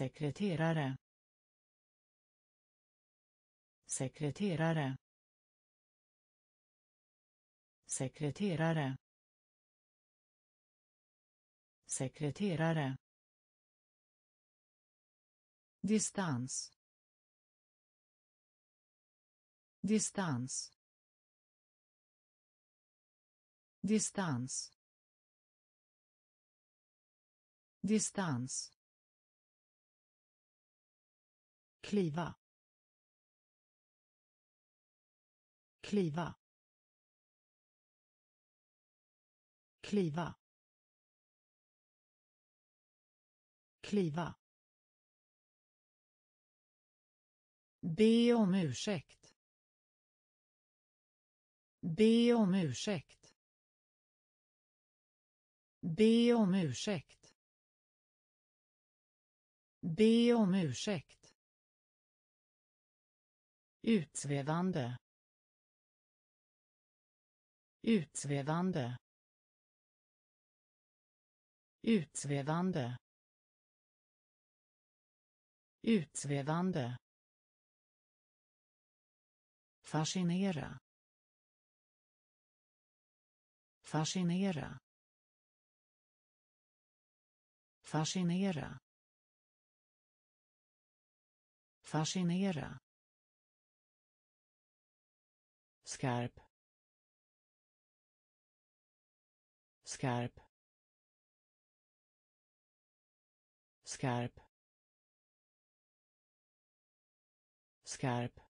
sekreterare. Sekreterare. Sekreterare. Sekreterare. Distans. Distans. Distans. Distans. Kliva kliva kliva kliva Be om ursäkt. Be om ursäkt. Be om ursäkt. Be om ursäkt. Utsvävande. Utsvävande. Utsvävande. Utsvävande. Fascinera. Fascinera. Fascinera. Fascinera skarp. Skarp. Skarp. Skarp.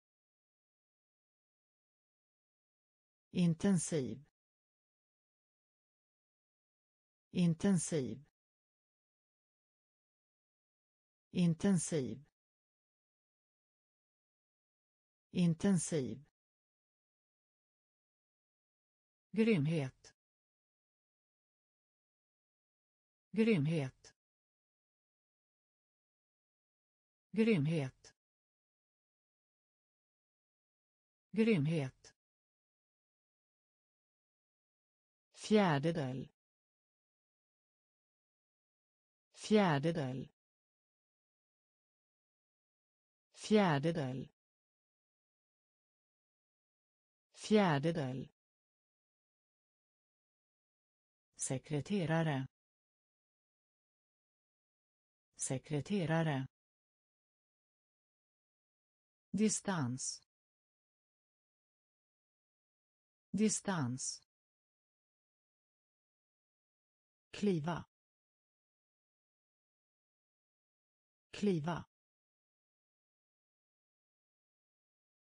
Intensiv. Intensiv. Intensiv. Intensiv grymhet. Grymhet. Grymhet. Grymhet. Fjärdedel. Fjärdedel. Fjärdedel. Fjärdedel sekreterare sekreterare distans distans kliva kliva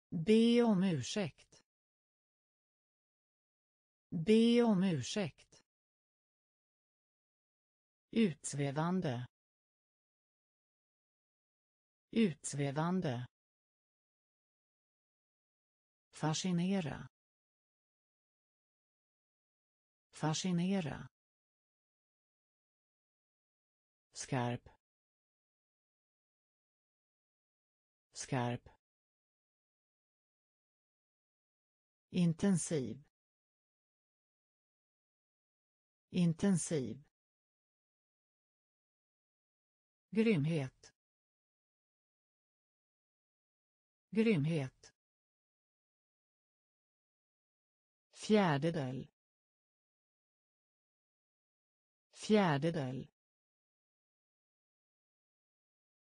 be om ursäkt be om ursäkt utsvävande utsvävande fascinera. Fascinera. Skarp. Skarp. Intensiv. Intensiv grymhet. Grymhet. Fjärdedel. Fjärdedel.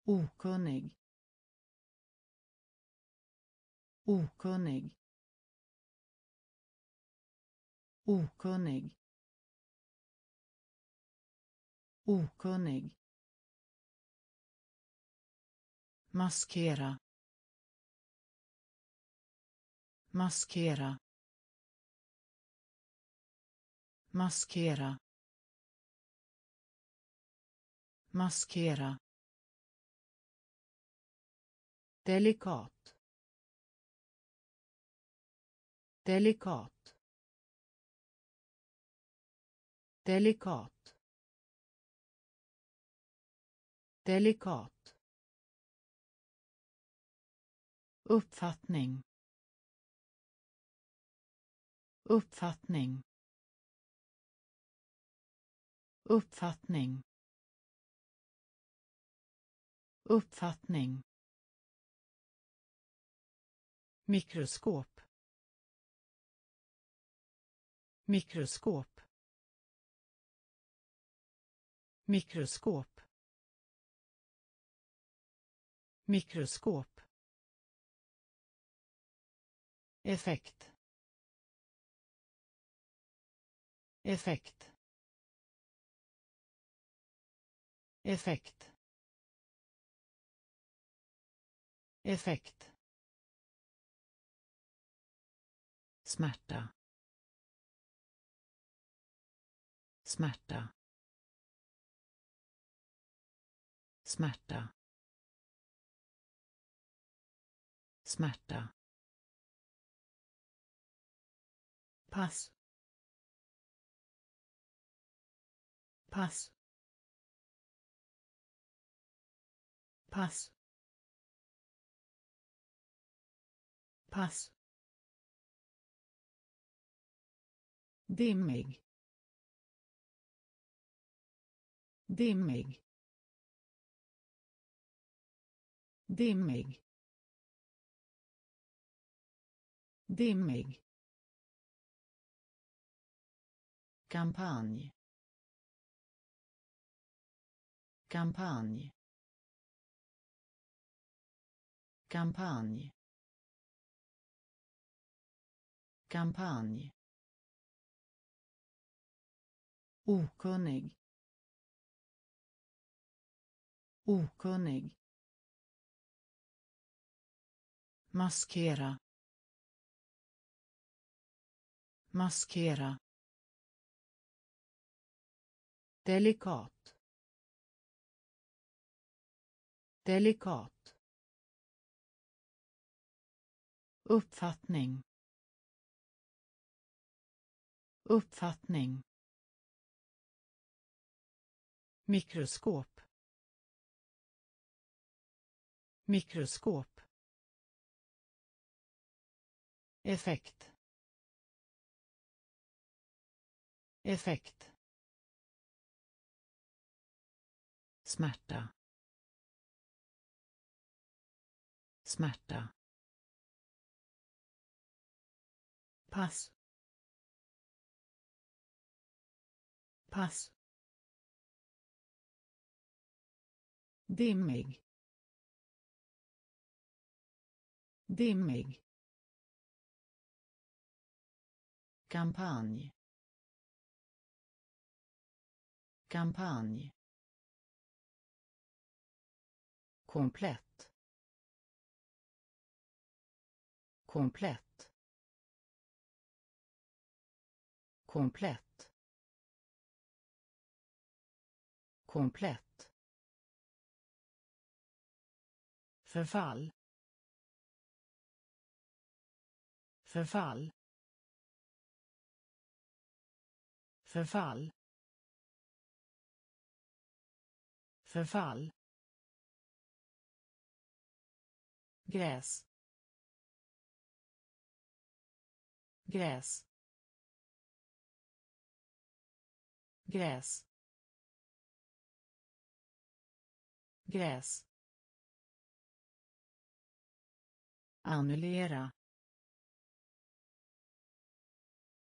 Okunnig. Okunnig. Okunnig. Okunnig. Maskera. Maskera. Maskera. Maskera. Delikat. Delikat. Delikat. Delikat. Uppfattning. Uppfattning. Uppfattning. Uppfattning. Mikroskop. Mikroskop. Mikroskop. Mikroskop. Effekt. Effekt. Effekt. Effekt. Smärta. Smärta. Smärta. Smärta. Pass. Pass. Pass. Pass. Dimmig. Dimmig. Dimmig. Dimmig. Kampanj. Kampanj. Kampanj. Kampanj. Okunnig. Okunnig. Maskera. Maskera delikat. Delikat. Uppfattning. Uppfattning. Mikroskop. Mikroskop. Effekt. Effekt. Smärta. Smärta. Pass. Pass. Dimmig. Dimmig. Kampanj. Kampanj komplett. Komplett. Komplett. Komplett. Förfall. Förfall. Förfall. Förfall. Gräs. Gräs. Gräs. Gräs. Annullera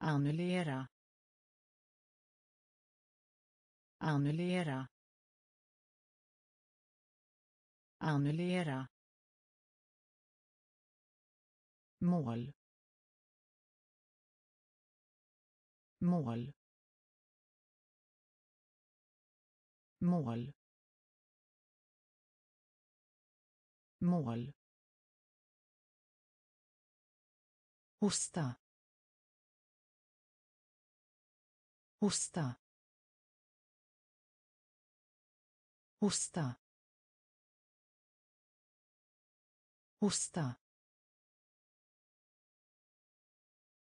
annullera annullera annullera mål. Mål. Mål. Mål. Hosta. Hosta. Hosta. Hosta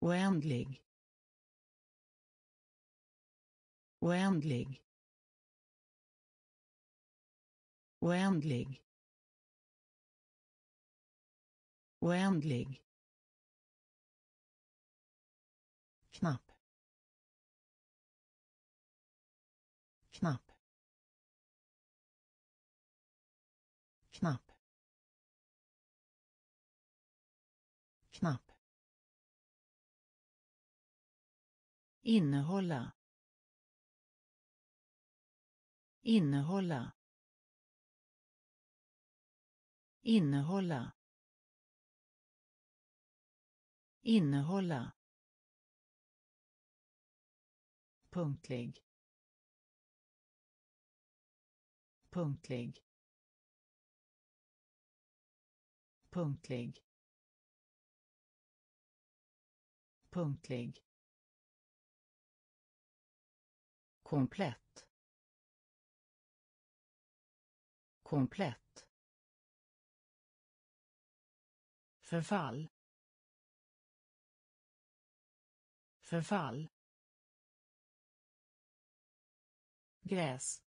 oändlig. Oändlig. Oändlig. Oändlig. Innehålla. Innehålla. Innehålla. Innehålla. Punktlig. Punktlig. Punktlig. Punktlig. Komplett. Komplett. Förfall. Förfall. Gräs.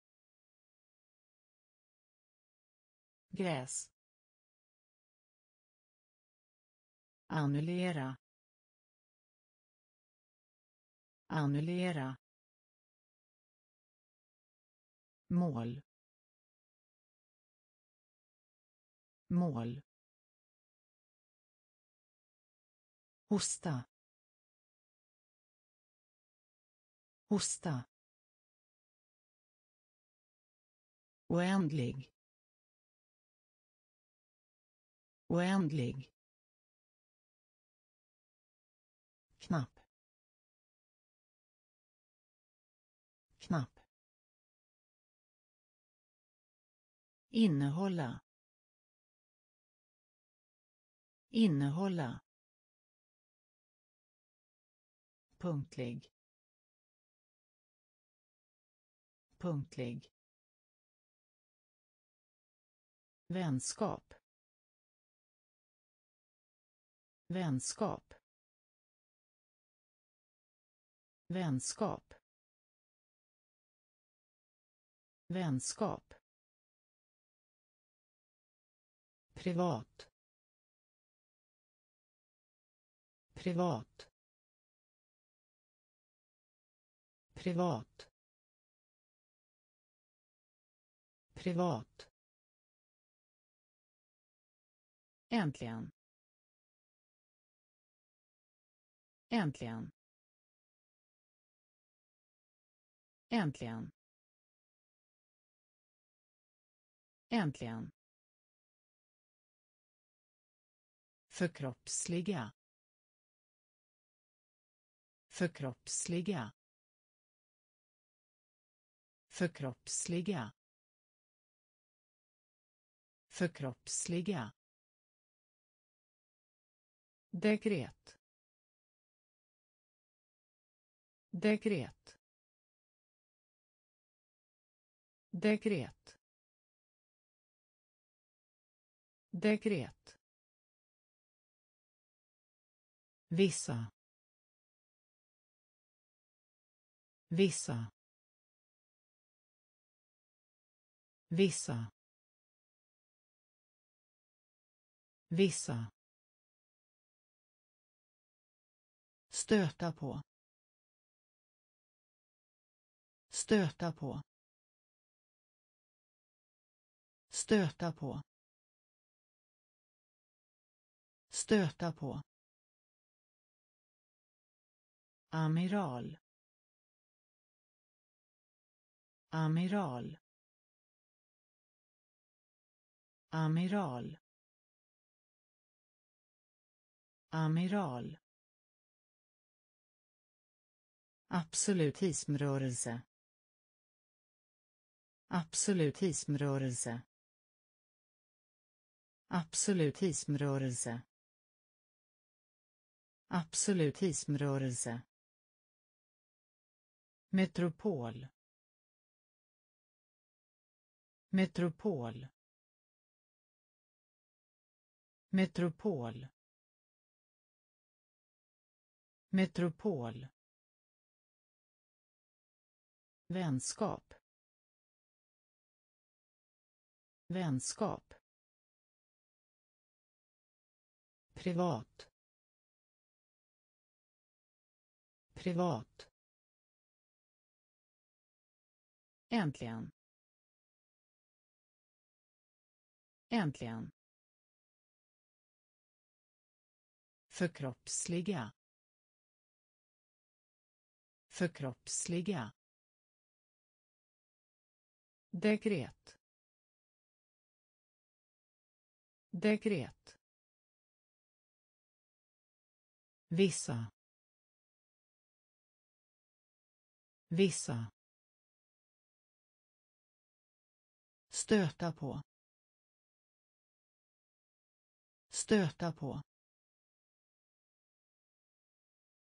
Gräs. Annullera annullera mål. Mål. Hosta. Hosta. Oändlig. Oändlig. Innehålla. Innehålla. Punktlig. Punktlig. Vänskap. Vänskap. Vänskap. Vänskap. Privat privat privat privat Äntligen. Äntligen. Äntligen. Äntligen. Förkroppsliga. Förkroppsliga. Förkroppsliga. Förkroppsliga. Dekret. Dekret. Dekret. Dekret. Vissa. Vissa. Vissa. Vissa. stöta på stöta på stöta på stöta på amiral amiral amiral amiral Absolutismrörelse. Absolutismrörelse. Absolutismrörelse. Absolutismrörelse. Metropol. Metropol. Metropol. Metropol. Vänskap. Vänskap. Privat. Privat. Äntligen. Äntligen. Förkroppsliga. Förkroppsliga. Dekret. Dekret. Vissa. Vissa. Stöta på. Stöta på.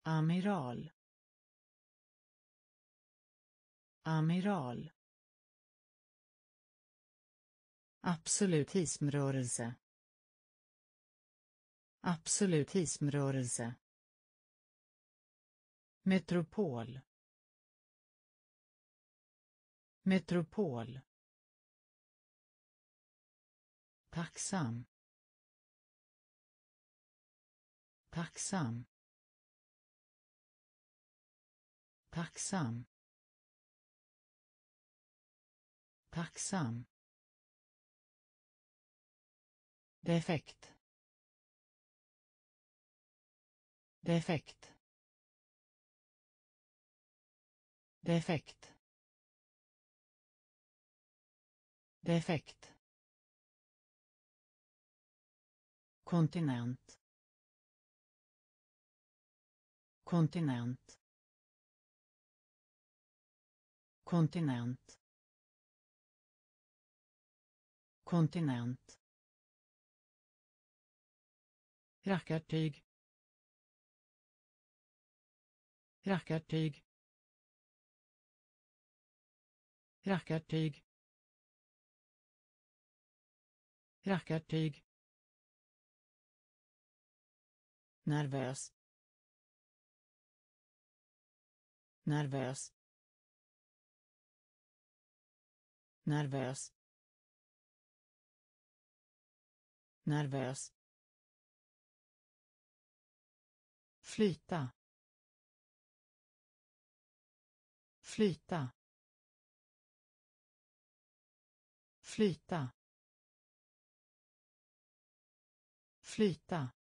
Amiral. Amiral. Absolutismrörelse. Absolutismrörelse. Metropol. Metropol. Tacksam. Tacksam. Tacksam. Tacksam. Defekt. Defekt. Defekt. Defekt. Kontinent. Kontinent. Kontinent. Kontinent. Rackartyg. Rackartyg. Rackartyg. Rackartyg. Nervös. Nervös. Nervös. Nervös. Flyta. Flyta. Flyta. Flyta.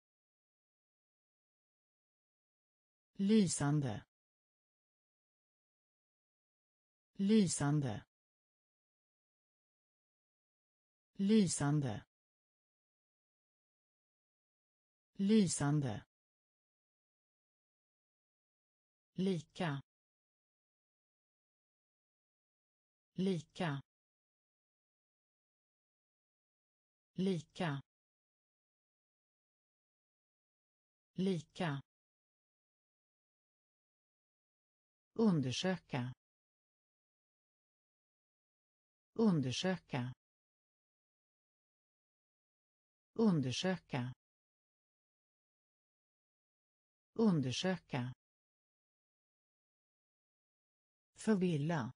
Lysande. Lysande. Lysande. Lysande. Lika. Lika. Lika. Lika. Undersöka. Undersöka. Undersöka. Undersöka. Förvilla.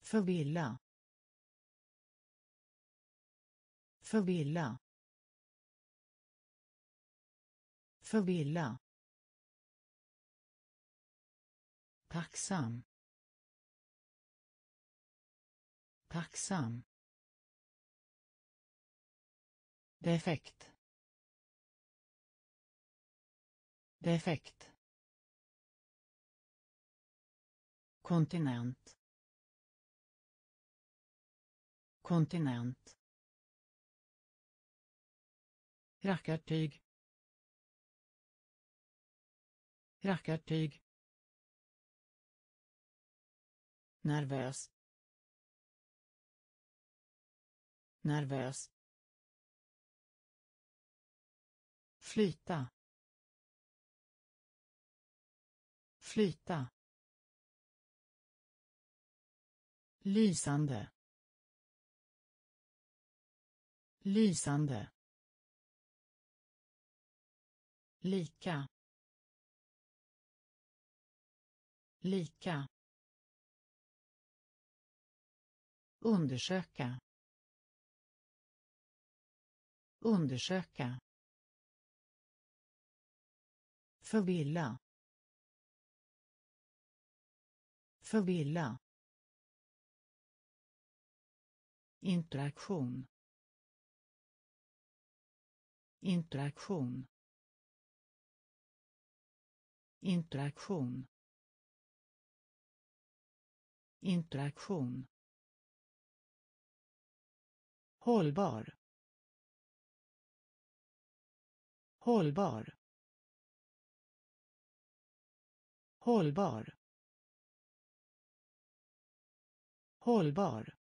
Förvilla. Förvilla. Förvilla. Tacksam. Tacksam. Defekt. Defekt. Kontinent. Kontinent. Rackartyg. Rackartyg. Nervös. Nervös. Flyta. Flyta. Lysande. Lysande. Lika. Lika. Undersöka. Undersöka. Förvilla. Förvilla. Interaktion. Interaktion. Interaktion. Interaktion hållbar. Hållbar. Hållbar. Hållbar.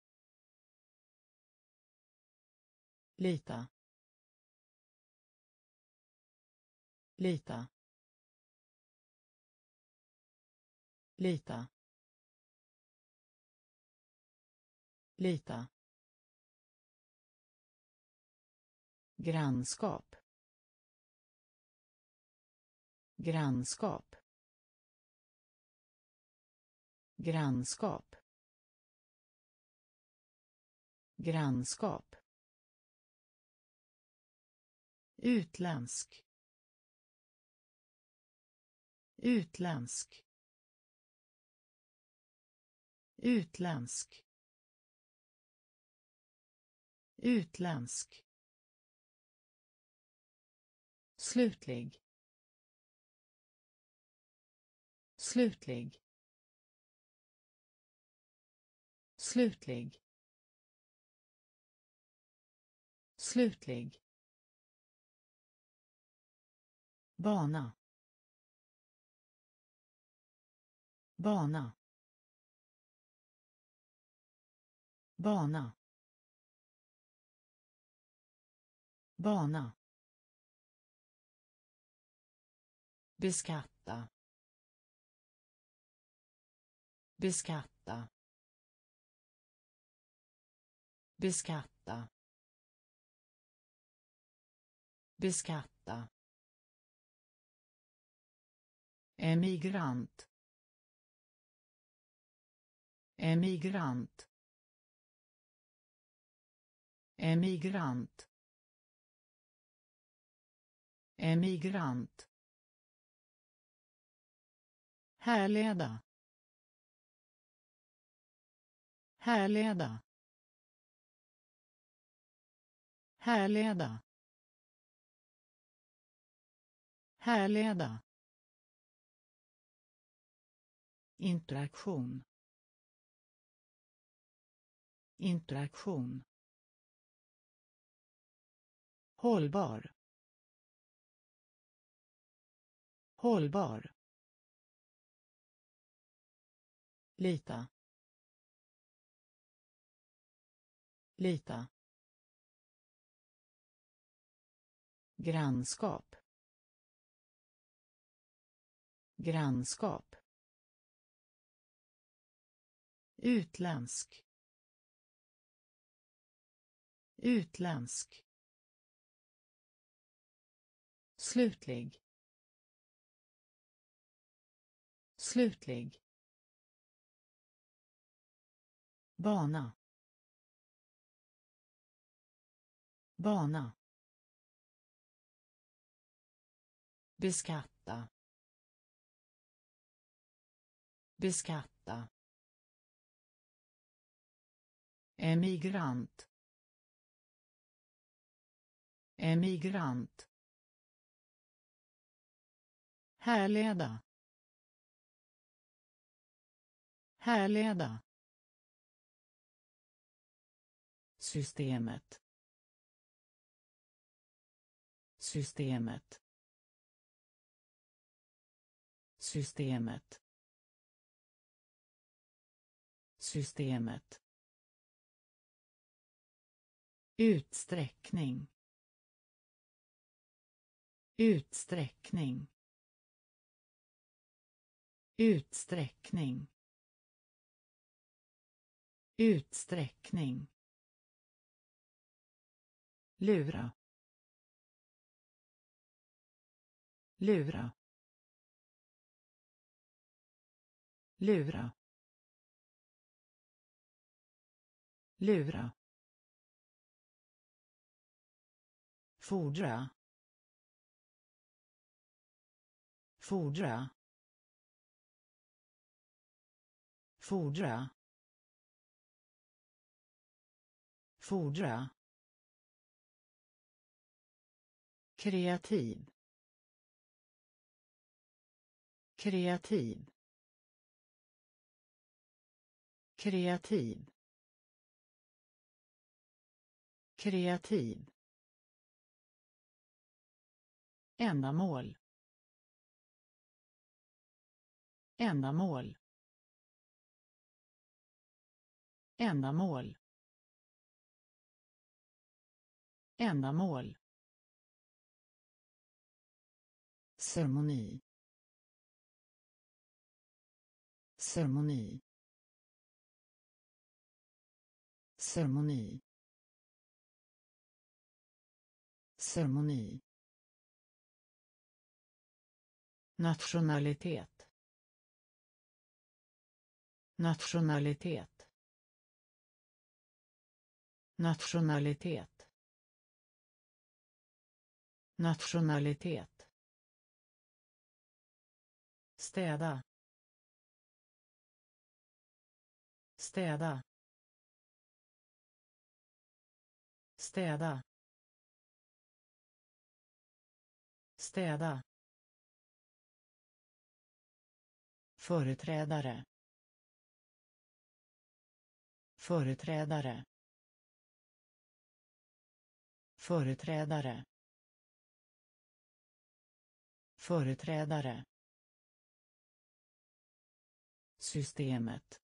Lita. Lita. Lita. Lita. Grannskap. Grannskap. Grannskap. Grannskap. Utländsk. Utländsk. Utländsk. Utländsk slutlig. Slutlig. Slutlig. Slutlig. Bana. Bana. Bana. Bana. Beskatta. Beskatta. Beskatta. Beskatta. Emigrant. Emigrant. Emigrant. Emigrant härleda. Härleda. Härleda. Härleda. Interaktion. Interaktion. Hållbar. Hållbar. Lita. Lita. Grannskap. Grannskap. Utländsk. Utländsk. Slutlig. Slutlig. Bana. Bana. Beskatta. Beskatta. Emigrant. Emigrant. Härleda. Härleda. Systemet. Systemet. Systemet. Systemet. Utsträckning. Utsträckning. Utsträckning. Utsträckning lura. Lura. Lura. Lura. Fordra. Fordra. Fordra. Fordra. Kreativ. Kreativ. Kreativ. Kreativ. Ändamål. Ändamål. Ändamål. Ändamål. Ceremoni. Ceremoni. Ceremoni. Ceremoni. Nationalitet. Nationalitet. Nationalitet. Nationalitet städa. Städa. Städa. Städa. Företrädare. Företrädare. Företrädare. Företrädare systemet.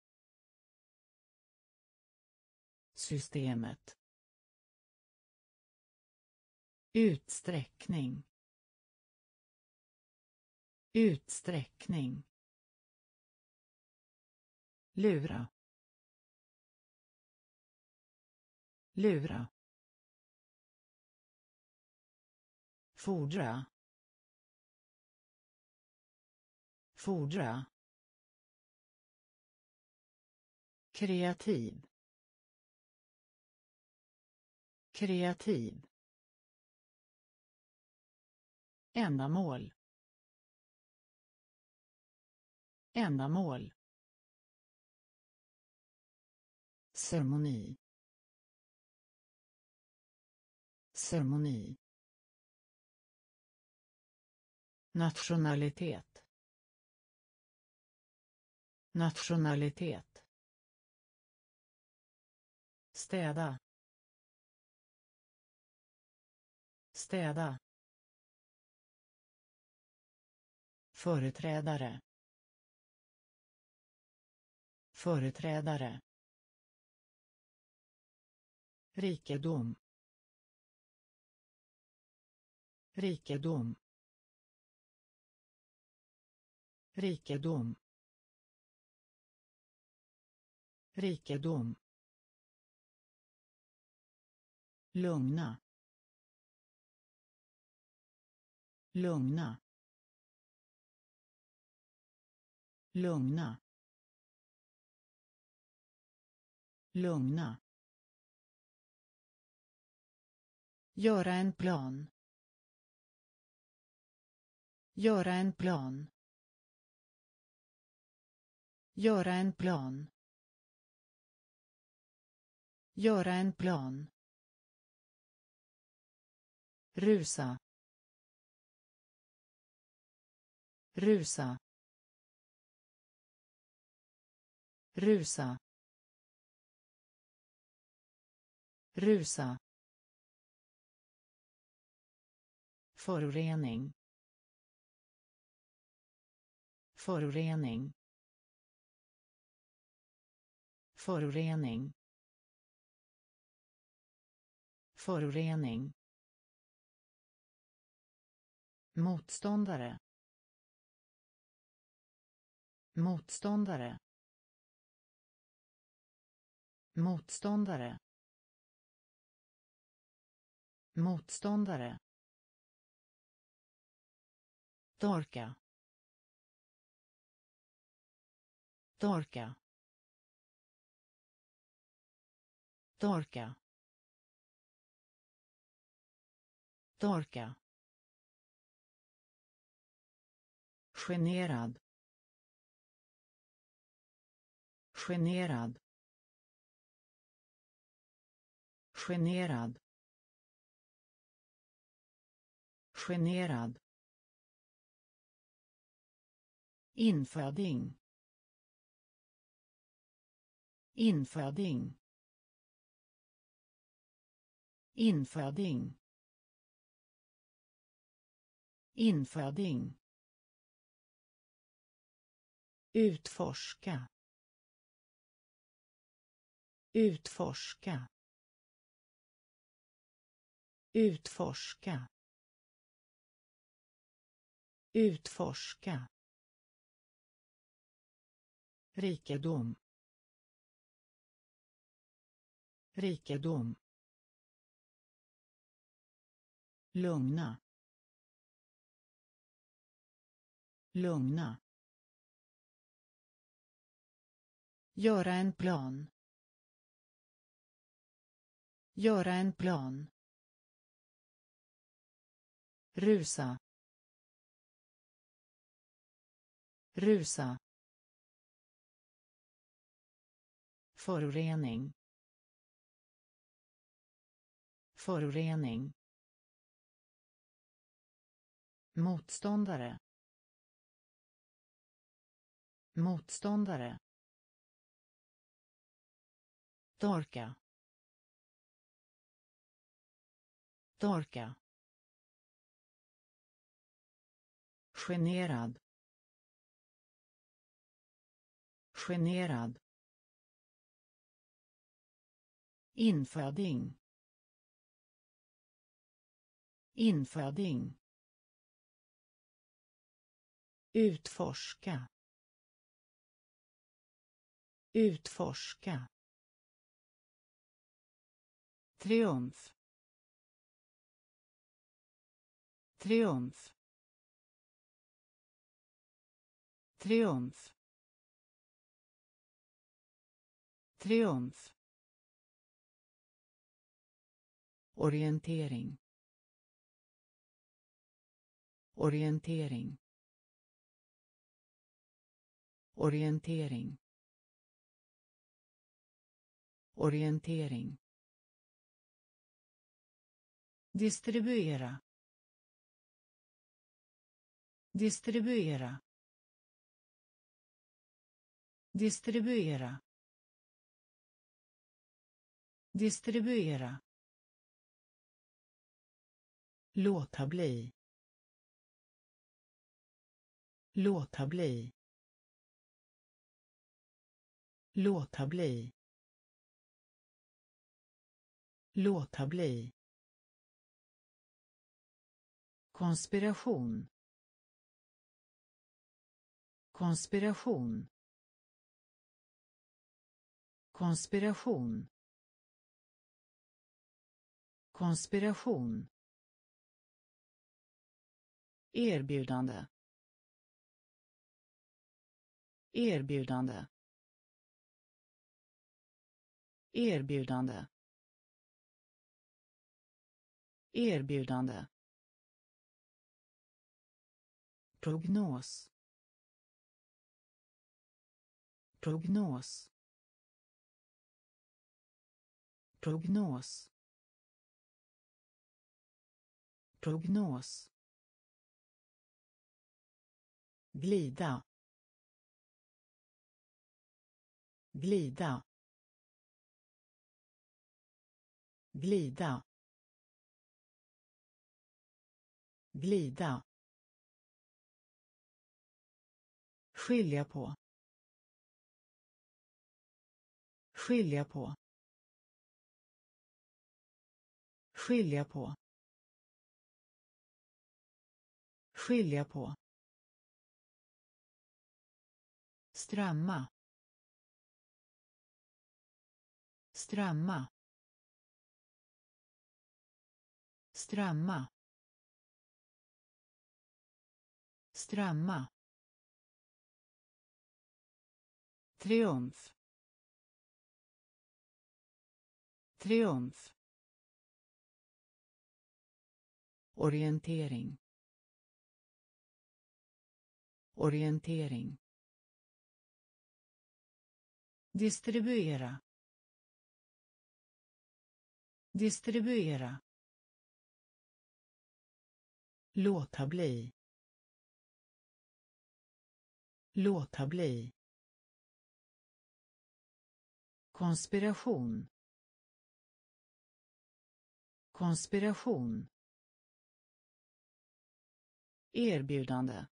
Systemet. Utsträckning. Utsträckning. Lura. Lura. Fordra. Fordra. Kreativ. Kreativ. Ändamål. Ändamål. Ceremoni. Ceremoni. Nationalitet. Nationalitet städa. Städa. Företrädare. Företrädare. Rikedom. Rikedom. Rikedom. Rikedom. Lugna lugna lugna lugna Göra en plan. Göra en plan. Göra en plan. Göra en plan. Rusa. Rusa. Rusa. Rusa. Förorening. Förorening. Förorening. Förorening. Motståndare. Motståndare. Motståndare. Motståndare. torka torka torka torka generad. Generad. Generad. Generad. Inföding. Inföding. Inföding. Inföding utforska utforska utforska utforska. Rikedom rikedom. Lugna lugna. Göra en plan. Göra en plan. Rusa. Rusa. Förorening. Förorening. Motståndare. Motståndare torka. Torka. Generad. Generad. Inföding. Inföding. Utforska. Utforska triumf. Triumf. Triumf. Triumf. Orientering. Orientering. Orientering. Orientering distribuera distribuera distribuera distribuera. Låta bli. Låta bli. Låta bli. Låta bli konspiration. Konspiration. Konspiration. Konspiration. Erbjudande. Erbjudande. Erbjudande. Erbjudande. Prognos. Prognos. Prognos. Prognos. Glida. Glida. Glida. Glida. Skilja på. Skilja på. Skilja på. Skilja på. Strömma. Strömma. Strömma. Strömma. Triumf. Triumf. Orientering. Orientering. Distribuera. Distribuera. Låta bli. Låta bli. Konspiration. Konspiration. Erbjudande.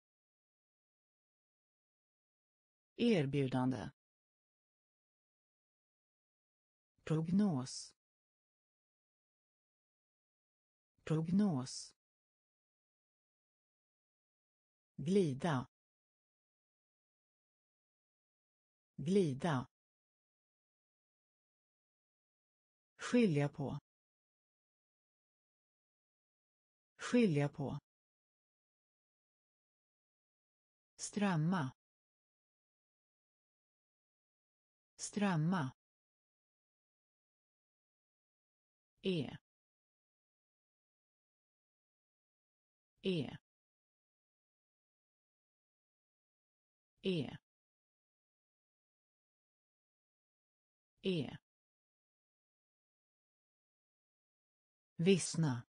Erbjudande. Prognos. Prognos. glida glida skilja på. Skilja på. Strömma. Strömma. E. E. E. E. Vissna.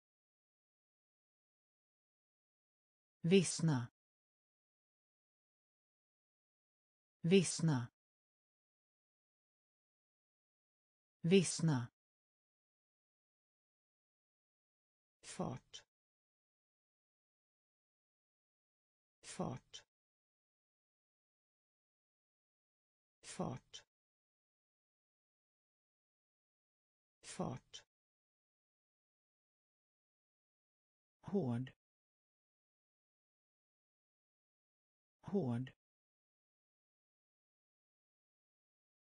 Vissna. Vissna. Vissna. fart hård. Hård.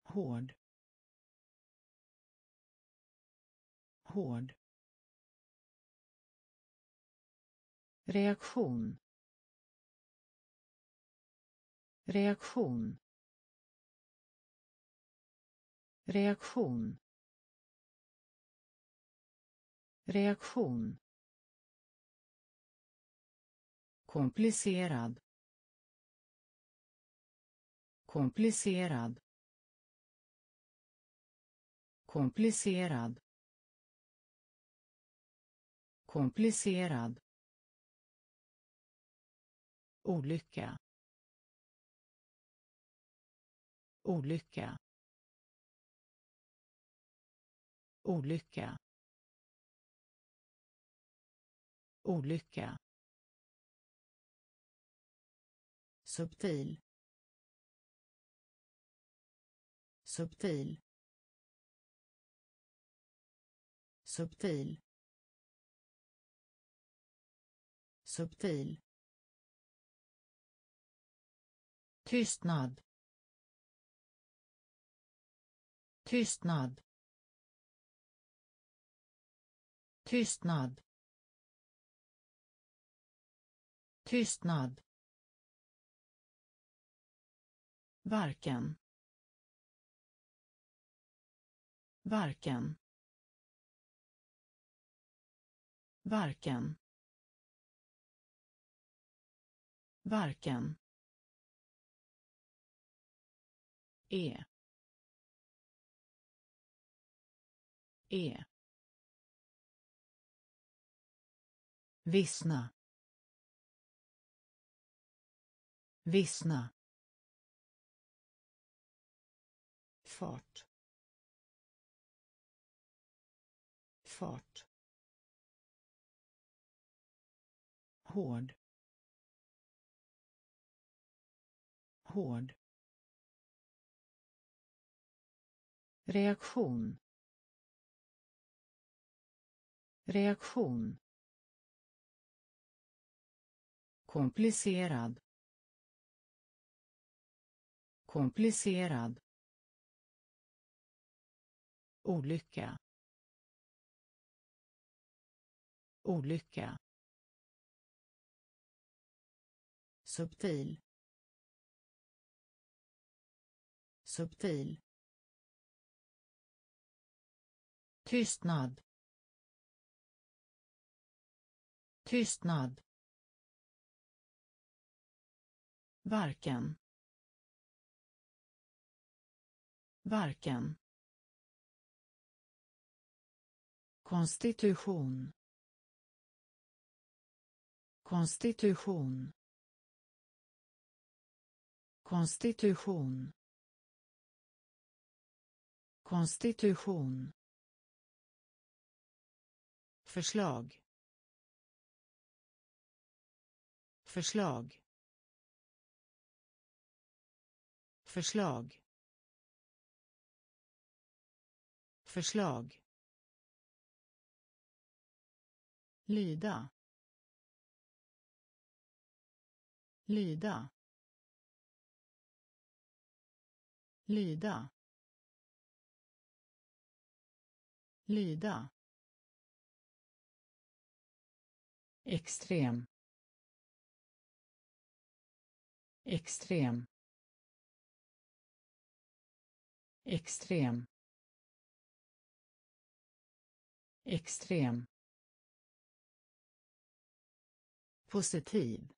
Hård. Hård. Reaktion. Reaktion. Reaktion. Reaktion. Komplicerad. Komplicerad. Komplicerad. Komplicerad. Olycka. Olycka. Olycka. Olycka. Subtil. Subtil. Subtil. Subtil. Tystnad. Tystnad. Tystnad. Tystnad. Varken. Varken. Varken. Varken. E. E. Vissna. Vissna. Hård. Hård. Reaktion. Reaktion. Komplicerad. Komplicerad. Olycka. Olycka. Subtil. Subtil. Tystnad. Tystnad. Varken. Varken. Konstitution. Konstitution konstitution. Konstitution. Förslag. Förslag. Förslag. Förslag. Lyda. Lyda. Lyda lyda extrem extrem extrem extrem. Positiv.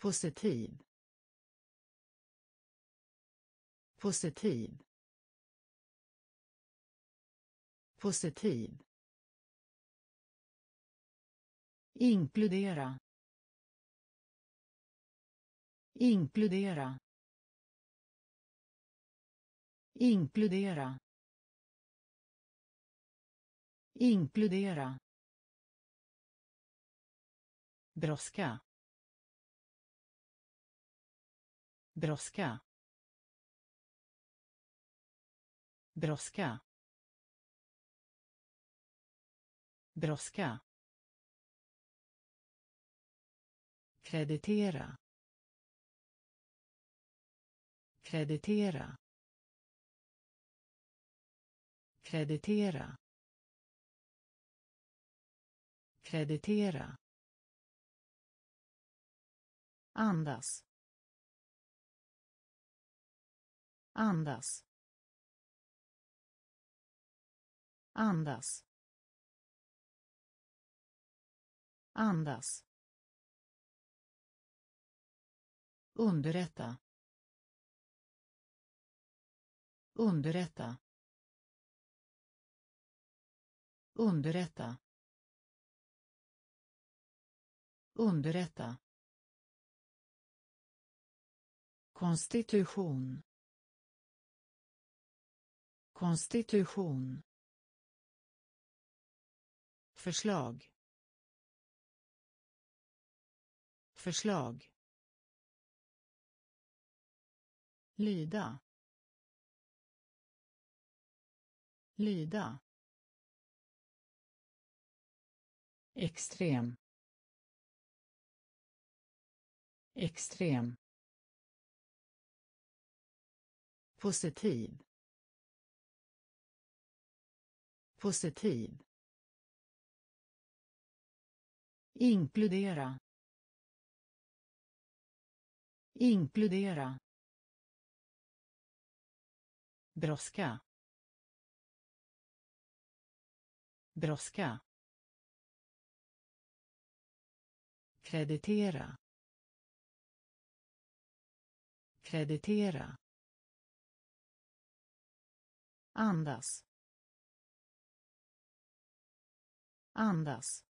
Positiv positiv. Positiv. Inkludera. Inkludera. Inkludera. Inkludera. Brådska. Brådska. Brådska. Brådska. Kreditera. Kreditera. Kreditera. Kreditera. Andas. Andas. Andas. Andas. Underrätta. Underrätta. Underrätta. Underrätta. Konstitution. Konstitution förslag. Förslag. Lyda. Lyda. Extrem. Extrem. Positiv. Positiv. Inkludera inkludera brådska brådska kreditera kreditera andas andas.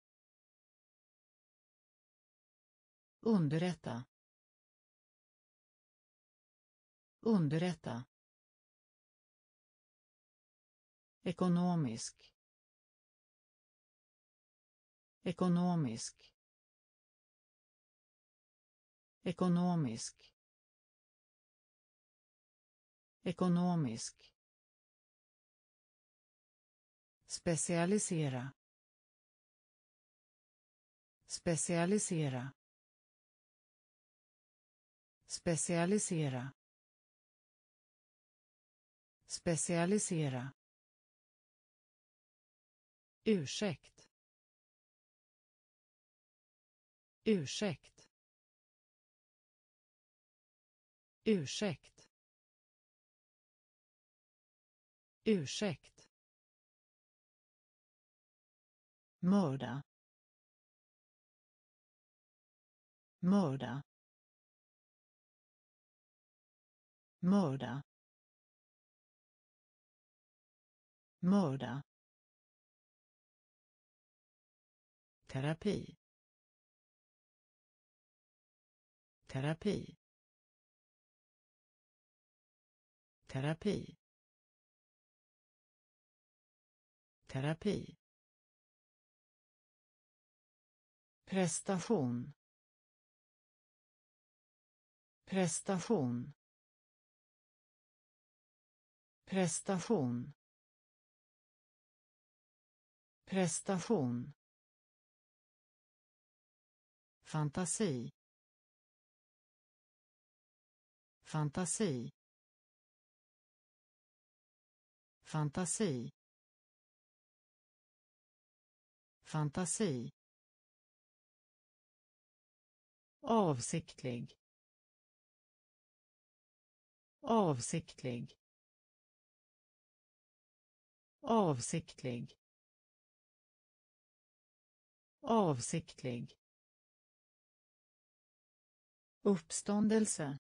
Underrätta. Underrätta. Ekonomisk. Ekonomisk. Ekonomisk. Ekonomisk. Specialisera. Specialisera specialisera. Specialisera. Ursäkt. Ursäkt. Ursäkt. Ursäkt. Mörda. Mörda. Mörda. Mörda. Terapi. Terapi. Terapi. Terapi. Prestation. Prestation prestation. Prestation. Fantasi. Fantasi. Fantasi. Fantasi. Avsiktlig. Avsiktlig avsiktlig. Avsiktlig. Uppståndelse.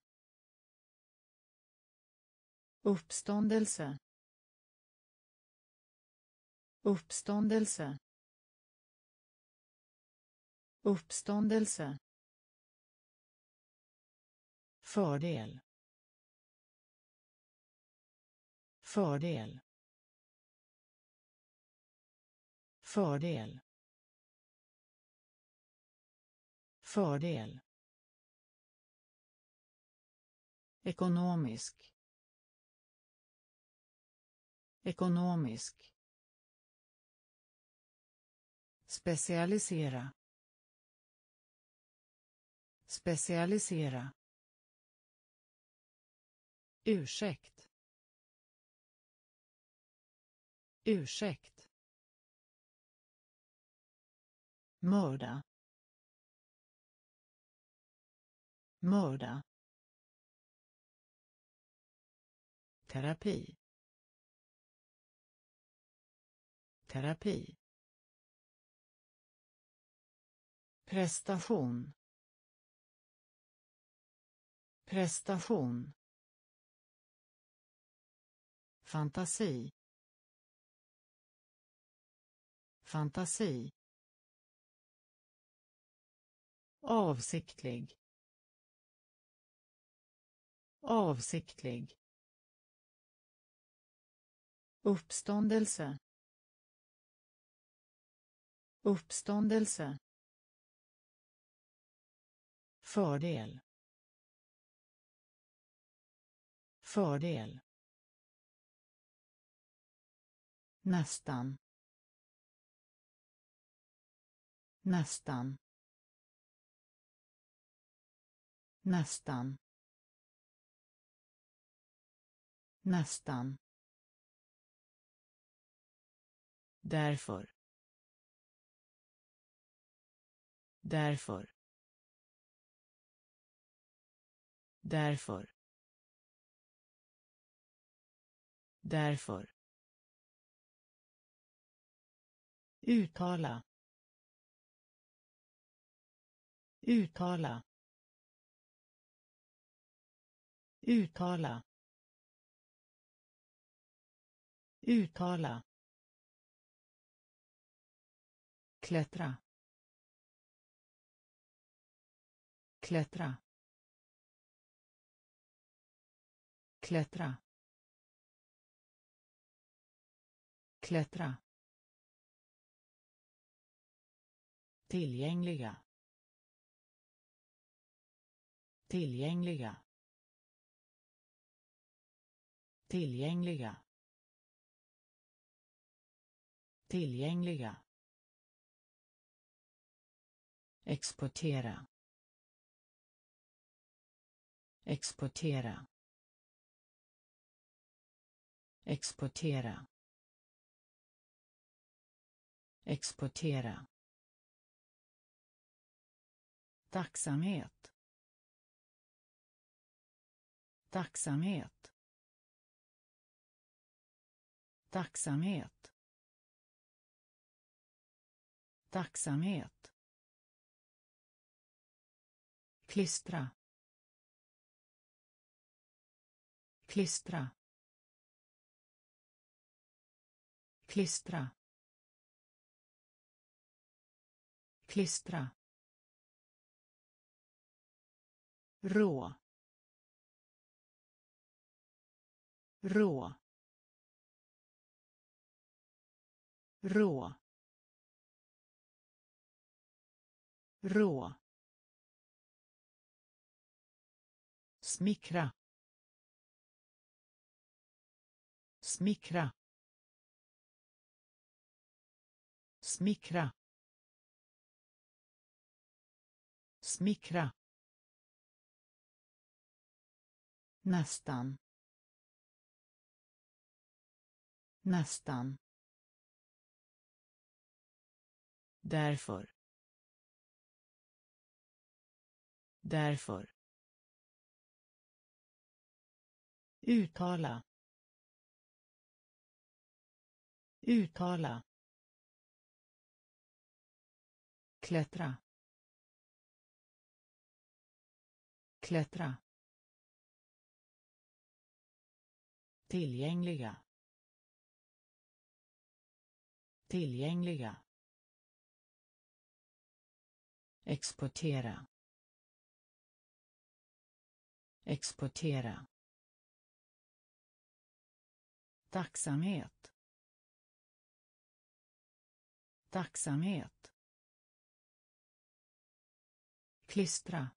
Uppståndelse. Uppståndelse. Uppståndelse. Fördel. Fördel. Fördel. Fördel. Ekonomisk. Ekonomisk. Specialisera. Specialisera. Ursäkt. Ursäkt. Mörda mörda terapi terapi prestation prestation fantasi fantasi avsiktlig. Avsiktlig. Uppståndelse. Uppståndelse. Fördel. Fördel. Nästan. Nästan. Nästan. Nästan. Därför. Därför. Därför. Därför. Uttala. Uttala. Uttala uttala klättra klättra klättra klättra tillgängliga tillgängliga tillgängliga. Tillgängliga. Exportera. Exportera. Exportera. Exportera. Tacksamhet. Tacksamhet. Tacksamhet. Tacksamhet. Klistra. Klistra. Klistra. Klistra. Rå. Rå. Rå. Rå. Smickra. Smickra. Smickra. Smickra. Nästan. Nästan. Därför. Därför. Uttala. Uttala. Klättra. Klättra. Tillgängliga. Tillgängliga exportera. Exportera. Tacksamhet. Tacksamhet. Klistra.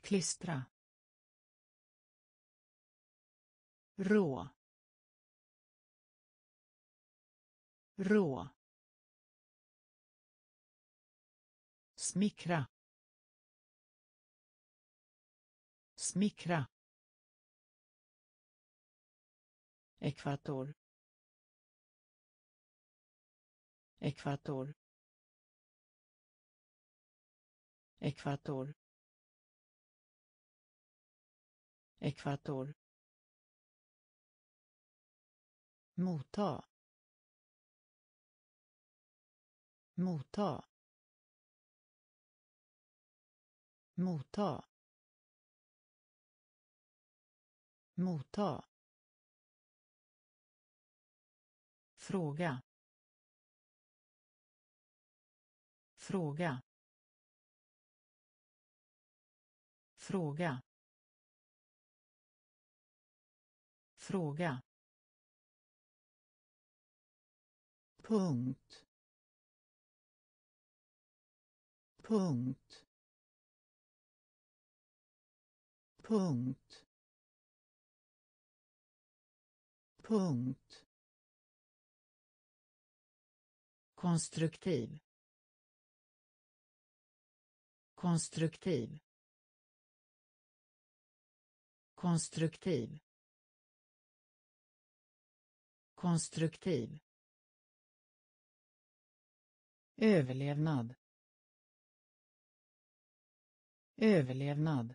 Klistra. Rå. Rå. Smickra smickra ekvator ekvator ekvator ekvator motta motta motta. Motta. Fråga. Fråga. Fråga. Fråga. Punkt. Punkt. Punkt. Punkt. Konstruktiv. Konstruktiv. Konstruktiv. Konstruktiv. Överlevnad. Överlevnad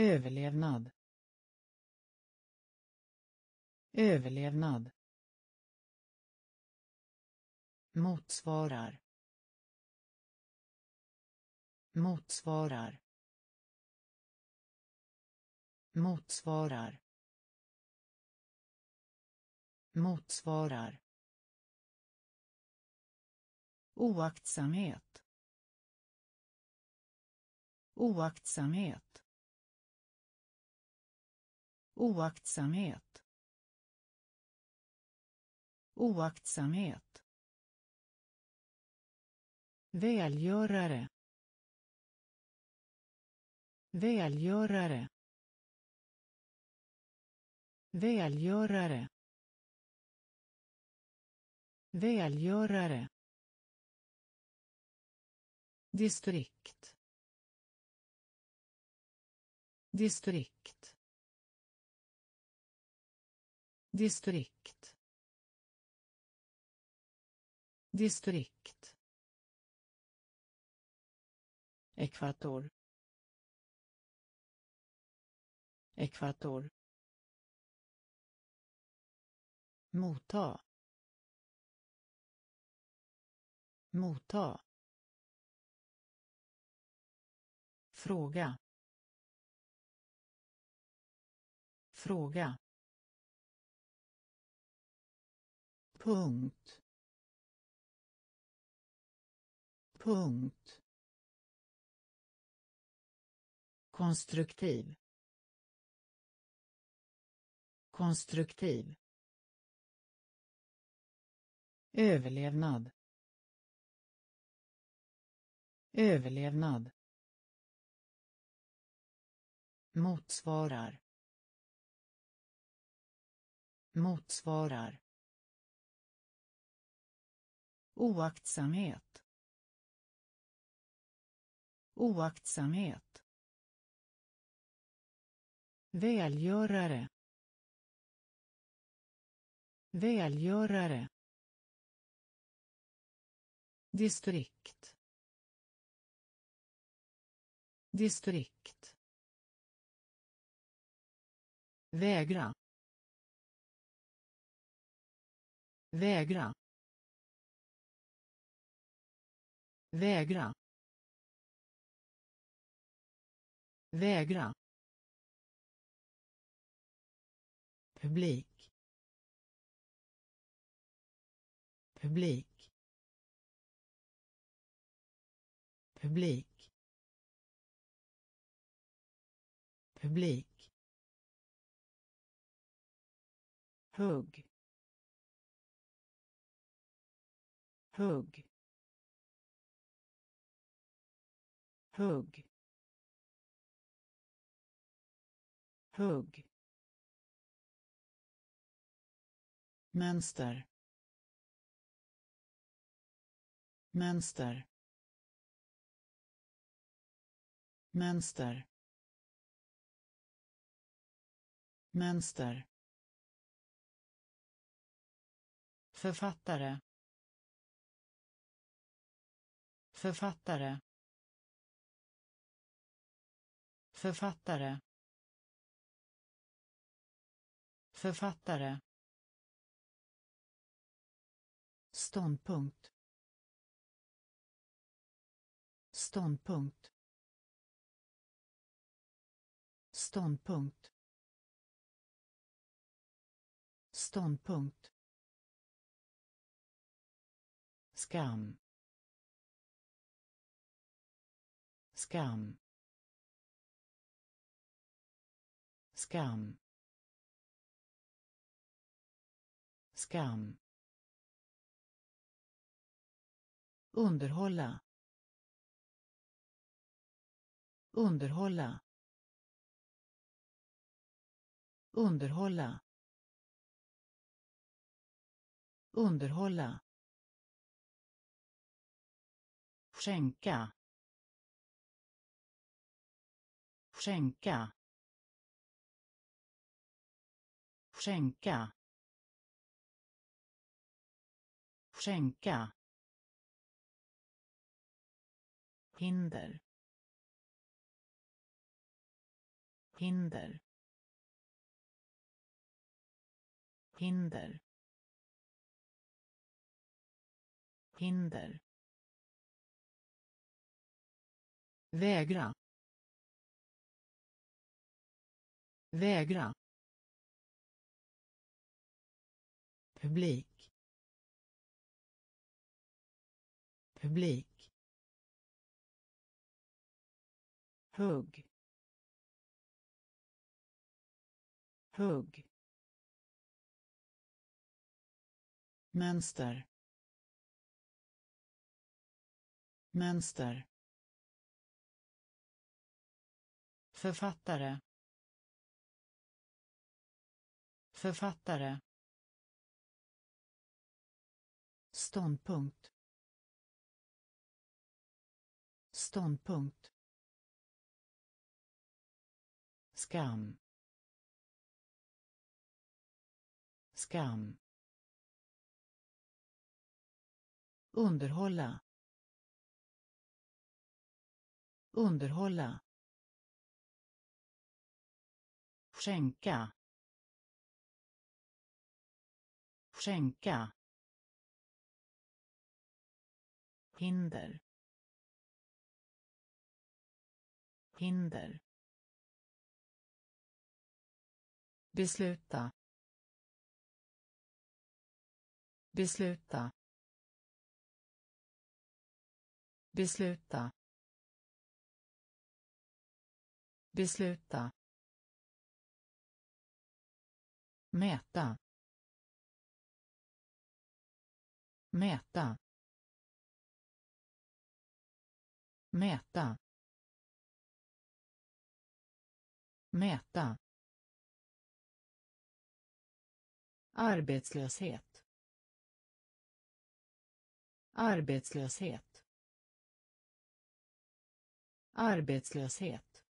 överlevnad. Överlevnad. Motsvarar. Motsvarar. Motsvarar. Motsvarar. Oaktsamhet. Oaktsamhet oaktsamhet. Oaktsamhet. Välgörare. Välgörare. Välgörare. Välgörare. Distrikt. Distrikt. Distrikt. Distrikt. Ekvator. Ekvator. Motta. Motta. Fråga. Fråga. Punkt. Punkt. Konstruktiv. Konstruktiv. Överlevnad. Överlevnad. Motsvarar. Motsvarar oaktsamhet. Oaktsamhet. Välgörare. Välgörare. Distrikt. Distrikt. Vägra. Vägra. Vägra. Vägra. Publik. Publik. Publik. Publik. Hugg. Hugg. Hugg. Hugg. Mönster. Mönster. Mönster. Mönster. Författare. Författare. Författare. Författare. Ståndpunkt. Ståndpunkt. Ståndpunkt. Ståndpunkt. Skam. Skam. Skam. Skam. Underhålla. Underhålla. Underhålla. Underhålla. Skänka. Skänka. Skänka. Skänka. Hinder. Hinder. Hinder. Hinder. Vägra. Vägra. Publik. Publik. Hugg. Hugg. Mönster. Mönster. Författare. Författare. Ståndpunkt. Ståndpunkt. Skam. Skam. Underhålla. Underhålla. Skänka. Skänka. Hinder. Hinder. Besluta. Besluta. Besluta. Besluta. Mäta. Mäta. Mäta. Mäta. Arbetslöshet. Arbetslöshet. Arbetslöshet.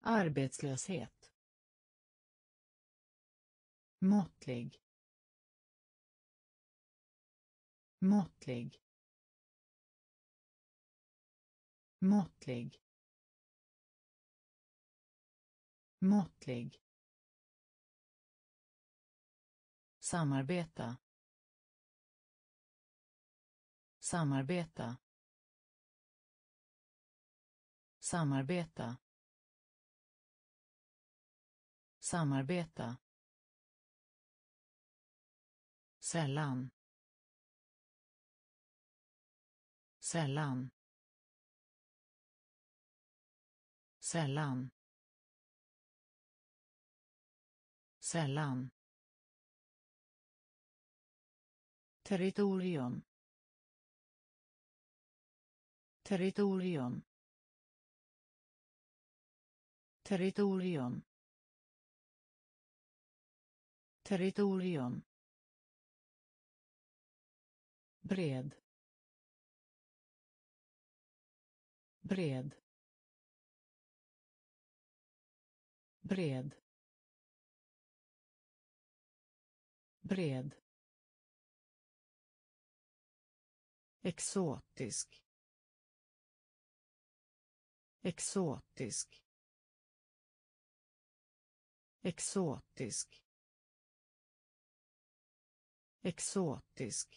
Arbetslöshet. Måttlig. Måttlig. Måttlig. Måttlig. Samarbeta. Samarbeta. Samarbeta. Samarbeta. Sällan. Sällan. Sällan. Sällan. Territorium. Territorium. Territorium. Territorium. Bred. Bred. Bred. Bred. Exotisk. Exotisk. Exotisk. Exotisk.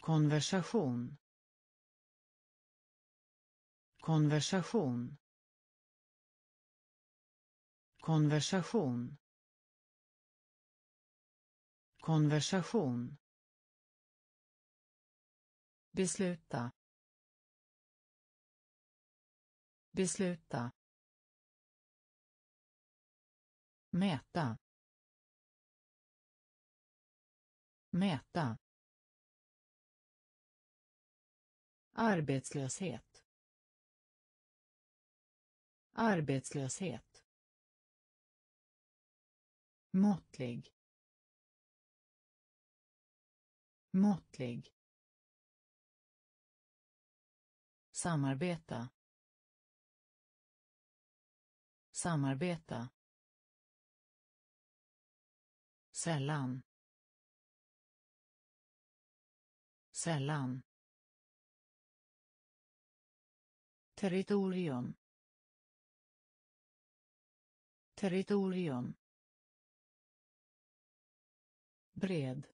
Konversation. Konversation konversation. Konversation. Besluta. Besluta. Mäta. Mäta. Arbetslöshet. Arbetslöshet måttlig. Måttlig. Samarbeta. Samarbeta. Sällan. Sällan. Territorium. Territorium bred.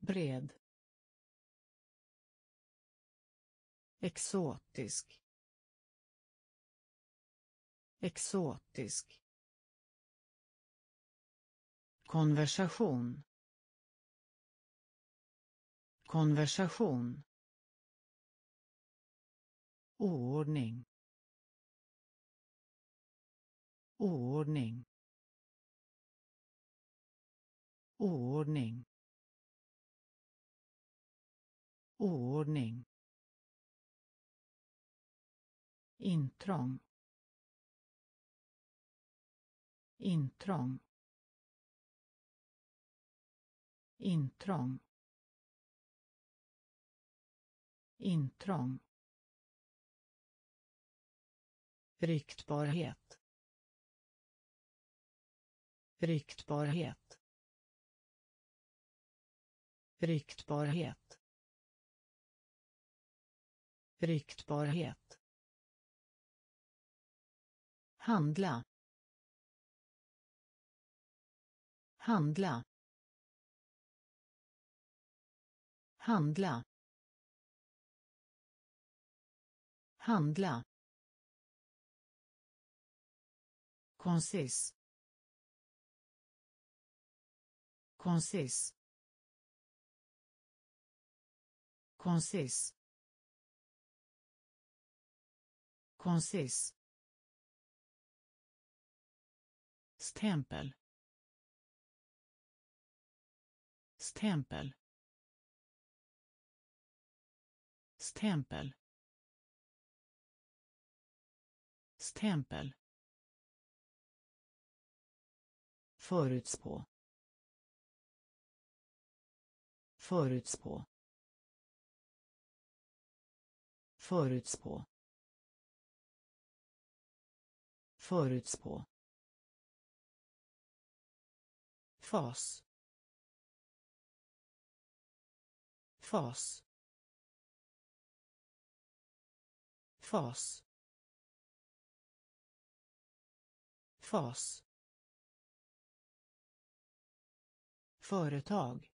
Bred. Exotisk. Exotisk. Konversation. Konversation. Oordning. Oordning. Oordning oordning intrång. Intrång. Intrång. Intrång. Ryktbarhet. Ryktbarhet ryktbarhet ryktbarhet handla. Handla. Handla. Handla. Konsis. Konsis. Konsis. Konsis. Stämpel. Stämpel. Stämpel. Stämpel. Förutspå. Förutspå. Förutspå. Förutspå. Fas. Fas. Fas. Fas. Företag.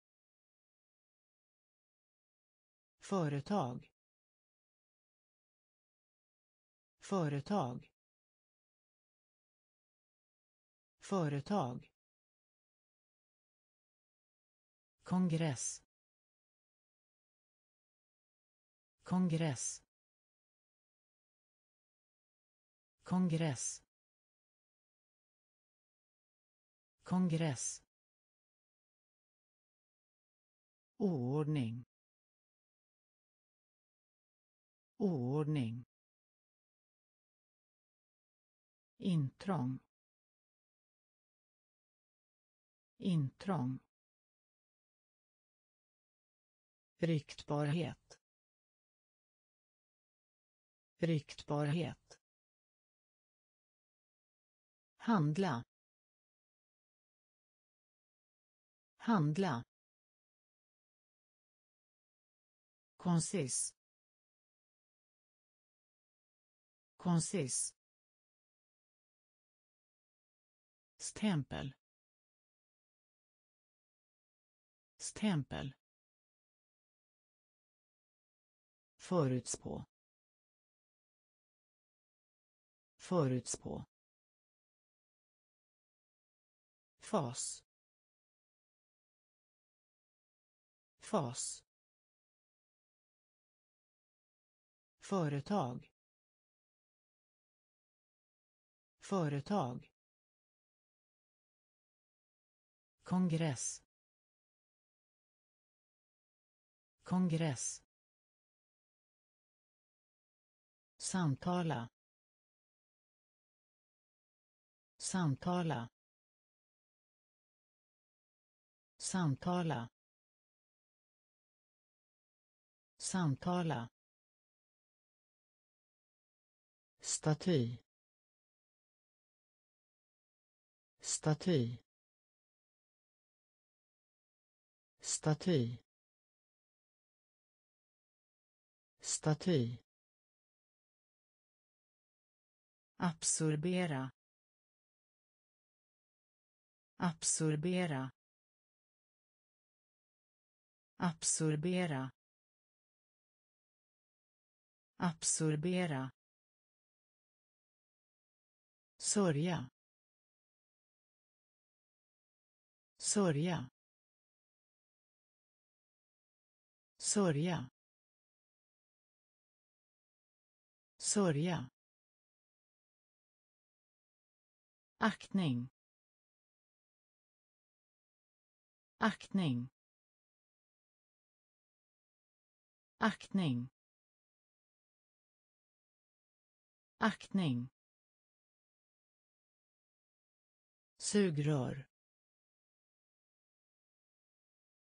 Företag. Företag. Företag. Kongress. Kongress. Kongress. Kongress. Oordning oordning intrång. Intrång. Ryktbarhet. Ryktbarhet. Handla. Handla. Konsis. Konsis. Stämpel. Stämpel. Förutspå. Förutspå. Fas. Fas. Företag. Företag. Kongress. Kongress. Samtala. Samtala. Samtala. Samtala. Staty. Staty. Staty. Staty. Absorbera. Absorbera. Absorbera. Absorbera. Sörja. Sörja. Sörja. Sörja. Aktning. Aktning. Aktning. Aktning. Sugrör.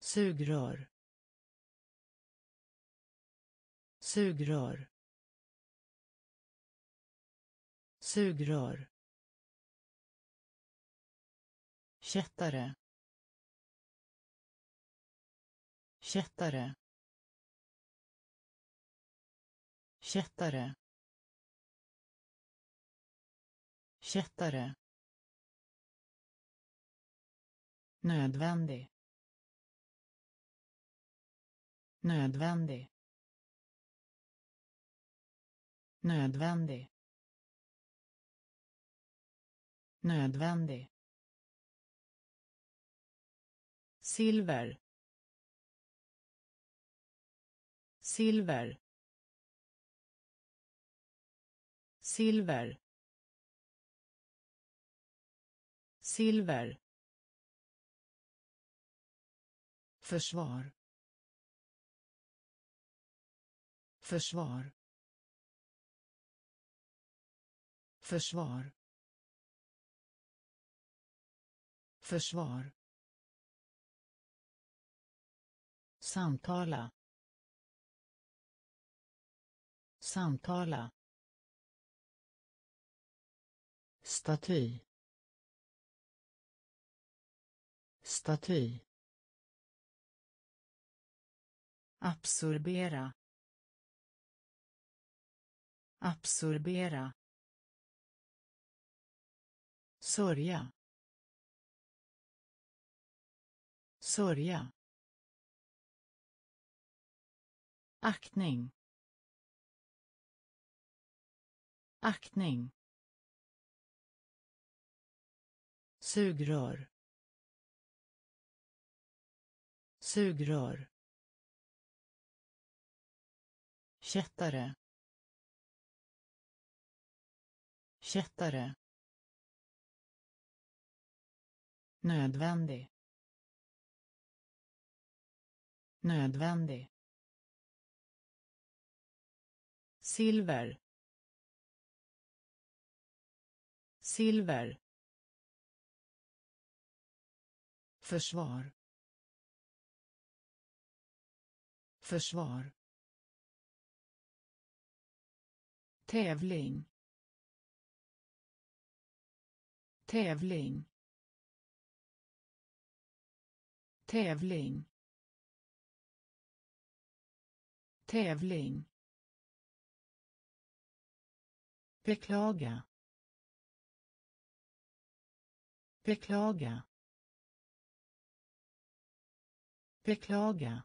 Sugrör. Sugrör. Sugrör. Kättare. Kättare. Kättare. Kättare. Nödvändig. Nödvändig. Nödvändig. Nödvändig. Silver. Silver. Silver. Silver. Försvar. Försvar. Försvar. Försvar. Samtala. Samtala. Staty. Staty. Absorbera. Absorbera sörja. Sörja. Aktning. Aktning. Sugrör. Sugrör. Kättare. Kättare. Nödvändig. Nödvändig. Silver. Silver. Försvar. Försvar. Tävling. Tävling. Tävling. Tävling. Beklaga. Beklaga. Beklaga.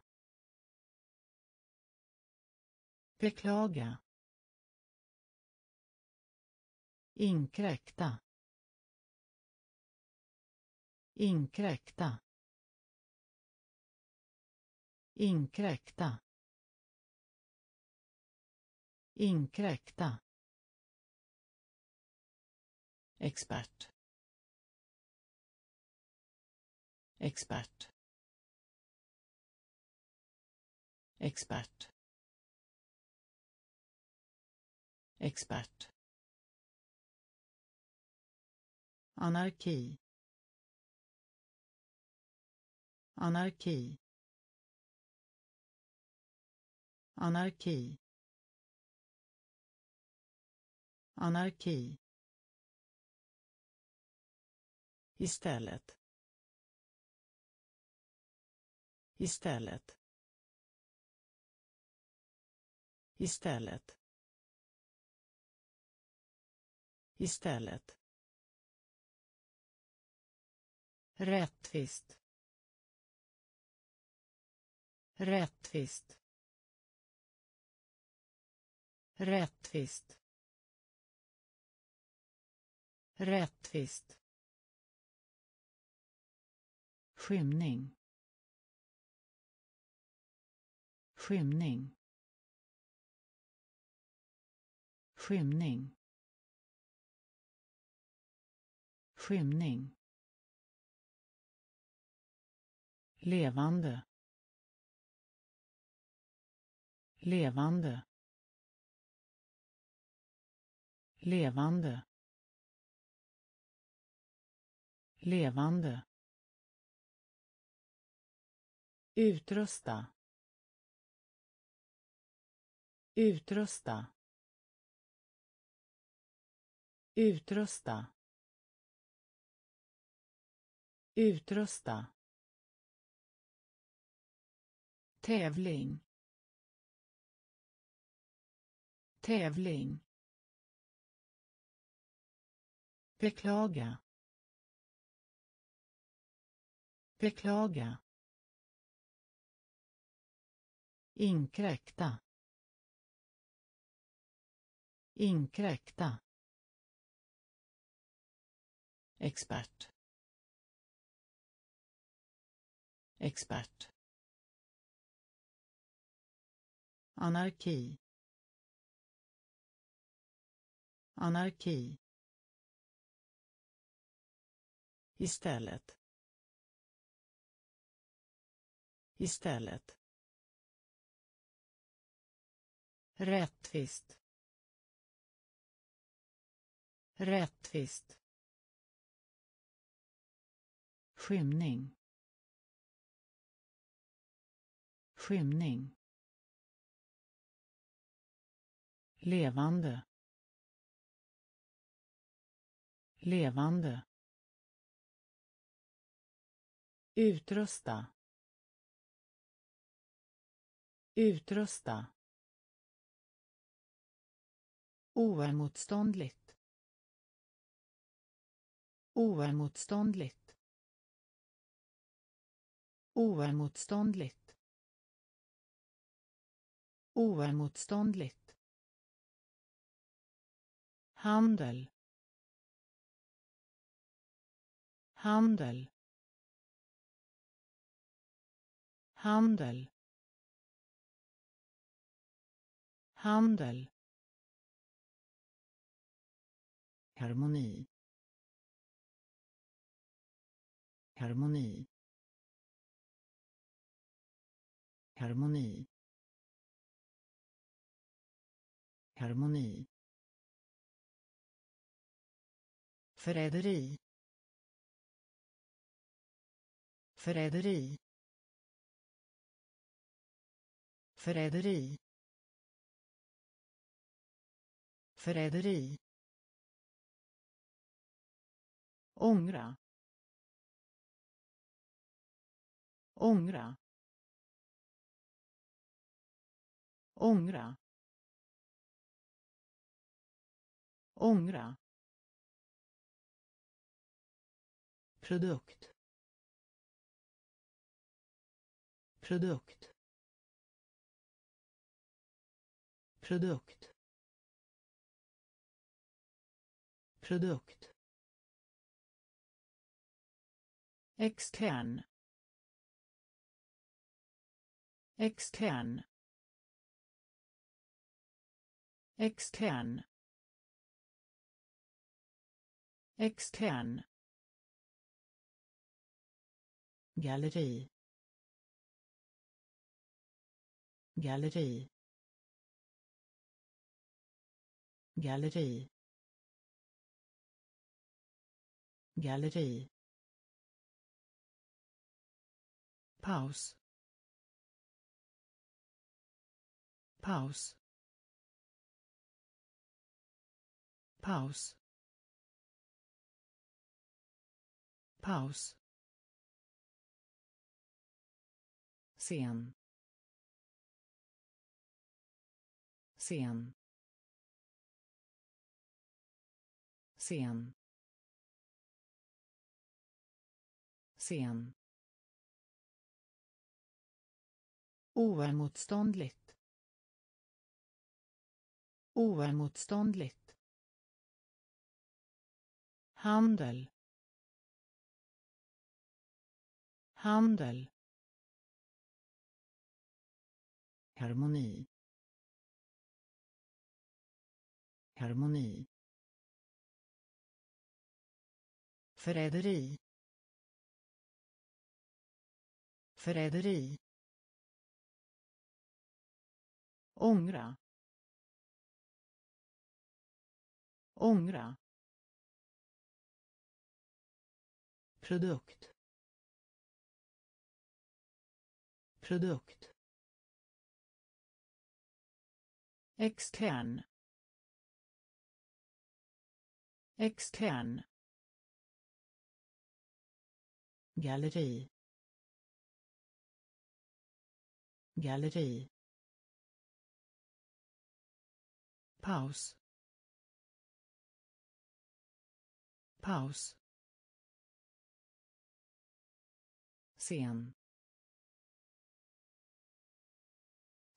Beklaga. Inkräkta. Inkräkta inkräkta inkräkta expert expert expert expert. Anarki anarki. Anarki. Anarki. Istället. Istället. Istället. Istället. Rättvist. Rättvist rättvist. Rättvist. Skymning. Skymning. Skymning. Skymning. Levande. Levande. Levande. Levande. Utrusta. Utrusta. Utrusta. Utrusta. Tävling. Tävling. Beklaga. Beklaga. Inkräkta. Inkräkta. Expert. Expert. Anarki. Anarki. Istället. Istället. Rättvist. Rättvist. Skymning. Skymning. Levande. Levande utrusta. Utrusta. Oemotståndligt oemotståndligt oemotståndligt oemotståndligt handel. Handel. Handel. Handel. Harmoni. Harmoni. Harmoni. Harmoni. Förräderi. Förräderi. Förräderi. Förräderi. Ångra. Ångra. Ångra. Ångra. Produkt. Produkt. Produkt. Produkt. Extern. Extern. Extern. Extern. Galleri. Galleri. Galleri. Galleri. Paus. Paus. Paus. Paus. Scen. Scen. Scen. Scen. Oemotståndligt oemotståndligt handel. Handel. Harmoni. Harmoni. Förräderi. Förräderi. Ångra. Ångra. Produkt. Produkt. Extern. Extern galleri. Galleri. Paus. Paus. Scen.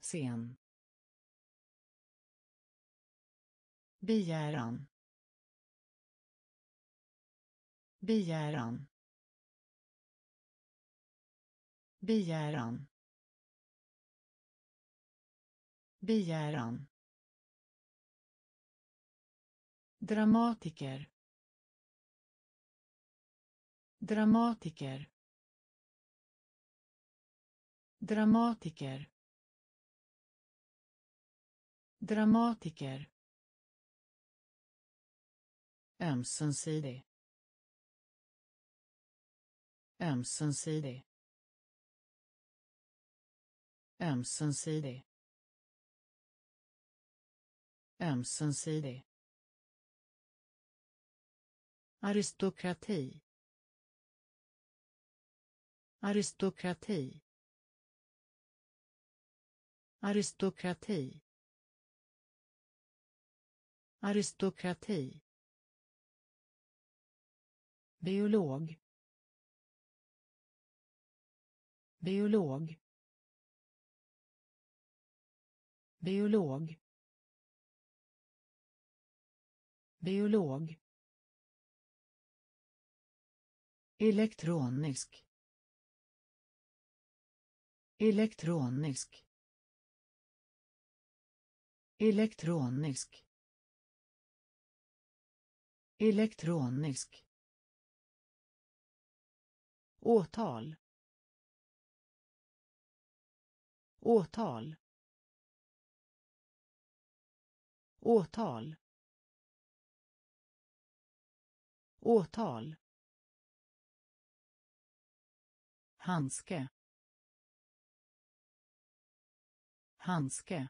Scen. Begäran. Begäran. Begäran. Begäran. Dramatiker. Dramatiker. Dramatiker. Dramatiker. Ömsesidig. Ömsesidig ömsesidig. Ömsesidig. Aristokrati. Aristokrati. Aristokrati. Aristokrati. Biolog. Biolog. Biolog. Biolog. Elektronisk. Elektronisk. Elektronisk. Elektronisk. Åtal. Åtal. Åtal. Åtal. Handske. Handske.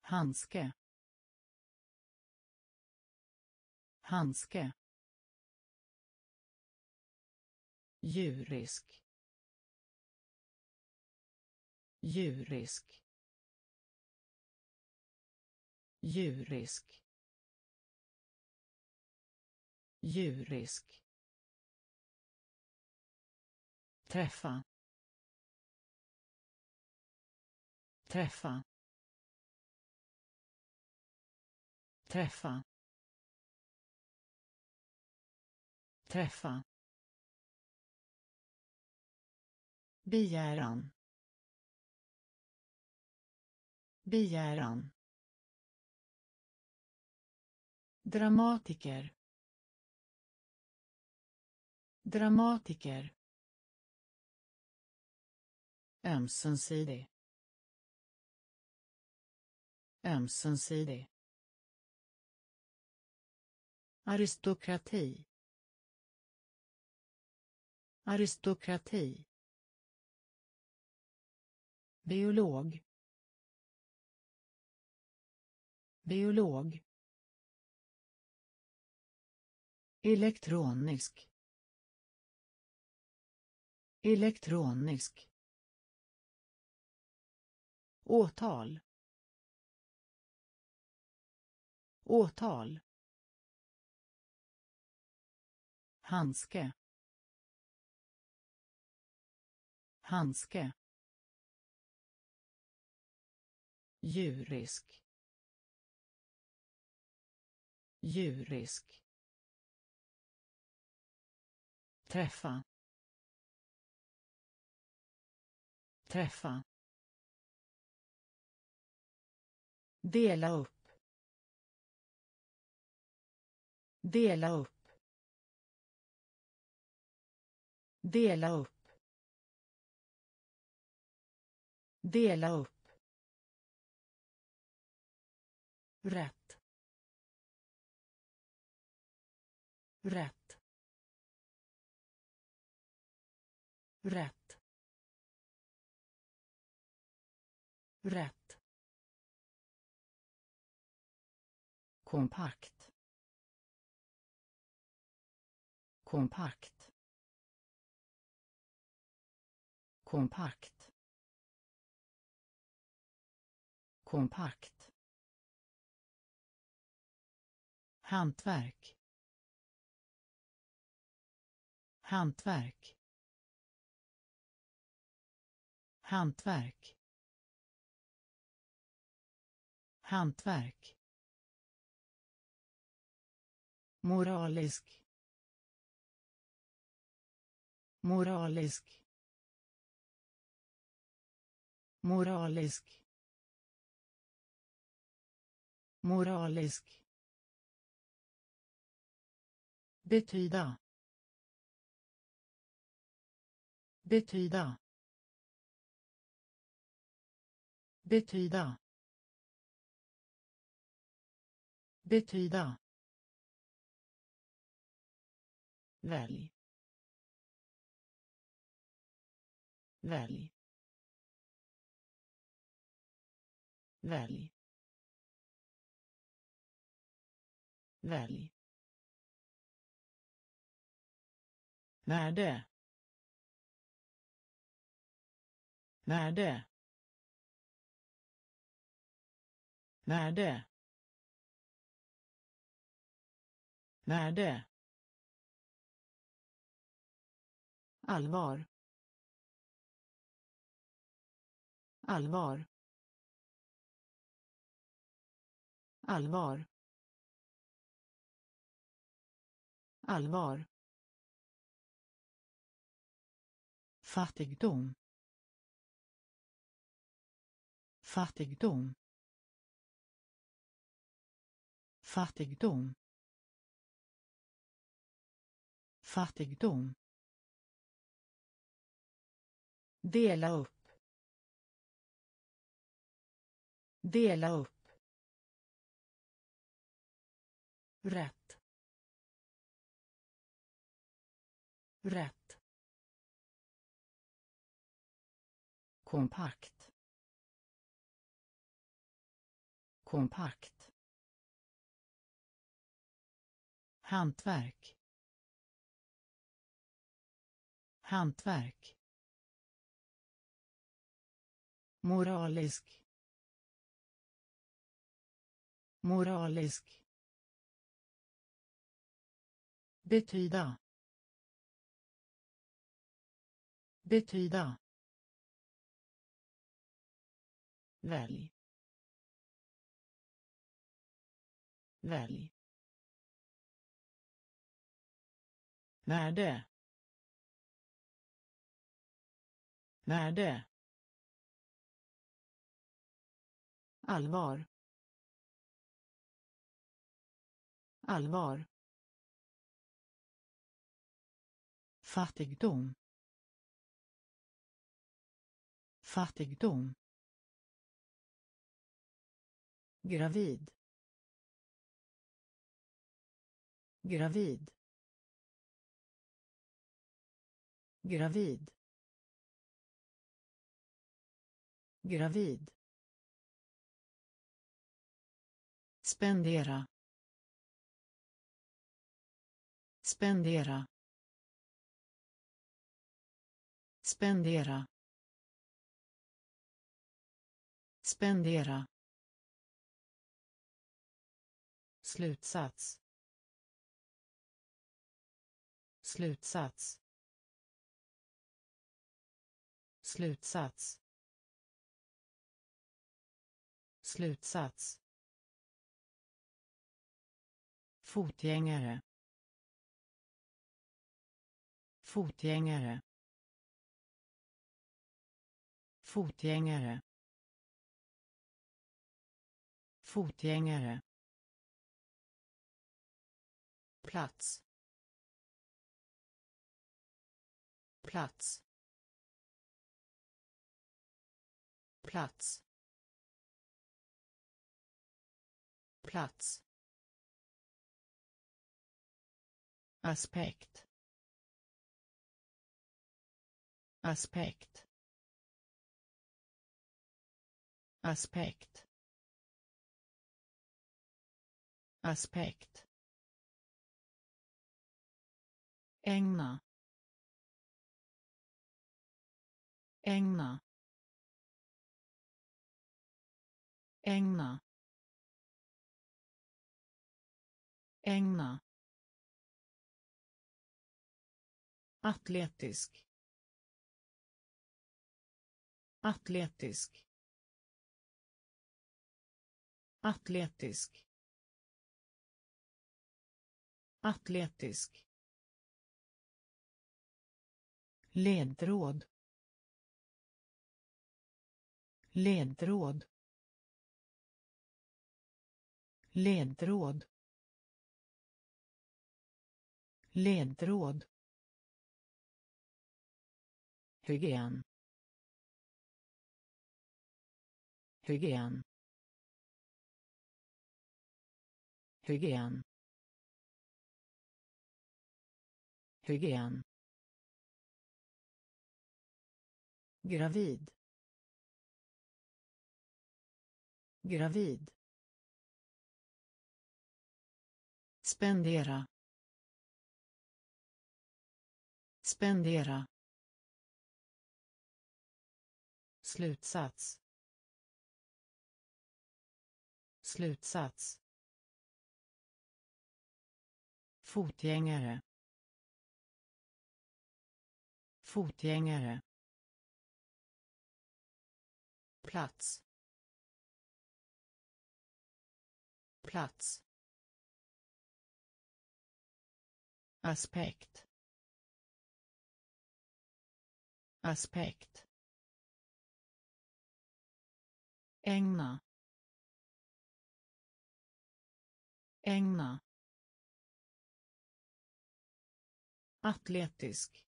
Handske. Handske. Djurisk djurisk djurisk djurisk träffa. Träffa. Träffa. Träffa. Begäran. Begäran. Dramatiker. Dramatiker. Ömsesidig. Ömsesidig. Aristokrati. Aristokrati. Biolog. Biolog. Elektronisk. Elektronisk. Åtal. Åtal. Handske. Handske. Djurisk djurisk träffa. Träffa. Dela upp. Dela upp. Dela upp. Dela upp. Rätt. Rätt. Rätt. Rätt. Kompakt. Kompakt. Kompakt. Kompakt. Hantverk. Hantverk. Hantverk. Hantverk. Moralisk. Moralisk. Moralisk. Moralisk. Betyda. Betyda. Betyda betyda välj välj välj välj. Värde. Värde. Värde. Värde. Allvar. Allvar. Allvar. Allvar. Fattigdom. Fattigdom. Fattigdom. Fattigdom. Dela upp. Dela upp. Rätt. Rätt. Kompakt. Kompakt. Hantverk. Hantverk. Moralisk. Moralisk. Betyda. Betyda. Välj. Välj. Värde. Värde. Allvar. Allvar. Fattigdom. Fattigdom. Gravid. Gravid. Gravid. Gravid. Spendera. Spendera. Spendera. Spendera. Slutsats. Slutsats. Slutsats. Slutsats. Fotgängare. Fotgängare. Fotgängare. Fotgängare. Plats. Plats. Plats. Plats. Aspekt. Aspekt. Aspekt. Aspekt. Ägna. Ägna. Ägna. Ägna. Atletisk. Atletisk. Atletisk. Atletisk. Ledtråd. Ledtråd ledtråd. Ledtråd. Hygien. Hygien. Hygien. Hygien. Gravid. Gravid. Spendera. Spendera. Slutsats. Slutsats. Fotgängare. Fotgängare. Plats. Plats. Aspekt. Aspekt. Ägna. Ägna. Atletisk.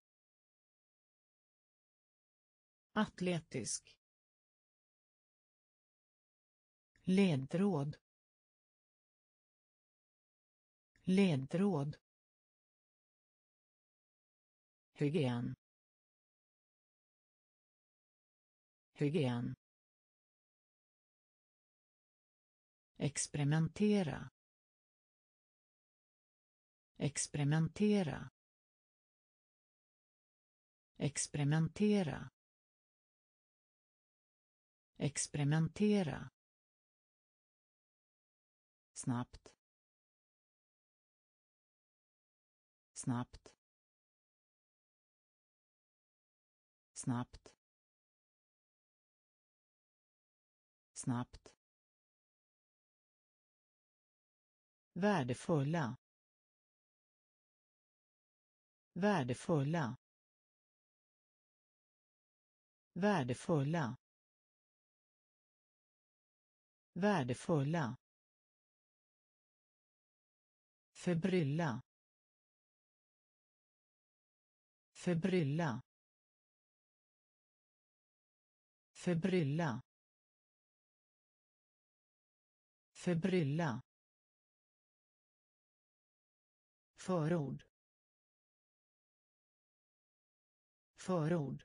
Atletisk. Ledtråd. Ledtråd hygien. Hygien. Experimentera. Experimentera. Experimentera. Experimentera. Snabbt. Snabbt. Snabbt. Snabbt. Värdefulla. Värdefulla. Värdefulla. Värdefulla. Förbrylla. Förbrylla. Förbrylla. Förbrylla. Förord. Förord.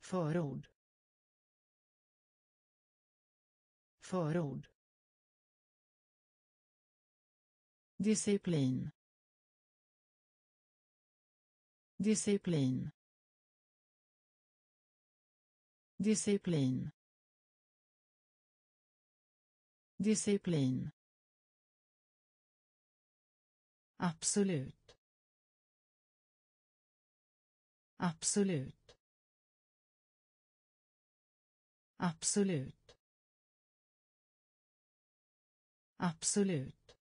Förord. Förord. Disciplin. Disciplin disciplin. Disciplin. Absolut. Absolut. Absolut. Absolut.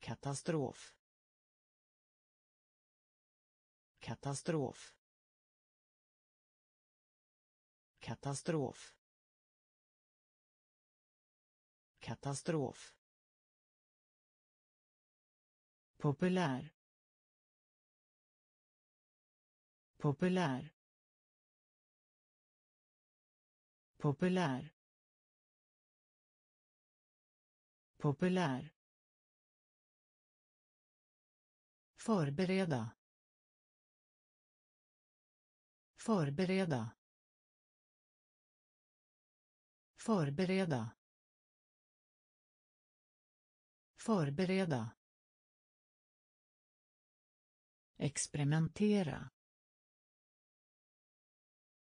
Katastrof. Katastrof katastrof. Katastrof. Populär. Populär. Populär. Populär. Förbereda. Förbereda förbereda. Förbereda. Experimentera.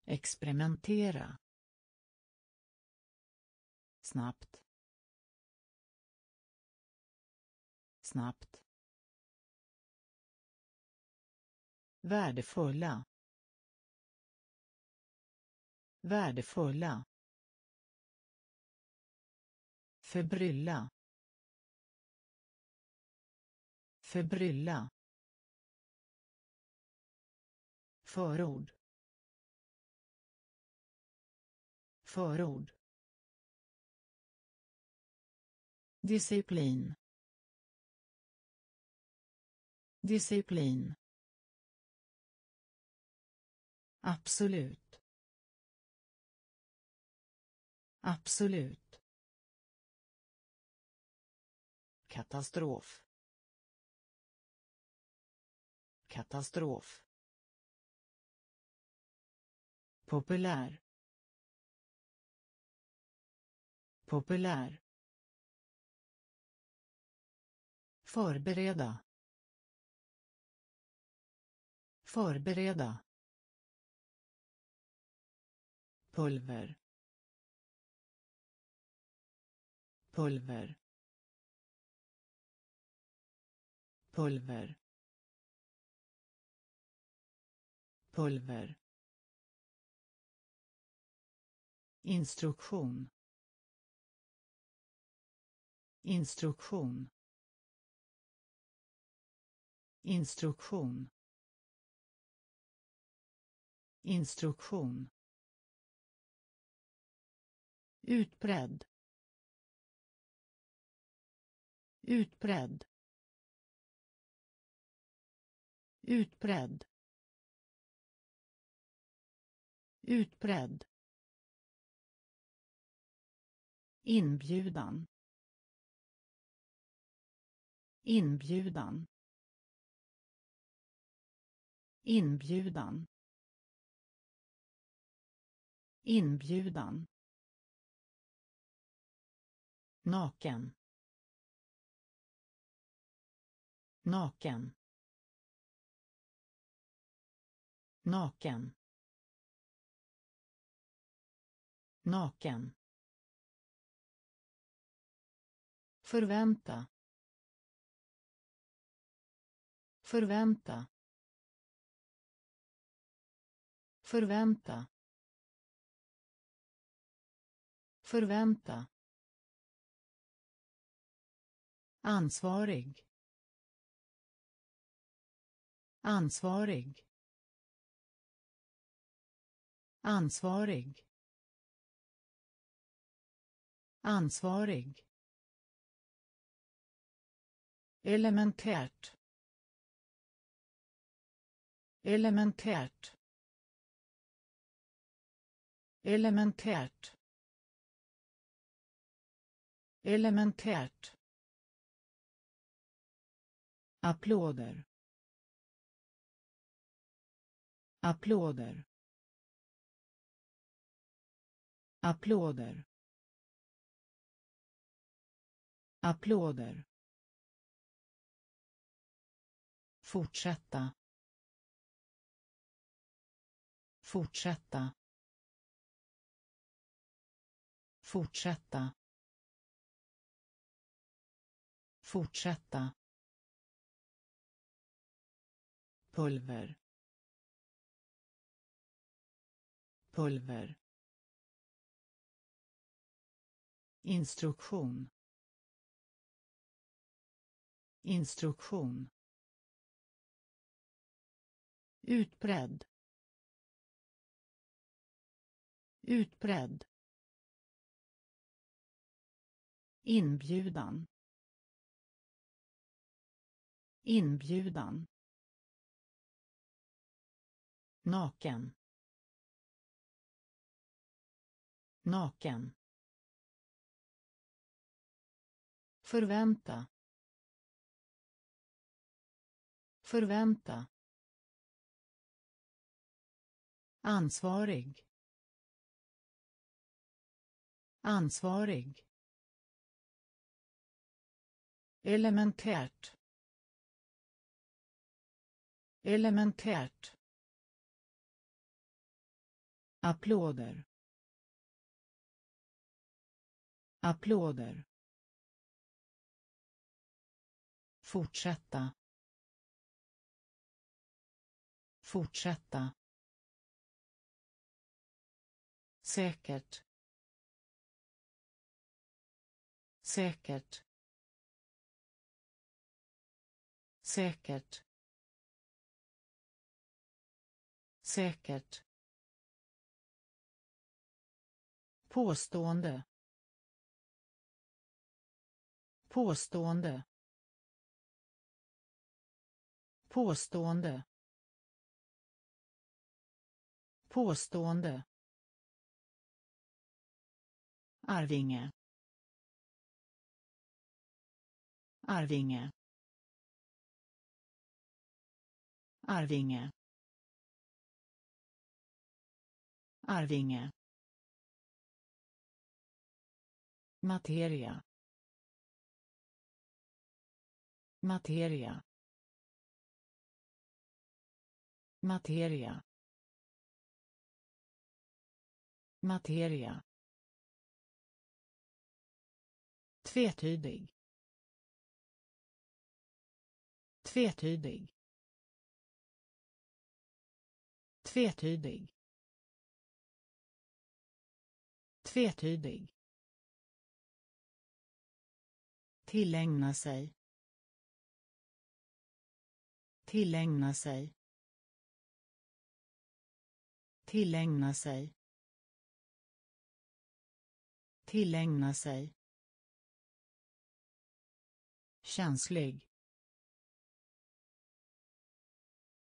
Experimentera. Snabbt. Snabbt. Värdefulla. Värdefulla förbrylla Förbrylla. Förord. Förord. Disciplin. Disciplin. Absolut. Absolut. Katastrof. Katastrof. Populär. Populär. Förbereda. Förbereda. Pulver. Pulver. Pulver. Pulver. Instruktion. Instruktion. Instruktion. Instruktion. Utbredd. Utbredd. Utbredd. Utbredd. Inbjudan. Inbjudan. Inbjudan. Inbjudan. Naken. Naken. Naken. Naken. Förvänta. Förvänta. Förvänta. Förvänta. Ansvarig. Ansvarig. Ansvarig. Ansvarig. Elementärt. Elementärt. Elementärt. Elementärt. Applåder. Applåder. Applåder. Applåder. Fortsätta. Fortsätta. Fortsätta. Fortsätta. Pulver. Pulver. Instruktion. Instruktion. Utbredd. Utbredd. Inbjudan. Inbjudan. Naken. Naken. Förvänta. Förvänta. Ansvarig. Ansvarig. Elementärt. Elementärt. Applåder. Applåder. Fortsätta. Fortsätta. Säkert. Säkert. säkert säkert påstående påstående påstående. Påstående. Arvinge. Arvinge. Arvinge. Arvinge. Materia. Materia. Materia materia tvetydig tvetydig tvetydig tvetydig. Tillägna sig. Tillägna sig tillägna sig. Tillägna sig. Känslig.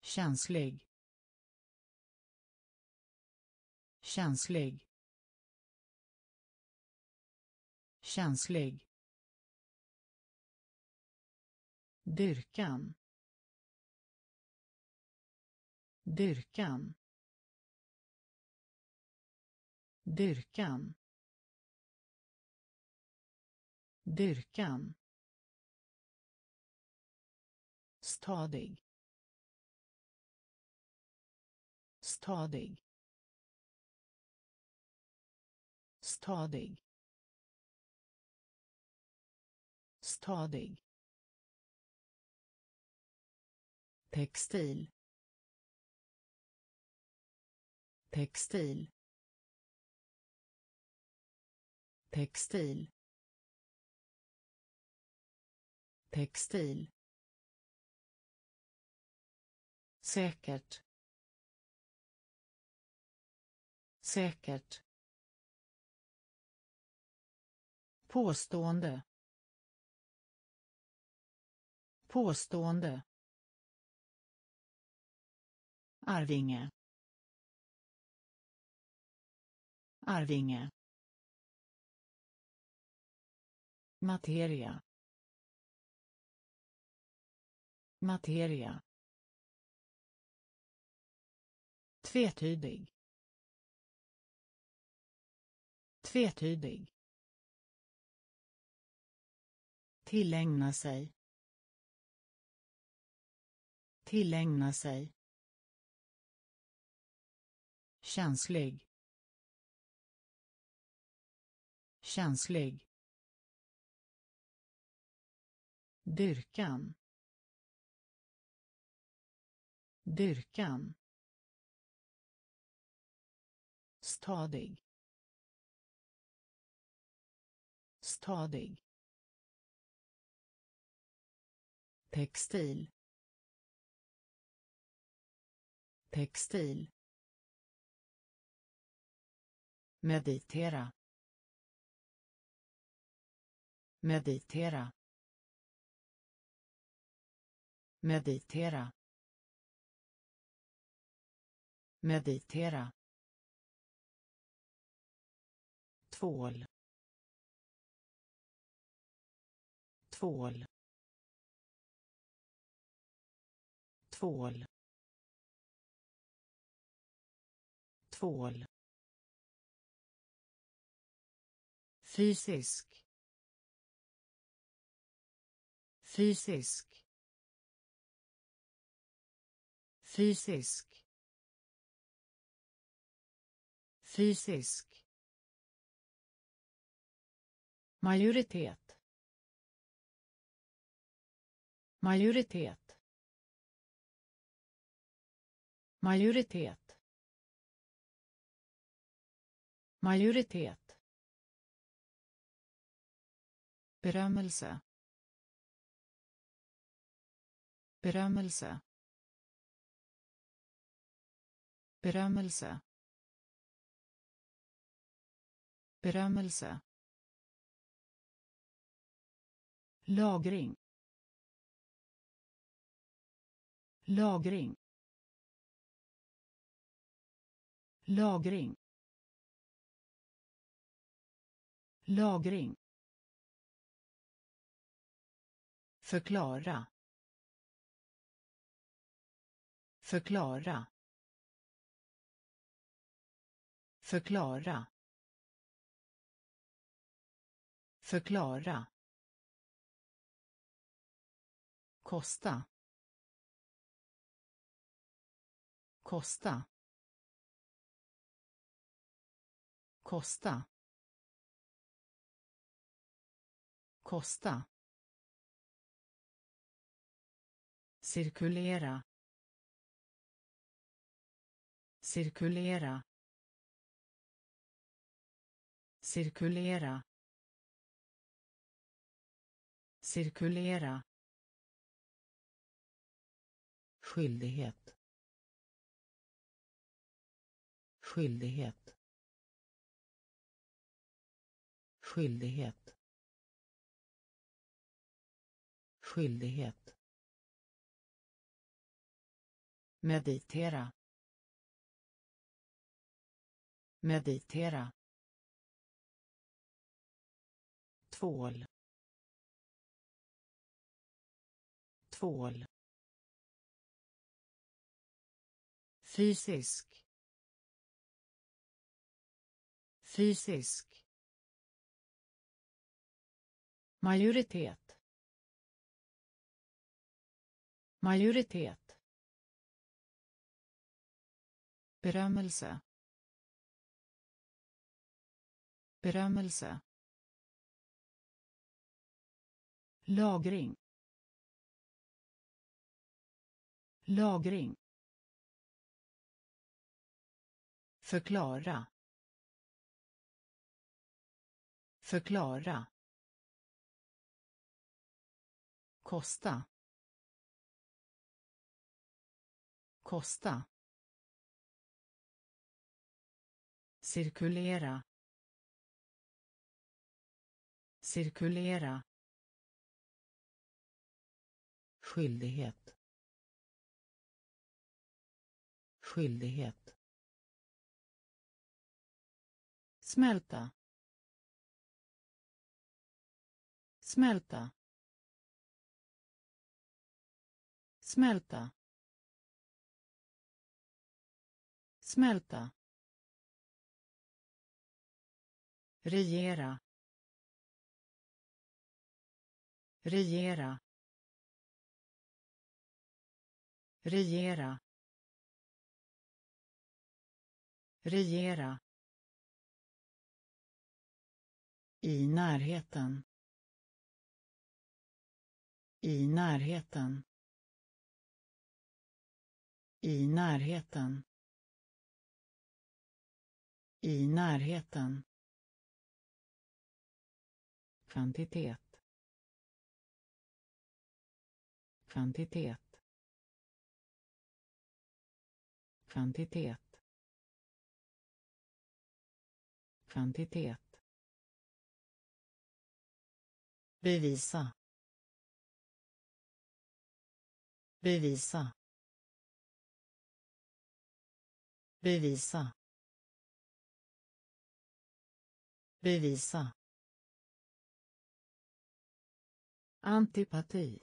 Känslig. Känslig. Känslig. Dyrkan. Dyrkan. Dyrkan. Dyrkan. Stadig. Stadig. Stadig. Stadig. Textil. Textil. Textil. Textil. Säkert. Säkert. Påstående. Påstående. Arvinge. Arvinge. Materia materia tvetydig tvetydig tillägna sig tillägna sig känslig känslig. Dyrkan. Dyrkan. Stadig. Stadig. Textil. Textil. Meditera. Meditera meditera. Meditera. Tvål. Tvål. Tvål. Tvål. Fysisk. Fysisk. Fysisk. Fysisk. Majoritet. Majoritet. Majoritet. Majoritet. Berömmelse. Berömmelse. Berömmelse. Berömmelse. Lagring. Lagring. Lagring. Lagring. Förklara. Förklara. Förklara förklara kosta kosta kosta kosta cirkulera cirkulera cirkulera cirkulera skyldighet skyldighet skyldighet skyldighet. Meditera. Meditera. Tvål. Tvål. Fysisk. Fysisk. Majoritet. Majoritet. Berömmelse. Berömmelse. Lagring. Lagring. Förklara. Förklara. Kosta. Kosta. Cirkulera. Cirkulera skyldighet. Skyldighet. Smälta. Smälta. Smälta. Smälta. Regera. Regera. Regera. Regera. I närheten. I närheten. I närheten. I närheten. Kvantitet. Kvantitet. Kvantitet. Kvantitet. Bevisa. Bevisa. Bevisa. Bevisa. Antipati.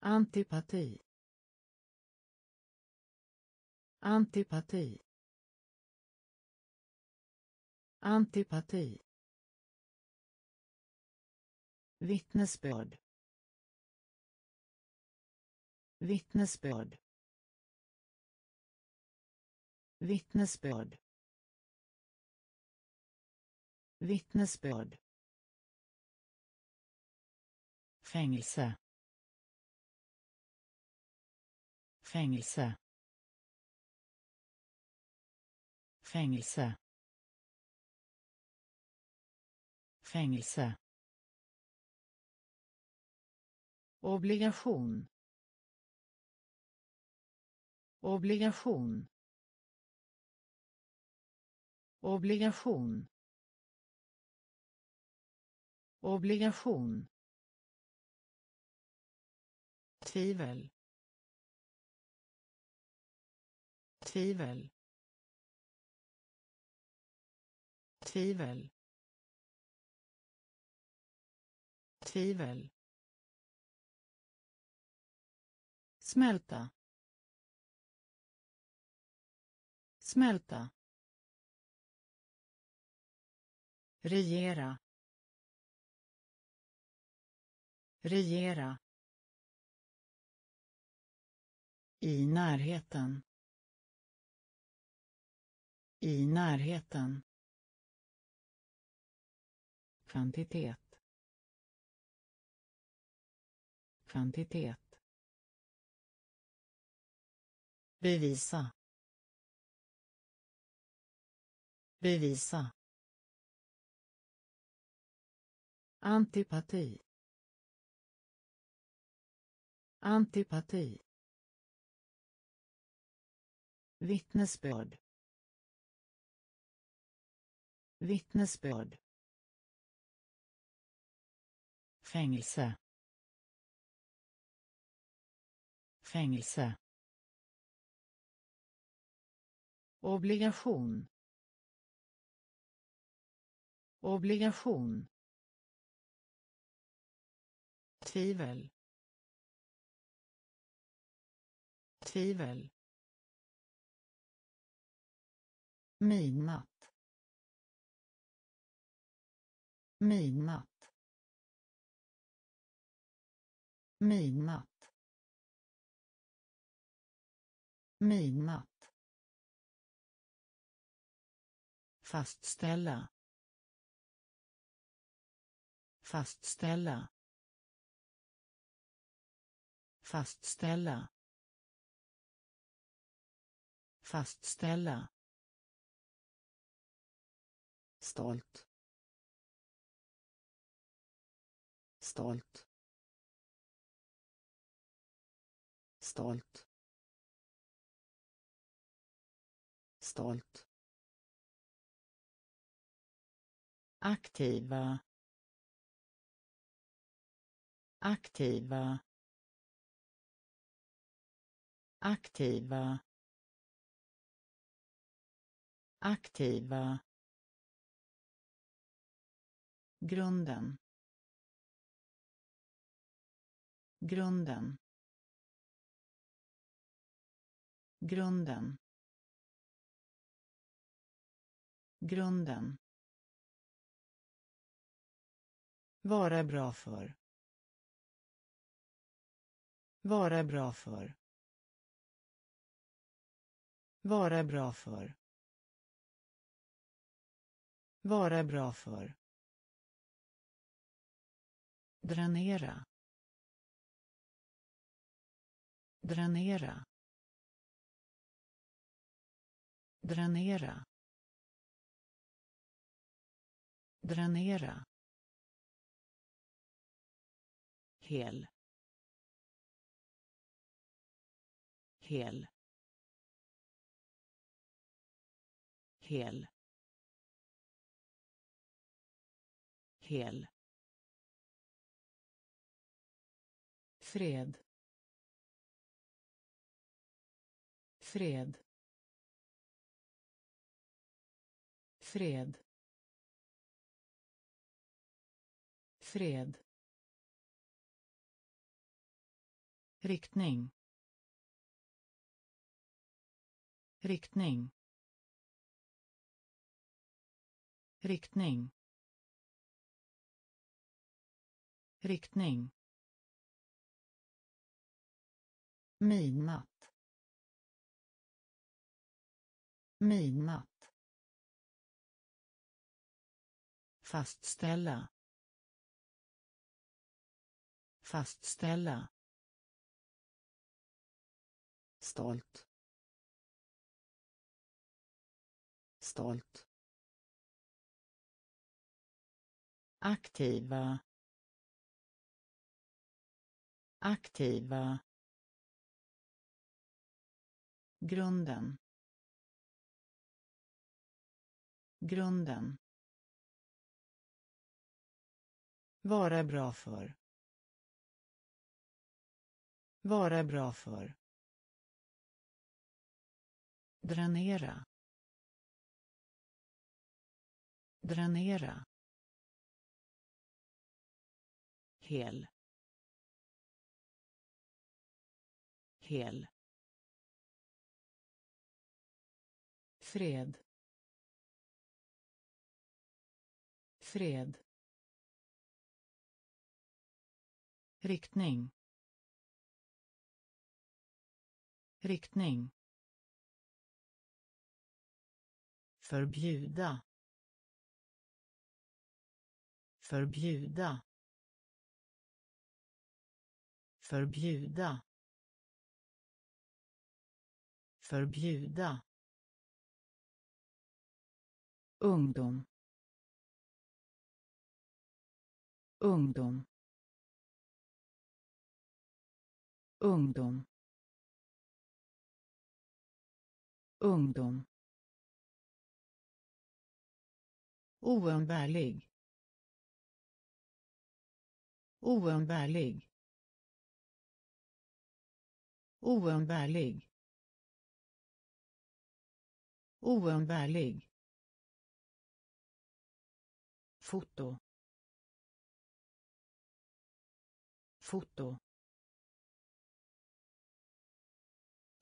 Antipati antipati. Antipati. Vittnesbörd. Vittnesbörd. Vittnesbörd. Vittnesbörd. Fängelse. Fängelse. Fängelse. Fängelse. Obligation. Obligation. Obligation. Obligation. Tvivel. Tvivel. Tvivel. Tvivel. Smälta. Smälta. Regera. Regera. I närheten. I närheten kvantitet. Kvantitet. Bevisa. Bevisa. Antipati. Antipati. Vittnesbörd. Vittnesbörd fängelse. Fängelse. Obligation. Obligation. Tvivel. Tvivel. Midnatt midnatt midnatt midnatt fastställa. Fastställa. Fastställa. Fastställa. Stolt. Stolt. Stolt. Stolt. Aktiva. Aktiva. Aktiva. Aktiva. Grunden. Grunden. Grunden. Grunden. Vara bra för. Vara bra för. Vara bra för. Vara bra för. Dränera. Dränera. Dränera dränera hel hel hel hel. Fred. Fred. Fred. Fred. Riktning. Riktning. Riktning. Riktning. Midnatt midnatt fastställa fastställa stolt stolt aktiva aktiva grunden grunden. Vara bra för. Vara bra för. Dränera. Dränera. Hel. Hel. Fred. Fred. Riktning. Riktning. Förbjuda. Förbjuda. Förbjuda. Förbjuda. Ungdom. Ungdom. Ungdom. Ungdom. Oumbärlig. Oumbärlig. Oumbärlig. Oumbärlig. Foto. Foto.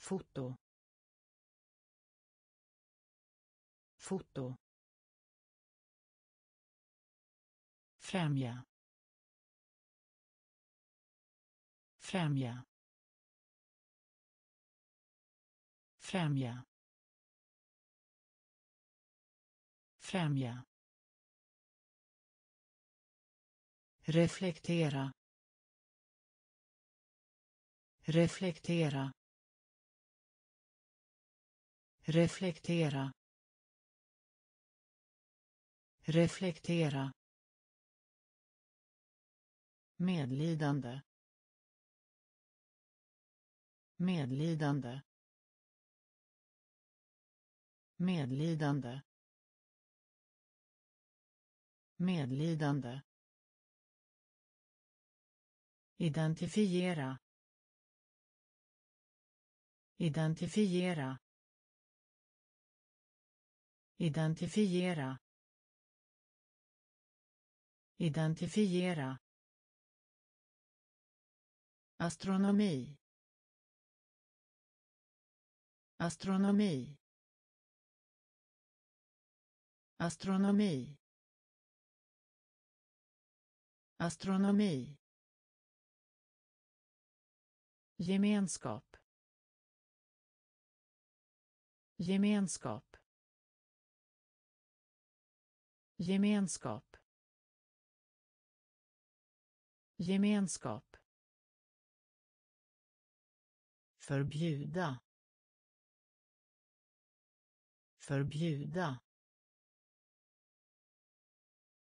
Foto. Foto. Främja. Främja. Främja. Främja. Reflektera. Reflektera reflektera reflektera medlidande medlidande medlidande medlidande identifiera identifiera identifiera identifiera astronomi astronomi astronomi astronomi gemenskap gemenskap. Gemenskap. Gemenskap. Förbjuda. Förbjuda.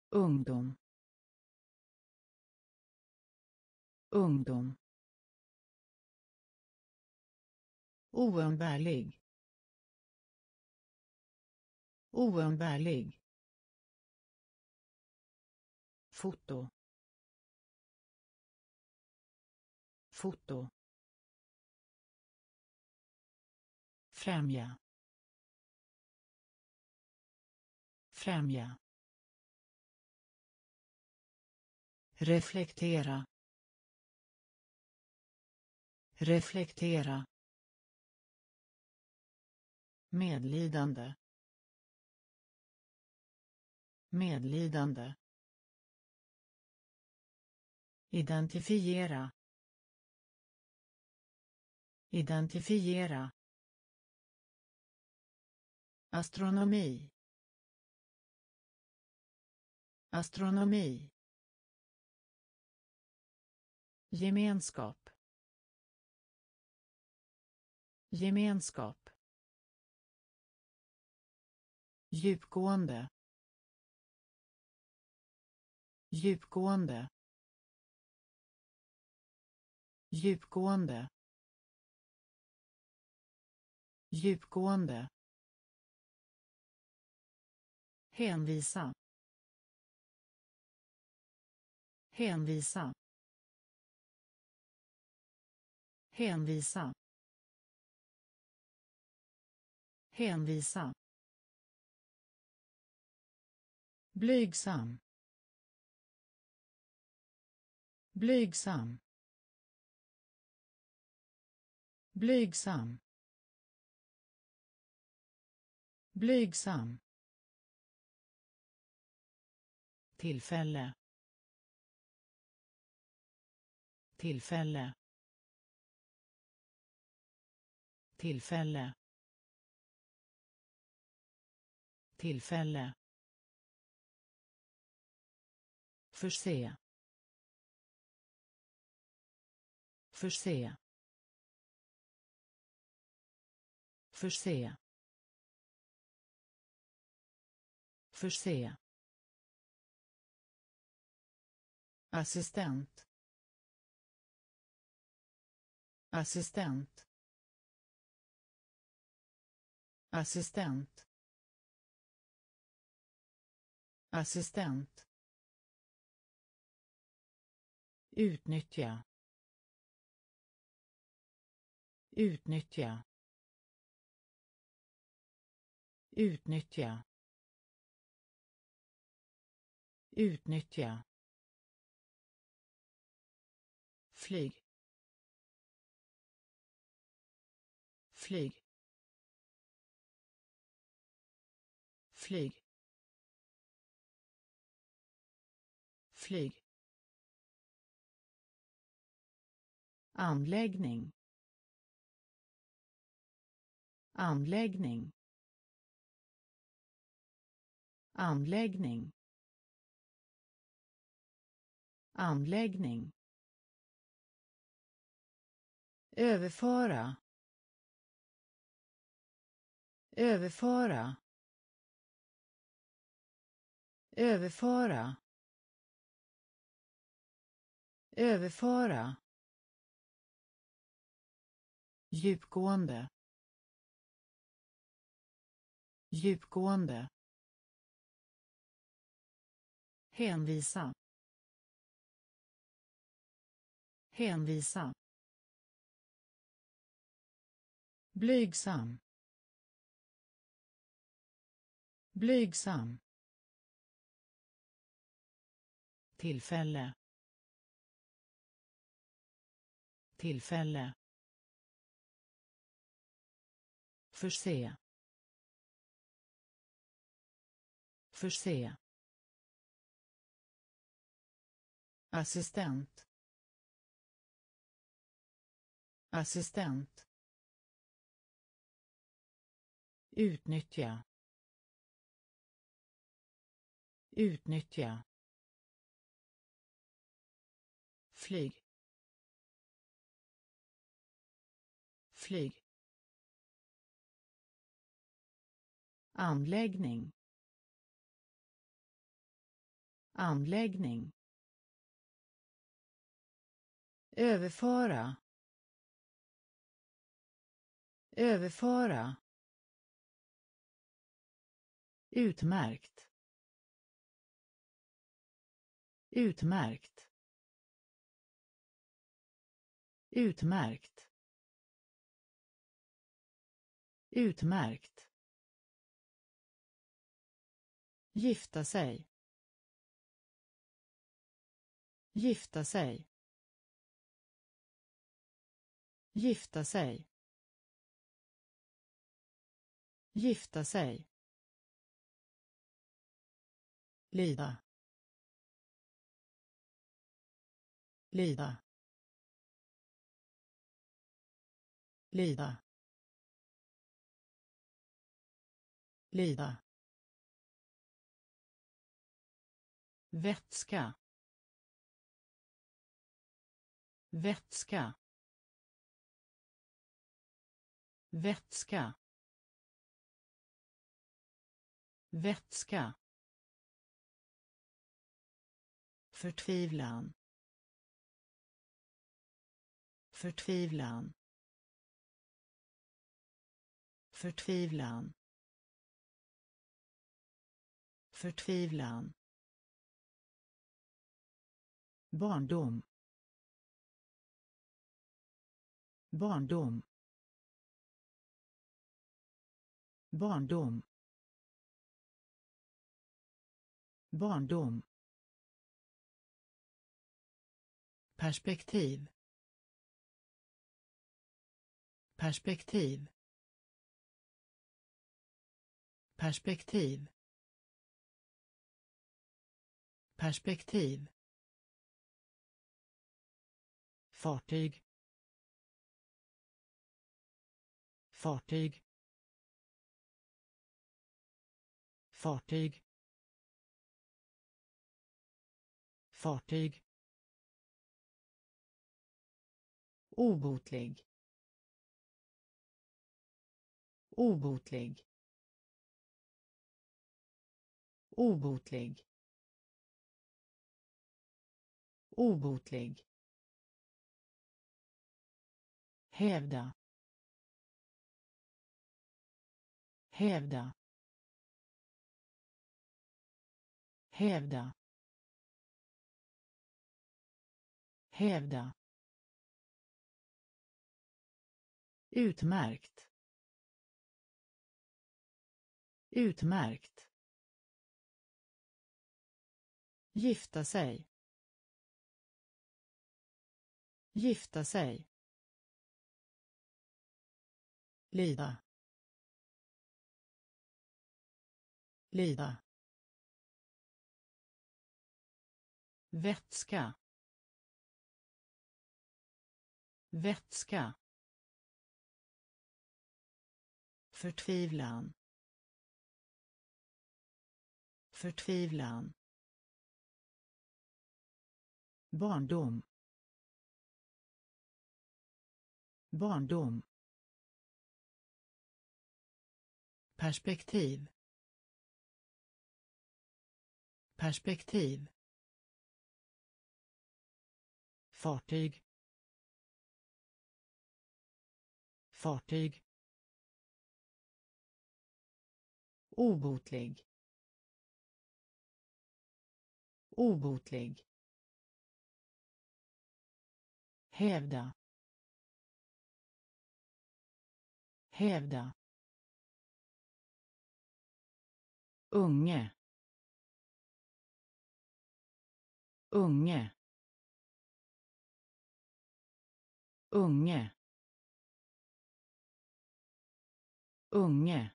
Ungdom. Ungdom. Oumbärlig. Oumbärlig foto. Foto. Främja. Främja. Reflektera. Reflektera. Medlidande. Medlidande identifiera identifiera astronomi astronomi gemenskap gemenskap djupgående djupgående djupgående. Djupgående. Hänvisa. Hänvisa. Hänvisa. Hänvisa. Blygsam. Blygsam. Blygsam. Blygsam. Tillfälle. Tillfälle. Tillfälle. Tillfälle. Förse. Förse. Förse förse assistent assistent assistent assistent utnyttja utnyttja. Utnyttja. Utnyttja. Flyg. Flyg. Flyg. Flyg. Anläggning. Anläggning anläggning. Anläggning. Överföra. Överföra. Överföra. Överföra. Djupgående. Djupgående hänvisa. Hänvisa. Blygsam. Blygsam. Tillfälle. Tillfälle. Förse. Förse. Assistent. Assistent. Utnyttja. Utnyttja. Flyg. Flyg. Anläggning. Anläggning överföra. Överföra. Utmärkt. Utmärkt. Utmärkt. Utmärkt. Gifta sig. Gifta sig. Gifta sig. Gifta sig. Lida. Lida. Lida. Lida. vätska vätska vätska. Vätska. Förtvivlan. Förtvivlan. Förtvivlan. Förtvivlan. Barndom. Barndom. Barndom. Barndom. Perspektiv. Perspektiv. Perspektiv. Perspektiv. Fartyg. Fartyg. Fartyg. Fartyg. Obotlig. Obotlig. Obotlig. Obotlig. Hävda. Hävda. Hävda. Hävda. Utmärkt. Utmärkt. Gifta sig. Gifta sig. Lida. Lida. Vätska. Vätska. Förtvivlan. Förtvivlan. Barndom. Barndom. Perspektiv. Perspektiv fartyg. Fartyg. Obotlig. Obotlig. Hävda. Hävda. Unge. Unge. Unge. Unge.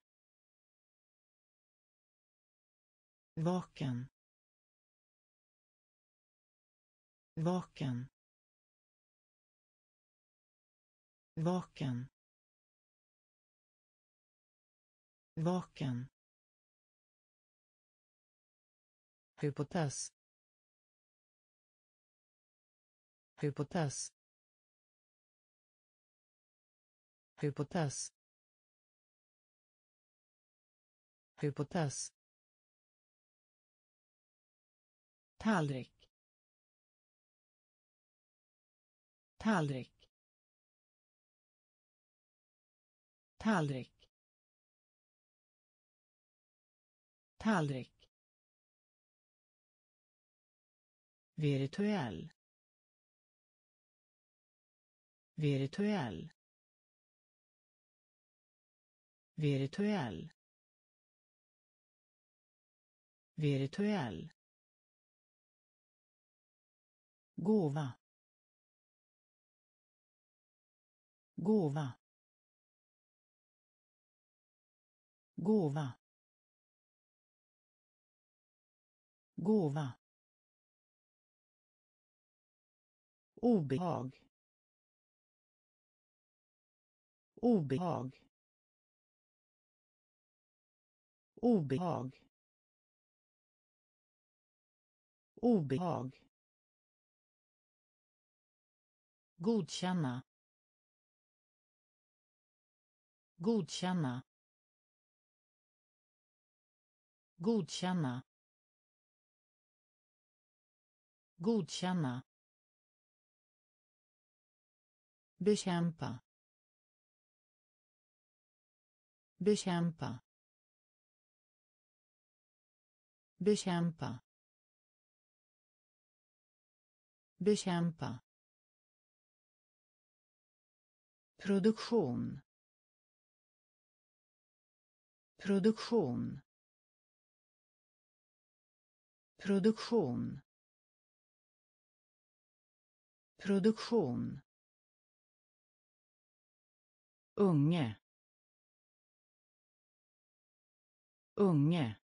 Vaken. Vaken. Vaken. Vaken. Hypotes. Hypotes. Hypotes. Hypotes. Tallrik. Tallrik. Tallrik. Tallrik. Virtuell. Virtuell virtuell. Virtuell. Gåva. Gåva. Gåva. Gåva. Obehag. Obehag. Obehag. Obehag. Godkänna. Godkänna. Godkänna. Godkänna. Bekämpa. Bekämpa. Bekämpa. Bekämpa. Produktion. Produktion. Produktion. Produktion. Unge. Unge.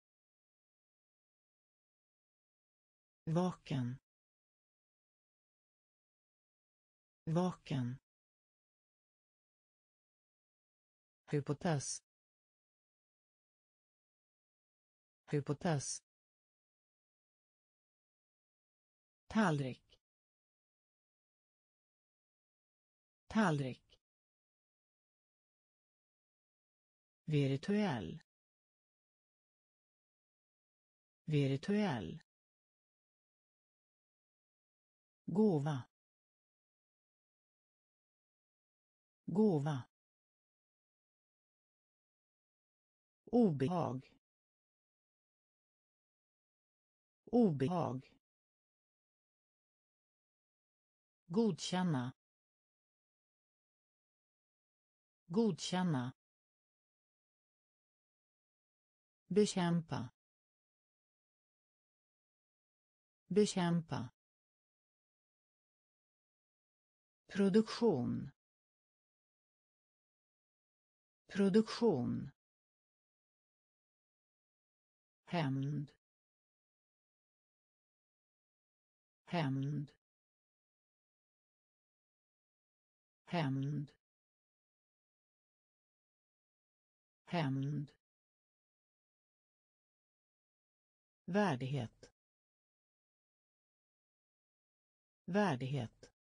Vaken. Vaken. Hypotes. Hypotes. Tallrik. Tallrik. Virtuell. Virtuell. Gåva. Gåva. Obehag. Obehag. Godkänna. Godkänna. Bekämpa. Bekämpa. Produktion. Produktion. Hämnd. Hämnd. Hämnd. Hämnd. Värdighet. Värdighet.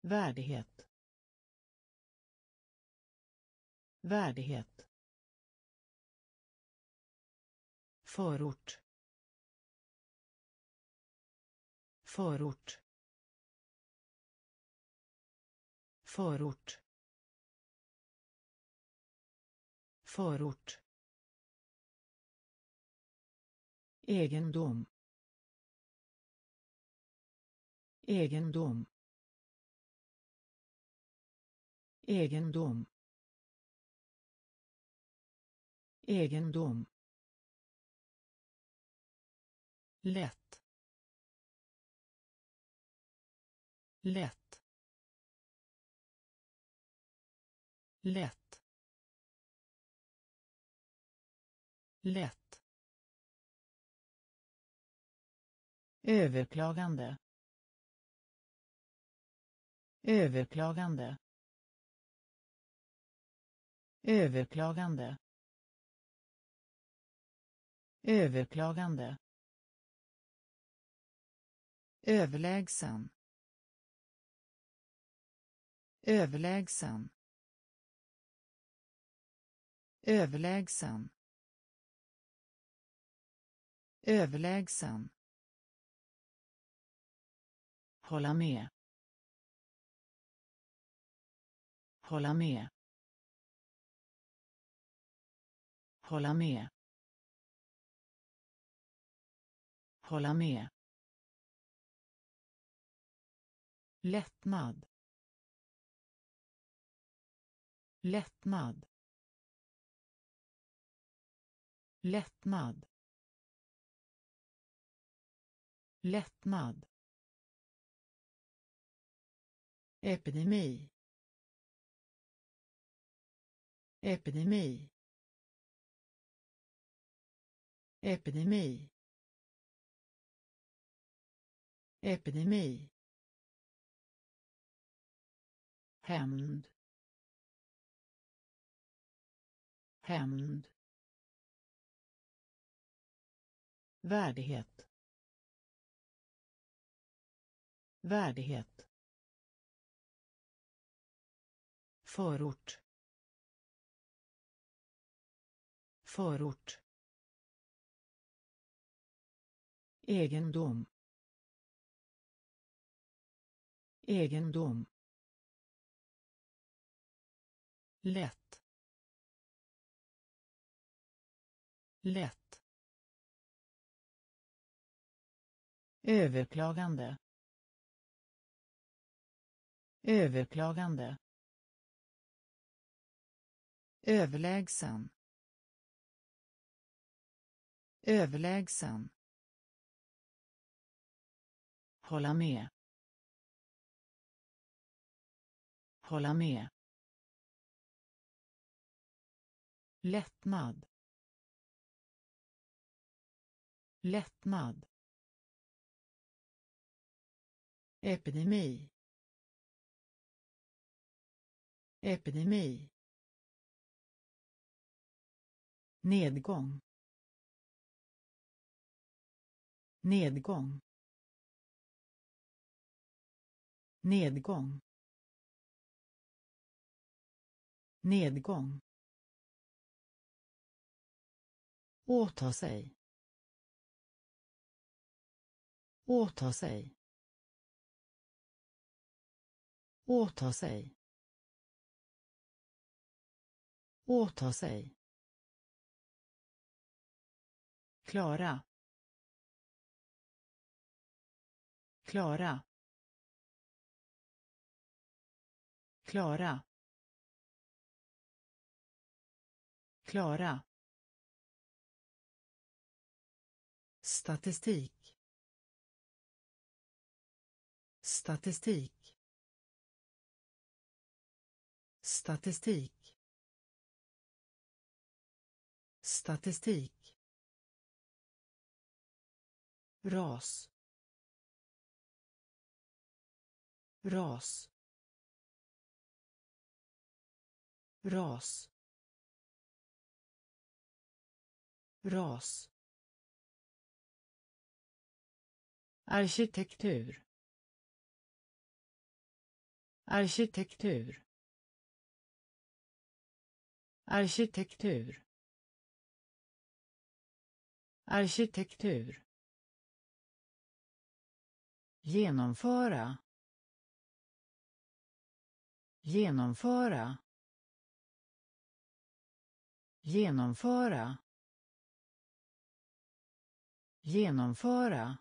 Värdighet. Värdighet. Förort. Förort. Förort. Förort. Egendom. Egendom. Egendom. Egendom. Lätt. Lätt. Lätt. Lätt. Överklagande. Överklagande överklagande. Överklagande. Överlägsen. Överlägsen. Överlägsen. Överlägsen. Hålla med. Hålla med. Hålla med. Hålla med. Lättnad. Lättnad. Lättnad. Lättnad. Epidemi. Epidemi. Epidemi. Epidemi. Hämnd. Hämnd. Värdighet. Värdighet. Förort. Förort. Egendom. Egendom. Lätt. Lätt. Överklagande. Överklagande. Överlägsen. Överlägsen hålla med. Hålla med. Lättnad. Lättnad. Epidemi. Epidemi. Nedgång. Nedgång. Nedgång. Nedgång. Åta sig. Åta sig. Åta sig. Åta sig. Klara. Klara klara. Klara. Statistik. Statistik. Statistik. Statistik. Ras. Ras. Ras. Ras. Arkitektur. Arkitektur. Arkitektur. Arkitektur. Genomföra. Genomföra genomföra. Genomföra.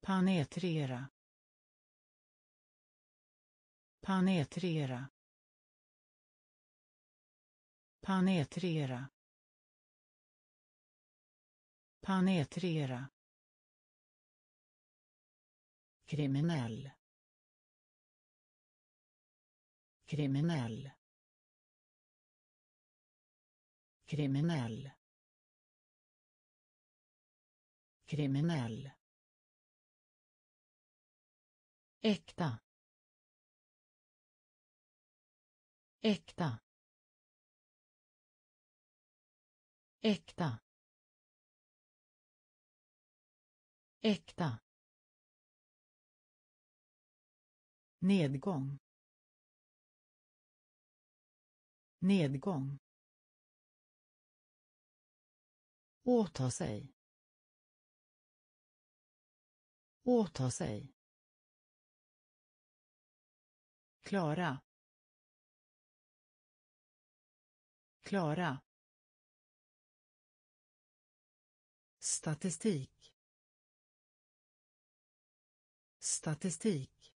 Penetrera. Penetrera. Penetrera. Penetrera. Kriminell. Kriminell. Kriminell. Kriminell. Äkta. Äkta. Äkta. Äkta. Nedgång. Nedgång. Åta sig. Åta sig. Klara. Klara. Statistik. Statistik.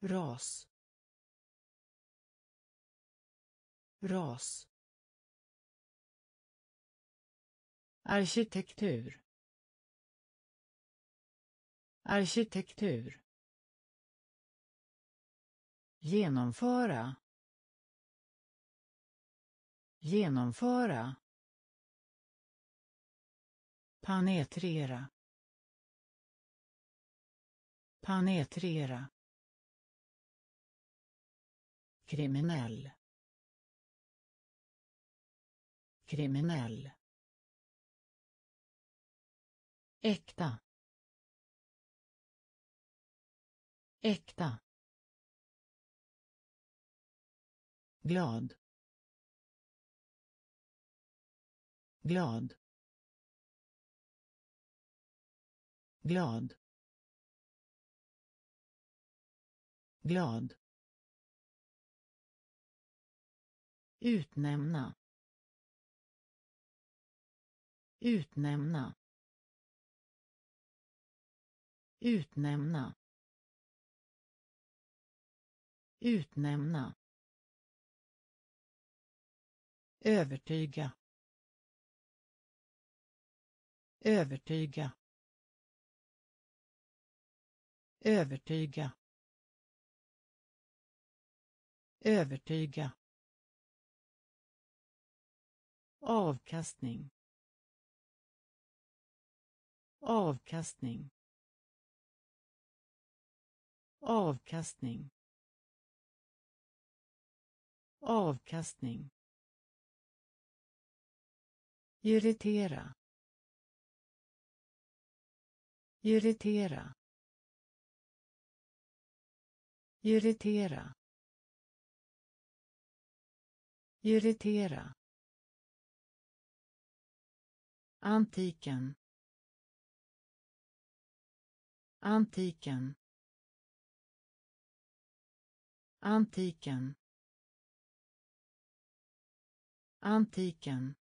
Ras. Ras. Arkitektur. Arkitektur. Genomföra. Genomföra. Penetrera. Penetrera. Kriminell. Kriminell. Äkta. Äkta. Glad. Glad. Glad. Glad. Utnämna. Utnämna utnämna. Utnämna. Övertyga. Övertyga. Övertyga. Övertyga. Avkastning. Avkastning avkastning. Avkastning. Irritera. Irritera. Irritera. Irritera. Antiken. Antiken. Antiken. Antiken.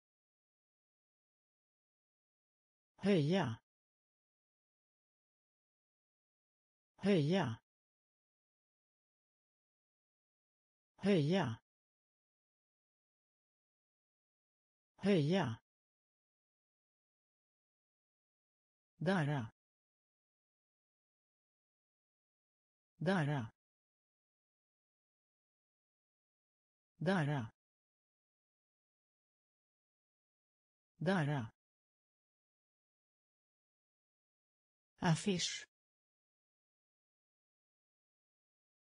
Höja. Höja. Höja. Höja. Darra. Darra. Darra. Darra. affisch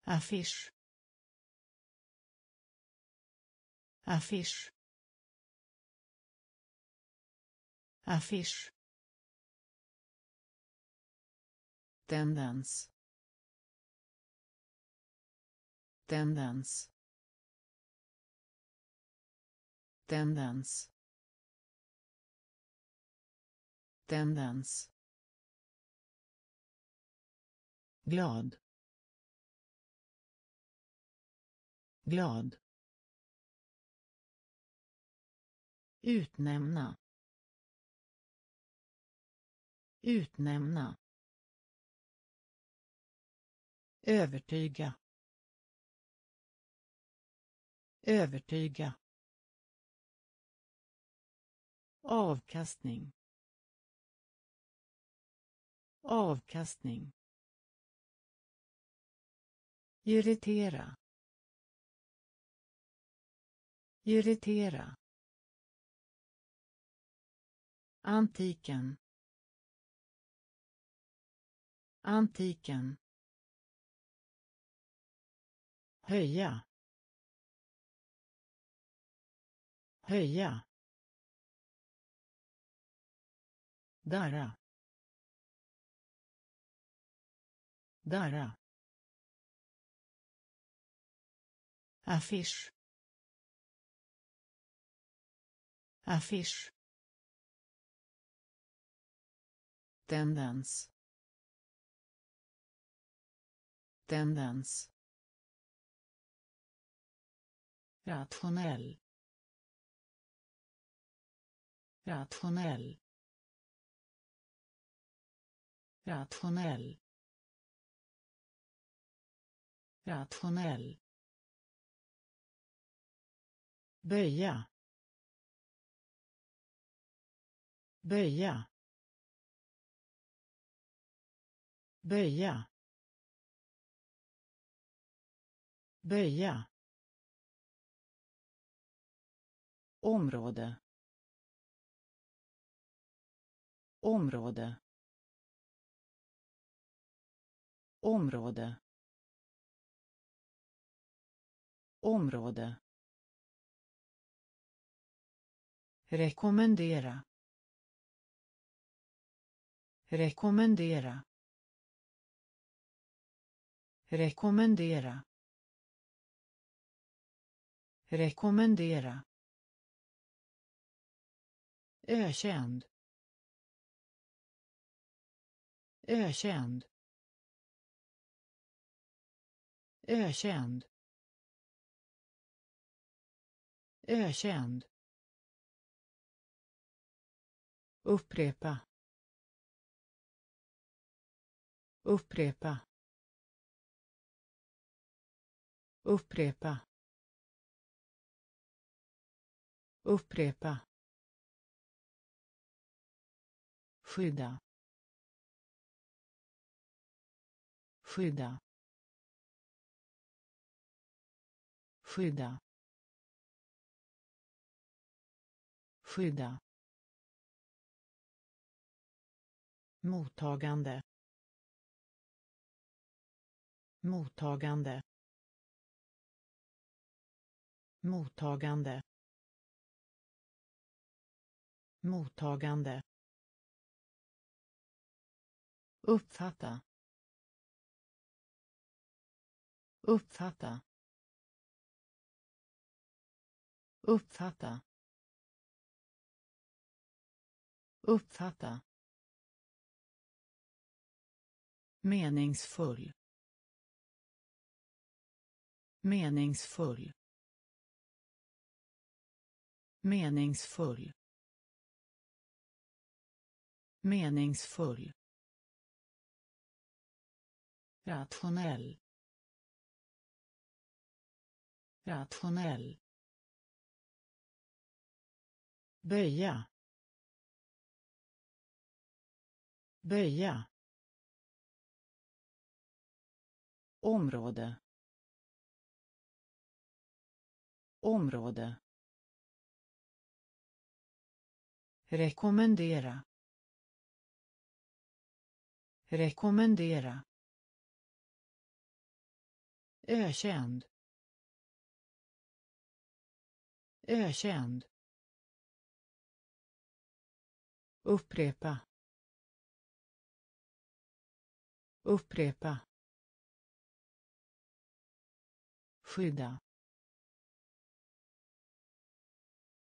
affisch affisch affisch tendens tendens tendens. Tendens. Glad. Glad. Utnämna. Utnämna. Övertyga. Övertyga. Avkastning. Avkastning. Irritera. Irritera. Antiken. Antiken. Höja. Höja. Darra. Darra. affisch affisch tendens. Tendens. Rationell. Rationell. Rationell. Rationell. Böja. Böja. Böja. Böja. Område. Område. Område. Område. Rekommendera. Rekommendera. Rekommendera. Rekommendera. Ökänd. Ökänd. Ökänd. Ökänd. Upprepa. Upprepa. Upprepa. Upprepa. skydda skydda skydda skydda mottagande mottagande mottagande mottagande uppfatta uppfatta. Uppfatta. Uppfatta. Meningsfull. Meningsfull. Meningsfull. Meningsfull. Rationell. Rationell böja. Böja. Område. Område. Rekommendera. Rekommendera. Ökänd. Ökänd. Upprepa. Upprepa. Skydda.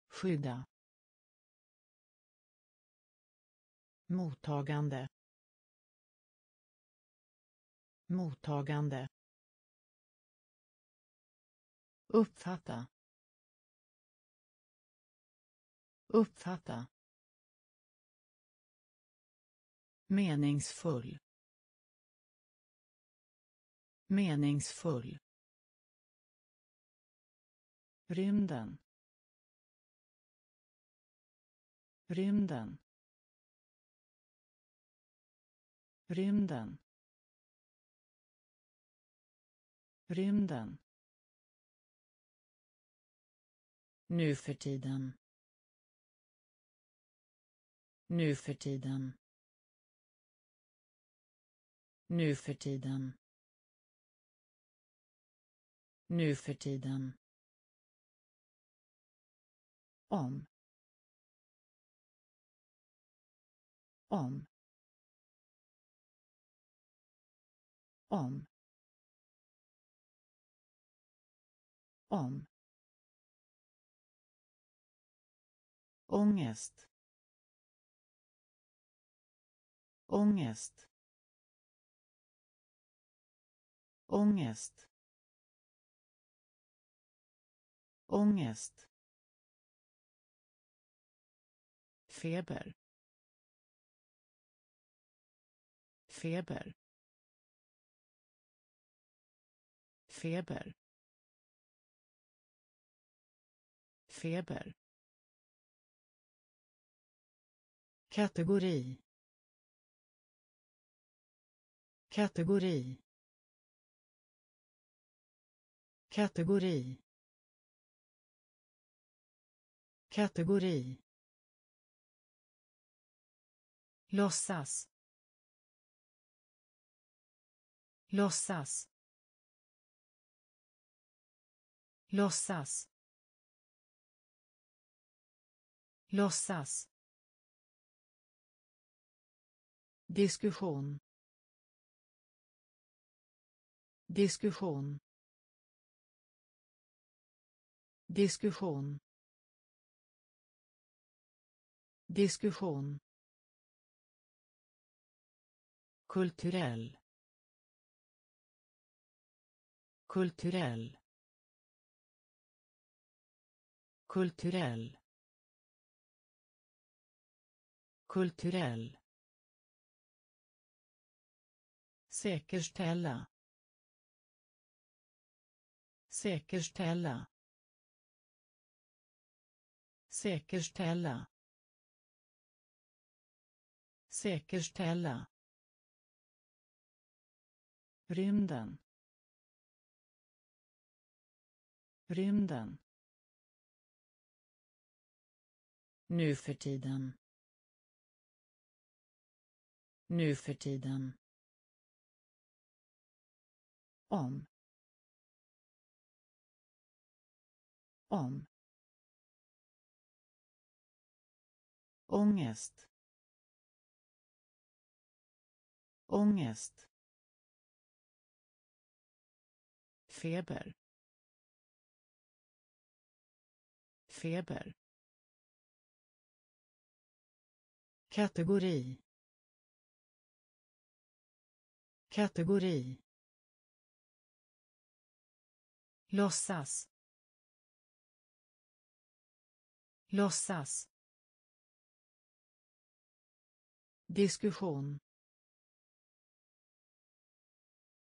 Skydda. Mottagande. Mottagande. Uppfatta. Uppfatta. Meningsfull. Meningsfull. Rymden. Rymden. Rymden. Rymden. Nu för tiden. Nu för tiden nu för tiden. Nu för tiden. Om. Om. Om. Om. Ångest. Ångest. Ångest. Ångest. Feber. Feber. Feber. Feber. Kategori. Kategori. Kategori. Kategori. Låtsas. Låtsas. Låtsas. Låtsas. Diskussion. Diskussion diskussion. Diskussion. Kulturell. Kulturell. Kulturell. Kulturell. Säkerställa. Säkerställa säkerställa säkerställa rymden rymden nu för tiden nu för tiden om om. Ångest. Ångest. Feber. Feber. Kategori. Kategori. Låtsas. Låtsas. Diskussion.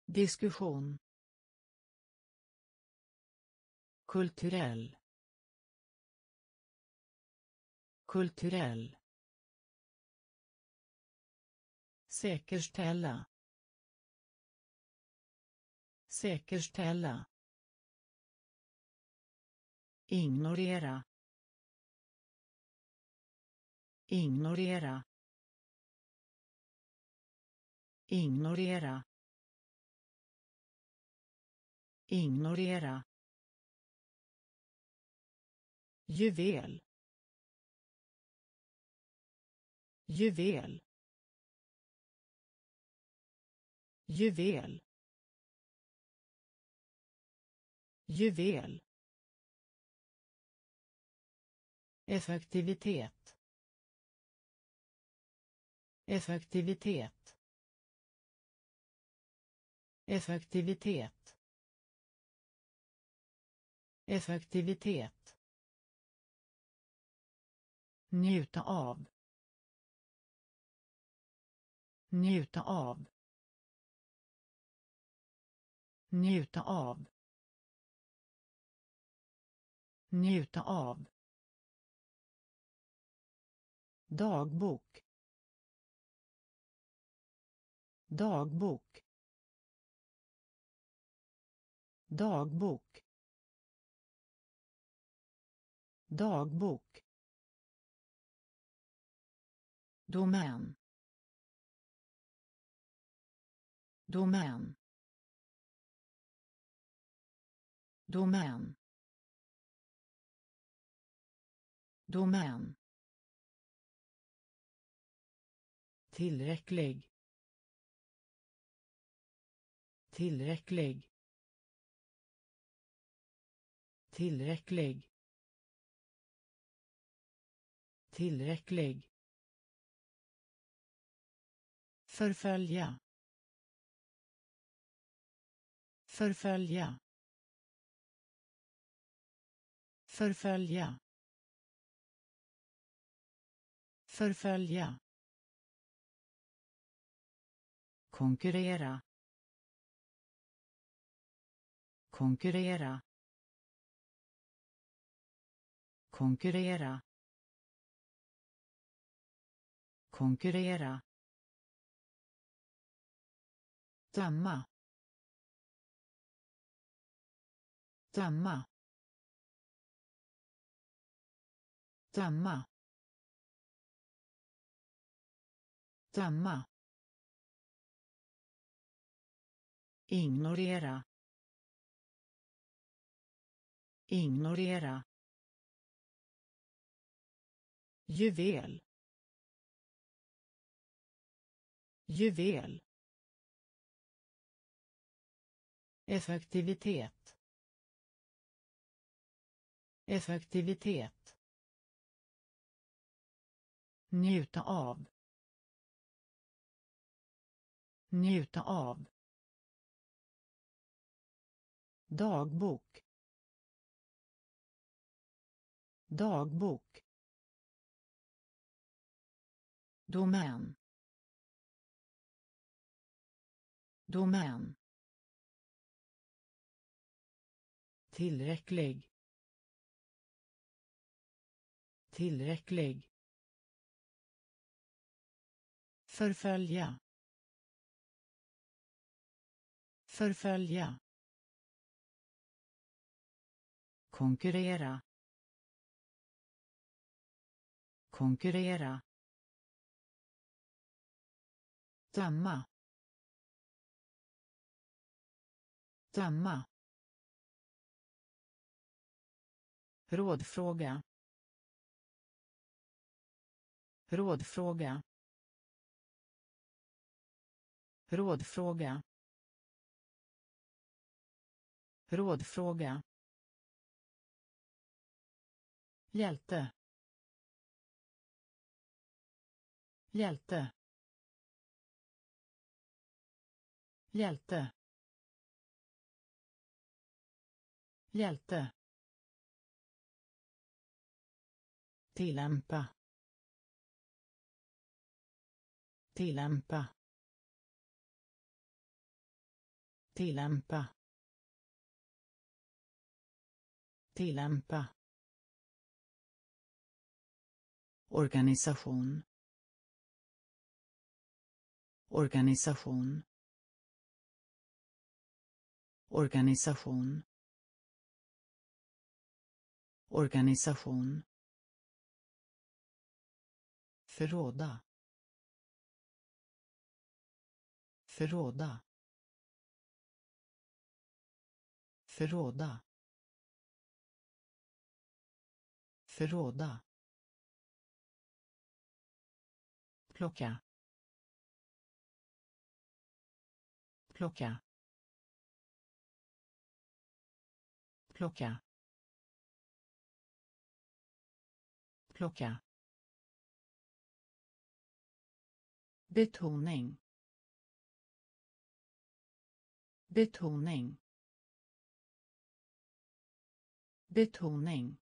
Diskussion. Kulturell. Kulturell. Säkerställa. Säkerställa. Ignorera. Ignorera ignorera. Ignorera. Juvel. Juvel. Juvel. Juvel. Effektivitet. Effektivitet effektivitet effektivitet njuta av njuta av njuta av njuta av. Dagbok dagbok dagbok. Dagbok. Domän. Domän. Domän. Domän. Tillräcklig. Tillräcklig tillräcklig. Tillräcklig. Förfölja. Förfölja. Förfölja. Förfölja. Konkurrera. Konkurrera. Konkurrera. Konkurrera. Döma. Döma. Döma. Döma. Ignorera. Ignorera juvel. Juvel. Effektivitet. Effektivitet. Njuta av. Njuta av. Dagbok. Dagbok. Domän. Domän. Tillräcklig. Tillräcklig. Förfölja. Förfölja. Konkurrera. Konkurrera. Döma döma rådfråga. Rådfråga. Rådfråga. Rådfråga. Hjälte. Hjälte. Hjälte. Hjälte. Tillämpa. Tillämpa. Tillämpa. Tillämpa. Organisation. Organisation organisation. Organisation. Förråda. Förråda. Förråda. Förråda. Plocka. Plocka. Plocka. Plocka. Betoning. Betoning. Betoning.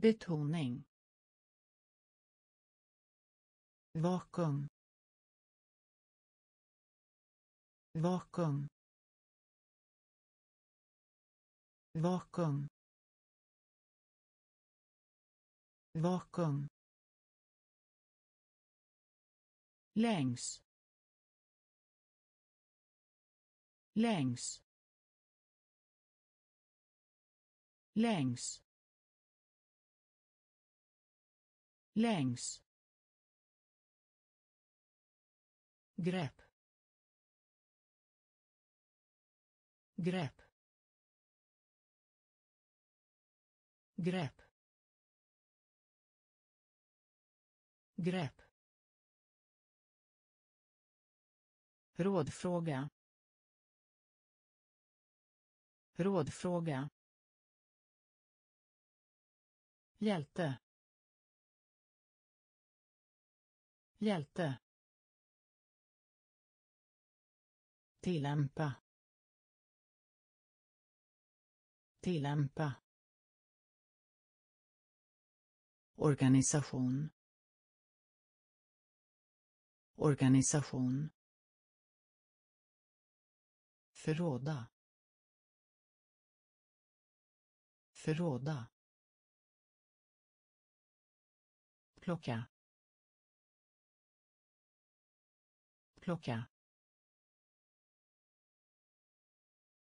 Betoning. Vakuum. Vakuum. Vakuum. Vakuum. Längs. Längs. Längs. Längs. Grepp. Grepp. Grepp. Grepp. Rådfråga. Rådfråga. Hjälte. Hjälte. Tillämpa. Tillämpa. Organisation. Organisation. Förråda. Förråda. Plocka. Plocka.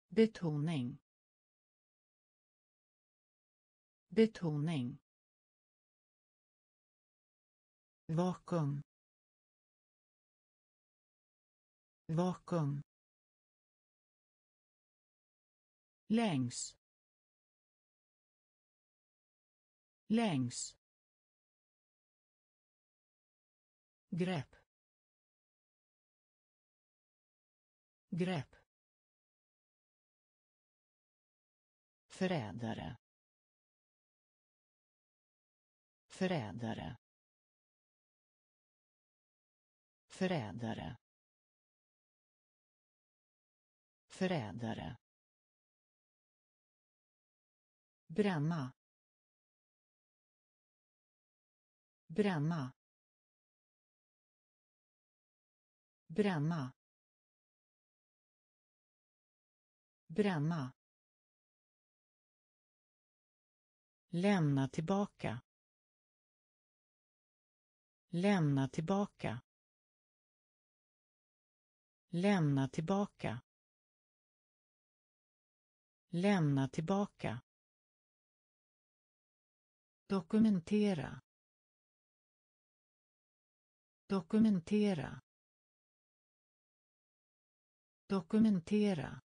Betoning. Betoning vakuum. Vakuum. Längs. Längs. Grepp. Grepp. Förrädare. Förrädare. Förrädare. Förrädare. Bränna. Bränna. Bränna. Bränna. Lämna tillbaka. Lämna tillbaka lämna tillbaka. Lämna tillbaka. Dokumentera. Dokumentera. Dokumentera.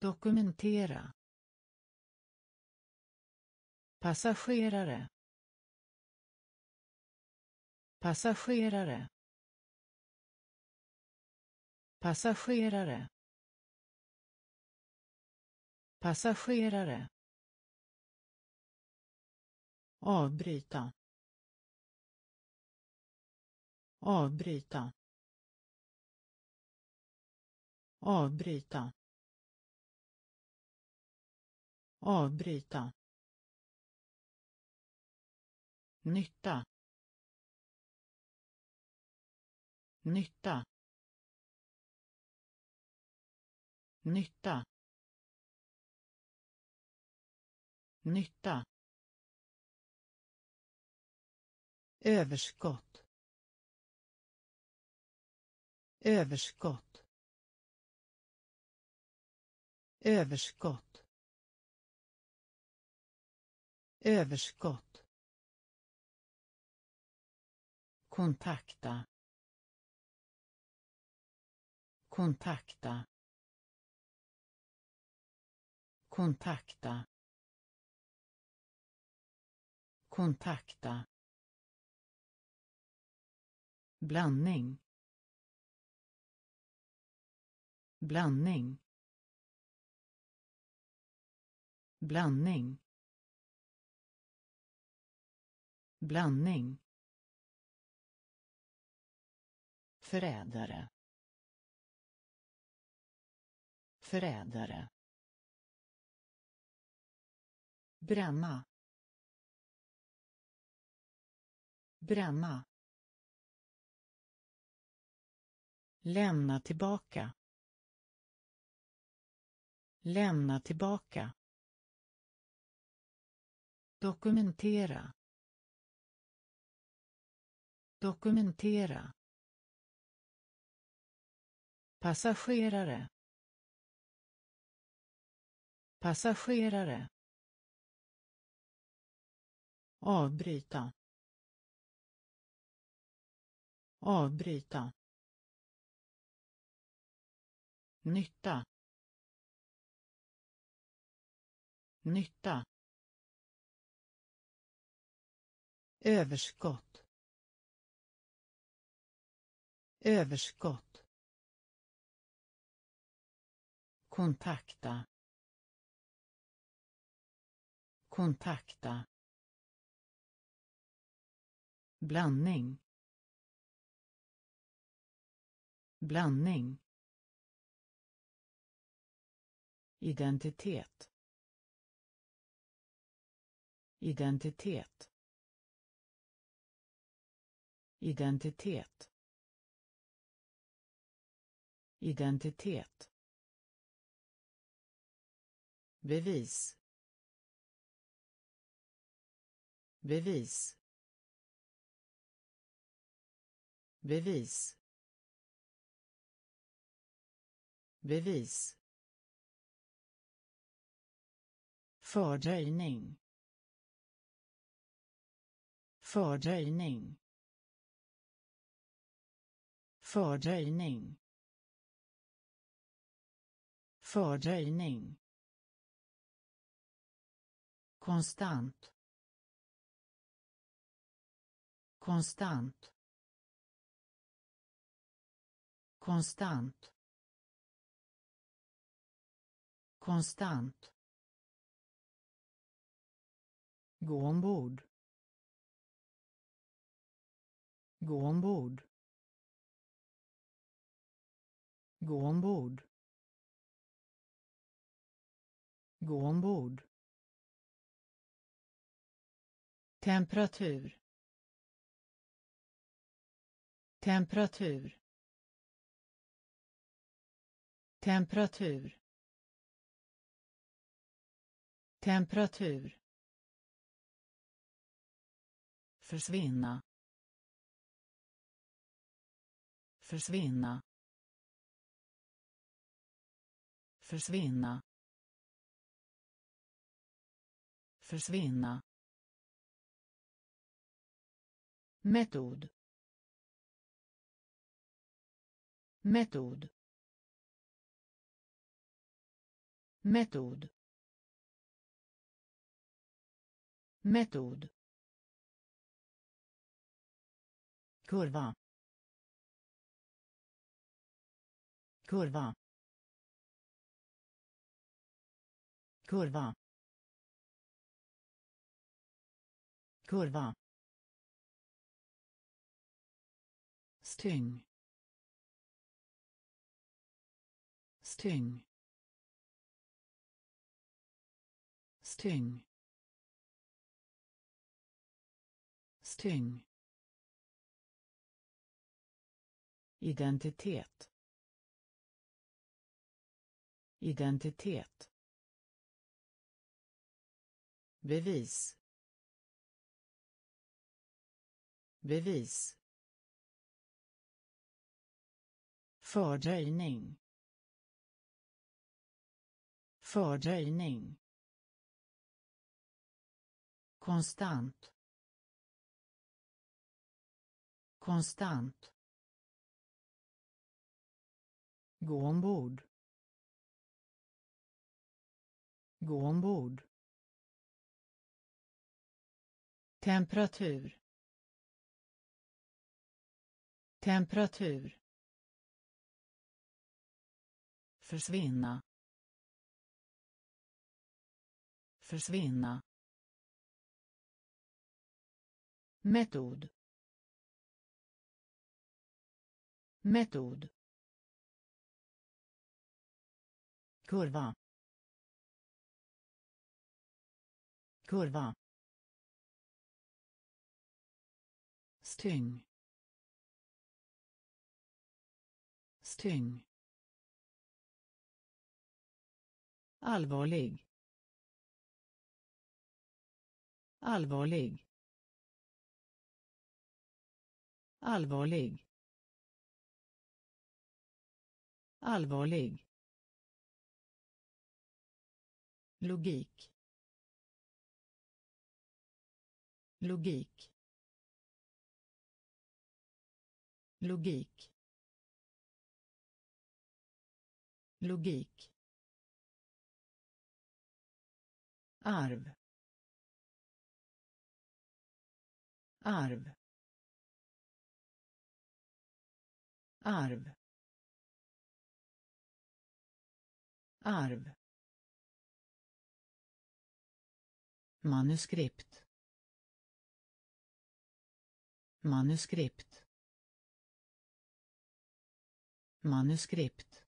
Dokumentera. Passagerare. Passagerare passagerare. Passagerare. Avbryta. Avbryta. Avbryta. Avbryta. Nytta. Nytta. Nytta. Nytta. Överskott. Överskott. Överskott. Överskott. Kontakta. Kontakta kontakta. Kontakta. Blandning. Blandning. Blandning. Blandning. Förrädare. Förrädare. Bränna. Bränna. Lämna tillbaka. Lämna tillbaka. Dokumentera. Dokumentera. Passagerare. Passagerare avbryta. Avbryta. Nytta. Nytta. Överskott. Överskott. Kontakta. Kontakta blandning. Blandning. Identitet. Identitet. Identitet. Identitet. Bevis. Bevis. Bevis. Bevis. Fördröjning. Fördröjning. Fördröjning. Fördröjning. Konstant. Konstant. Konstant konstant gå ombord gå ombord. Gå ombord. Gå ombord. Temperatur. Temperatur. Temperatur. Temperatur. Försvinna. Försvinna. Försvinna. Försvinna. Metod. Metod. Metod. Metod. kurva. Kurva. Kurva. Kurva. Styng. Styng. Styng styng identitet. Identitet. Bevis. Bevis. Fördröjning. Fördröjning konstant konstant Gå ombord. Gå ombord. Temperatur. Temperatur. Försvinna. Försvinna. Metod. Metod. kurva. Kurva. Styng. Styng. Allvarlig. Allvarlig. Allvarlig. Allvarlig. Logik. Logik. Logik. Logik. Arv. Arv. Arv. Arv. Manuskript. Manuskript. Manuskript.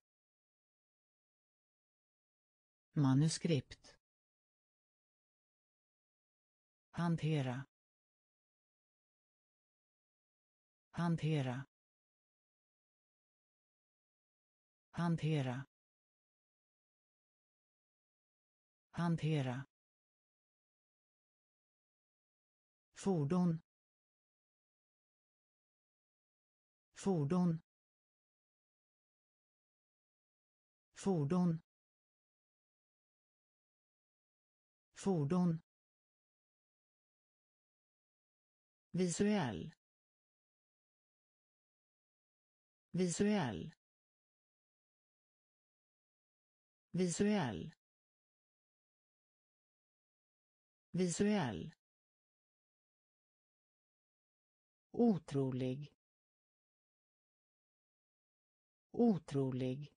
Manuskript. Hantera. Hantera. Hantera. Hantera. Fordon. Fordon. Fordon. Fordon. Visuell. Visuell. Visuell visuell Otrolig. Otrolig.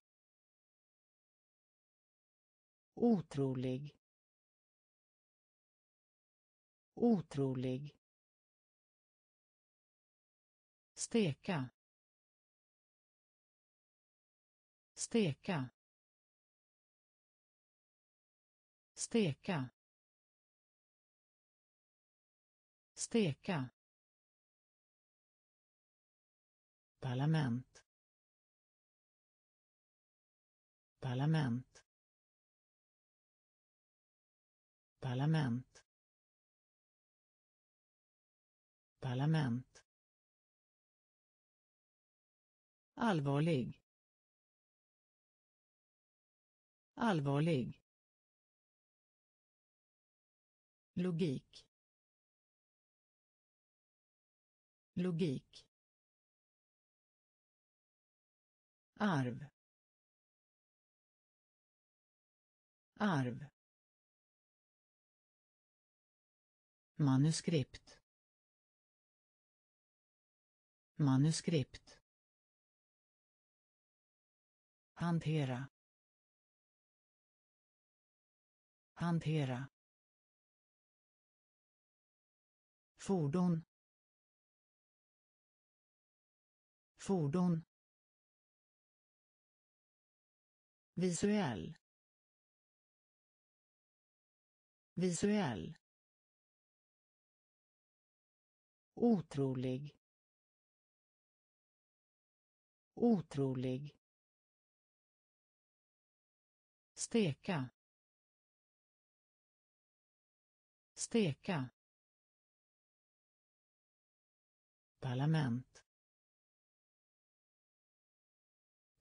Otrolig. Otrolig. steka steka steka steka parlament parlament parlament parlament. Allvarlig. Allvarlig. Logik. Logik. Arv. Arv. Manuskript. Manuskript. Hantera. Hantera. Fordon. Fordon. Visuell. Visuell. Otrolig. Otrolig. Steka. Steka. Parlament.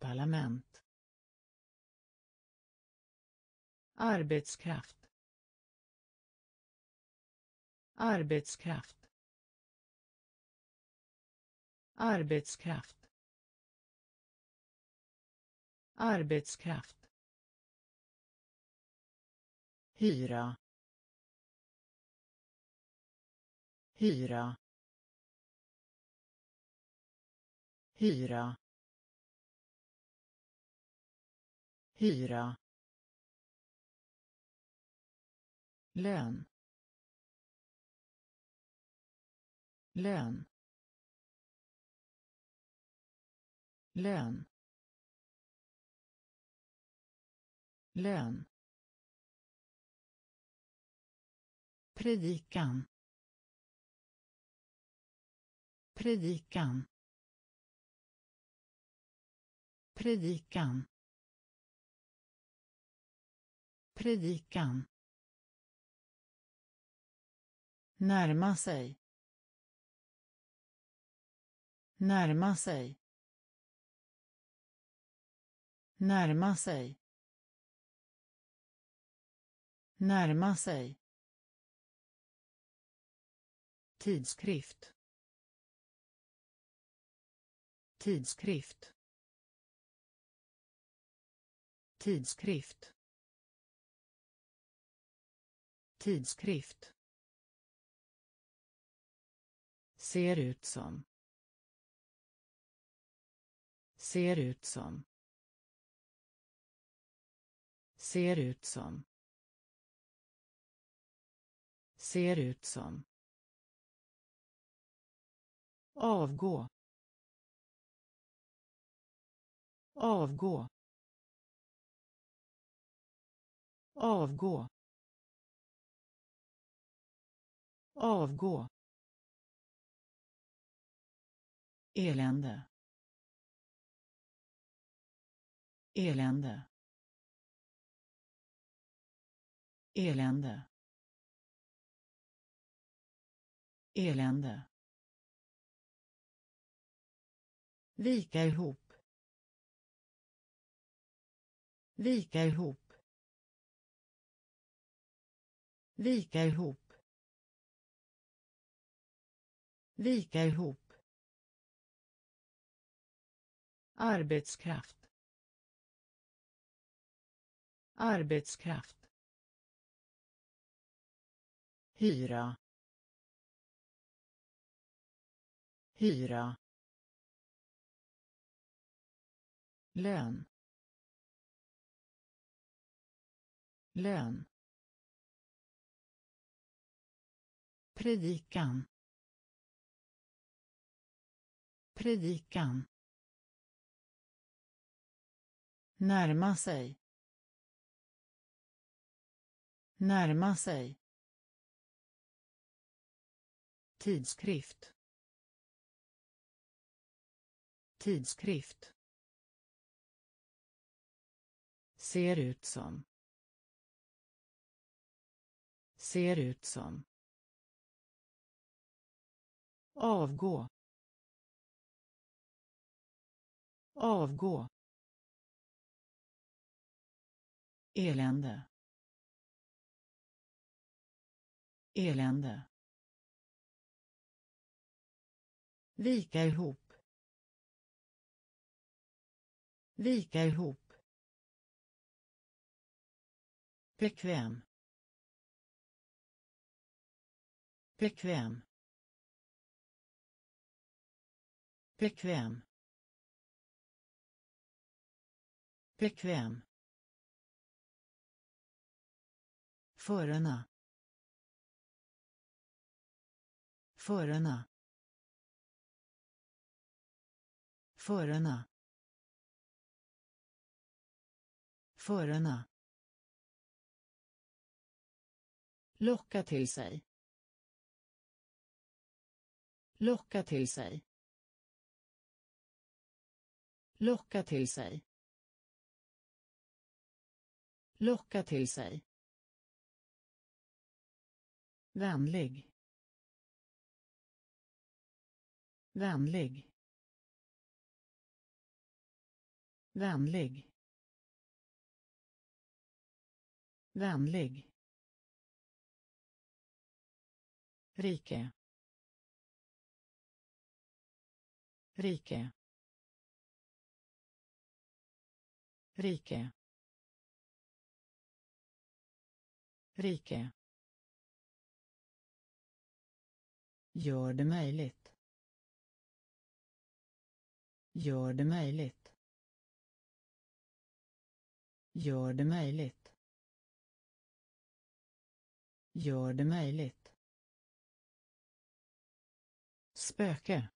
Parlament. Arbetskraft. Arbetskraft. Arbetskraft. Arbetskraft. Hyra. Hyra. Hyra hyra lön lön lön lön. Predikan predikan. Predikan. Predikan. Närma sig. Närma sig. Närma sig. Närma sig. Tidskrift. Tidskrift. Tidskrift. Tidskrift. Ser ut som. Ser ut som. Ser ut som. Ser ut som. Avgå. Avgå. Avgå. Avgå. Elände. Elände. Elände. Elände. Vika ihop. Vika ihop. Vika ihop. Vika ihop. Arbetskraft. Arbetskraft. Hyra. Hyra. Lön. Lön. Predikan Predikan. Närma sig. Närma sig. Tidskrift. Tidskrift. Ser ut som. Ser ut som. Avgå. Avgå. Elände. Elände. Vika ihop. Vika ihop. Bekväm. Bekväm. Bekväm. Bekväm. Förarna. Förarna. Förarna. Förarna. Locka till sig. Locka till sig. Locka till sig. Locka till sig. Vänlig. Vänlig. Vänlig. Vänlig. Rike. Rike. Rike. Rike. Gör det möjligt. Gör det möjligt. Gör det möjligt. Gör det möjligt. Spöke.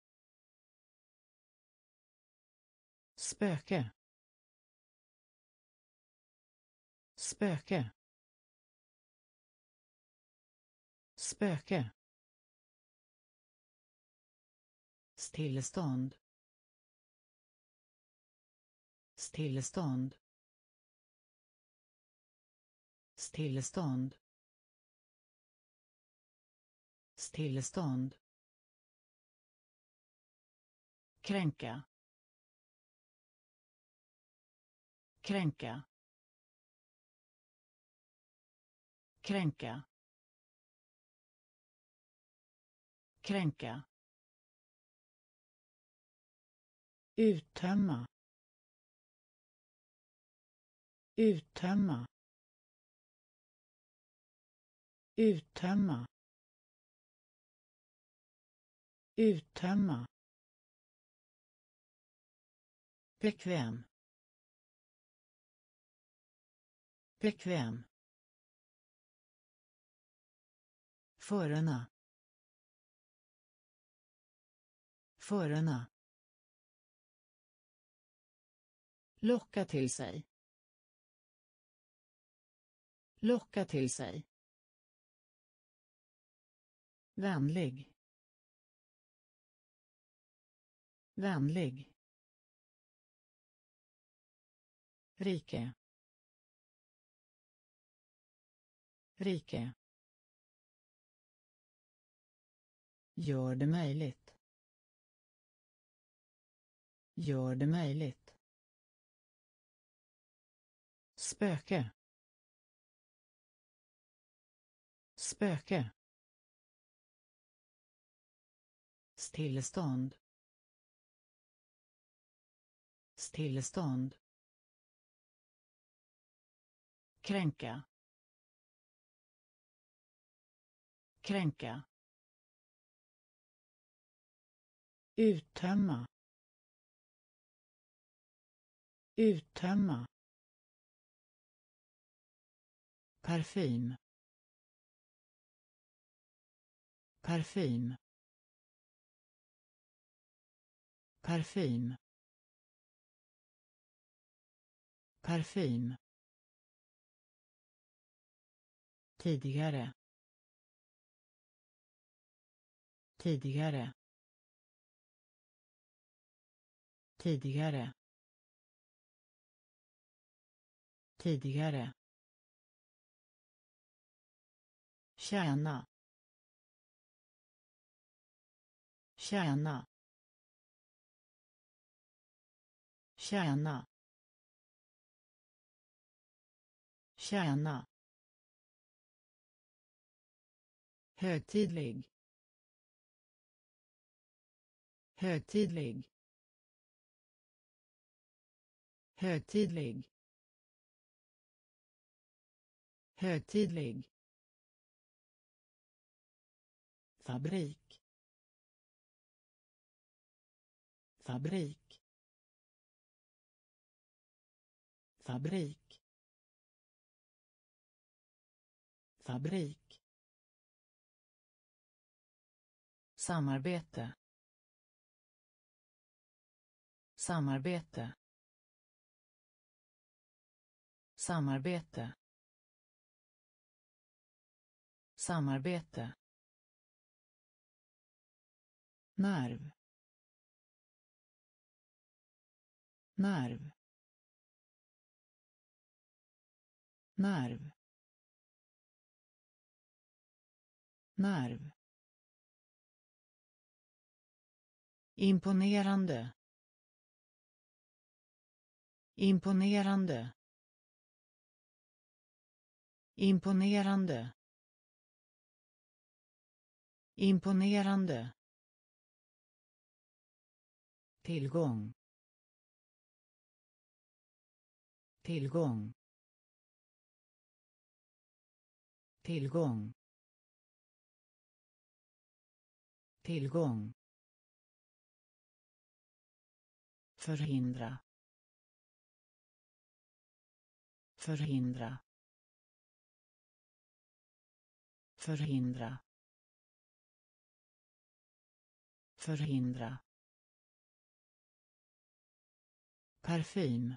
Spöke. Spöke. Spöke. Stillestånd. Stillestånd. Stillestånd. Stillestånd. Kränka. Kränka. Kränka. Kränka. Uttömma. Uttömma. Uttömma. Uttömma. Bekväm. Bekväm. Förarna. Förarna. Locka till sig. Locka till sig. Vänlig. Vänlig. Rike. Rike. Gör det möjligt. Gör det möjligt. Spöke. Spöke. Stillestånd. Stillestånd. Kränka. Kränka. Uttömma. Uttömma. Parfym. Parfym. parfym parfym tidigare tidigare tidigare. Tidigare. Tjäna. Tjäna. Tjäna. Tjäna. Högtidlig. Högtidlig. Högtidlig. Högtidlig. Fabrik. Fabrik. Fabrik. Fabrik. Samarbete. Samarbete samarbete. Samarbete. Nerv. Nerv. Nerv. Nerv. Imponerande. Imponerande imponerande. Imponerande. Tillgång. Tillgång. Tillgång. Tillgång. Förhindra. Förhindra. Förhindra förhindra parfym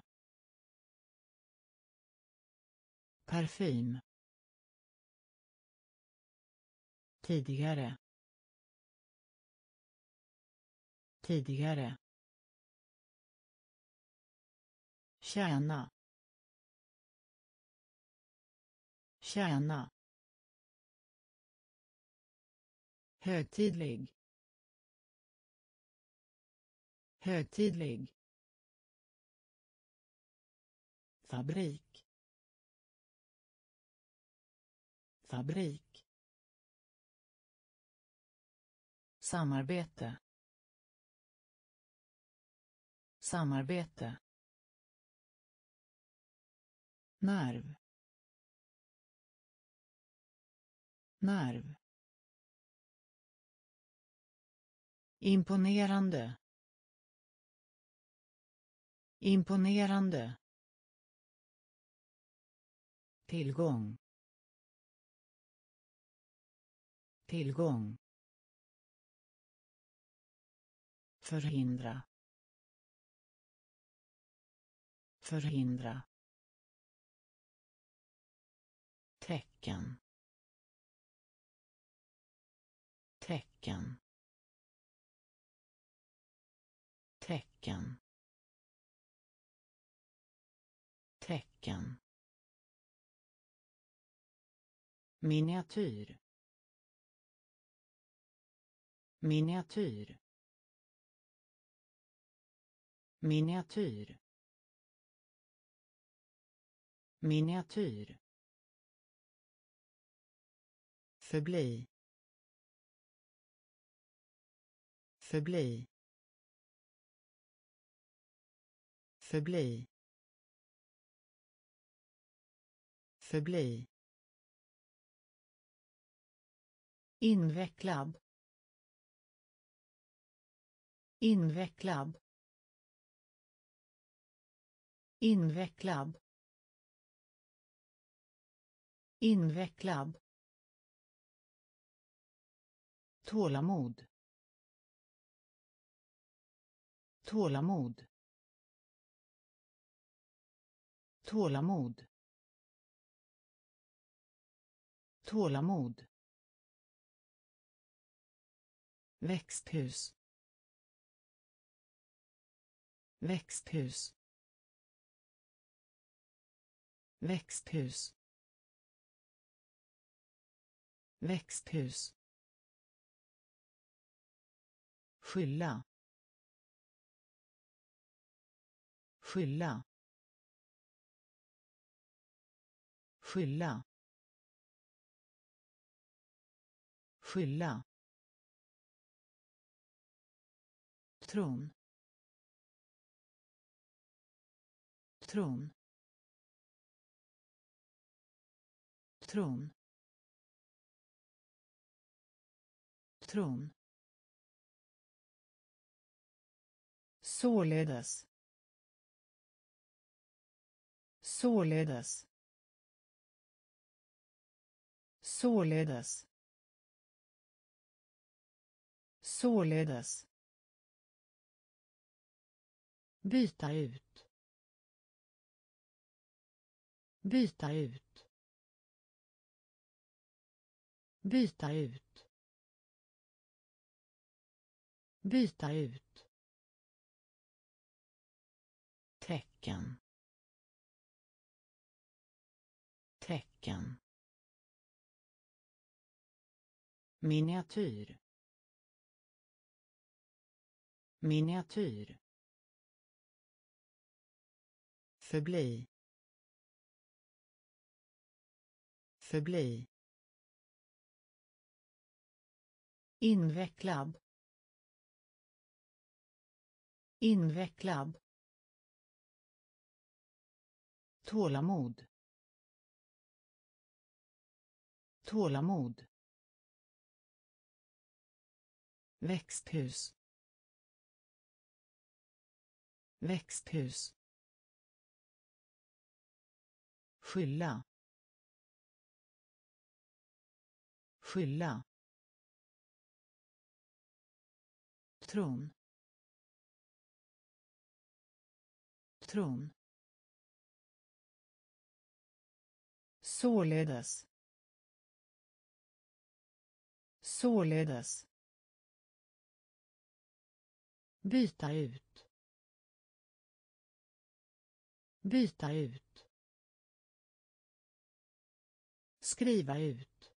parfym tidigare tidigare tjäna tjäna. Högtidlig. Högtidlig. Fabrik. Fabrik. Samarbete. Samarbete. Nerv. Nerv. Imponerande. Imponerande. Tillgång. Tillgång. Förhindra. Förhindra. Tecken. Tecken. Tecken. Tecken. Miniatyr. Miniatyr. Miniatyr. Miniatyr. Förbli. Förbli. Förbli. Förbli. Invecklad. Invecklad. Invecklad. Invecklad. Tålamod. Tålamod. Tålamod. Tålamod. Växthus. Växthus. Växthus. Växthus. Skylla. Skylla. Skylla. Skylla. Tron. Tron. Tron. Tron. Således. Således. Således. Således. Byta ut. Byta ut. Byta ut. Byta ut. tecken tecken miniatyr. Miniatyr. Förbli. Förbli. Invecklad. Invecklad. Tålamod. Tålamod. Växthus. Växthus. Skylla. Skylla. Tron. Tron. Således. Således. Byta ut. Byta ut. Skriva ut.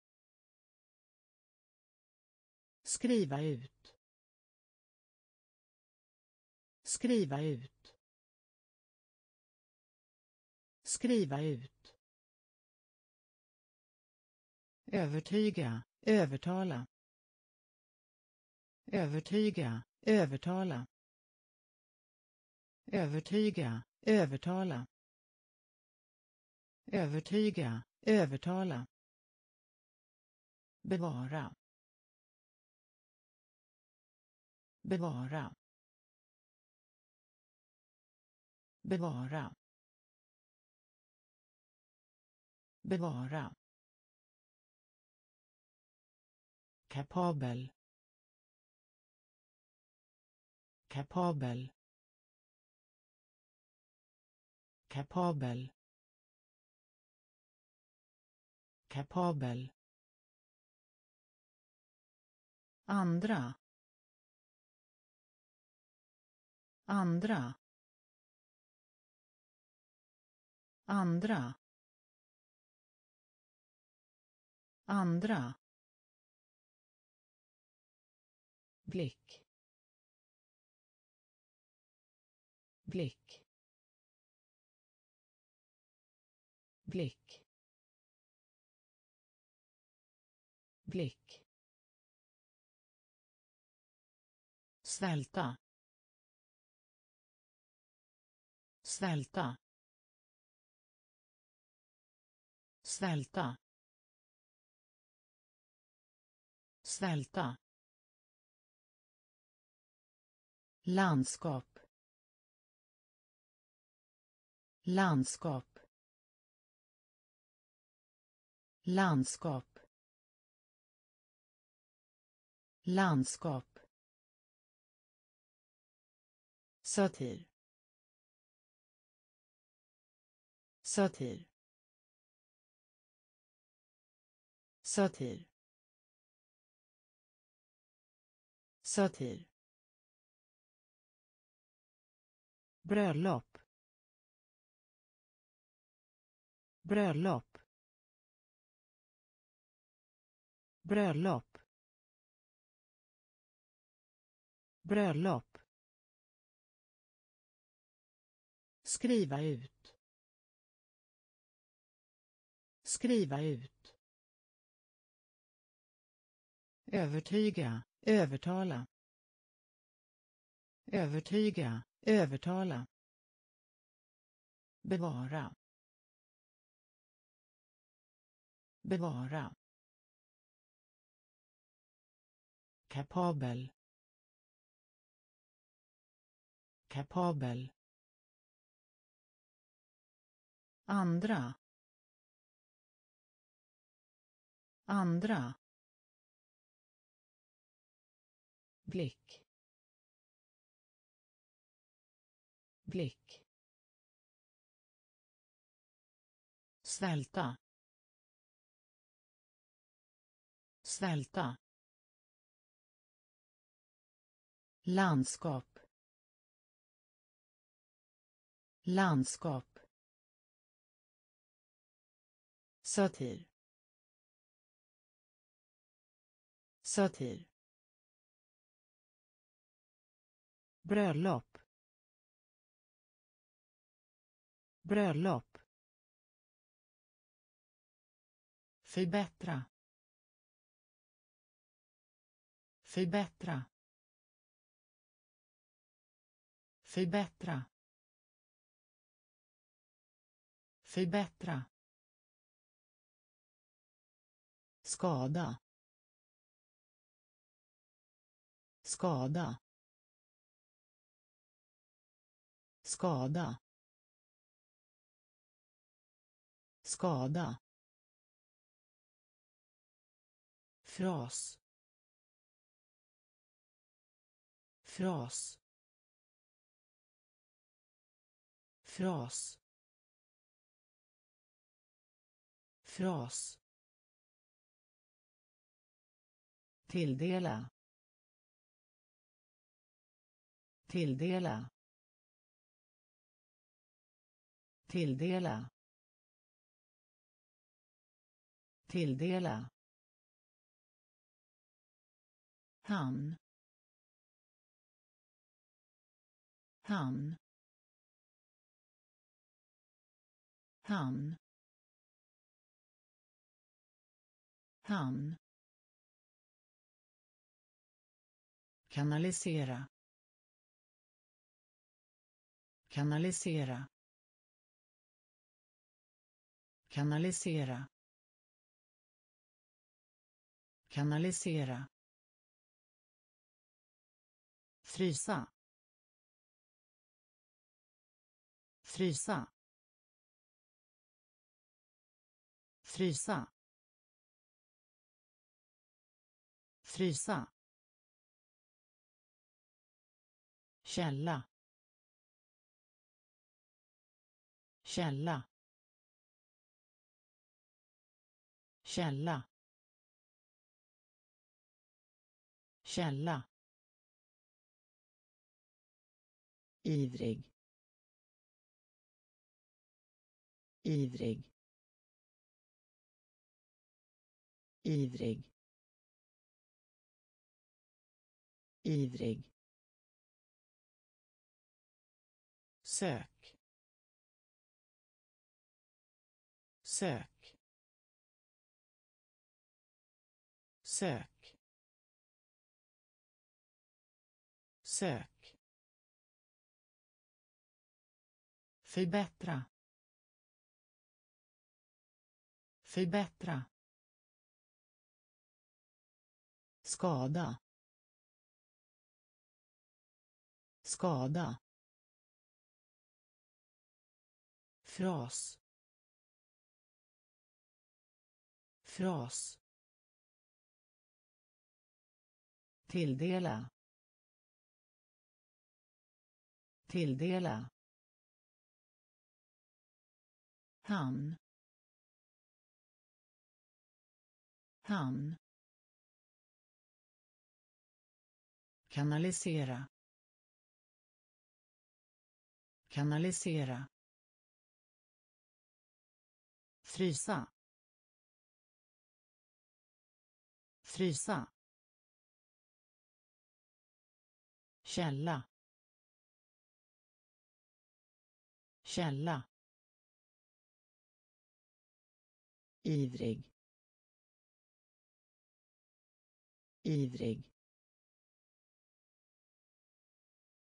Skriva ut. Skriva ut. Skriva ut. Övertyga, övertala. Övertyga, övertala. Övertyga, övertala. Övertyga, övertala. Bevara. Bevara. Bevara. Bevara. kapabel kapabel. Kapabel. Kapabel. Andra. Andra. Andra. Andra. Blick. Blick. Blick. Blick. Svälta. Svälta. Svälta. Svälta. Landskap. Landskap. Landskap. Landskap. Satir. Satir. Satir. Satir. Bröllop. Bröllop. Bröllop. Bröllop. Skriva ut. Skriva ut. Övertyga övertala. Övertyga övertala. Bevara. Bevara. Kapabel. Kapabel. Andra. Andra. Blick. Blick. Svälta. Svälta. Landskap. Landskap. Satir. Satir. Bröllop. Bröllop. Förbättra. Förbättra. Förbättra. Förbättra. Skada. Skada. Skada. Skada. Fras. Fras. Fras. Fras. Tilldela. Tilldela. Tilldela. Tilldela. Han. Han. Hamn hamn kanalisera. Kanalisera. Kanalisera. Kanalisera. Frysa. Frysa. Frysa. Frysa. Källa. Källa. Källa. Källa. Ivrig. Ivrig. Ivrig. Ivrig. Sök. Sök. Sök. Sök. Förbättra förbättra. Skada. Skada. Fras. Fras. Tilldela. Tilldela. Hamn. Hamn. kanalisera. Kanalisera. Frysa. Frysa. Källa. Källa. Ivrig. Ivrig.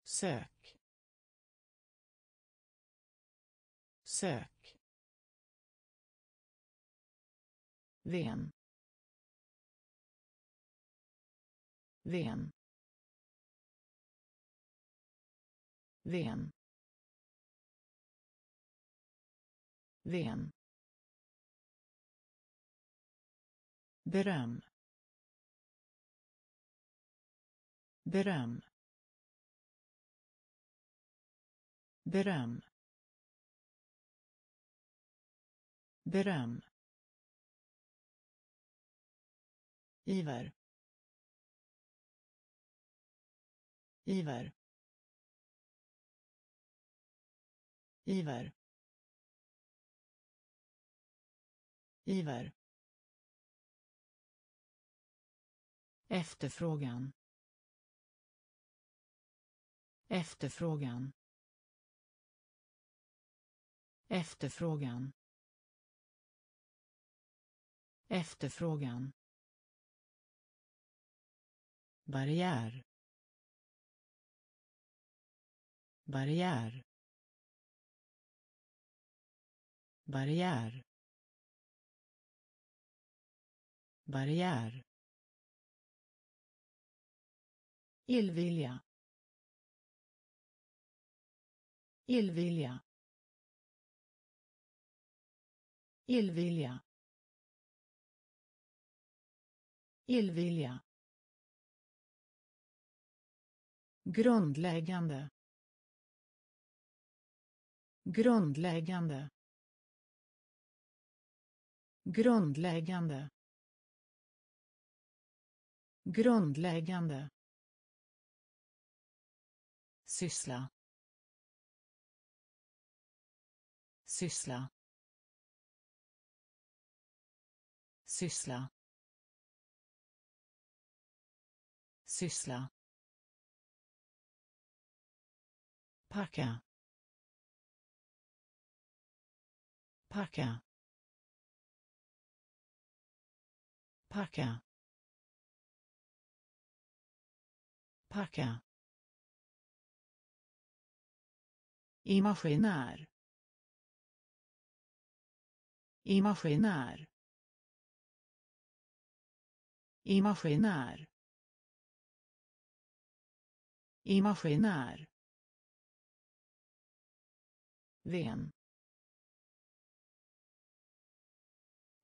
Sök. Sök. Ven. Ven. Ven. Ven. Beröm. Beröm. Beröm. Beröm. Iver iver iver iver efterfrågan efterfrågan. Efterfrågan. Efterfrågan. Barriär. Barriär. Barriär. Barriär. Illvilja. Illvilja. Illvilja. Illvilja. Grundläggande. Grundläggande. Grundläggande. Grundläggande. Syssla. Syssla. Syssla. Syssla. Packa. Packa. Packa. Packa. Imaginär. Imaginär. Imaginär. Imaginär. Ven.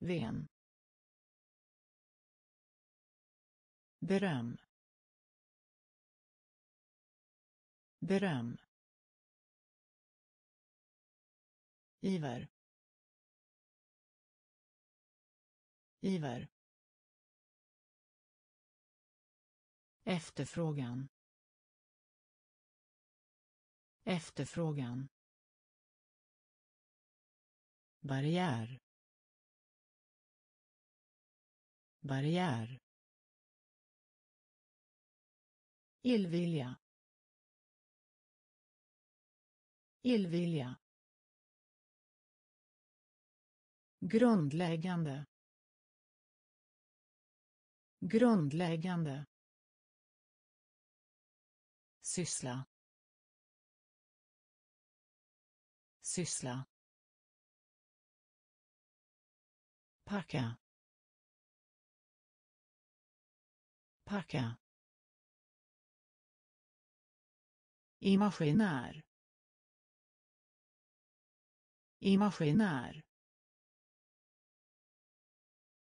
Ven. Beröm. Beröm. Iver. Iver. Efterfrågan. Efterfrågan. Barriär. Barriär. Illvilja. Illvilja. grundläggande grundläggande. Syssla. Syssla. Packa. Packa. Imaginär imaginär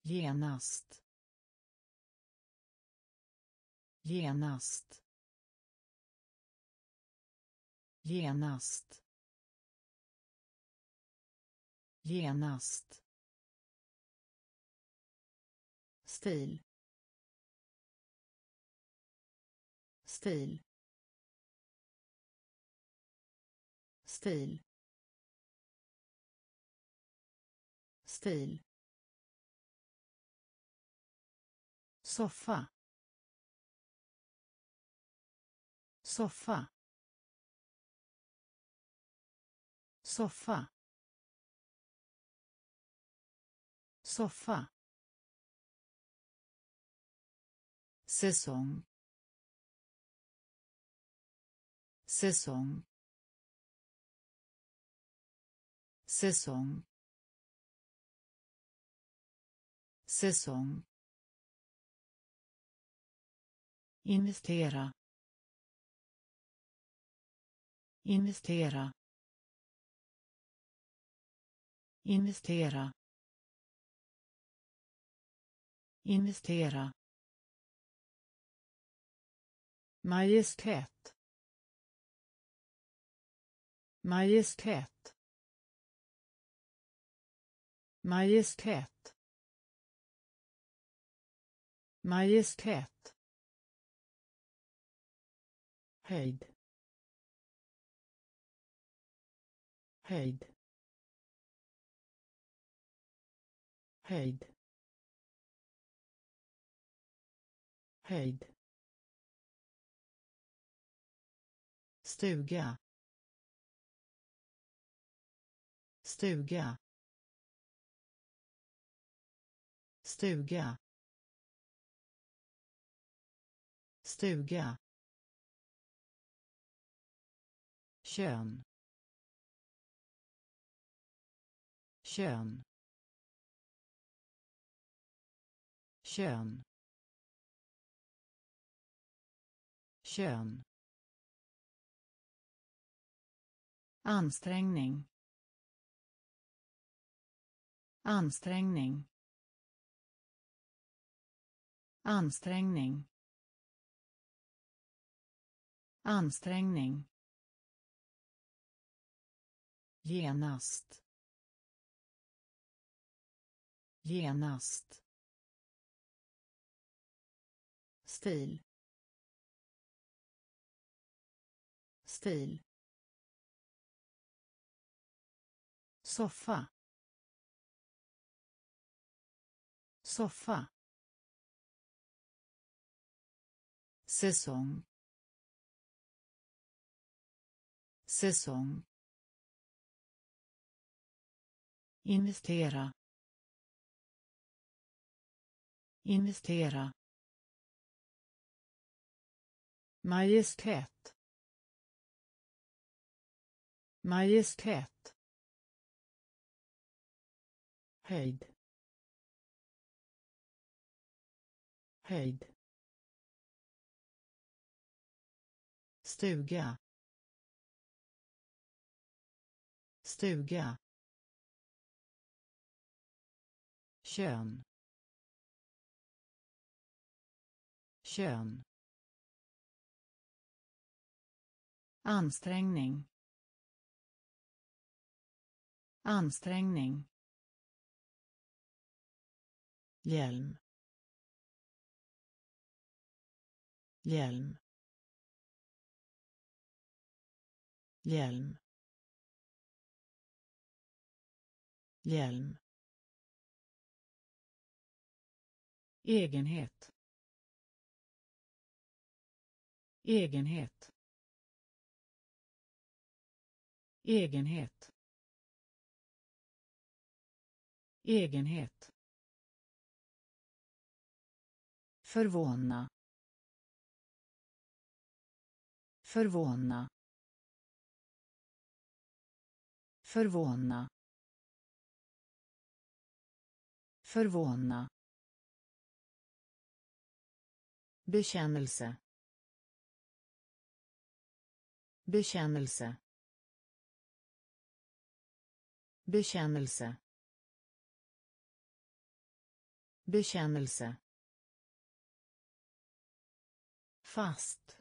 genast. Genast. Genast. Genast. Stil. Stil. Stil. Stil. Soffa. Soffa. Soffa. Soffa. Säsong. Säsong. Säsong. Säsong. Investera investera investera investera Majestät. Majestät. Majestät. Majestät. höjd höjd. Höjd. Höjd. Stuga. Stuga. Stuga. Stuga. Kön. Kön. Kön. Kön. Ansträngning. Ansträngning. Ansträngning. Ansträngning. Genast. Genast. Stil. Stil. Soffa. Soffa. Säsong. Säsong. Investera investera. Majestät. Majestät. Höjd. Höjd. Stuga. Stuga. Kön. Kön. Ansträngning. Ansträngning. Hjälm. Hjälm. Hjälm. Hjälm. Egenhet. Egenhet. Egenhet. Egenhet. Förvåna. Förvåna. Förvåna. Förvåna. Bekännelse. Bekännelse. Bekännelse. Bekännelse. Fast.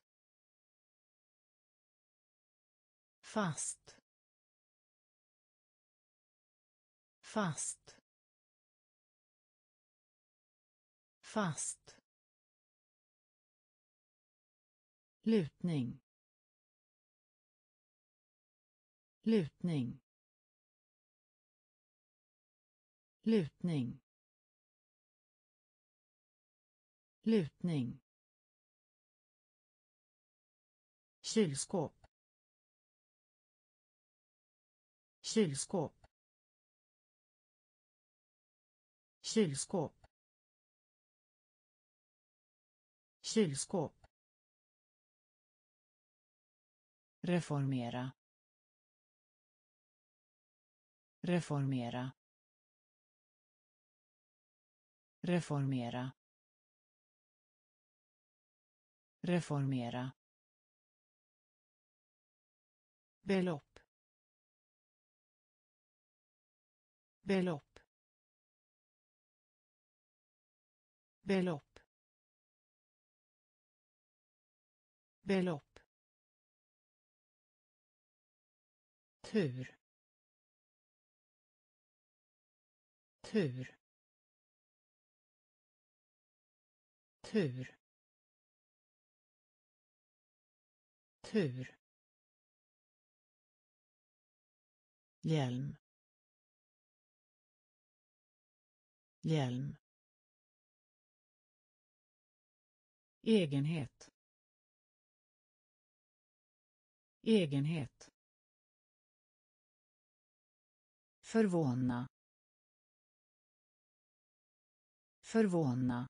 Fast. Fast. Fast. Lutning. Lutning. Lutning. Lutning. Kylskåp. Kylskåp. Kylskåp. Kylskåp. Reformera reformera. Reformera. Reformera. Belopp. Belopp. Belopp. Belopp. Tur. Tur. Tur. Tur. Hjälm. Hjälm. Egenhet. Egenhet. Förvåna. Förvåna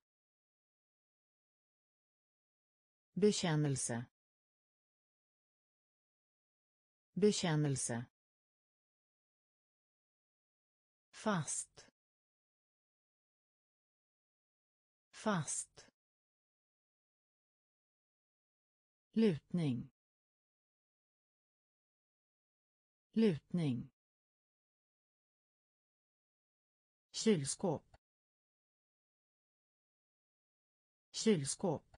bekännelse bekännelse fast fast lutning lutning kylskåp kylskåp.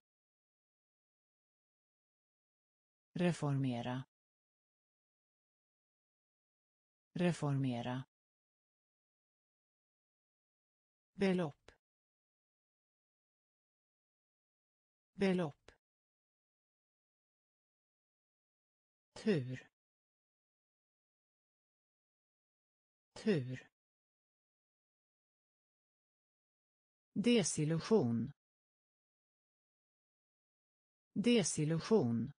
Reformera. Reformera. Belopp. Belopp. Tur. Tur. Desillusion desillusion.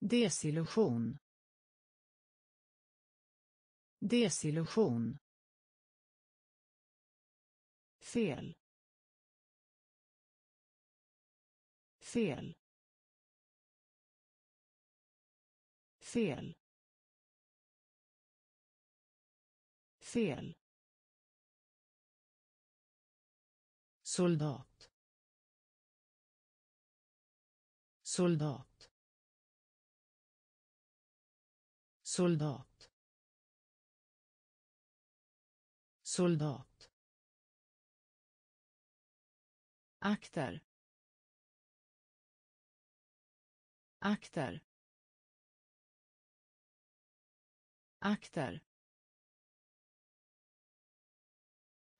Desillusion. Desillusion. Fel. Fel. Fel. Fel. Soldat. Soldat. Soldat. Soldat. Akter. Akter. Akter.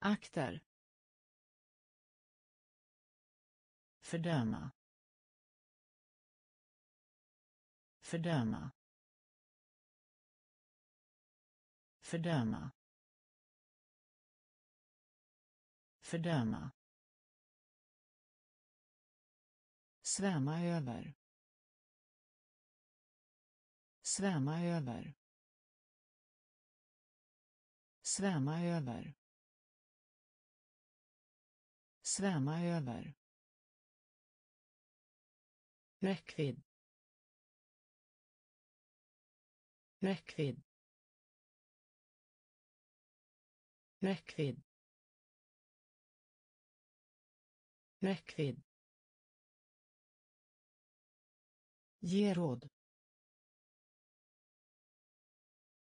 Akter. Fördöma. Fördöma. Fördöma. Fördöma. Svämma över. Svämma över. Svämma över. Svämma över. Räckvidd. Räckvidd. Räckvidd. Räckvidd. Ge råd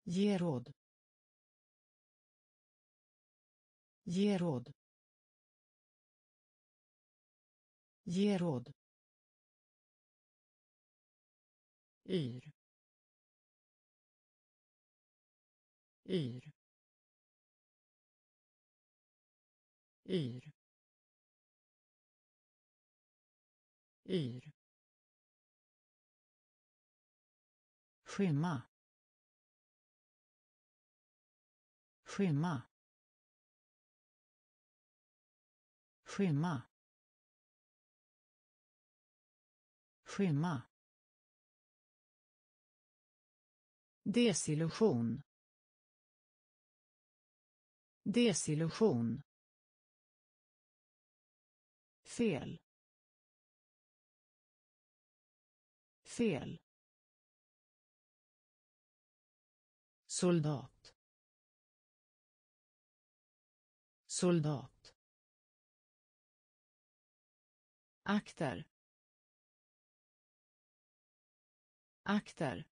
ge råd ge råd ge råd yr. Yr. Yr. Yr. Skymma. Skymma. Skymma. Skymma. Desillusion. Desillusion. Fel. Fel. Soldat. Soldat. Akter. Akter.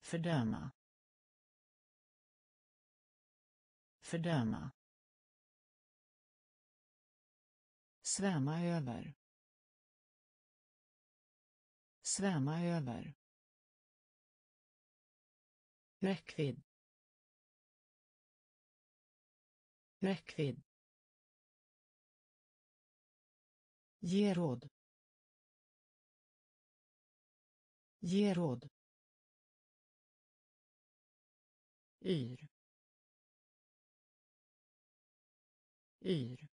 Fördöma. Fördöma. Svämma över. Svämma över. Räckvidd. Räckvidd. Ge råd. Ge råd. yr yr.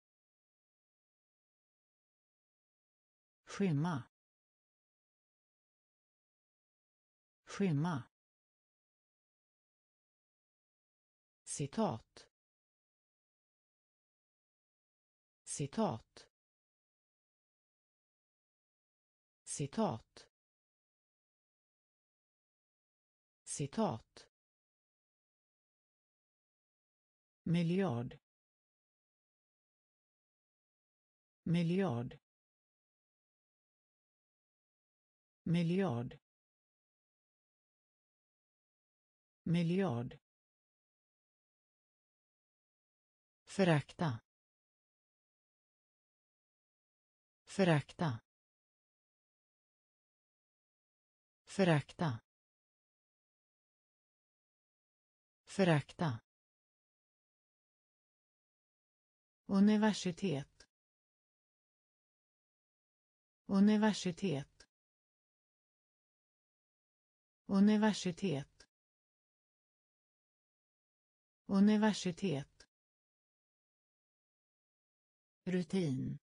Skymma. Skymma. Citat. Citat. Citat. Citat. Miljard. Miljard. Miljard. Miljard. Förakta. Förakta. Förakta. Förakta. Universitet. Universitet. Universitet. Universitet. Rutin.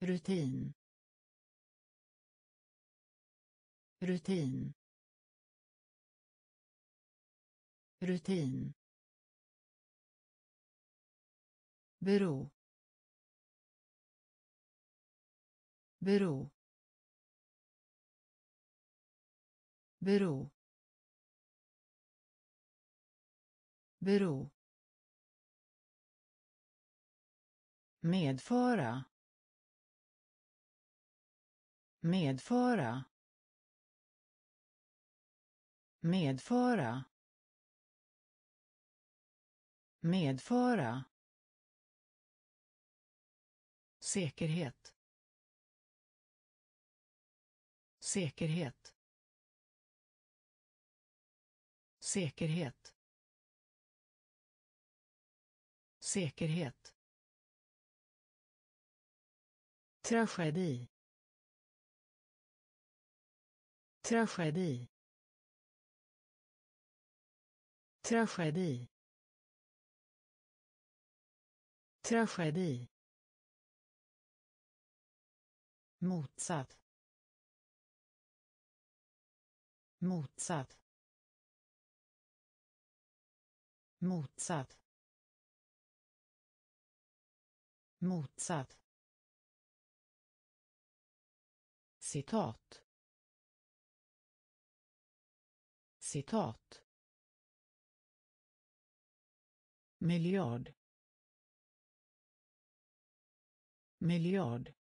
Rutin. Rutin. Rutin. bero bero. Bero. Bero. Medföra. Medföra. Medföra. Medföra. Säkerhet. Säkerhet. Säkerhet. Säkerhet. Tragedi. Tragedi. Tragedi. Tragedi. motsatt motsatt. Motsatt. Motsatt. Citat. Citat. Miljard. Miljard.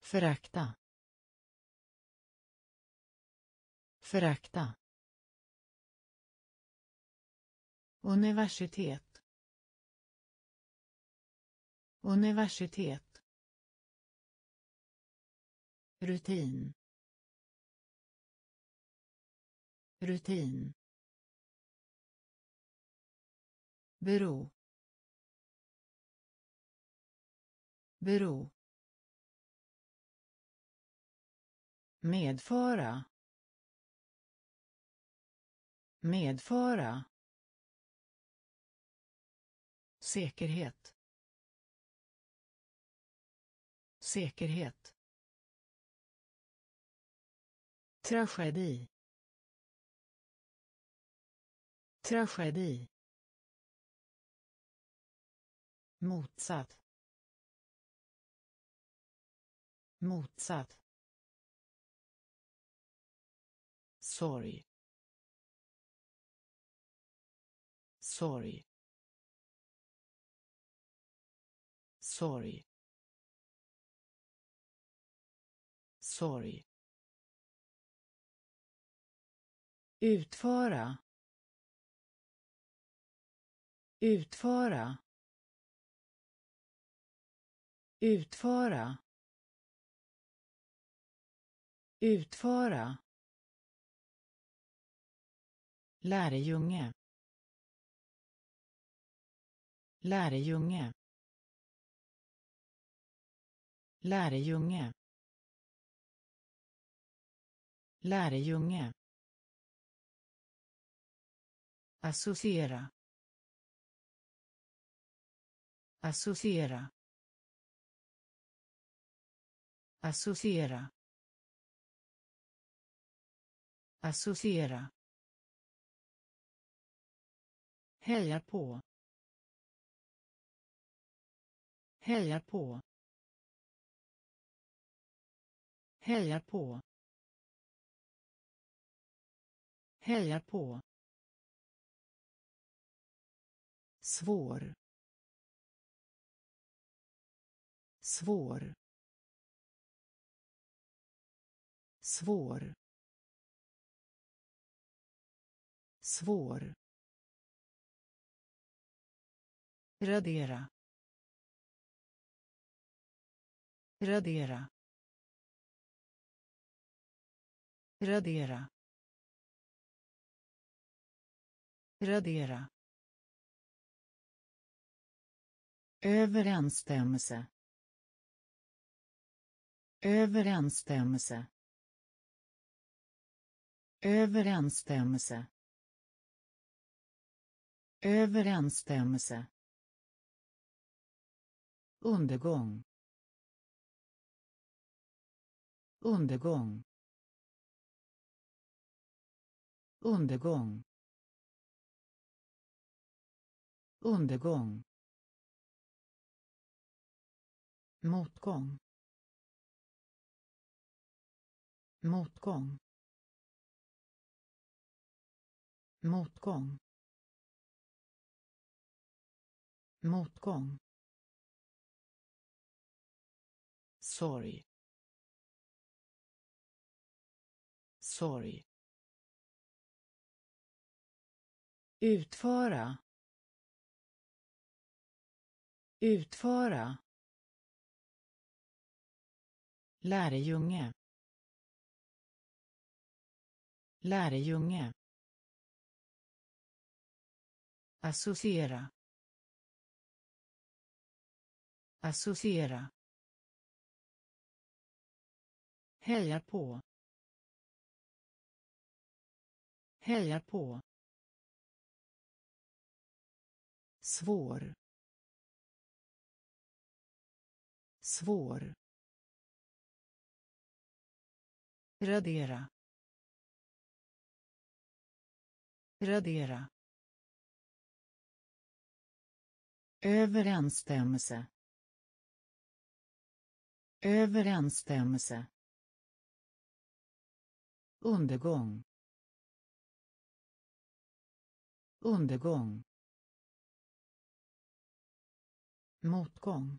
Förakta. Förakta. Universitet. Universitet. Rutin. Rutin. bero bero medföra medföra säkerhet. Säkerhet. Tragedi. Tragedi. Motsatt. Motsatt. Sorg. Sorg sorg sorg utföra. Utföra. Utföra. Utföra. Lärjunge. Lärjunge. Lärjunge. Lärjunge. Associera. Associera. Associera. Associera. Heja på. Heja på. Heja på. Heja på. Svår. Svår. Svår. Svår. radera radera. Radera. Radera. Överensstämmelse. Överensstämmelse. Överensstämmelse. Överensstämmelse. Undergång. Undergång. Undergång. Undergång. Motgång. Motgång. Motgång. Motgång. Sorg. Sorg utföra. Utföra. Lärjunge. Lärjunge. Associera. Associera. Heja på. Heja på. Svår. Svår. Radera. Radera. Överensstämmelse. Överensstämmelse undergång undergång motgång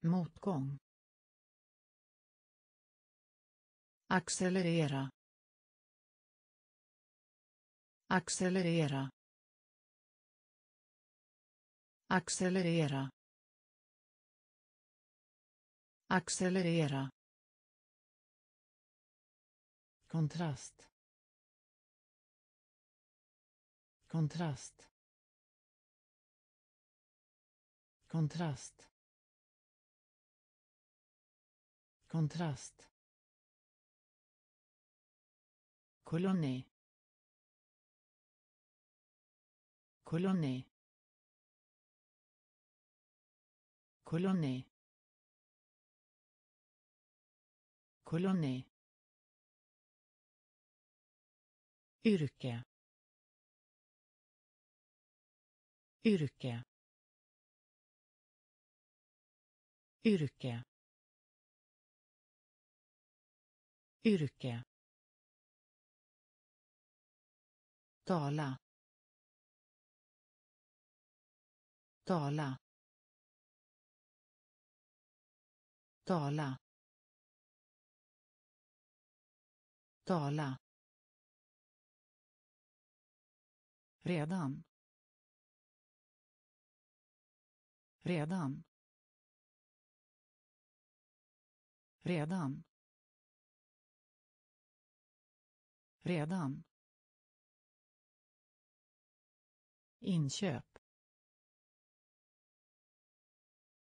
motgång accelerera accelerera accelerera accelerera kontrast kontrast. Kontrast. Kontrast. Koloni. Koloni. Koloni. Koloni. Yrke. Yrke. Yrke. Yrke. Tala. Tala. Tala. Tala. Redan. Redan. Redan. Redan. Inköp.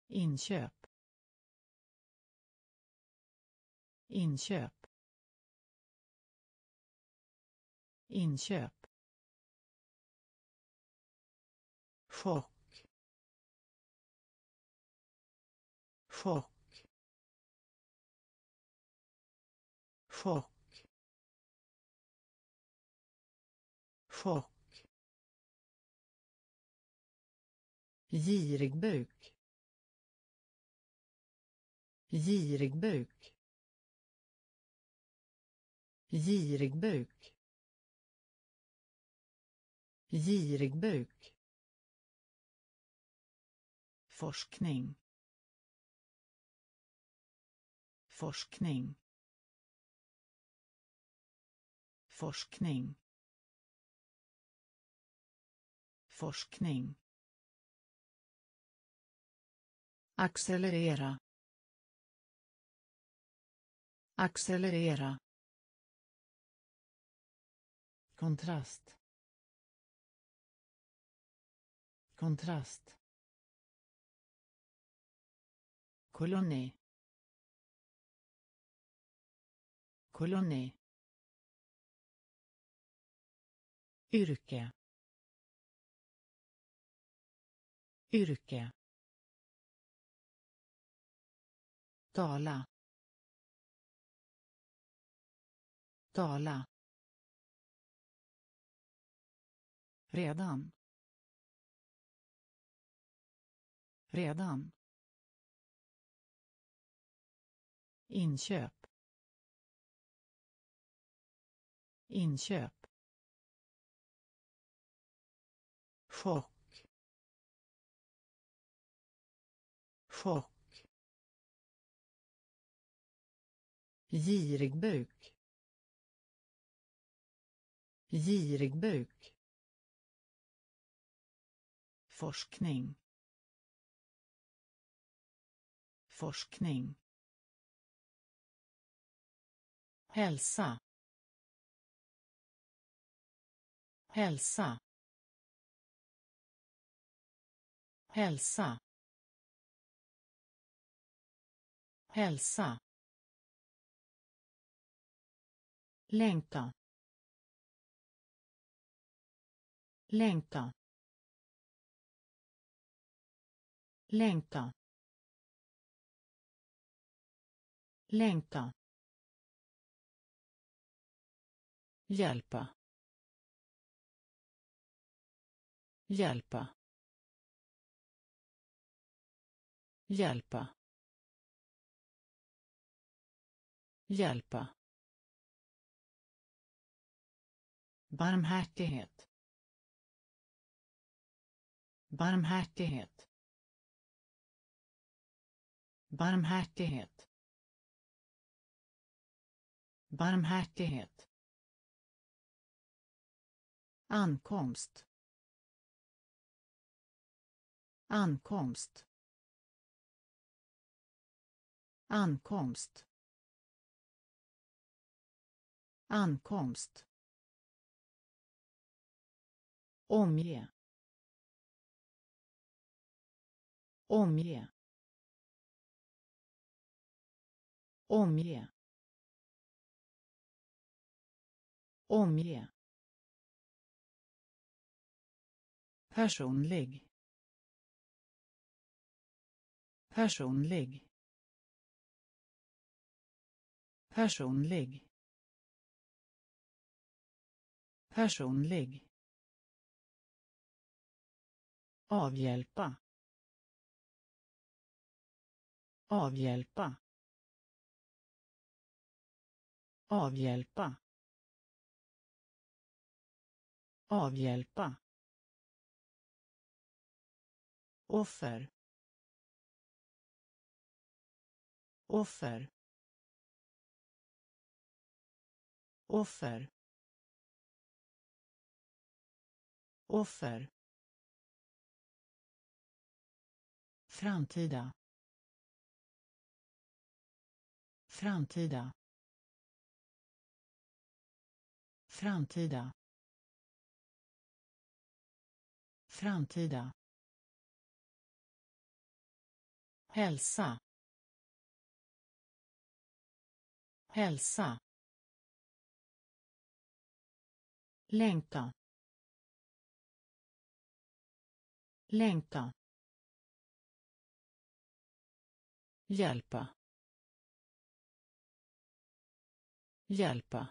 Inköp. Inköp. Inköp. Chock. Chock. Chock. Chock. Girig buk girig buk girig buk girig buk forskning. Forskning. Forskning. Forskning. Accelerera. Accelerera. Kontrast. Kontrast. Koloni. Koloni. Yrke. Yrke. Tala. Tala. Redan. Redan. Inköp. Inköp. Chock. Chock. Girig buk girig buk forskning. Forskning. Hälsa. Hälsa. Hälsa. Hälsa. Längta. Längta. Längta. Längta. Hjälpa. Hjälpa. Hjälpa. Hjälpa. Barmhärtighet. Barmhärtighet. Barmhärtighet. Barmhärtighet. Ankomst ankomst. Ankomst. Ankomst. Omge. Omge. Omge. Omge. Personlig. Personlig. Personlig. Personlig. Avhjälpa. Avhjälpa. Avhjälpa. Avhjälpa. Offer. Offer. Offer. Offer. Framtida. Framtida. Framtida. Framtida. Hälsa. Hälsa. Längta. Längta. Hjälpa. Hjälpa.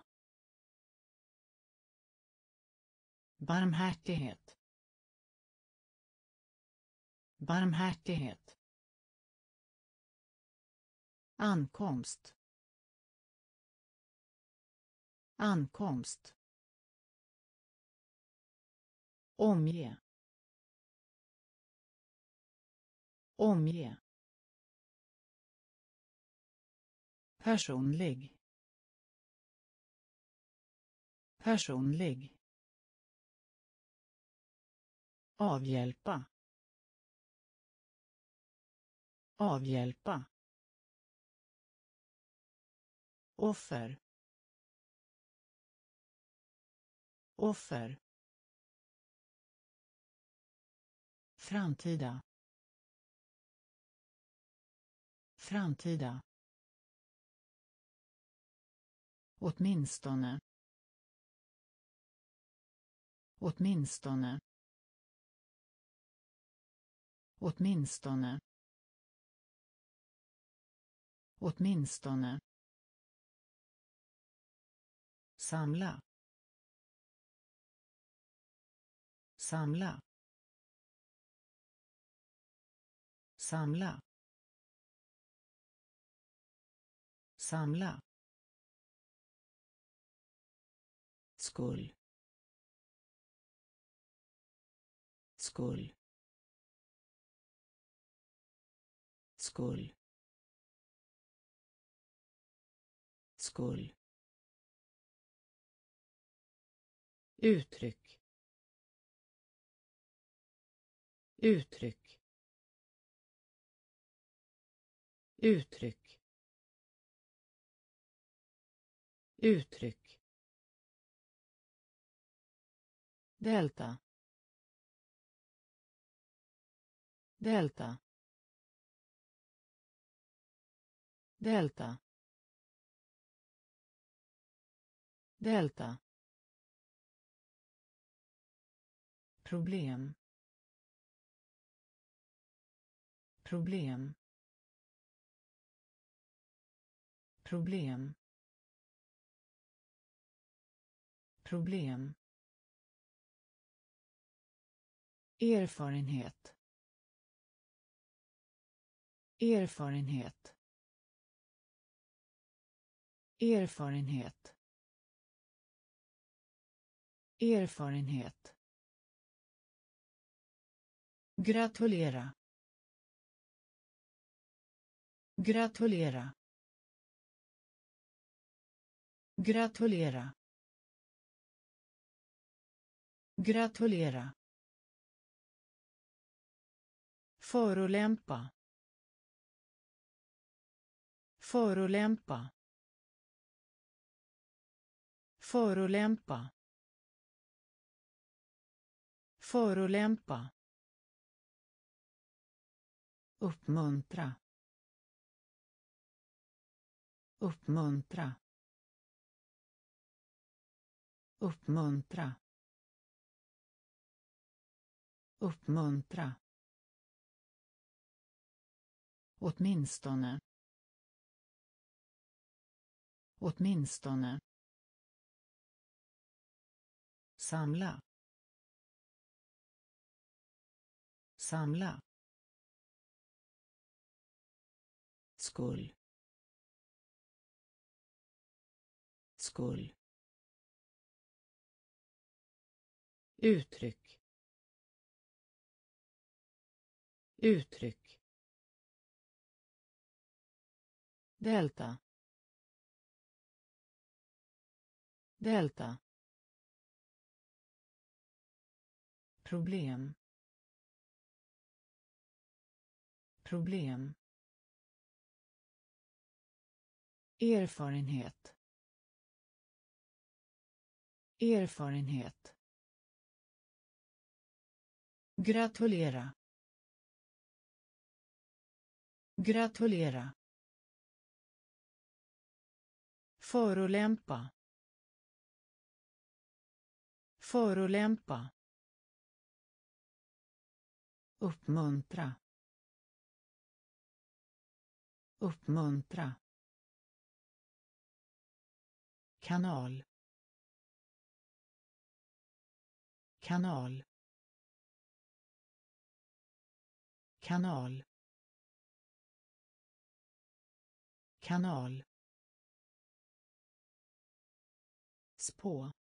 Barmhärtighet. Barmhärtighet. Ankomst ankomst. Omge. Omge. Personlig. Personlig. Avhjälpa. Avhjälpa. Offer. Offer. Framtida. Framtida. Åtminstone. Åtminstone. Åtminstone. Åtminstone. Samla. Samla. Samla. Samla. Skull skull skull skull uttryck. Uttryck. Uttryck. Uttryck. Delta. Delta. Delta. Delta. Problem. Problem. Problem. Problem. Erfarenhet. Erfarenhet. Erfarenhet. Erfarenhet. Gratulera gratulera gratulera gratulera Förolämpa. Förolämpa. Förolämpa. Förolämpa. Uppmuntra. Uppmuntra. Uppmuntra. Uppmuntra. Åtminstone. Åtminstone. Samla. Samla. skull skull. Uttryck. Uttryck. Delta. Delta. Problem. Problem. Erfarenhet erfarenhet. Gratulera. Gratulera. Förolämpa. Förolämpa. Uppmuntra. Uppmuntra. Kanal. Kanal. Kanal. Kanal. Spå.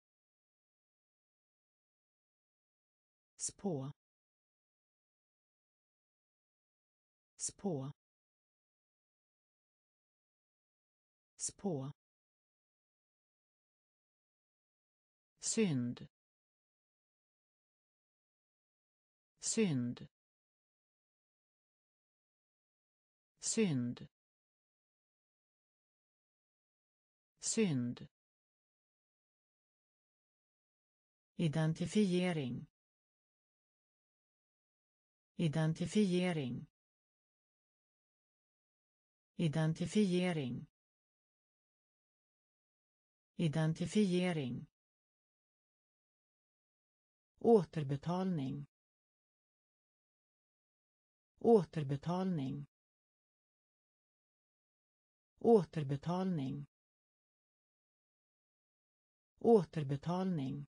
Spå. Spå. Spå. Synd. Synd. Synd. Synd. Identifiering. Identifiering. Identifiering. Identifiering. Återbetalning återbetalning. Återbetalning. Återbetalning.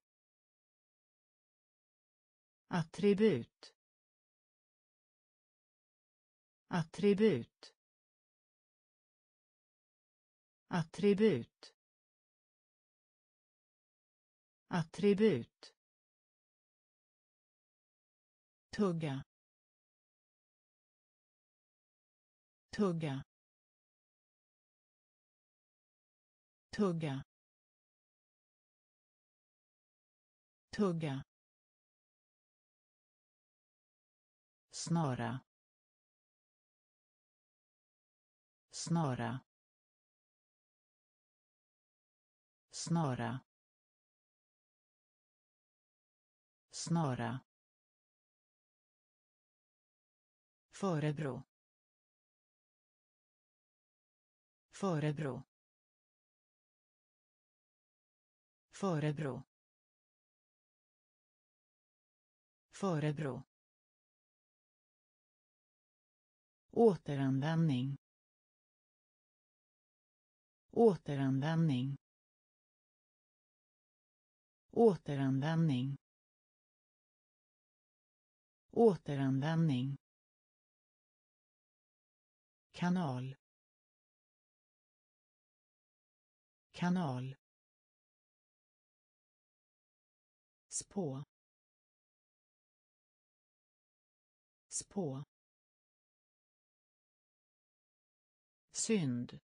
Attribut. Attribut. Attribut. Attribut. Tugga. Tugga. Tugga. Tugga. Snara. Snara. Snara. Snara. Förebro. Förebro. Förebro. Förebro. Återanvändning. Återanvändning. Återanvändning. Återanvändning kanal kanal. Spå. Spå. Synd.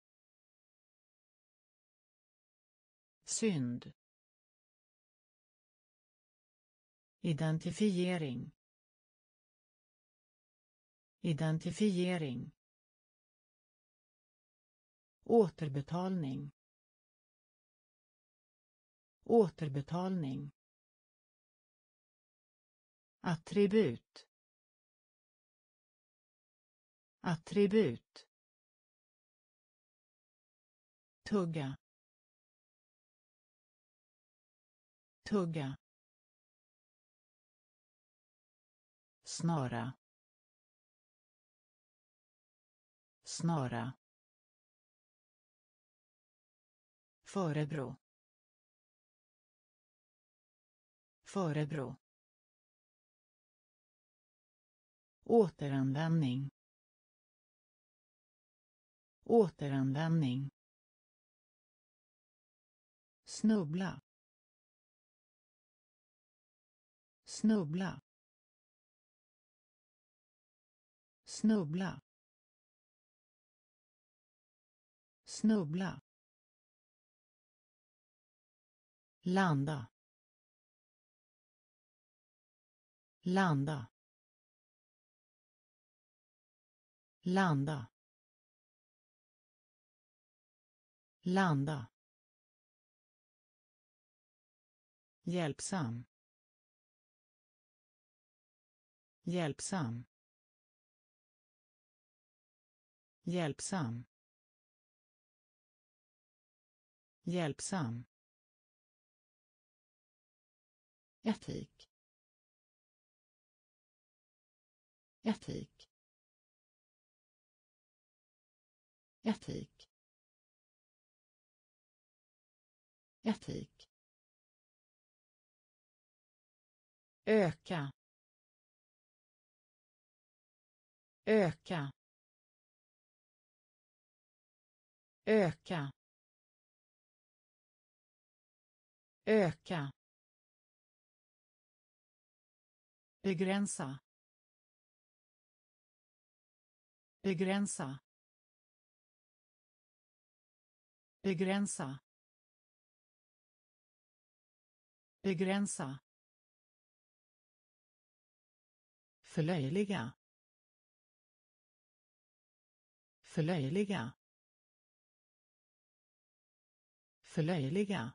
Synd. Identifiering. Identifiering. Återbetalning. Återbetalning. Attribut. Attribut. Tugga. Tugga. Snara. Snara. Förebro. Förebro. Återanvändning. Återanvändning. Snubbla. Snubbla. Snubbla. Snubbla. Landa. Landa. Landa. Landa. Hjälpsam. Hjälpsam. Hjälpsam. Hjälpsam. Etik. Etik. Etik. Etik. Öka. Öka. Öka. Öka. Begränsa. Begränsa. Begränsa. Begränsa. Förlöjliga. Förlöjliga. Förlöjliga.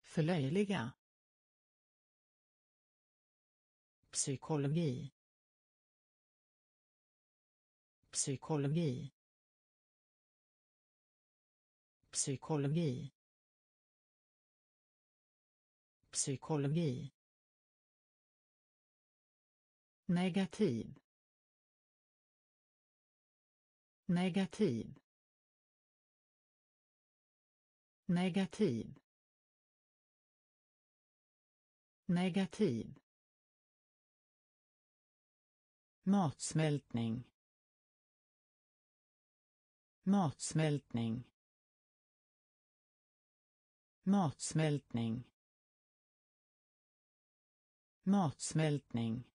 Förlöjliga. psykologi psykologi. Psykologi. Psykologi. Negativ. Negativ. Negativ. Negativ. Matsmältning. Matsmältning. Matsmältning. Matsmältning.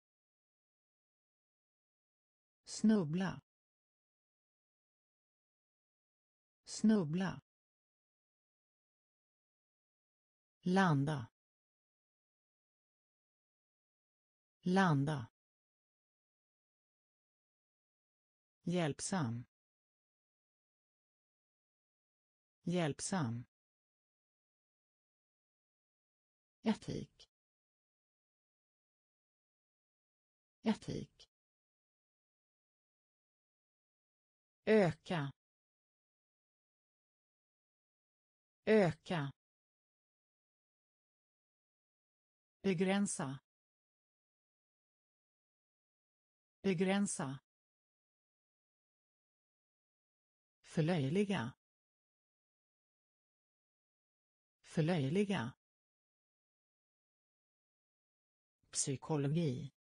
Snubbla. Snubbla. Landa. Landa. Hjälpsam. Hjälpsam. Etik. Etik. Öka. Öka. Begränsa. Begränsa. Förlöjliga. Förlöjliga. Psykologi.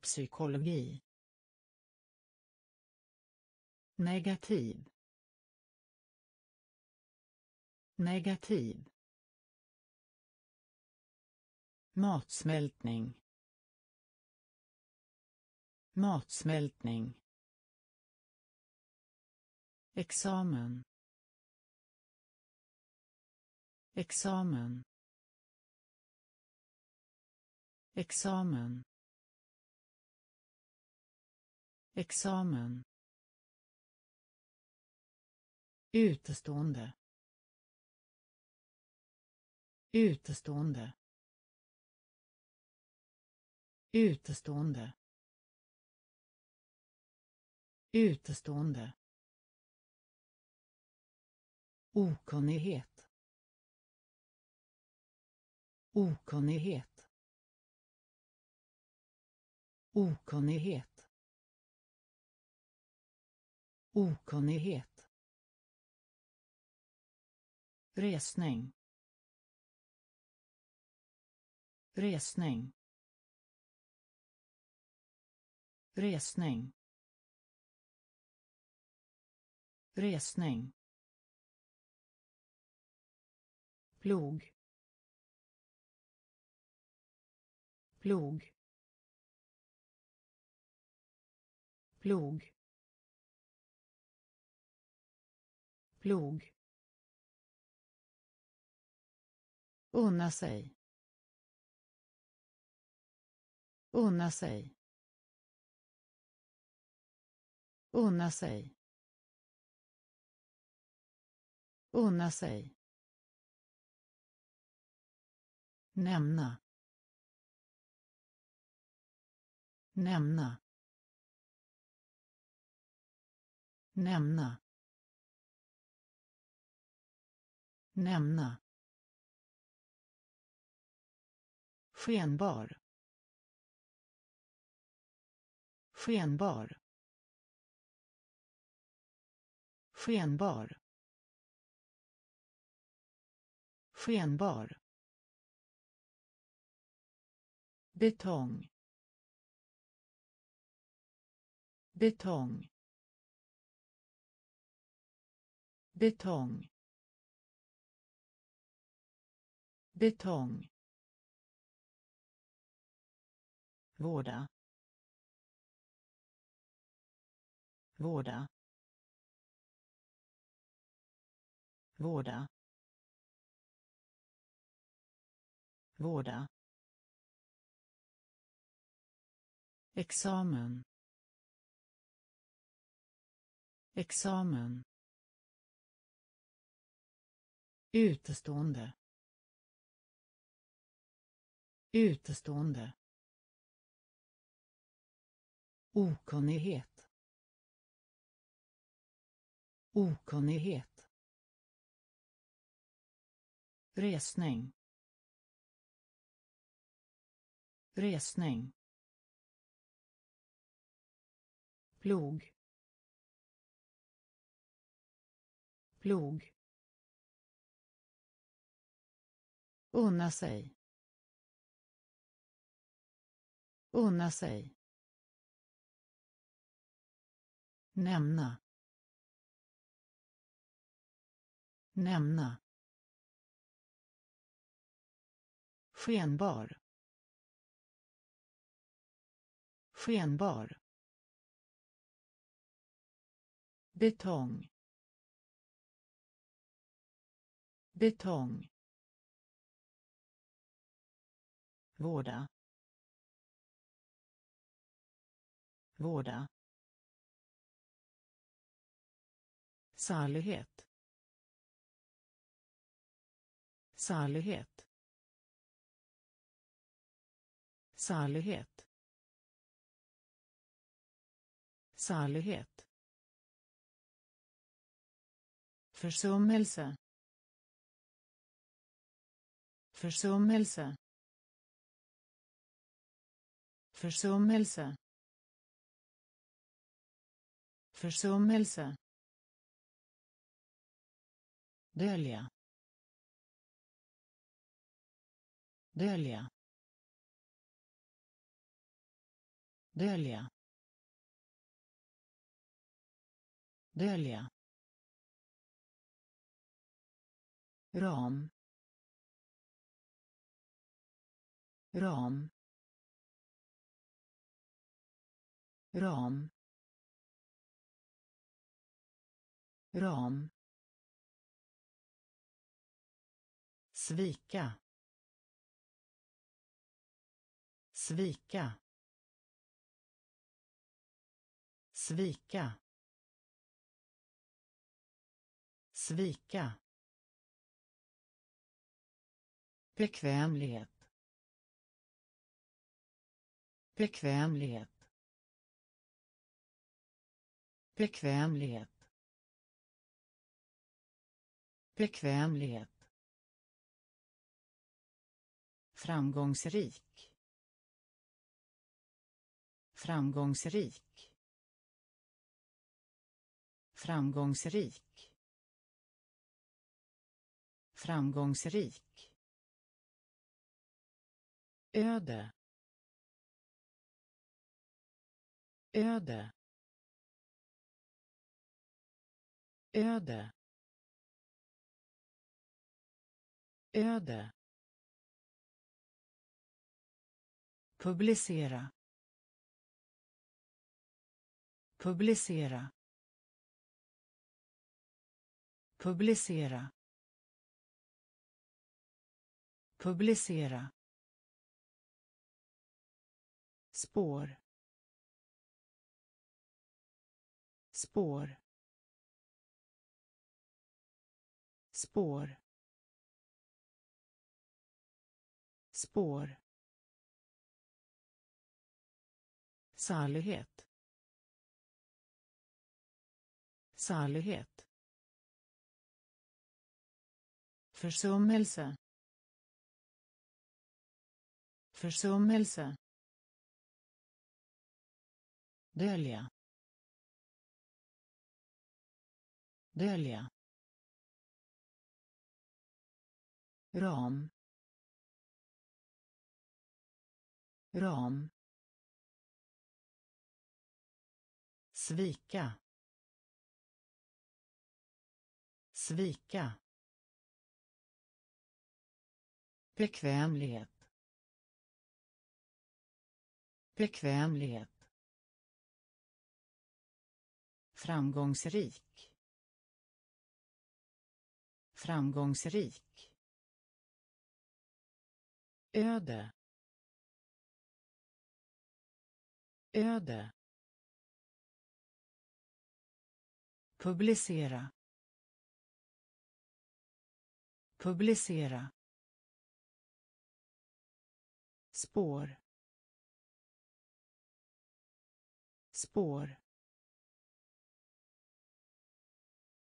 Psykologi. Negativ. Negativ. Matsmältning. Matsmältning examen examen. Examen. Examen. Utestående. Utestående. Utestående. Utestående. Okunnighet. Okunnighet. Okunnighet. Okunnighet. Resning. Resning. Resning. Resning. Plog. Plog. Plog. Plog. Unna sig. Unna sig. Unna sig. Unna sig. Nämna. Nämna. Nämna. Nämna. Skenbar. Skenbar. Skenbar. Skenbar. betong betong. Betong. Betong. Vårda. Vårda. Vårda. Vårda. Examen. Examen. Utestående. Utestående. Okunnighet. Okunnighet. Resning. Resning. Plog. Plog. Unna sig. Unna sig. Nämna. Nämna. Skenbar. Skenbar. Betong. Betong. Vårda. Vårda. Salighet. Salighet. Salighet. Salighet. Försummelse. Försummelse. Försummelse. Försummelse. Dölja. Dölja. Dölja. Dölja. ram ram ram ram svika svika svika svika. Bekvämlighet bekvämlighet. Bekvämlighet. Bekvämlighet. Framgångsrik. Framgångsrik. Framgångsrik. Framgångsrik. Öde. Öde. Öde. Öde. Publicera. Publicera. Publicera. Publicera. Spår. Spår. Spår. Spår. Salighet. Salighet. Försummelse. Försummelse. Dölja. Dölja. Ram. Ram. Svika. Svika. Bekvämlighet. Bekvämlighet. Framgångsrik framgångsrik. Öde. Öde. Publicera. Publicera. Spår. Spår.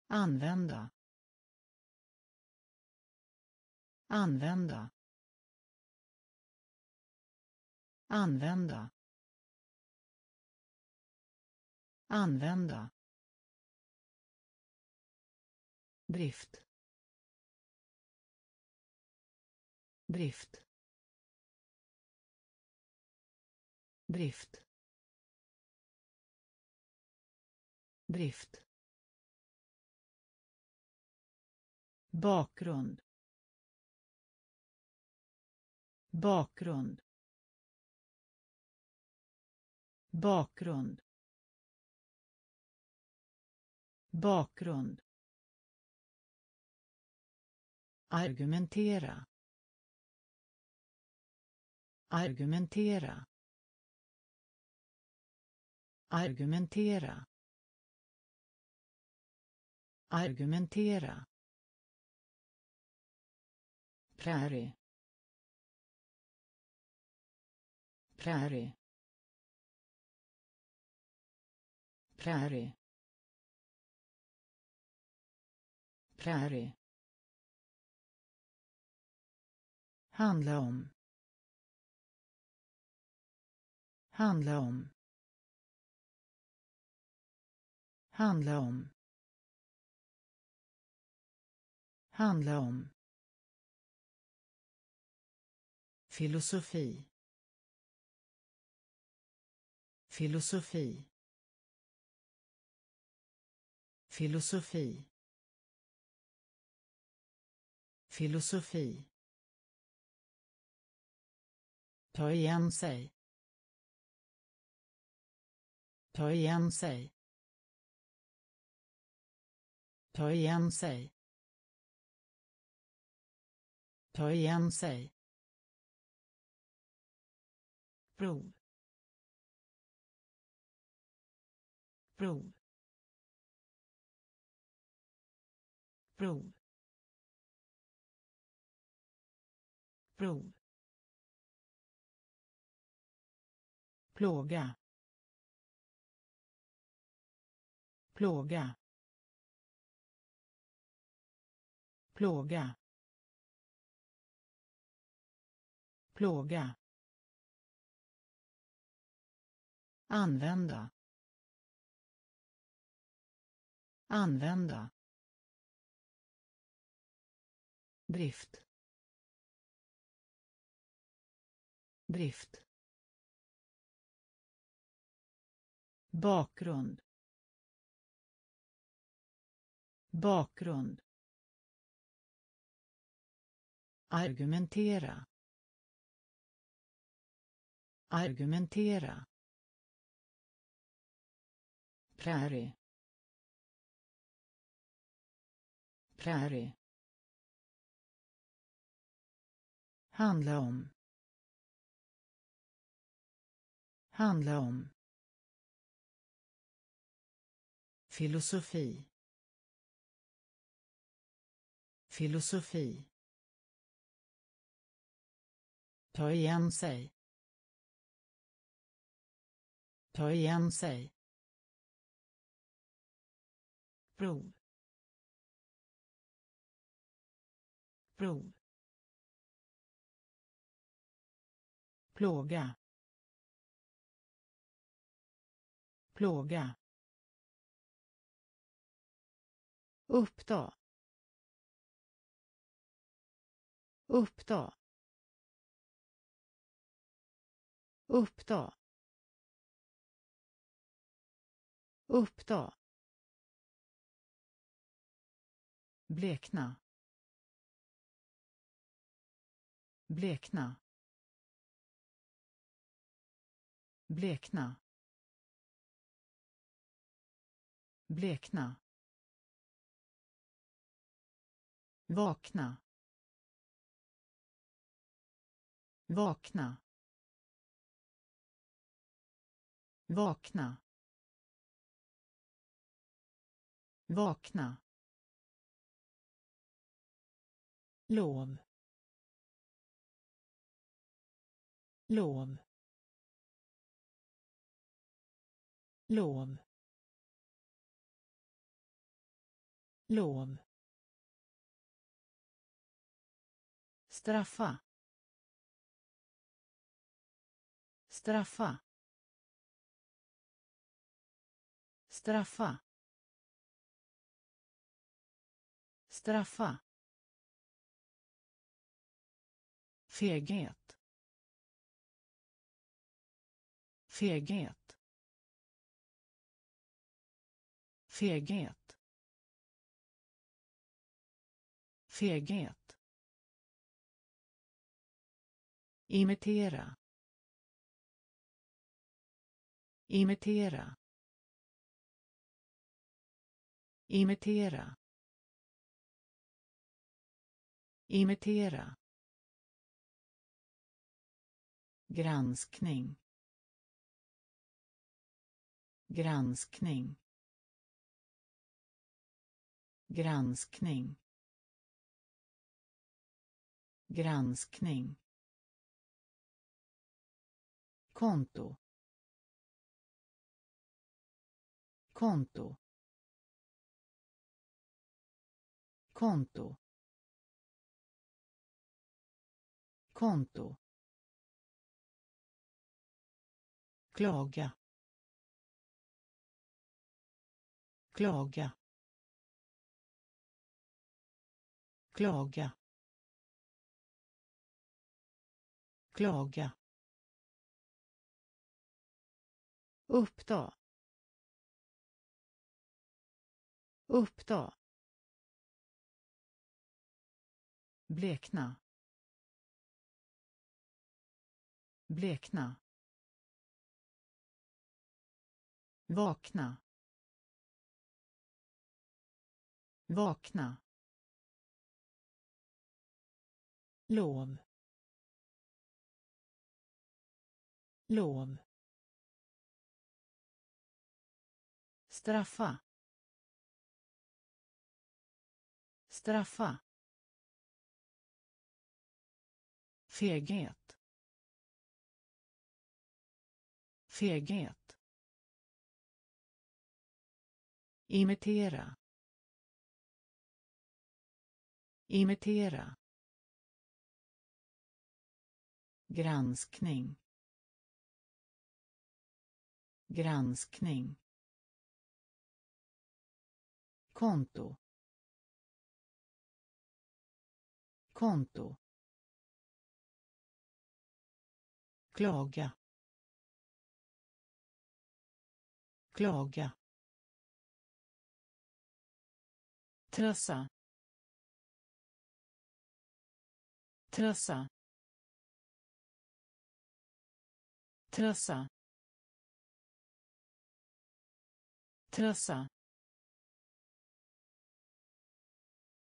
Använda. Använda. Använda. Använda. Drift. Drift. Drift. Drift. Bakgrund. Bakgrund. Bakgrund. Bakgrund. Argumentera. Argumentera. Argumentera. Argumentera. Prairie. Prairie. Prairie. Prairie. Handla om. Handla om. Handla om. Handla om. Filosofi. Filosofi. Filosofi. Filosofi. Ta igen sig. Ta igen sig. Ta igen sig. Ta igen sig. prov prov. Prov. Prov. Plåga. Plåga. Plåga. Plåga. Använda. Använda. Drift. Drift. Bakgrund. Bakgrund. Argumentera. Argumentera. Prairie prairie handla om. Handla om. Filosofi. Filosofi. Ta igen sig. Ta igen sig. Prov. Prov. Plåga. Plåga. Uppta. Uppta. Uppta. Uppta. Blekna. Blekna. Blekna. Blekna. Vakna. Vakna. Vakna. Vakna. Lov. Lån. Lån. Lån. Straffa. Straffa. Straffa. Straffa. Feghet. Feghet. Feghet. Feghet. Imitera. Imitera. Imitera. Imitera. Granskning granskning. Granskning. Granskning. Konto. Konto. Konto. Konto. Klaga. Klaga. Klaga. Klaga. Uppta. Uppta. Blekna. Blekna. Vakna. Vakna. Lov. Lov. Straffa. Straffa. Feghet. Feghet. Imitera imitera. Granskning. Granskning. Konto. Konto. Klaga. Klaga. Trassa trassa trassa trassa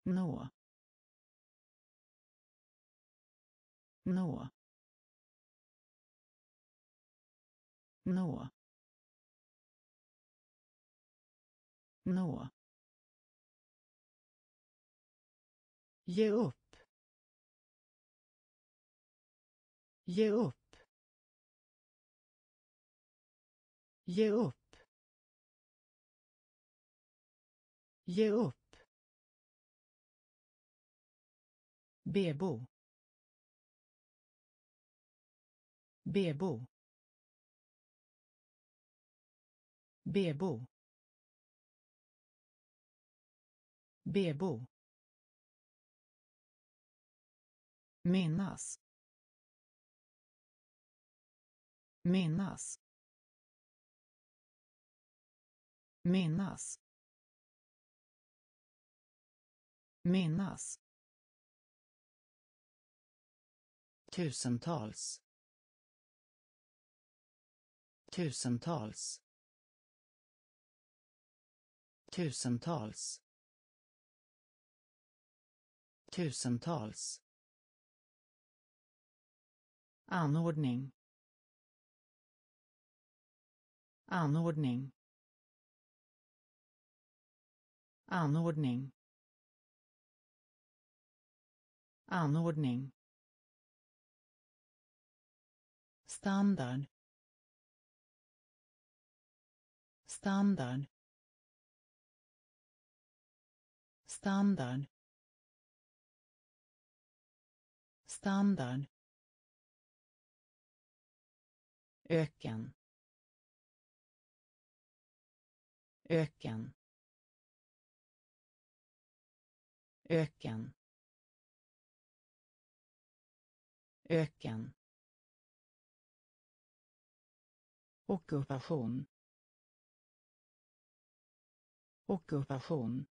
nå nå nå nå ge upp ge upp ge upp ge upp Bebo. Bebo. Bebo. Bebo. Minnas. Minnas. Minnas. Minnas. tusentals tusentals tusentals tusentals anordning anordning. Anordning. Anordning. Standard. Standard. Standard. Standard. Öken. Öken. Öken. Öken. Ockupation. Ockupation.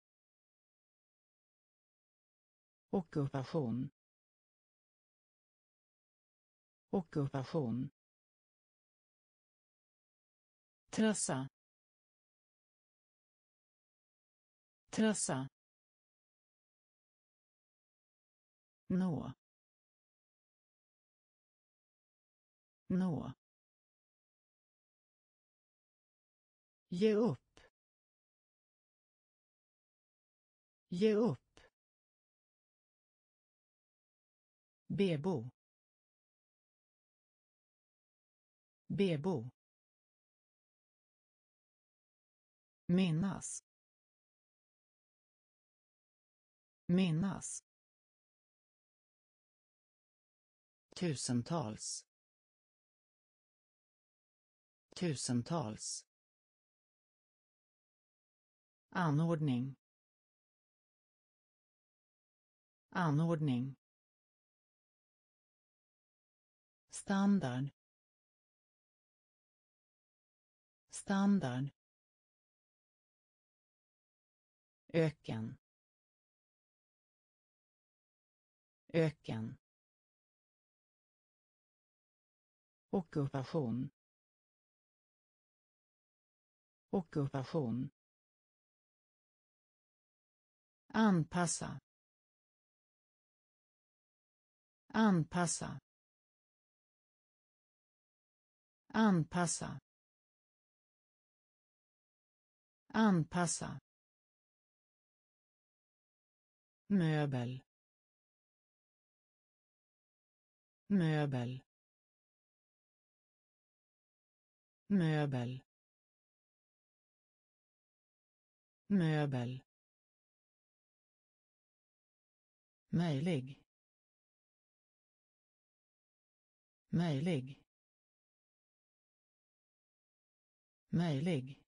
Ockupation. Ockupation. Trassa trassa nå nå Ge upp. Ge upp. Bebo. Bebo. Minnas. Minnas. Tusentals. Tusentals. Anordning. Anordning. Standard. Standard. Öken. Öken. Ockupation. Ockupation. Anpassa. Anpassa. Anpassa. Anpassa. Möbel. Möbel. Möbel. Möbel. Möjlig. Möjlig. Möjlig.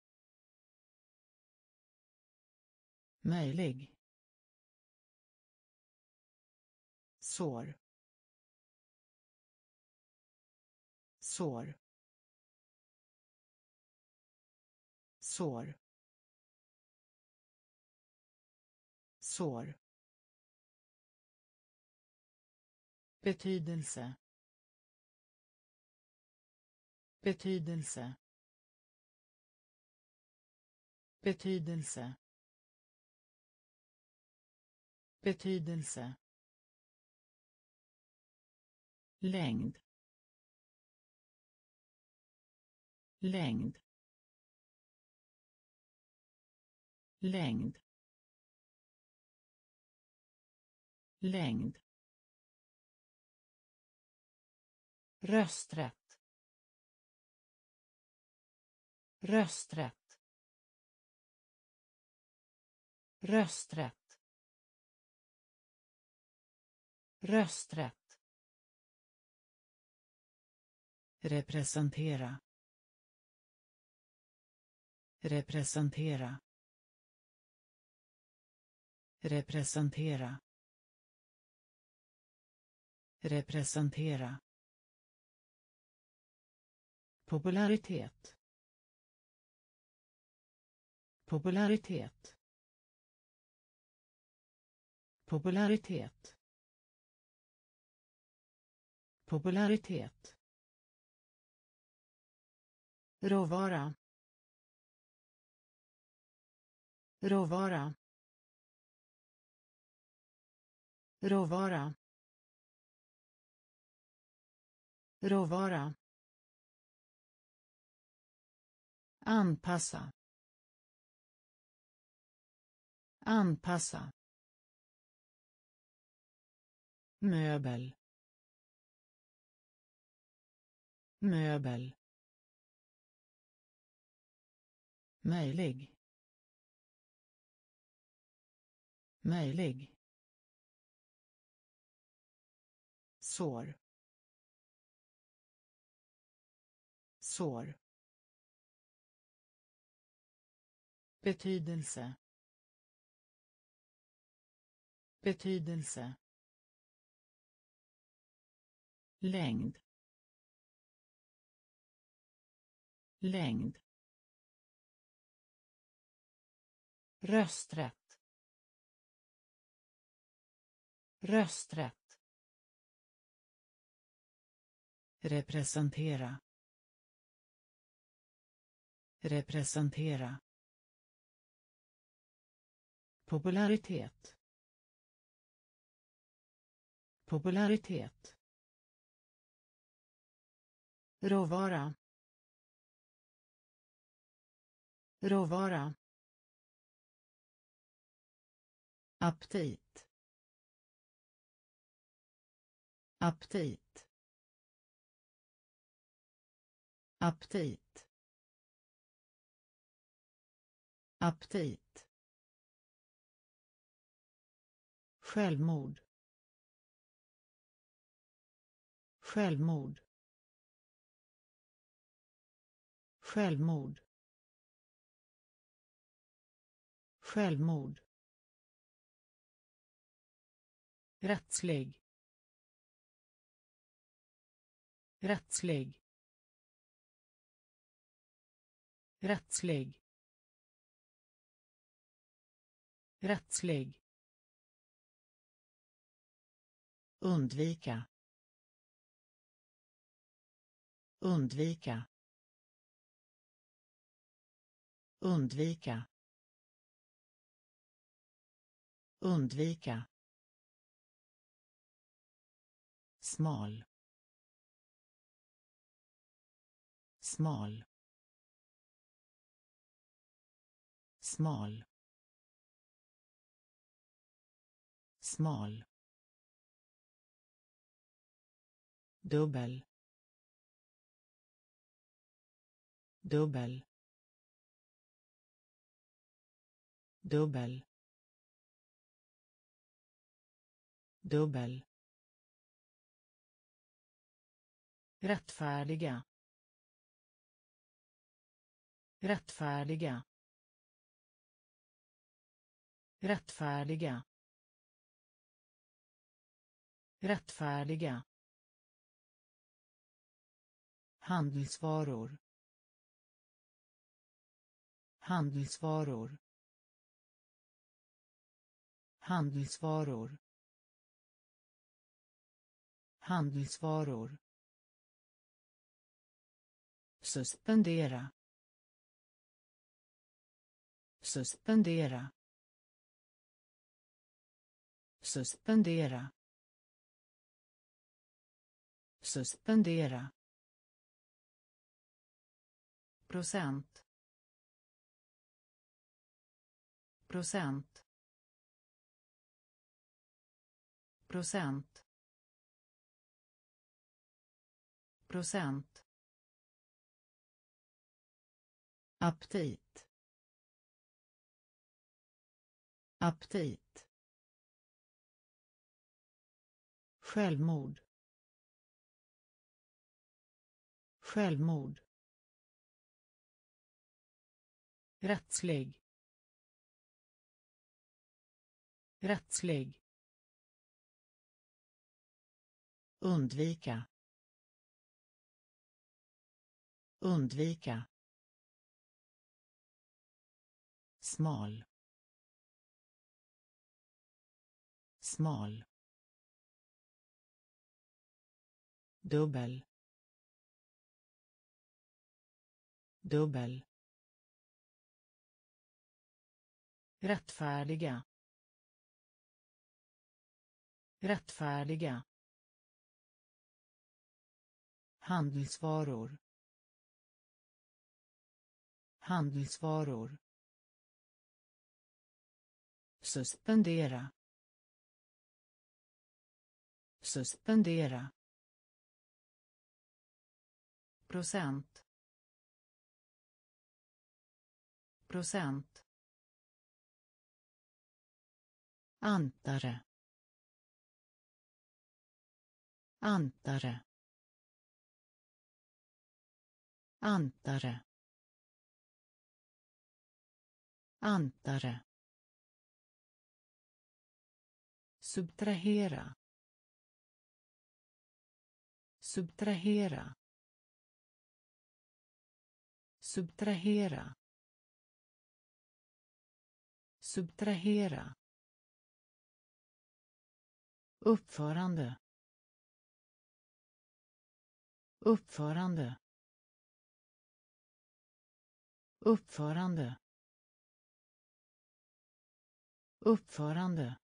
Möjlig. Sår. Sår. Sår. Sår. Betydelse. Betydelse. Betydelse. Betydelse. Längd. Längd. Längd. Längd. Rösträtt. Rösträtt. Rösträtt. Rösträtt. Representera representera. Representera. Representera. Popularitet. Popularitet. Popularitet. Popularitet. Råvara. Råvara. Råvara. Råvara. Anpassa. Anpassa. Möbel. Möbel. Möjlig. Möjlig. Sår. Sår. Betydelse. Betydelse. Längd. Längd. Rösträtt. Rösträtt. Representera. Representera. Popularitet. Popularitet. Råvara. Råvara. Aptit. Aptit. Aptit. Aptit. Självmord. Självmord. Självmord. Självmord. Rättslig. Rättslig. Rättslig. Rättslig. Undvika. Undvika. Undvika. Undvika. Smal. Smal. Smal. Smal. Dubbel. Dubbel. Dubbel. Dubbel. Rättfärdiga rättfärdiga. Rättfärdiga. Rättfärdiga. Handelsvaror. Handelsvaror. Handelsvaror. Handelsvaror. Suspendera suspendera. Suspendera. Suspendera. Procent. Procent. Procent. Procent. Aptit. Aptit. Självmord. Självmord. Rättslig. Rättslig. Undvika. Undvika. Smal. Smal. Dubbel. Dubbel. Rättfärdiga. Rättfärdiga. Handelsvaror. Handelsvaror. Suspendera suspendera procent. Procent. Antare. Antare. Antare. Antare. Subtrahera subtrahera subtrahera subtrahera uppförande uppförande uppförande uppförande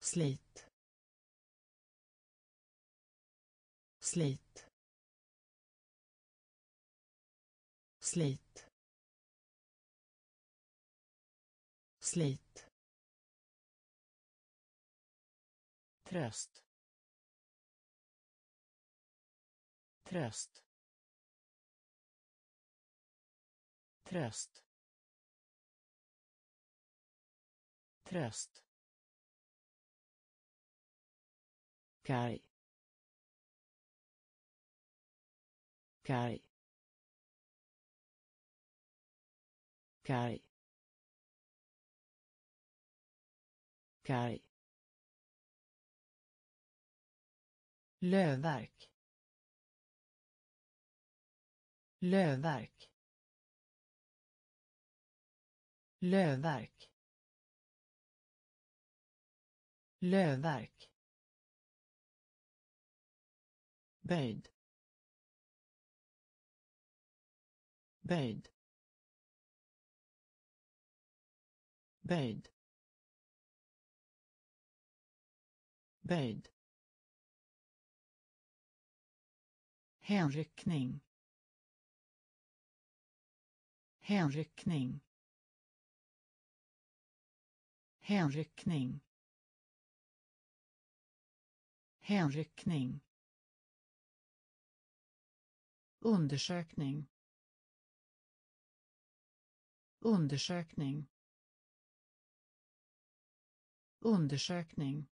slit. Slit. Slit. Slit. Tröst. Tröst. Tröst. Tröst. Karg karg karg karg lövverk. Lövverk. Lövverk. Lövverk. Böjd. Böjd. Böjd. Böjd. Hänryckning. Hänryckning. Hänryckning. Hänryckning. Undersökning undersökning. Undersökning.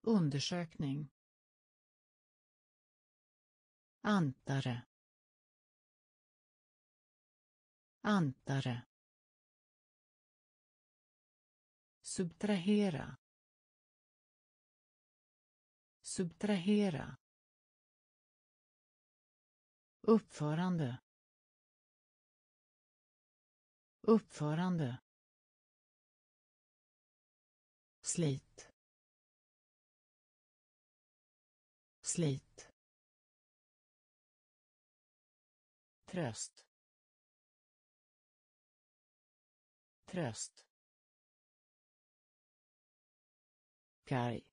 Undersökning. Antare. Antare. Subtrahera. Subtrahera. Uppförande uppförande slit slit tröst tröst Kaj.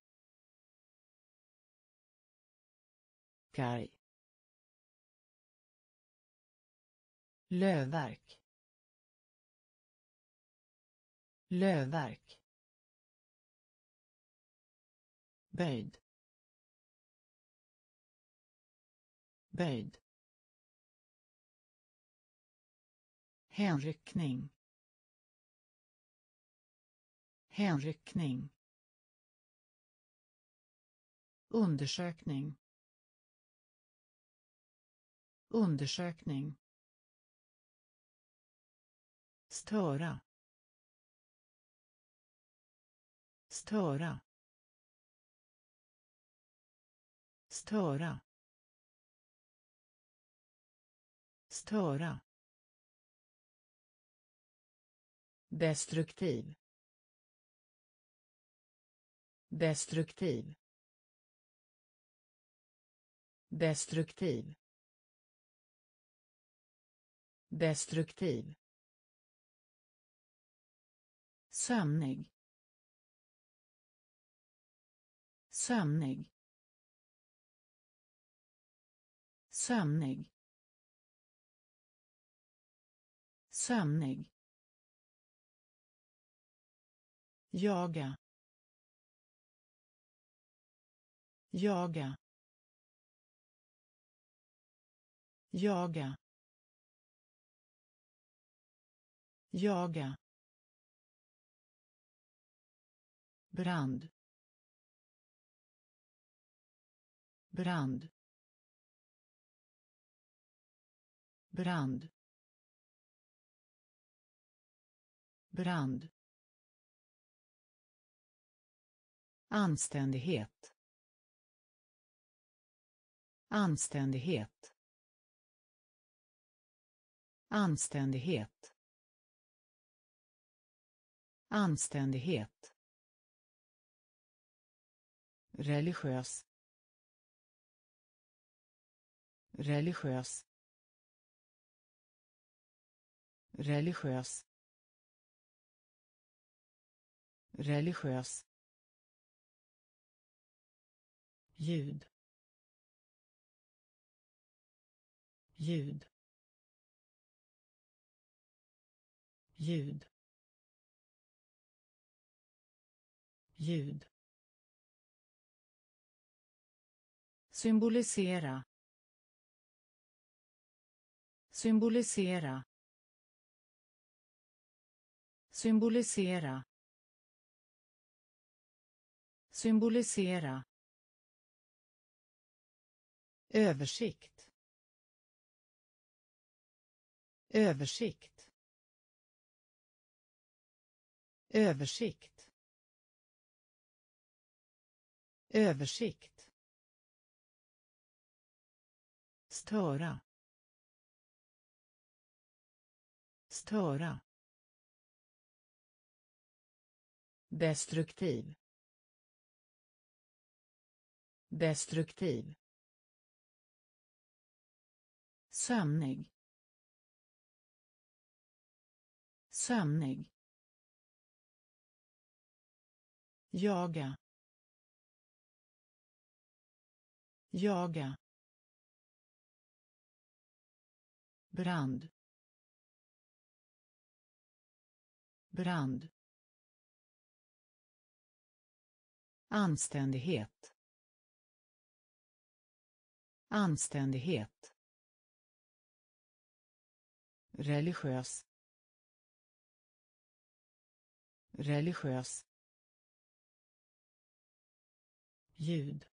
Kaj. Lövverk. Lövverk. Böjd. Böjd. Hänryckning. Hänryckning. Undersökning. Undersökning. Störa. Störa. Störa. Störa. Destruktiv. Destruktiv. Destruktiv. Destruktiv. Sömnig. Sömnig. Sömnig. Sömnig. Jaga. Jaga. Jaga. Jaga. brand brand. Brand. Brand. Anständighet. Anständighet. Anständighet. Anständighet. Religiös. Religiös religiös religiös ljud ljud ljud ljud. Symbolisera symbolisera symbolisera symbolisera översikt översikt översikt översikt störa. Störa. Destruktiv. Destruktiv. Sömnig. Sömnig. Jaga. Jaga. Brand. Brand. Anständighet. Anständighet. Religiös. Religiös. Ljud.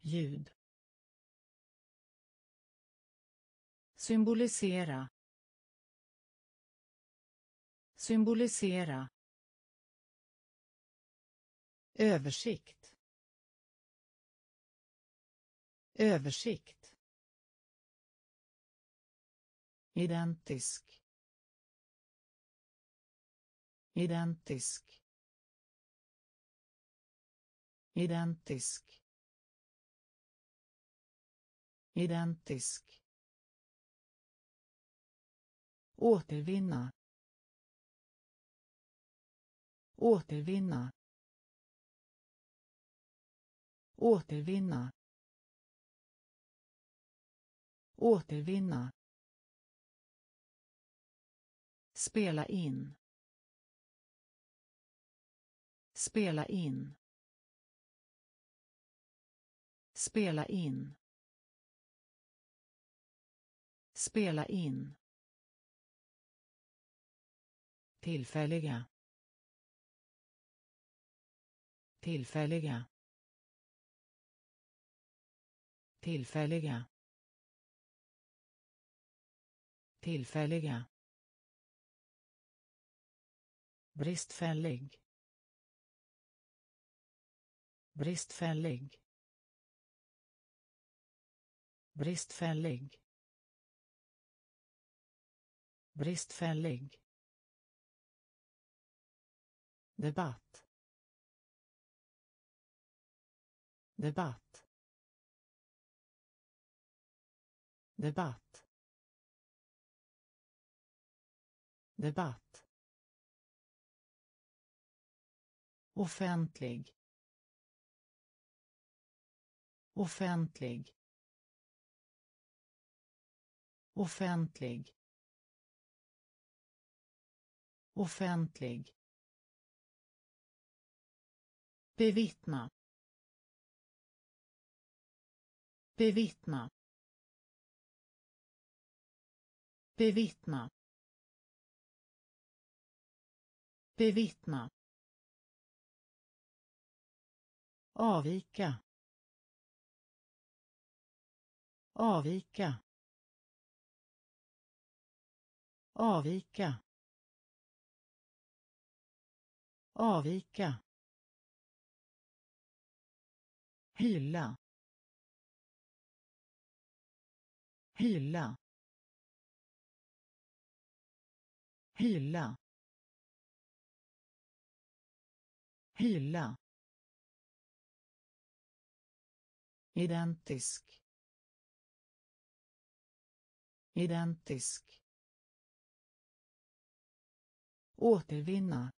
Ljud. Symbolisera symbolisera översikt översikt identisk identisk identisk identisk. Återvinna återvinna. Återvinna. Återvinna. Spela in. Spela in. Spela in. Spela in. Tillfälliga. Tillfälliga. Tillfälliga. Tillfälliga. Bristfällig. Bristfällig. Bristfällig. Bristfällig. Debatt. Debatt. Debatt. Debatt. Offentlig. Offentlig. Offentlig. Offentlig. Bevittna. Bevittna. Bevittna. Bevittna. Avvika. Avvika. Avvika. Avvika. Hylla. Hylla. Hylla. Hylla. Identisk. Identisk. Återvinna.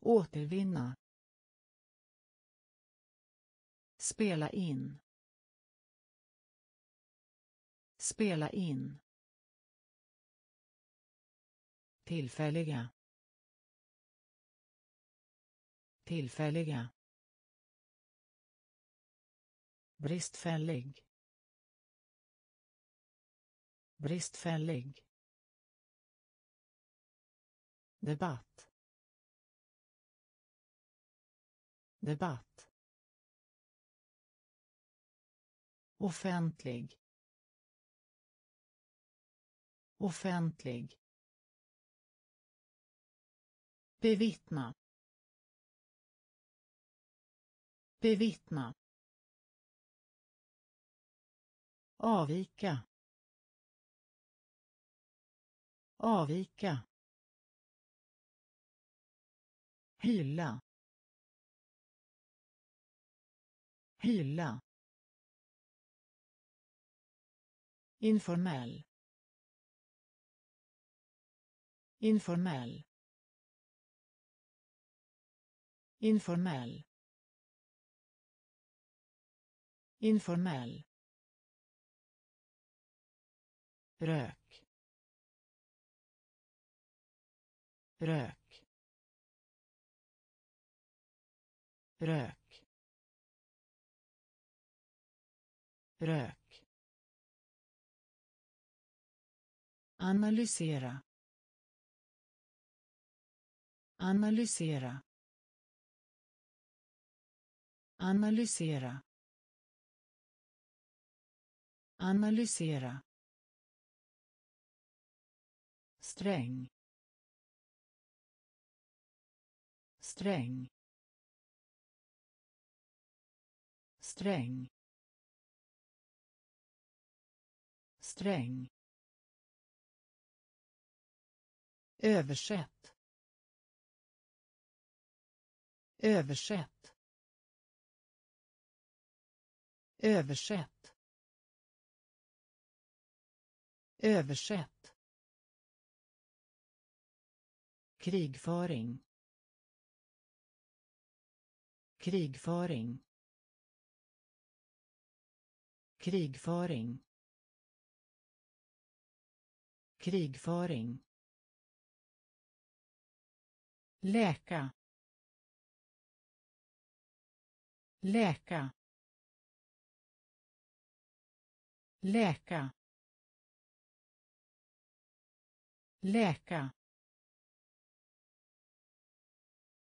Återvinna. Spela in spela in. Tillfälliga. Tillfälliga. Bristfällig. Bristfällig. Debatt. Debatt. Offentlig offentlig. Bevittna. Bevittna. Avvika. Avvika. Hylla. Hylla. Informell. Informell. Informell. Informell. Rök. Rök. Rök. Rök. Analysera analysera. Analysera. Analysera. Sträng. Sträng. Sträng. Sträng. Översätt. Översätt. Översätt. Översätt. Krigföring. Krigföring. Krigföring. Krigföring. Läka. Läka. Läka. Läka.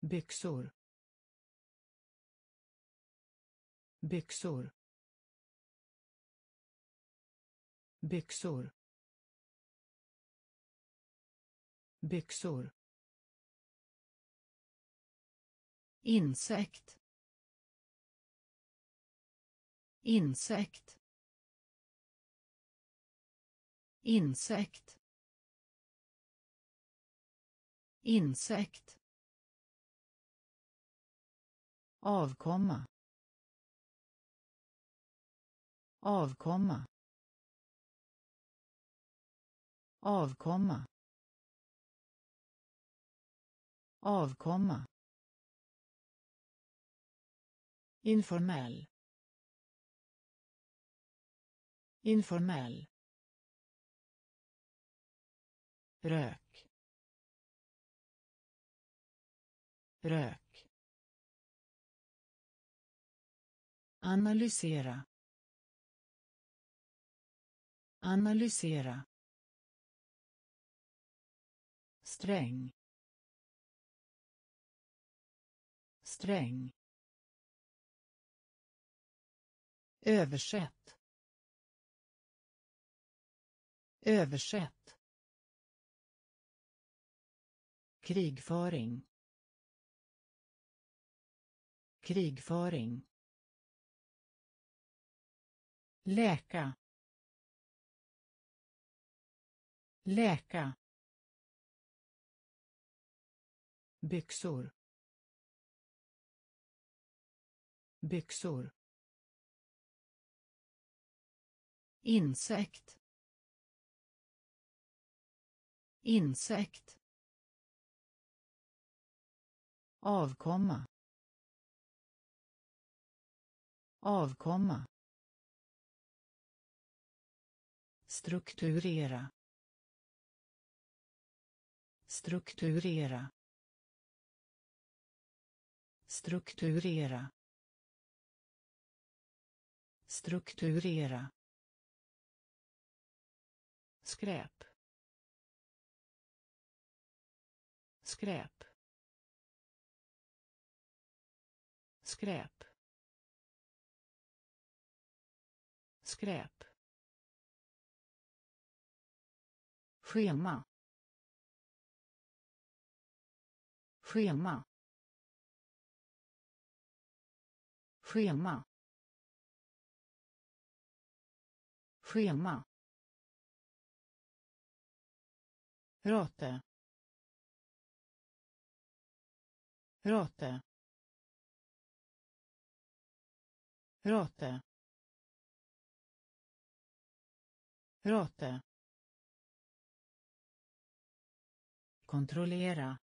Byxor. Byxor. Byxor. Byxor. Insekt. Insekt. Insekt. Insekt. Avkomma. Avkomma. Avkomma. Avkomma. Informell. Informell. Rök. Rök. Analysera. Analysera. Sträng. Sträng. Översätt. Översätt. Krigföring. Krigföring. Läka. Läka. Byxor. Byxor. Insekt. Insekt. Avkomma. Avkomma. Strukturera. Strukturera. Strukturera. Strukturera. Skräp. Skräp. Skräp. Skräp. Schema. Schema. Schema. Schema. Råte. Råte. Råte. Råte. kontrollera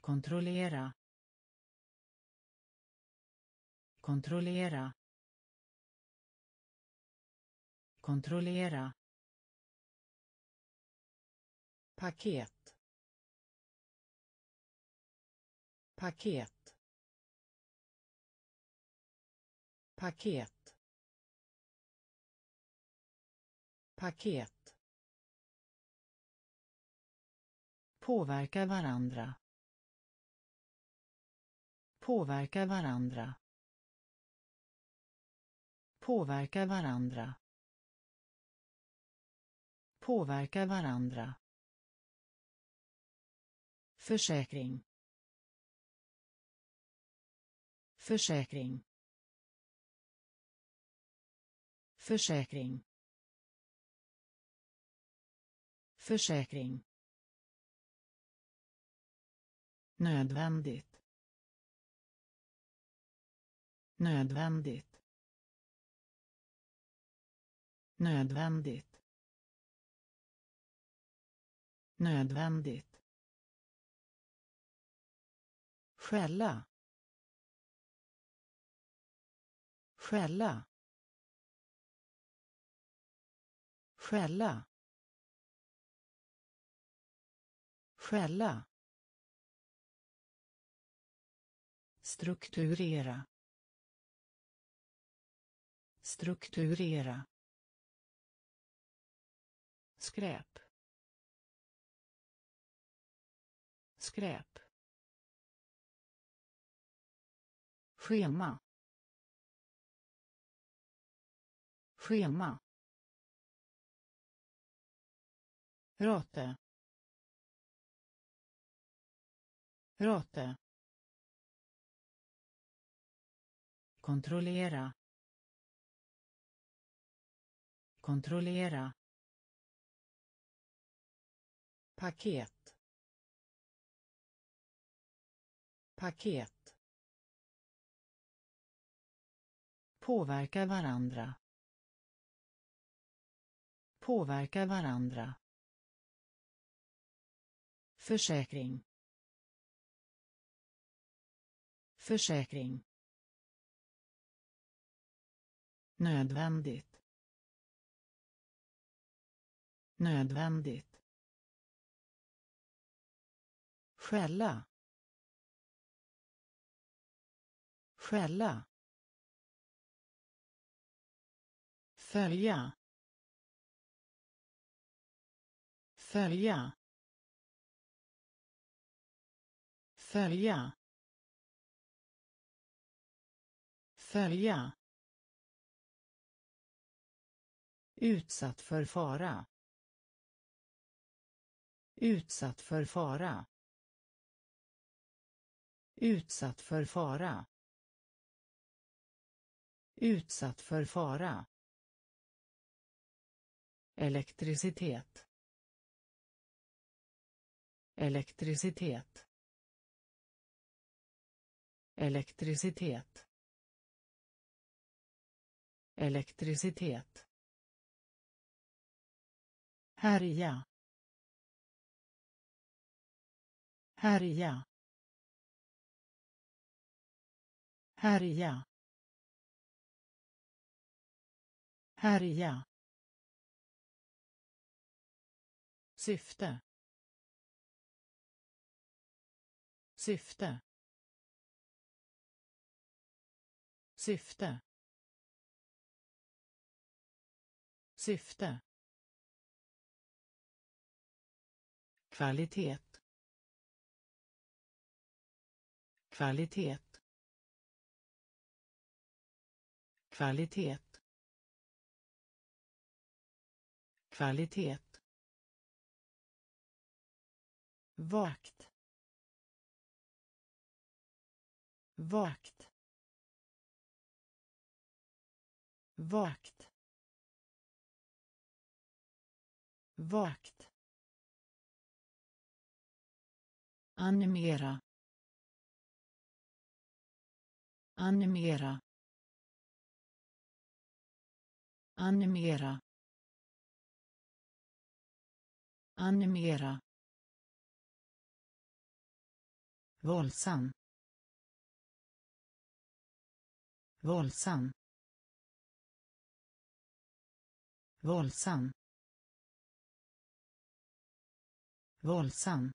kontrollera kontrollera kontrollera paket paket. Paket. Paket. Påverka varandra. Påverka varandra. Påverka varandra. Påverka varandra. Försäkring. Försäkring. Försäkring. Försäkring. Nödvändigt. Nödvändigt. Nödvändigt. Nödvändigt. Skälla. Skälla. Skälla. Skälla. Strukturera. Strukturera. Skräp. Skräp. Schema. Schema. Rate. Rate. Kontrollera. Kontrollera. Paket. Paket. Påverka varandra påverka varandra. Försäkring. Försäkring. Nödvändigt. Nödvändigt. Skälla. Skälla. Följa. Följa. Följa. Följa. Utsatt för fara. Utsatt för fara. Utsatt för fara. Utsatt för fara. Elektricitet elektricitet. Elektricitet. Elektricitet. Härja. Härja. Härja. Härja. Syfte. Syfte. Syfte. Syfte. Kvalitet. Kvalitet. Kvalitet. Kvalitet. Vakt. Vakt. Vakt. Vakt. Animera. Animera. Animera. Animera. Våldsam. Våldsam. Våldsam. Våldsam.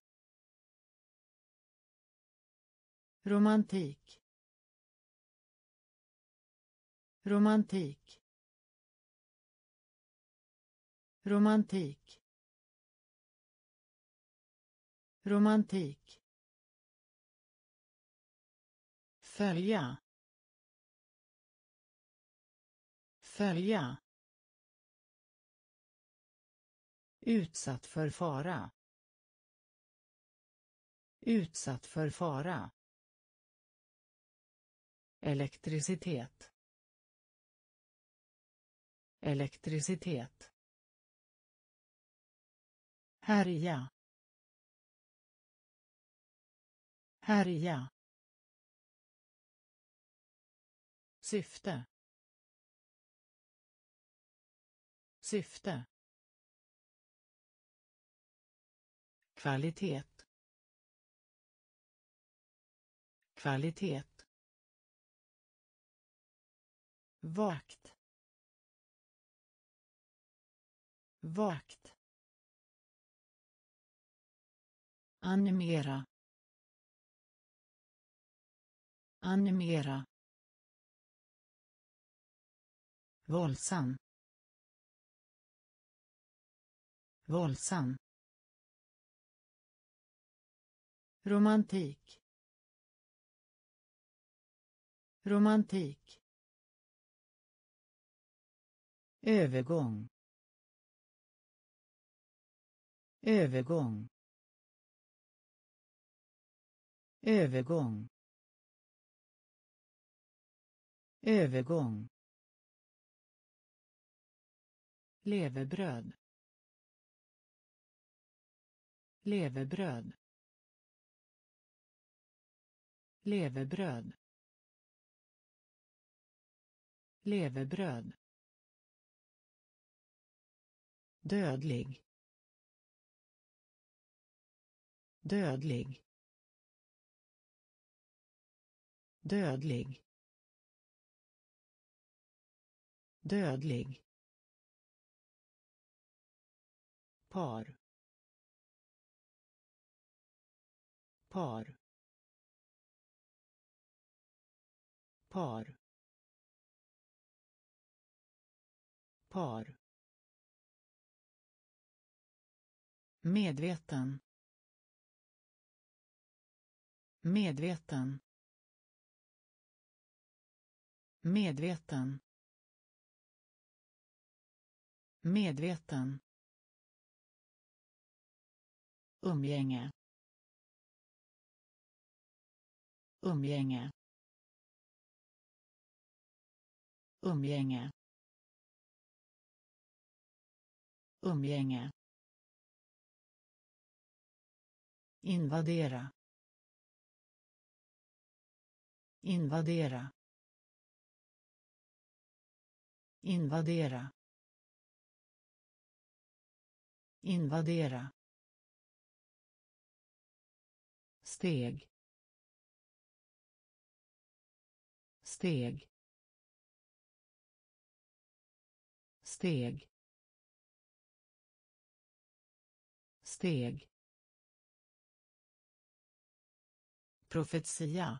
Romantik. Romantik. Romantik. Romantik. Följa. Följa. Utsatt för fara. Utsatt för fara. Elektricitet. Elektricitet. Härja. Härja. Syfte. Syfte. Kvalitet. Kvalitet. Vakt. Vakt. Animera. Animera. Våldsam. Våldsam. Romantik. Romantik. Övergång. Övergång. Övergång. Övergång. Levebröd. Levebröd. Levebröd. Levebröd. Dödlig. Dödlig. Dödlig. Dödlig. Par. Par. Par. Par. Medveten. Medveten. Medveten. Medveten. Umgänge. Umgänge umgänge umgänge invadera invadera invadera invadera steg steg. Steg. Steg. Profetia.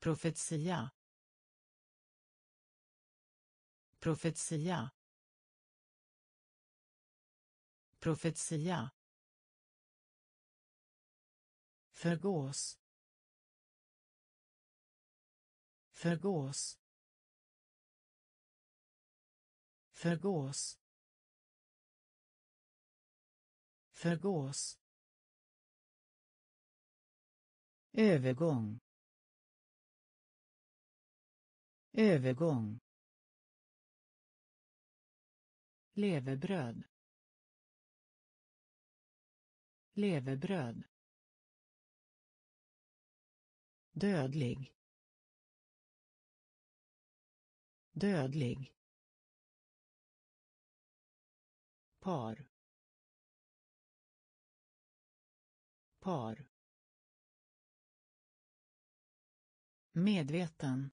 Profetia. Profetia. Profetia. Förgås. Förgås. Förgås. Förgås. Övergång. Övergång. Levebröd. Levebröd. Dödlig. Dödlig. Par. Par. Medveten.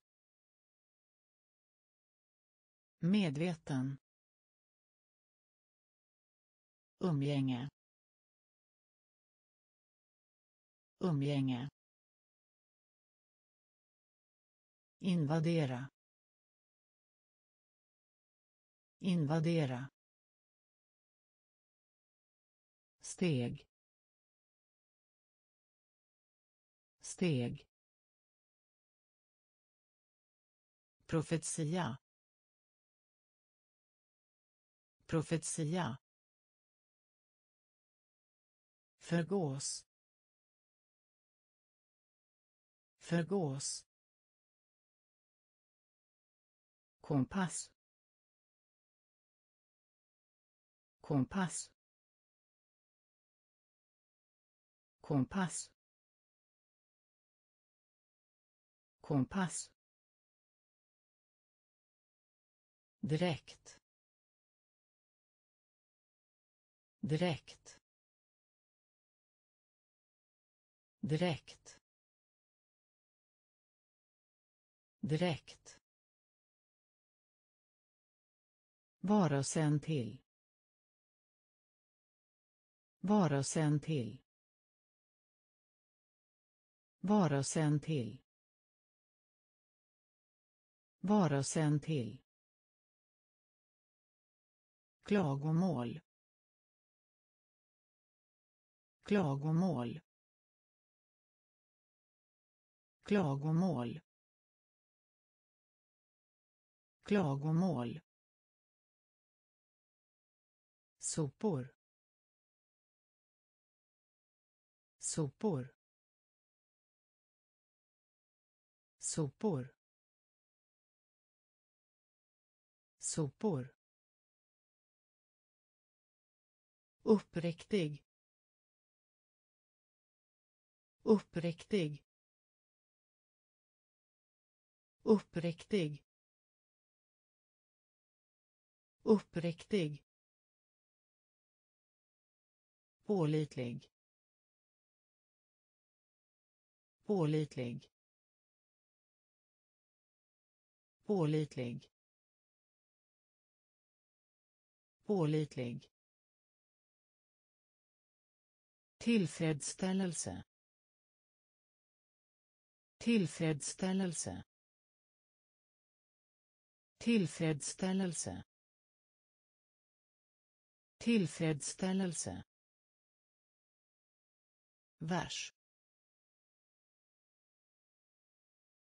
Medveten. Umgänge. Umgänge. Invadera. Invadera. Steg. Steg. Profetia. Profetia. Förgås. Förgås. Kompass. Kompass. Kompass. Kompass. Direkt. Direkt. Direkt. Direkt. Varelsen till. Vara Varelsen till. Vara Varelsen till. Vara Varelsen till. Klagomål. Klagomål. Klagomål. Klagomål sopor sopor. Sopor. Sopor. Uppriktig. Uppriktig. Uppriktig. Uppriktig. Pålitlig. Pålitlig. Pålitlig. Pålitlig. Tillfredsställelse. Tillfredsställelse. Tillfredsställelse. Tillfredsställelse vers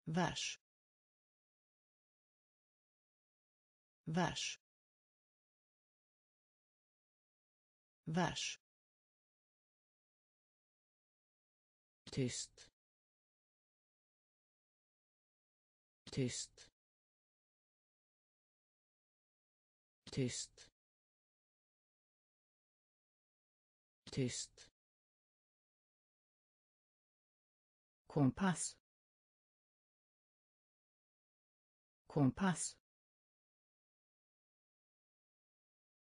vers. Vers. Vers. Tyst. Tyst. Tyst. Tyst. Kompass kompass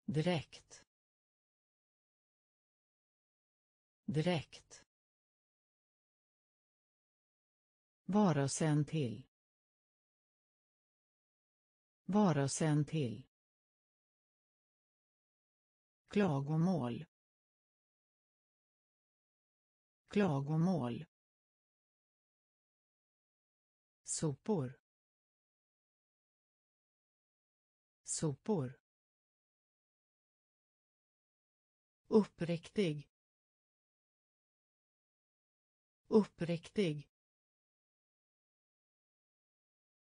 direkt direkt Varelsen till. Varelsen till. Klagomål. Klagomål sopor sopor. Uppriktig. Uppriktig.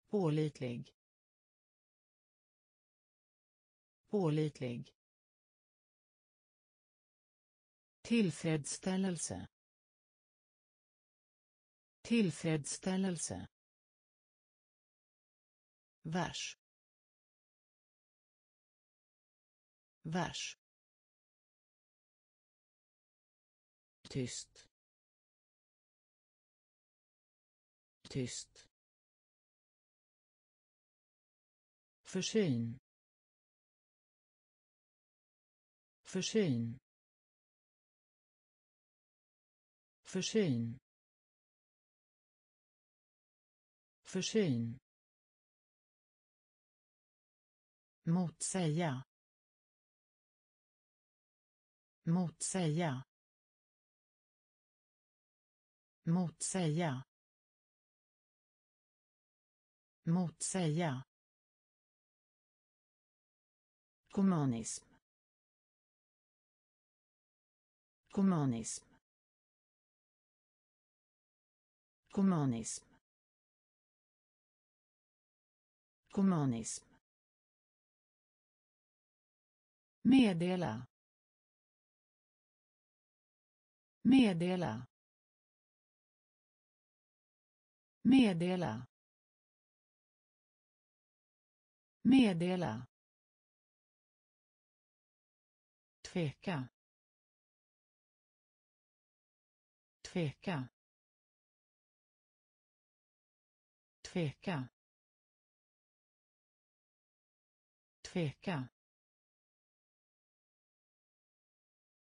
Pålitlig. Pålitlig. Tillfredsställelse. Tillfredsställelse. Vers. Vers tyst tyst försyn försyn Försyn. Försyn. Motsäga. Motsäga. Motsäga. Motsäga. Kommunism. Kommunism. Kommunism. Kommunism. Meddela. Meddela. Meddela. Meddela. Tveka. Tveka. Tveka. Tveka.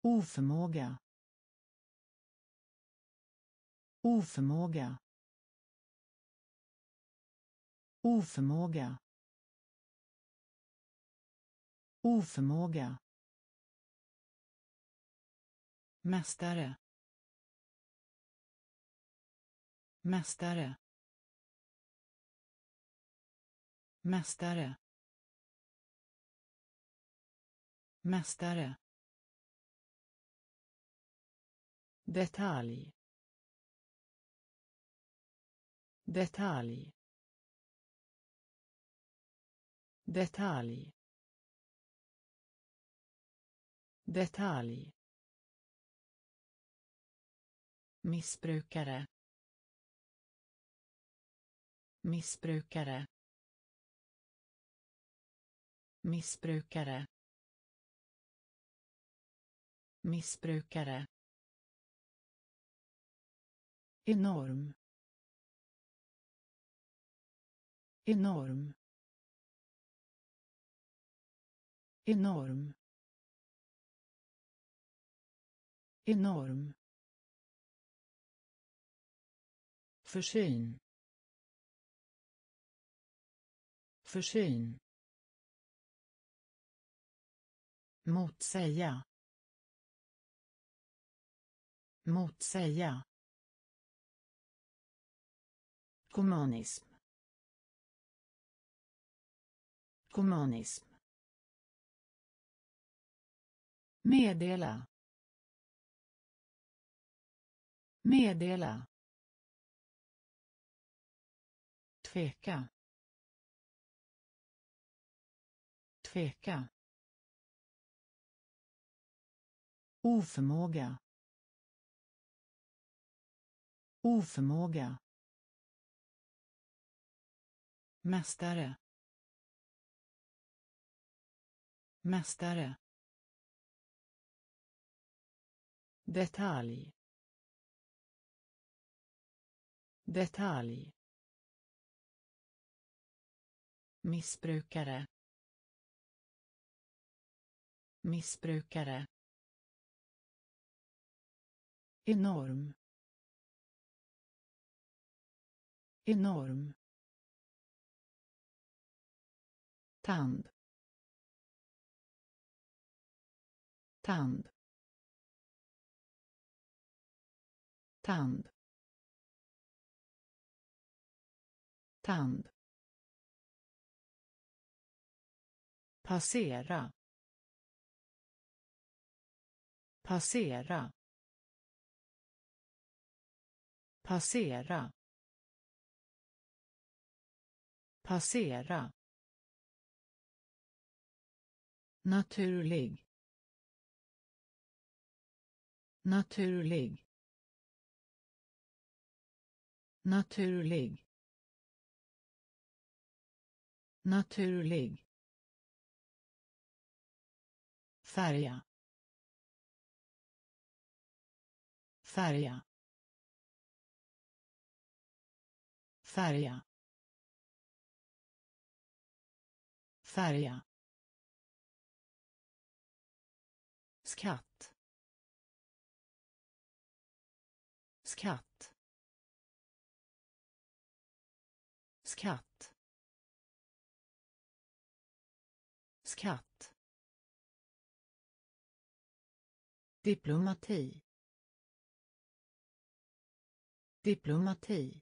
Oförmåga. Oförmåga. Oförmåga. Oförmåga. Mästare. Mästare. Mästare. Mästare. Detalj. Detalj. Detalj. Detalj. Missbrukare. Missbrukare. Missbrukare. Missbrukare. Enorm. Enorm. Enorm. Enorm. Försyn. Försyn. Motsäga. Motsäga. Kommunism. Kommunism. Meddela. Meddela. Tveka. Tveka. Oförmåga. Oförmåga. Mästare. Mästare. Detalj. Detalj. Missbrukare. Missbrukare. Enorm. Enorm. tand tand. Tand. Tand. Passera. Passera. Passera. Passera. Naturlig naturlig. naturlig. naturlig. färja. färja. färja. färja. skatt. Skatt. Skatt. Skatt. Diplomati. Diplomati.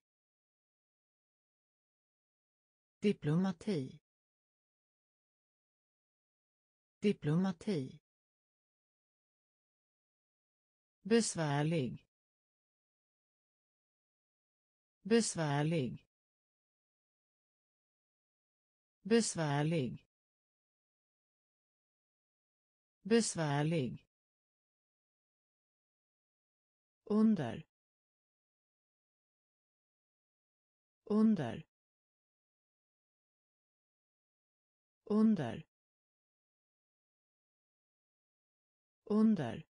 Diplomati. Diplomati. Besvärlig besvärlig. Besvärlig. Besvärlig. Under. Under. Under. Under.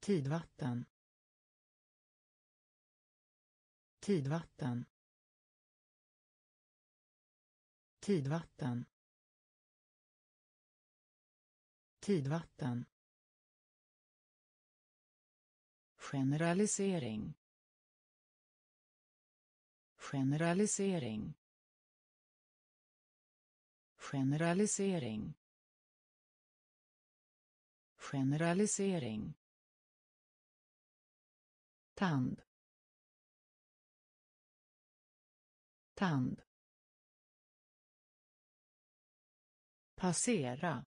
Tidvatten. Tidvatten. Tidvatten. Tidvatten. Generalisering. Generalisering. Generalisering. Generalisering. Tand. Tand. Passera.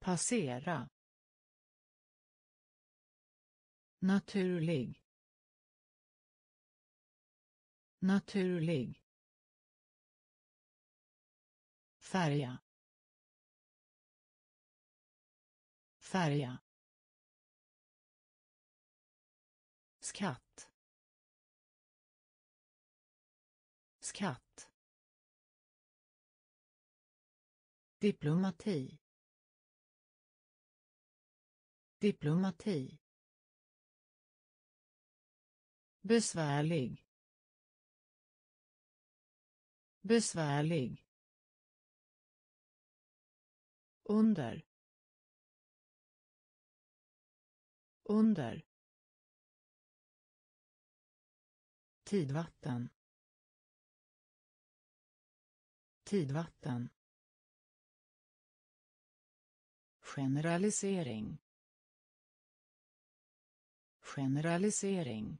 Passera. Naturlig. Naturlig. Färja. Färja. Skatt. Skatt diplomati. Diplomati. Besvärlig. Besvärlig. Under. Under. Tidvatten. Tidvatten. Generalisering. Generalisering.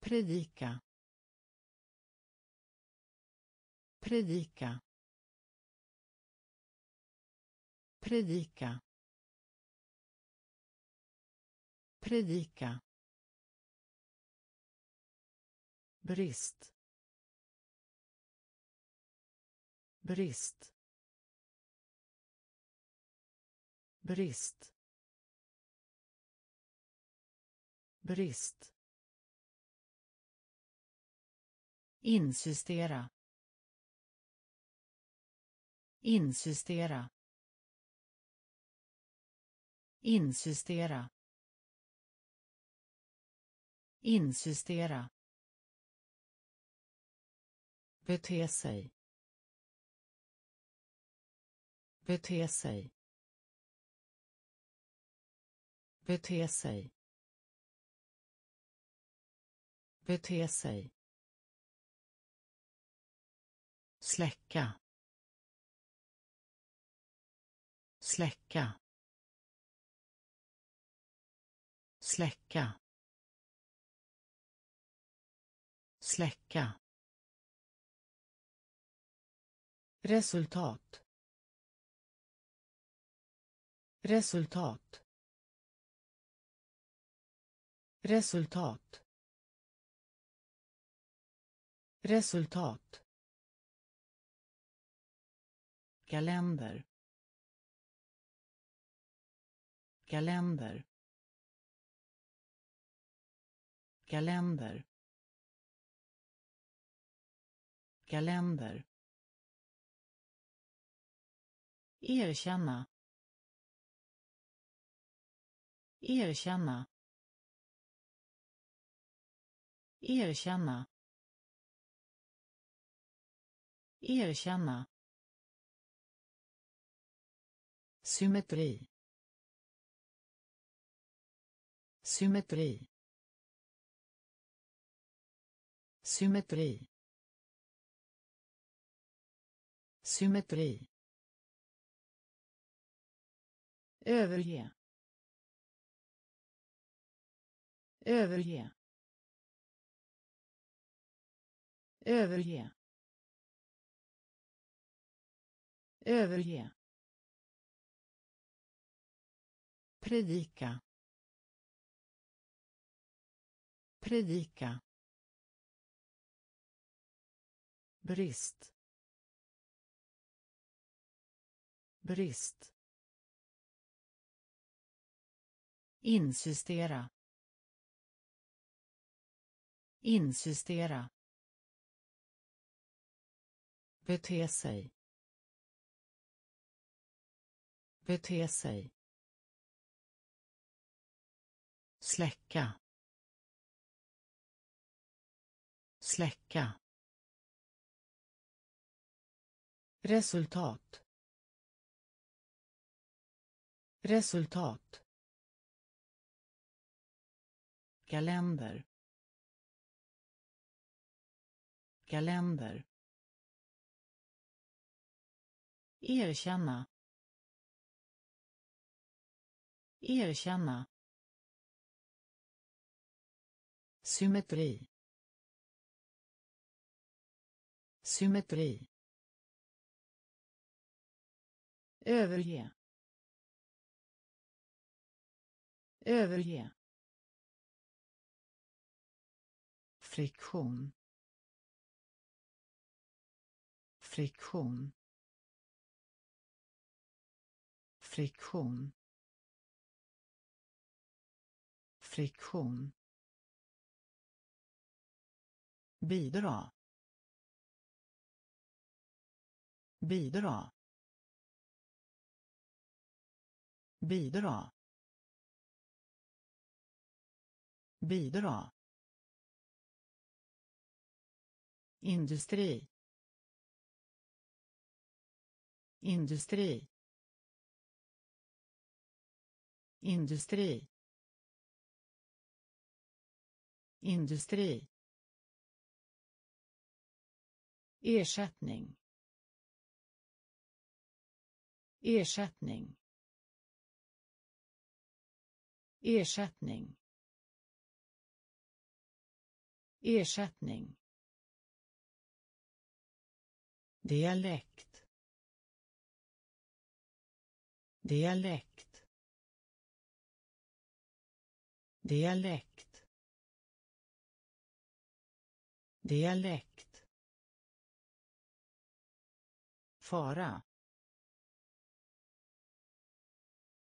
Predika. Predika. Predika. Predika. Brist. Brist. Brist. Brist. Insistera insistera insistera insistera bete sig. Bete sig. Bete sig. Bete sig. Släcka. Släcka. Släcka. Släcka. Resultat resultat. Resultat. Resultat. Kalender. Kalender. Kalender. Kalender. Erkänna. Erkänna. Erkänna. Erkänna. Symmetri. Symmetri. Symmetri. Symmetri. Överge. Överge överge överge predika predika brist brist insistera insistera bete sig. Bete sig. Släcka. Släcka. Resultat. Resultat. Kalender. Kalender. Erkänna. Erkänna. Symmetri. Symmetri. Överge. Överge. Friktion. Friktion. Friktion. Friktion. Bidra. Bidra. Bidra. Bidra. Industri industri. Industri. Industri. Ersättning. Ersättning. Ersättning. Ersättning. Dialekt. Dialekt dialekt dialekt fara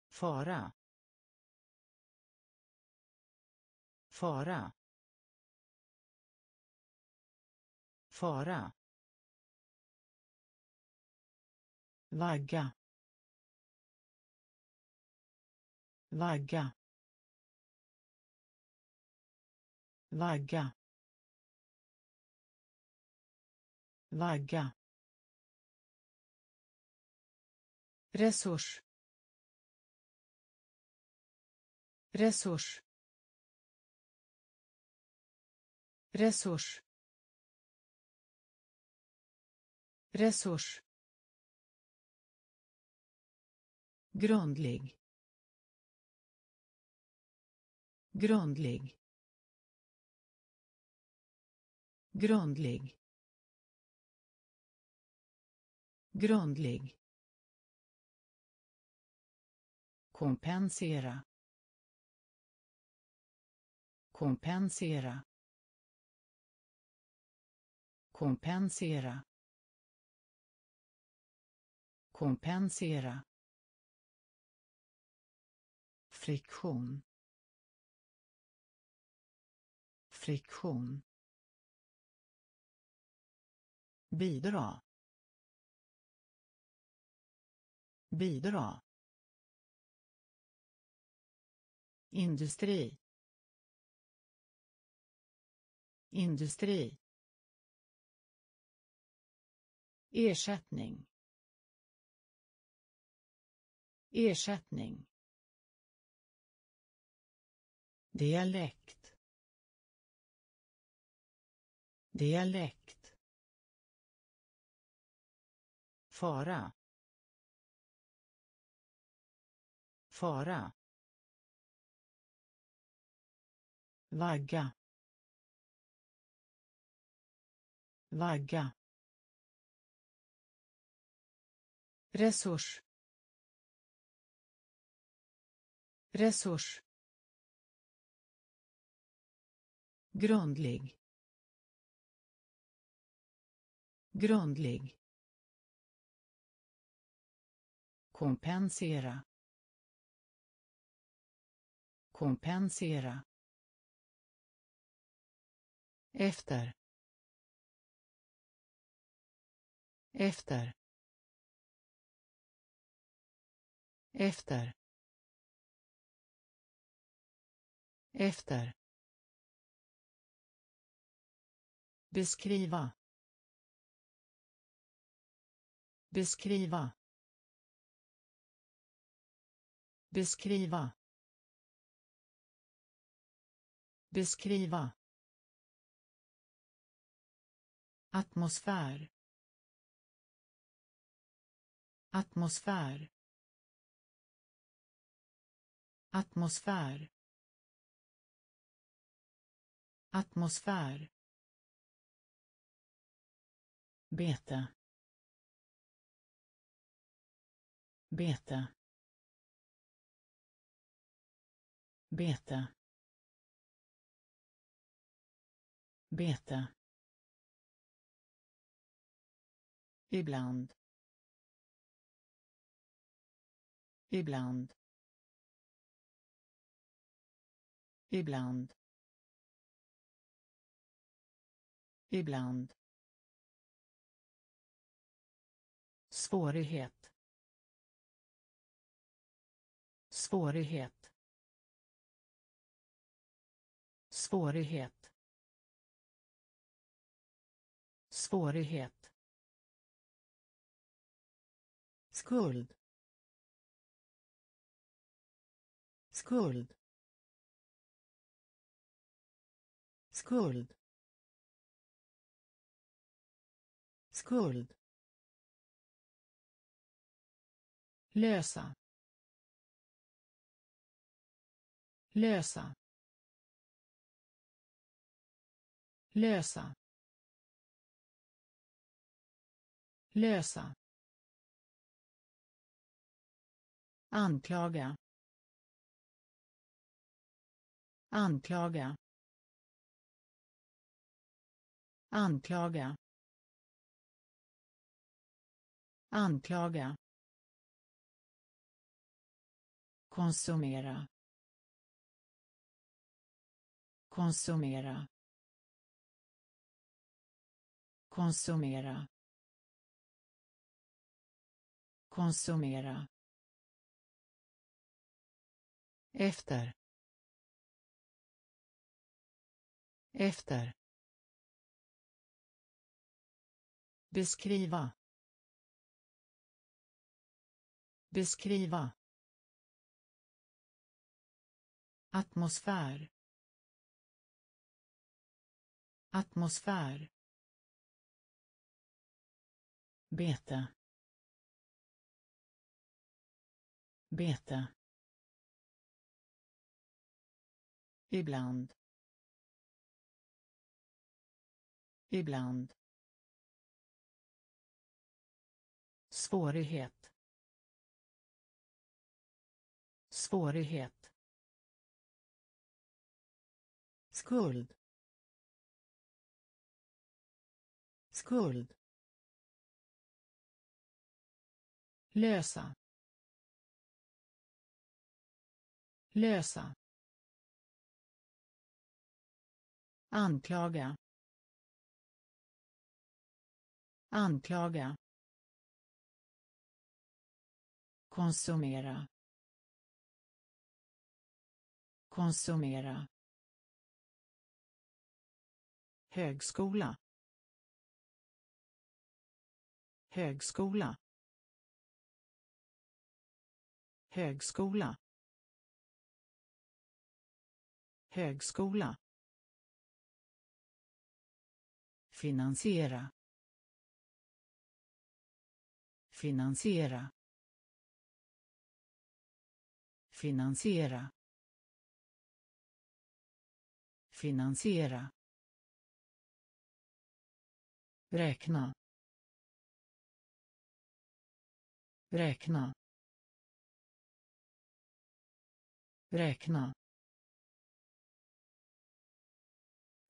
fara fara fara vagga vagga vagga vagga. Resurs resurs. Resurs resurs. Grundlig grundlig. Grundlig. Grundlig. Kompensera. Kompensera. Kompensera. Kompensera. Friktion. Friktion. Bidra. Bidra. Industri. Industri. Ersättning. Ersättning. Dialekt. Dialekt. Fara. Fara. Vagga. Vagga. Resurs. Resurs. Grundlig. Grundlig. Kompensera. Kompensera. Efter. Efter. Efter. Efter. Beskriva. Beskriva. Beskriva. Beskriva. Atmosfär. Atmosfär. Atmosfär. Atmosfär. Bete. Bete. Bete. Bete. Ibland. Ibland. Ibland. Ibland. Svårighet. Svårighet. Svårighet. Svårighet. Skuld. Skuld. Skuld. Skuld. Lösa. Lösa. Lösa. Lösa. Anklaga. Anklaga. Anklaga. Anklaga. Konsumera konsumera. Konsumera. Konsumera. Efter. Efter. Beskriva. Beskriva. Atmosfär atmosfär. Bete. Bete. Ibland. Ibland. Svårighet. Svårighet. Skuld. Skuld. Lösa. Lösa. Anklaga. Anklaga. Konsumera. Konsumera. Högskola. Högskola. Högskola. Högskola. Finansiera. Finansiera. Finansiera. Finansiera. Räkna. Räkna. Räkna.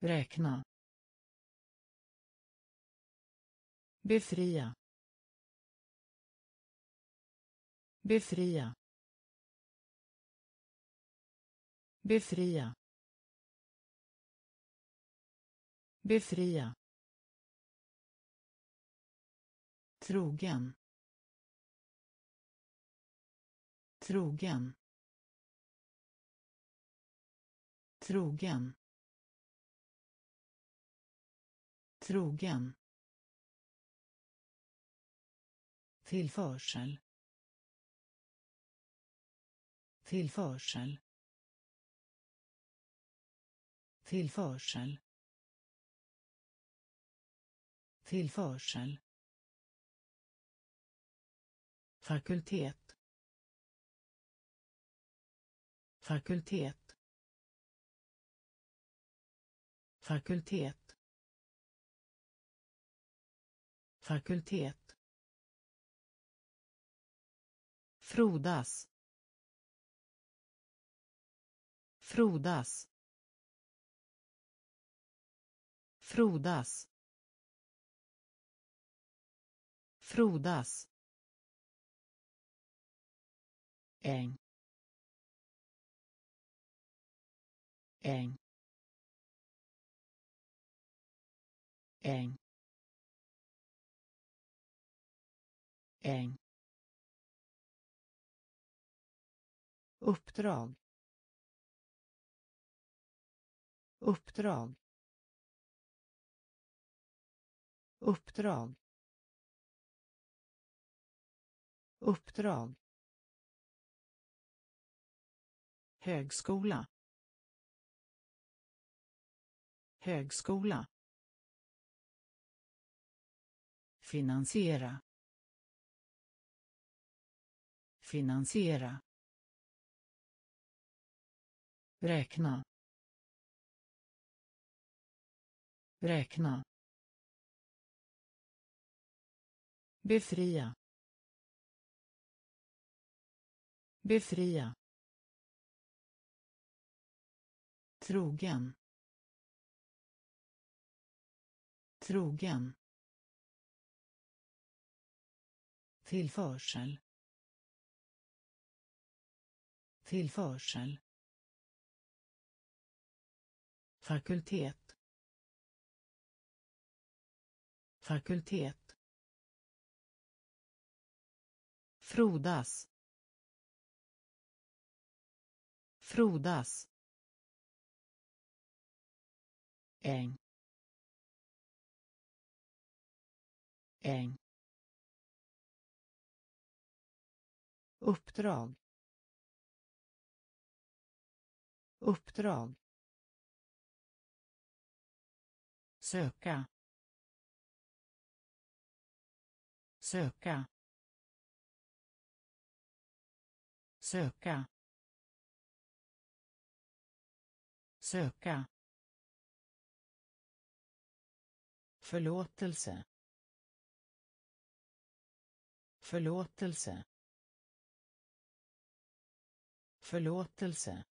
Räkna. Befria. Befria. Befria. Befria. Trogen. Trogen. Trogen. Trogen. Tillförsel. Tillförsel. Tillförsel. Tillförsel. Fakultet. Fakultet. Fakultet. Fakultet. Frodas. Frodas. Frodas. Frodas. Äng. Eng. Eng. Eng. Uppdrag. Uppdrag. Uppdrag. Uppdrag. Högskola. Högskola. Finansiera. Finansiera. Räkna. Räkna. Befria. Befria. Trogen. Trogen. Tillförsel. Tillförsel. Fakultet. Fakultet. Frodas. Frodas. Äng. Äng uppdrag. Uppdrag. Söka. Söka. Söka. Söka. Förlåtelse förlåtelse. Förlåtelse.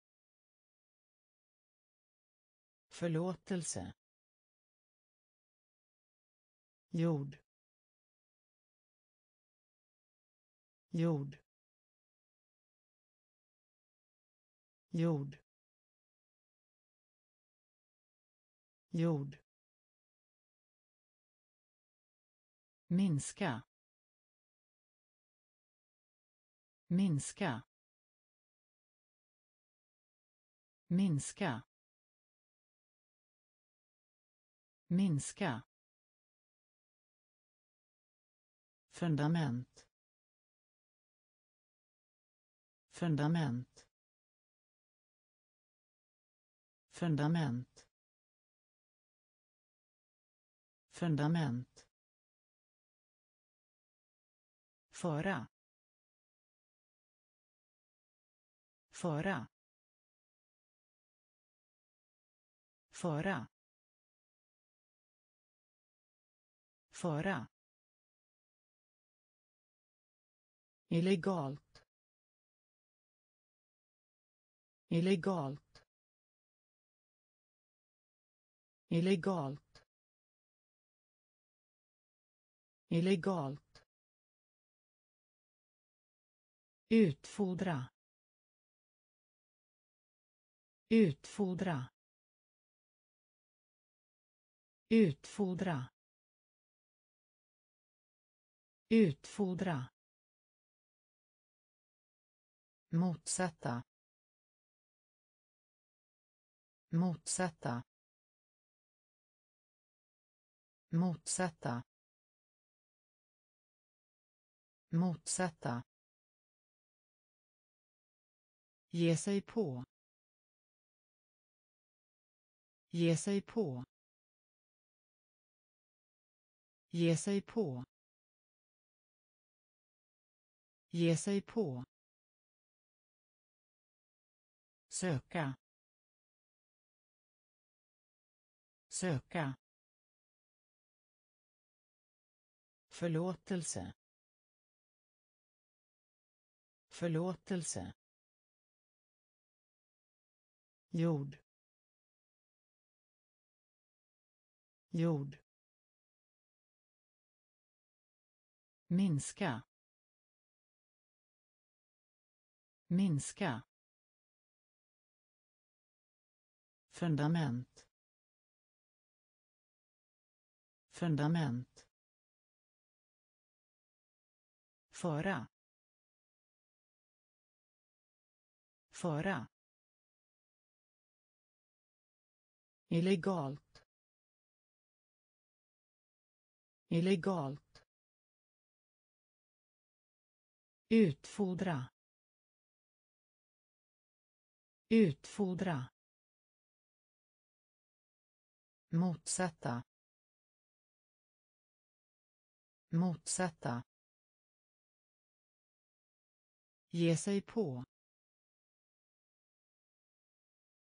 Förlåtelse. Jord. Jord. Jord. Jord. Minska. Minska minska minska. Fundament. Fundament. Fundament. Fundament. Föra. Föra föra föra. Illegalt. Illegalt. Illegalt. Illegalt. Utfodra utfodra. Utfodra. Utfodra. Motsätta. Motsätta. Motsätta. Motsätta. Ge sig på ge sig på. Ge sig på. Ge sig på. Söka. Söka. Förlåtelse. Förlåtelse. Jord. Jord. Minska. Minska. Fundament. Fundament. Föra. Föra. Illegalt. Illegalt. Utfodra. Utfodra. Motsätta. Motsätta. Ge sig på.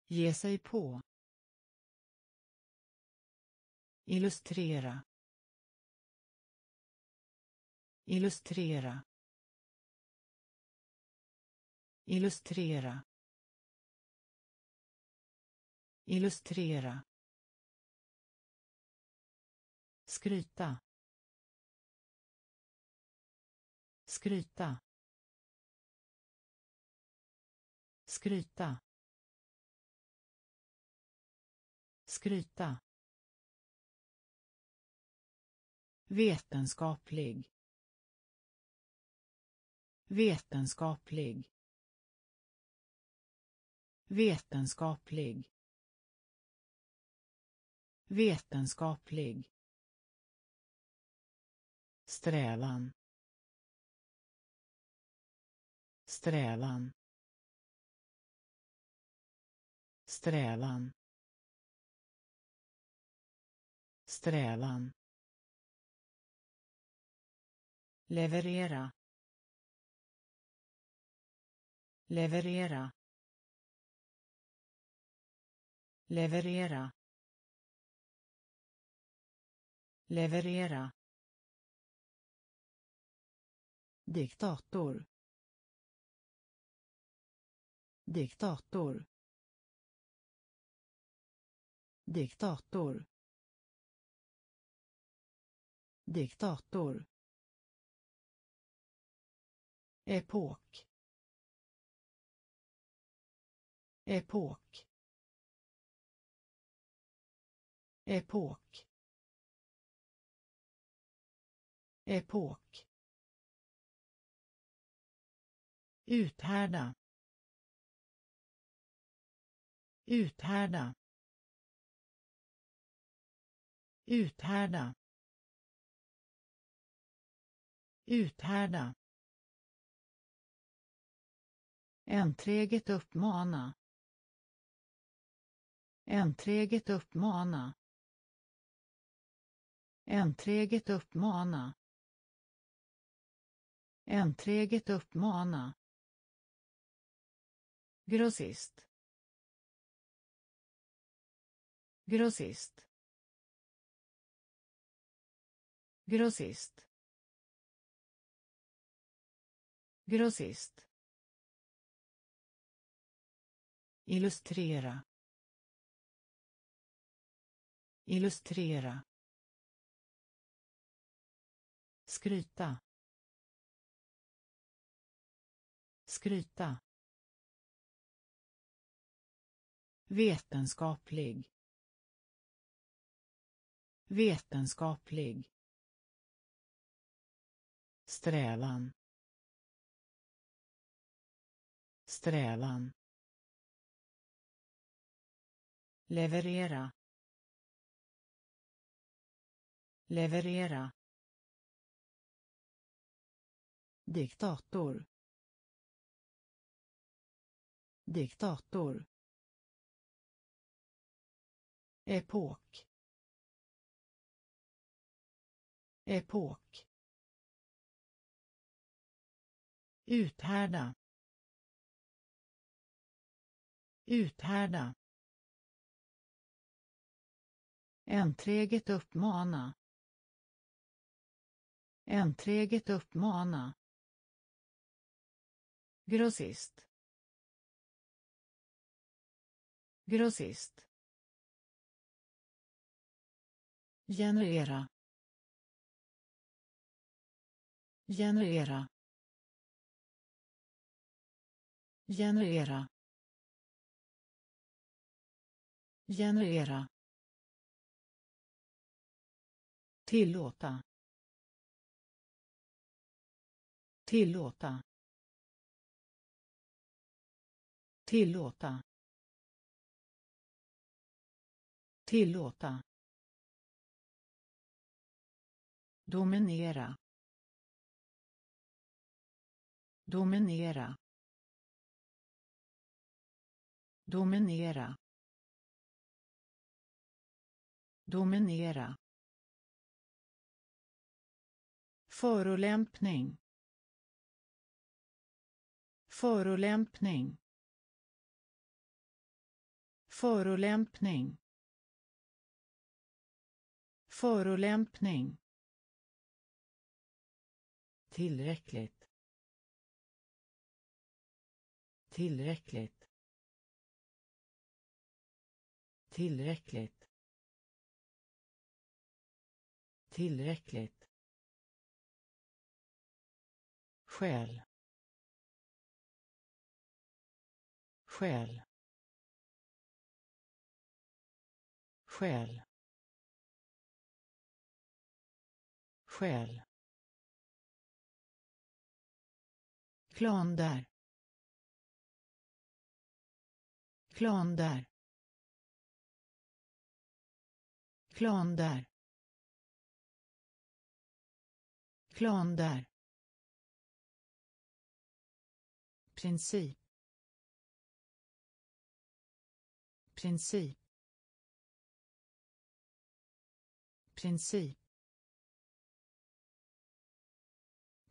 Ge sig på. Illustrera illustrera. Illustrera. Illustrera. Skryta. Skryta. Skryta. Skryta. Vetenskaplig vetenskaplig. Vetenskaplig. Vetenskaplig. Strävan. Strävan. Strävan. Strävan. Leverera. Leverera leverera leverera diktator diktator diktator diktator epok epok. Epok. Epok. Uthärda. Uthärda. Uthärda. Uthärda. Enträget uppmana. Enträget uppmana. Enträget uppmana. Enträget uppmana. Grossist. Grossist. Grossist. Grossist. Illustrera. Illustrera. skryta. Skryta. Vetenskaplig. Vetenskaplig. Strävan. Strävan. Leverera. Leverera diktator diktator epok epok uthärda uthärda Enträget uppmana. Enträget uppmana. Grossist. Grossist. Generera. Generera. Generera. Generera. Tillåta. Tillåta. Tillåta. Tillåta. Dominera. Dominera. Dominera. Dominera. Förolämpning. Förolämpning. Förolämpning. Förolämpning. Tillräckligt. Tillräckligt. Tillräckligt. Tillräckligt. Skäl. Skäl. Skäl. Skäl. Klan där. Klan där. Klan där. Klan där. princip princip. Princip.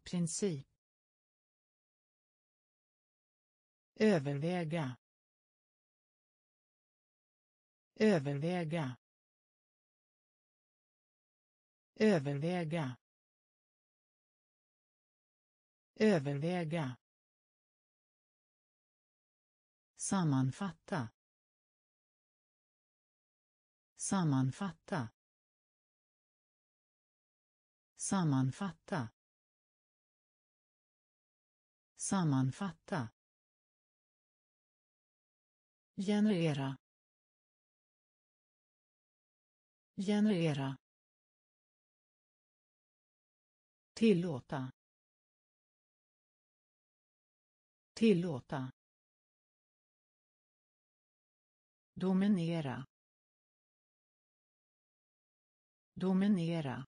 Princip. Överväga. Överväga. Överväga. Överväga. Sammanfatta. Sammanfatta. Sammanfatta. Sammanfatta. Generera. Generera. Tillåta. Tillåta. Dominera. Dominera.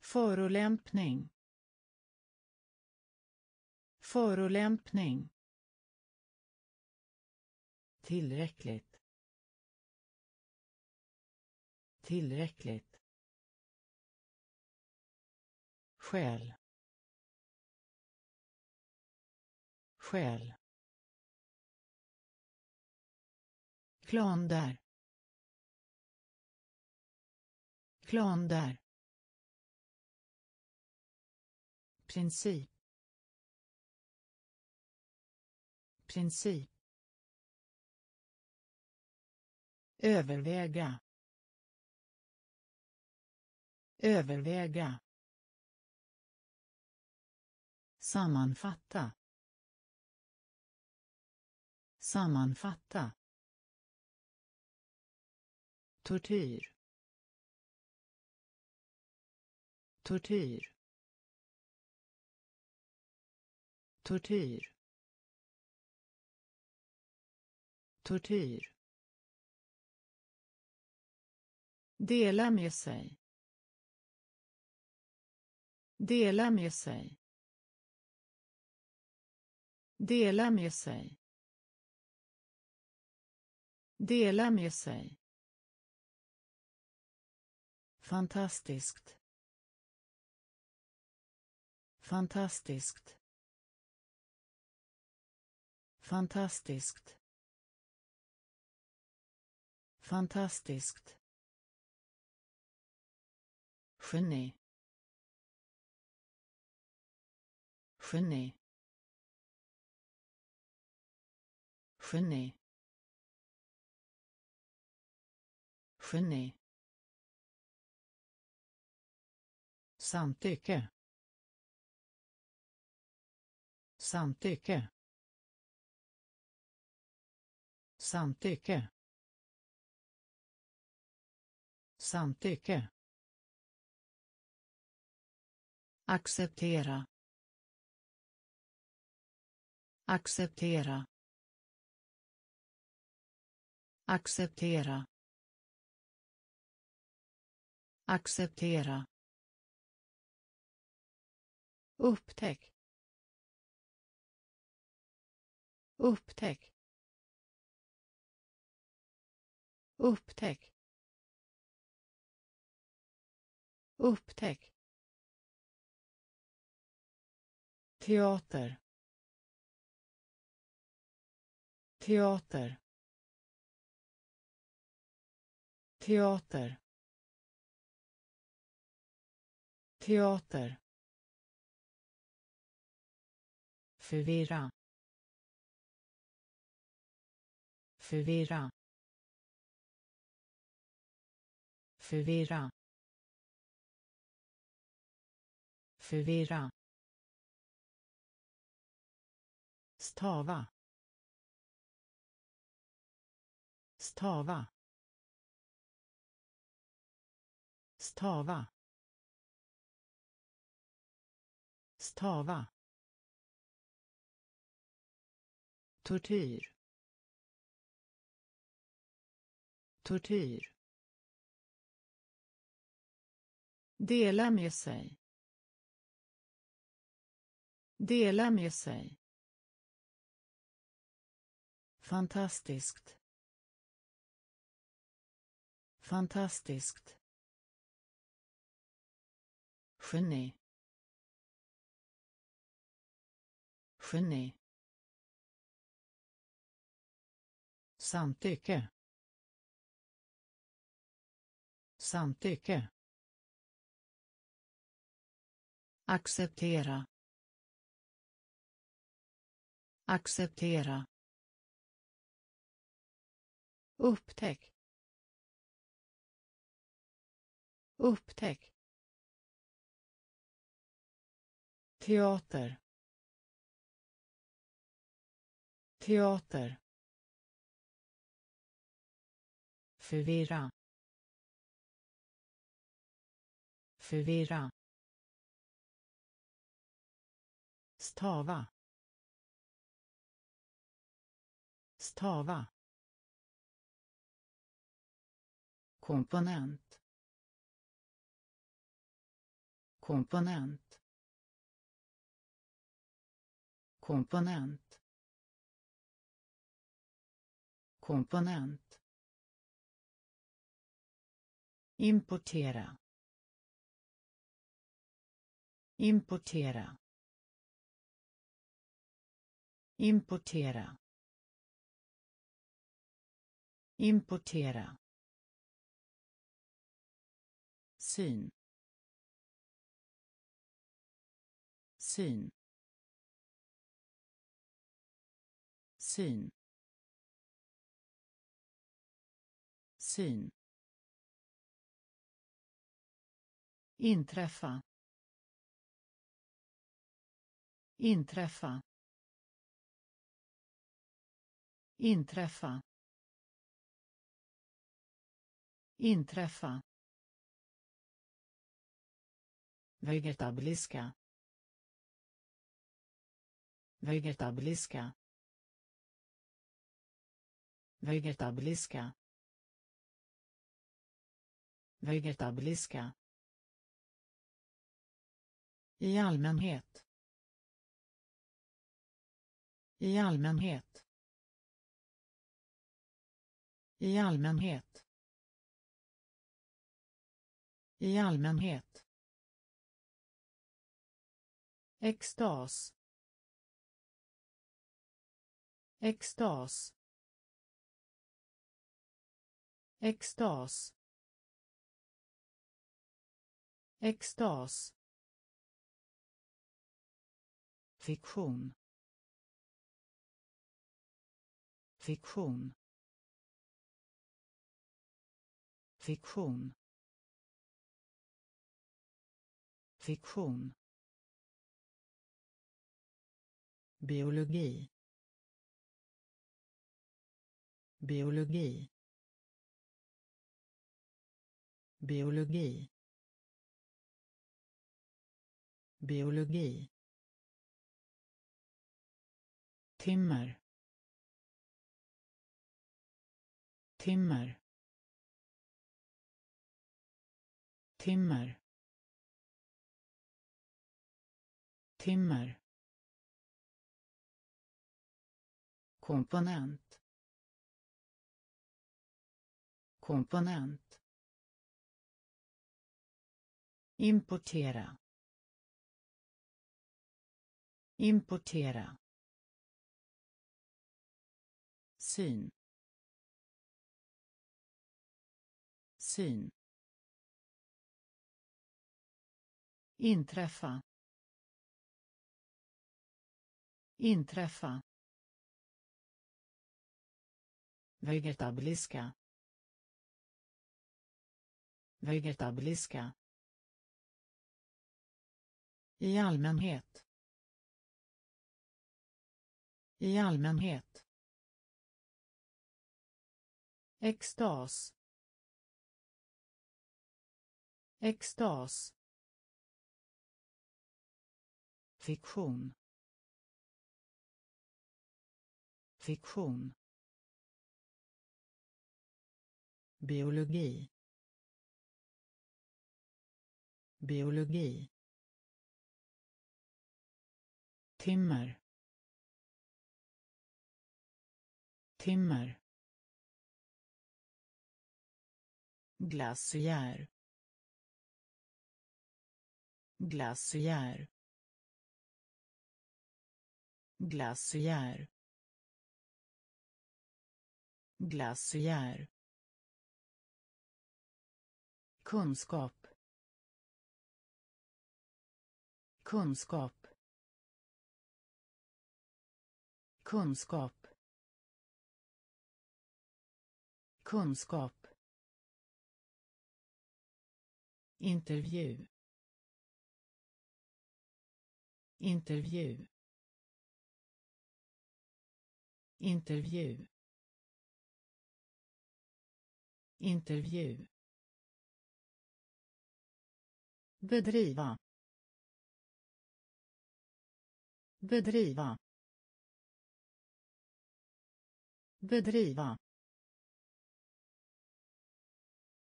Förolämpning. Förolämpning. Tillräckligt. Tillräckligt. Skäl. Skäl. Klan där. Plan där. Princip. Princip. Överväga. Överväga. Sammanfatta. Sammanfatta. Tortyr. Tortyr. Tortyr. Tortyr. Dela med sig. Dela med sig. Dela med sig. Dela med sig. Fantastiskt. Fantastiskt. Fantastiskt. Fantastiskt. Geni. Geni. Geni. Geni. Samtycke. Samtycke. Samtycke. Samtycke. Acceptera. Acceptera. Acceptera. Acceptera. Upptäck. Upptäck. Upptäck. Upptäck. Teater. Teater. Teater. Teater. Förvirra. Förvirra. Förvirra. Förvirra. stava stava stava stava tortyr tortyr dela med sig dela med sig Fantastiskt. Fantastiskt. Geni. Geni. Samtycke. Samtycke. Acceptera. Acceptera. Upptäck. Upptäck. Teater. Teater. Förvirra. Förvirra. Stava. Stava. komponent komponent komponent komponent importera importera importera importera syn syn syn syn. Inträffa. Inträffa. Inträffa. Inträffa. Vegetabiliska. Vegetabiliska. Vegetabiliska. Vegetabiliska. I allmänhet i allmänhet. I allmänhet. I allmänhet. Extas. Extas. Extas. Extas. Fiktion. Fiktion. Fiktion. Fiktion. Biologi. Biologi. Biologi. Biologi. Timmer. Timmer timmer timmer komponent. Komponent. Importera. Importera. Syn. Syn. Inträffa. Inträffa. Vegetabiliska. Vegetabiliska. I allmänhet. I allmänhet. Extas. Extas. Fiktion. Fiktion. Biologi. Biologi. Timmer. Timmer. Glaciär glaciär. Glaciär. Glaciär. Kunskap. Kunskap. Kunskap. Kunskap. Intervju. Intervju. Intervju. Intervju. Bedriva. Bedriva. Bedriva.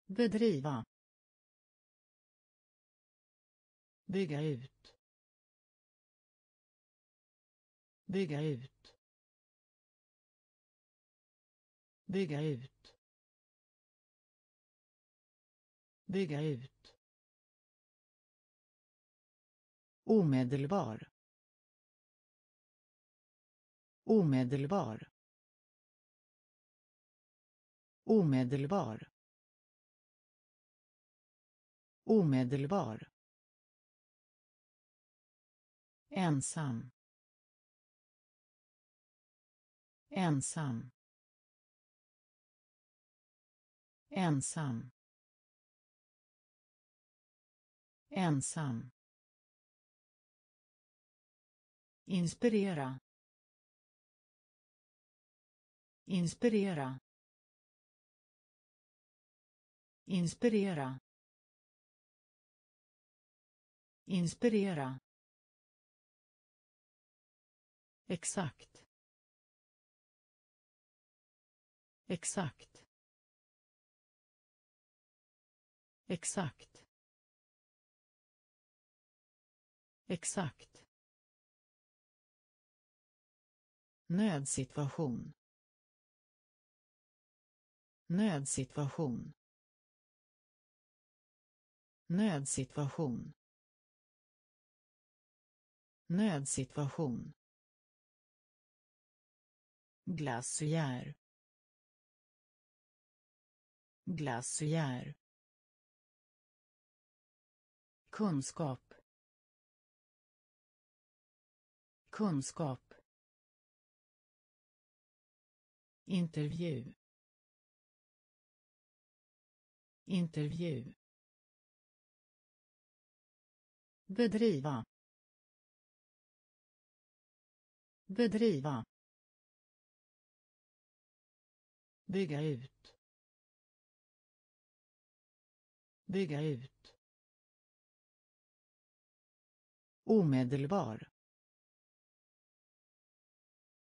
Bedriva. Bygga ut. Bygga ut. Bygga ut. Bygga ut. Omedelbar. Omedelbar. Omedelbar. Omedelbar. Ensam. Ensam. Ensam. Ensam. Inspirera. Inspirera. Inspirera. Inspirera. Exakt. Exakt. Exakt. Exakt. Nödsituation. Nödsituation. Nödsituation. Nödsituation. Glaciär glaciär kunskap. Kunskap. Intervju. Intervju. Bedriva. Bedriva. Bygga ut. Bygga ut. Omedelbar.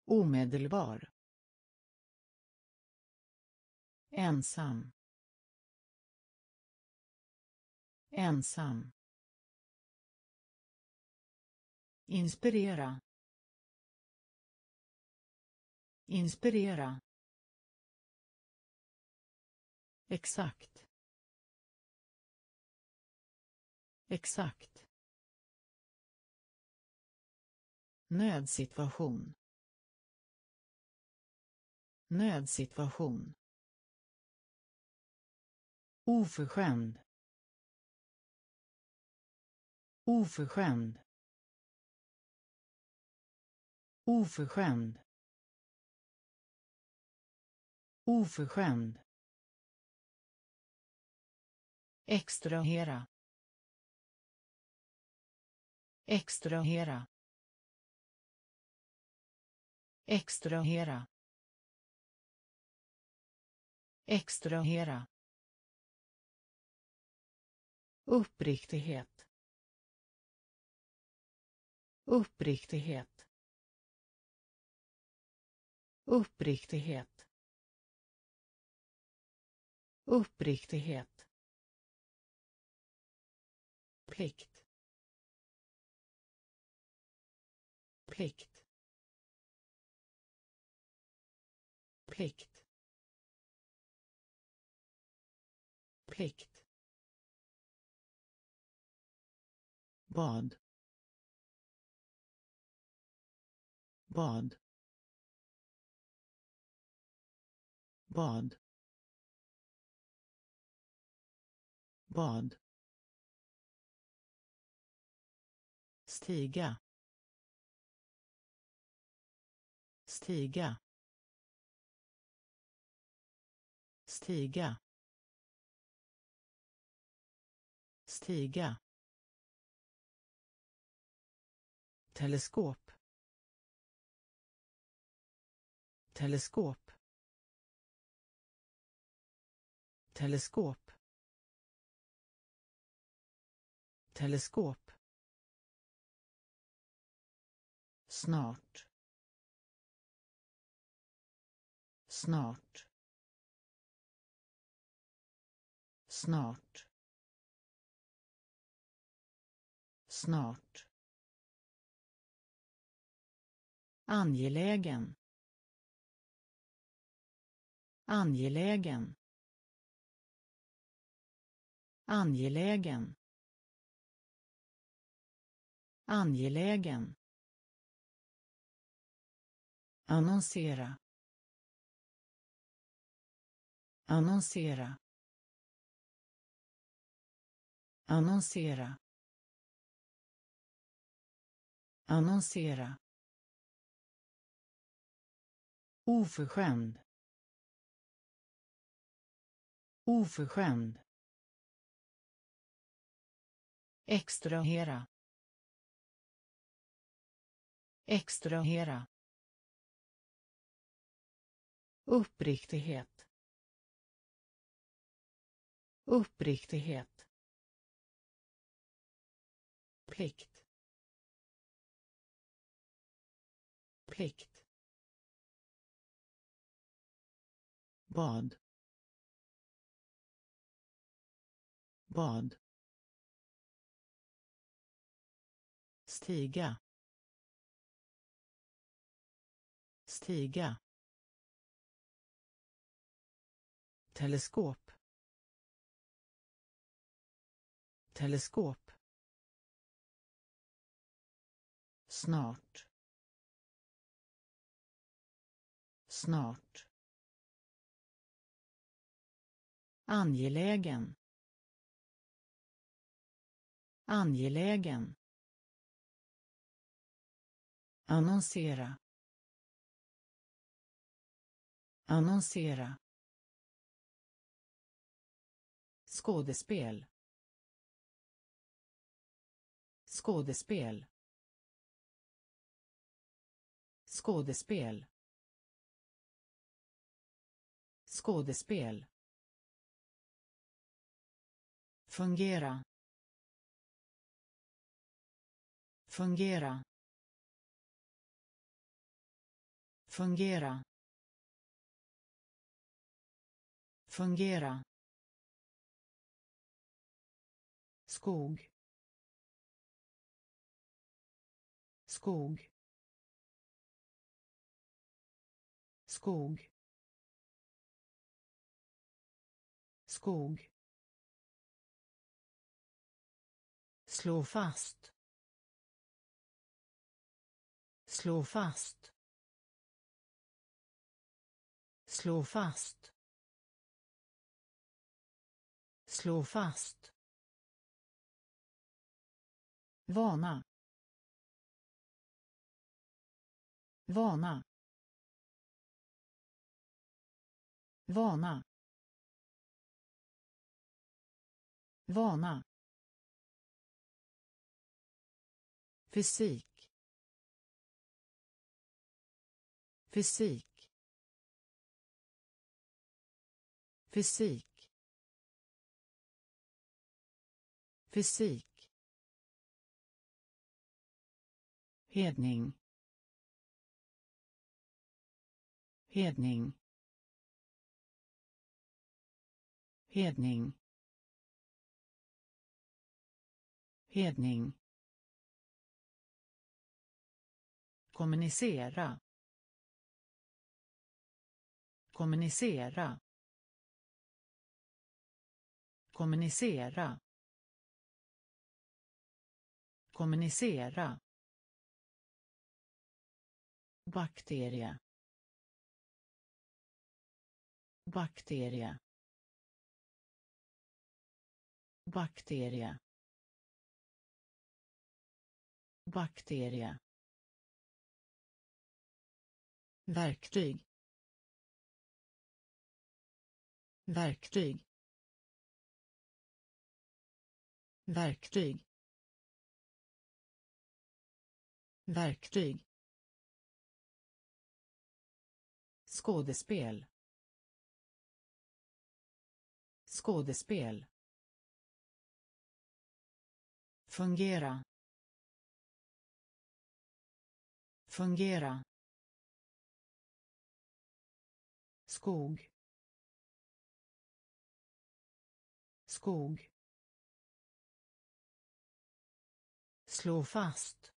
Omedelbar. Ensam. Ensam. Inspirera. Inspirera. Exakt. Exakt. Nödsituation. Nödsituation. Oförskämd. Oförskämd. Oförskämd. Oförskämd. Extrahera extrahera. Extrahera. Extrahera. Uppriktighet. Uppriktighet. Uppriktighet. Uppriktighet. Plikt. Plikt. Plikt. Plikt. Bad. Bad. Bad. Bad. Stiga. Stiga. Stiga. Stiga. Teleskop. Teleskop. Teleskop. Teleskop. Snart. Snart. Snart. Snart. Angelägen. Angelägen. Angelägen. Angelägen. Annonsera annonsera annonsera annonsera. Oförskämd oförskämd. Extrahera extrahera. Uppriktighet uppriktighet. Plikt. Plikt. Bad. Bad. Stiga. Stiga. Teleskop. Teleskop. Snart. Snart. Angelägen. Angelägen. Annonsera. Annonsera. Skådespel skådespel. Skådespel. Skådespel. Fungera. Fungera. Fungera. Fungera. Skog. Skog. Skog. Skog. Slå fast. Slå fast. Slå fast. Slå fast. Vana vana. Vana. Vana. Fysik. Fysik. Fysik. Fysik. Hedning. Hedning. Hedning. Hedning. Kommunicera. Kommunicera. Kommunicera. Kommunicera. Bakterie bakterie. Bakterie. Bakterie. Verktyg. Verktyg. Verktyg. Verktyg. Skådespel skådespel. Fungera. Fungera. Skog. Skog. Slå fast.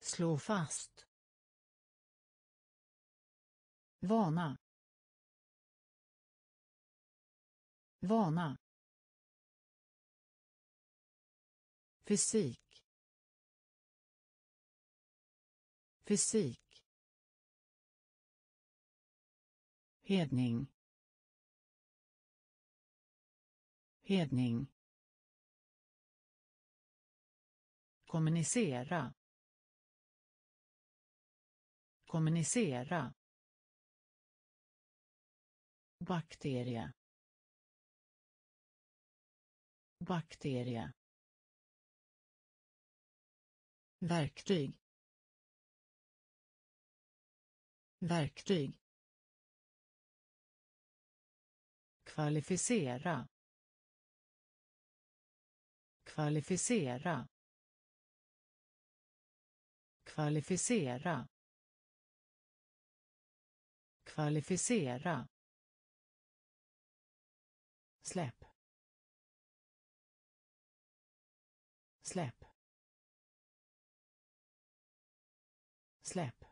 Slå fast. Vana. Vana. Fysik. Fysik. Hedning. Hedning. Kommunicera. Kommunicera. Bakterie. Bakterie. Verktyg. Verktyg. Kvalificera. Kvalificera. Kvalificera. Kvalificera. Släpp. Släpp. Släpp.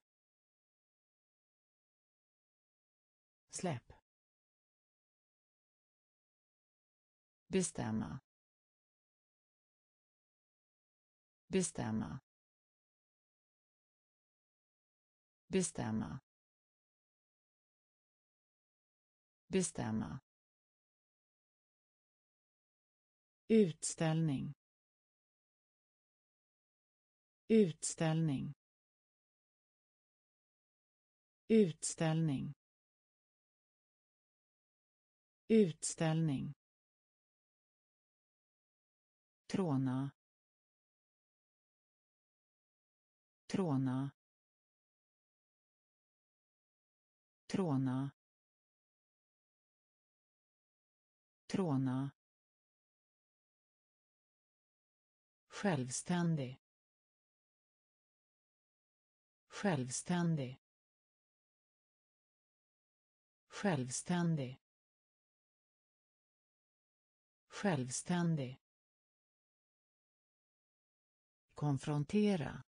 Släpp. Bestämma. Bestämma. Bestämma. Bestämma. Utställning. Utställning. Utställning. Utställning. Tråna. Tråna. Tråna. Tråna. Självständig. Självständig. Självständig. Självständig. Konfrontera.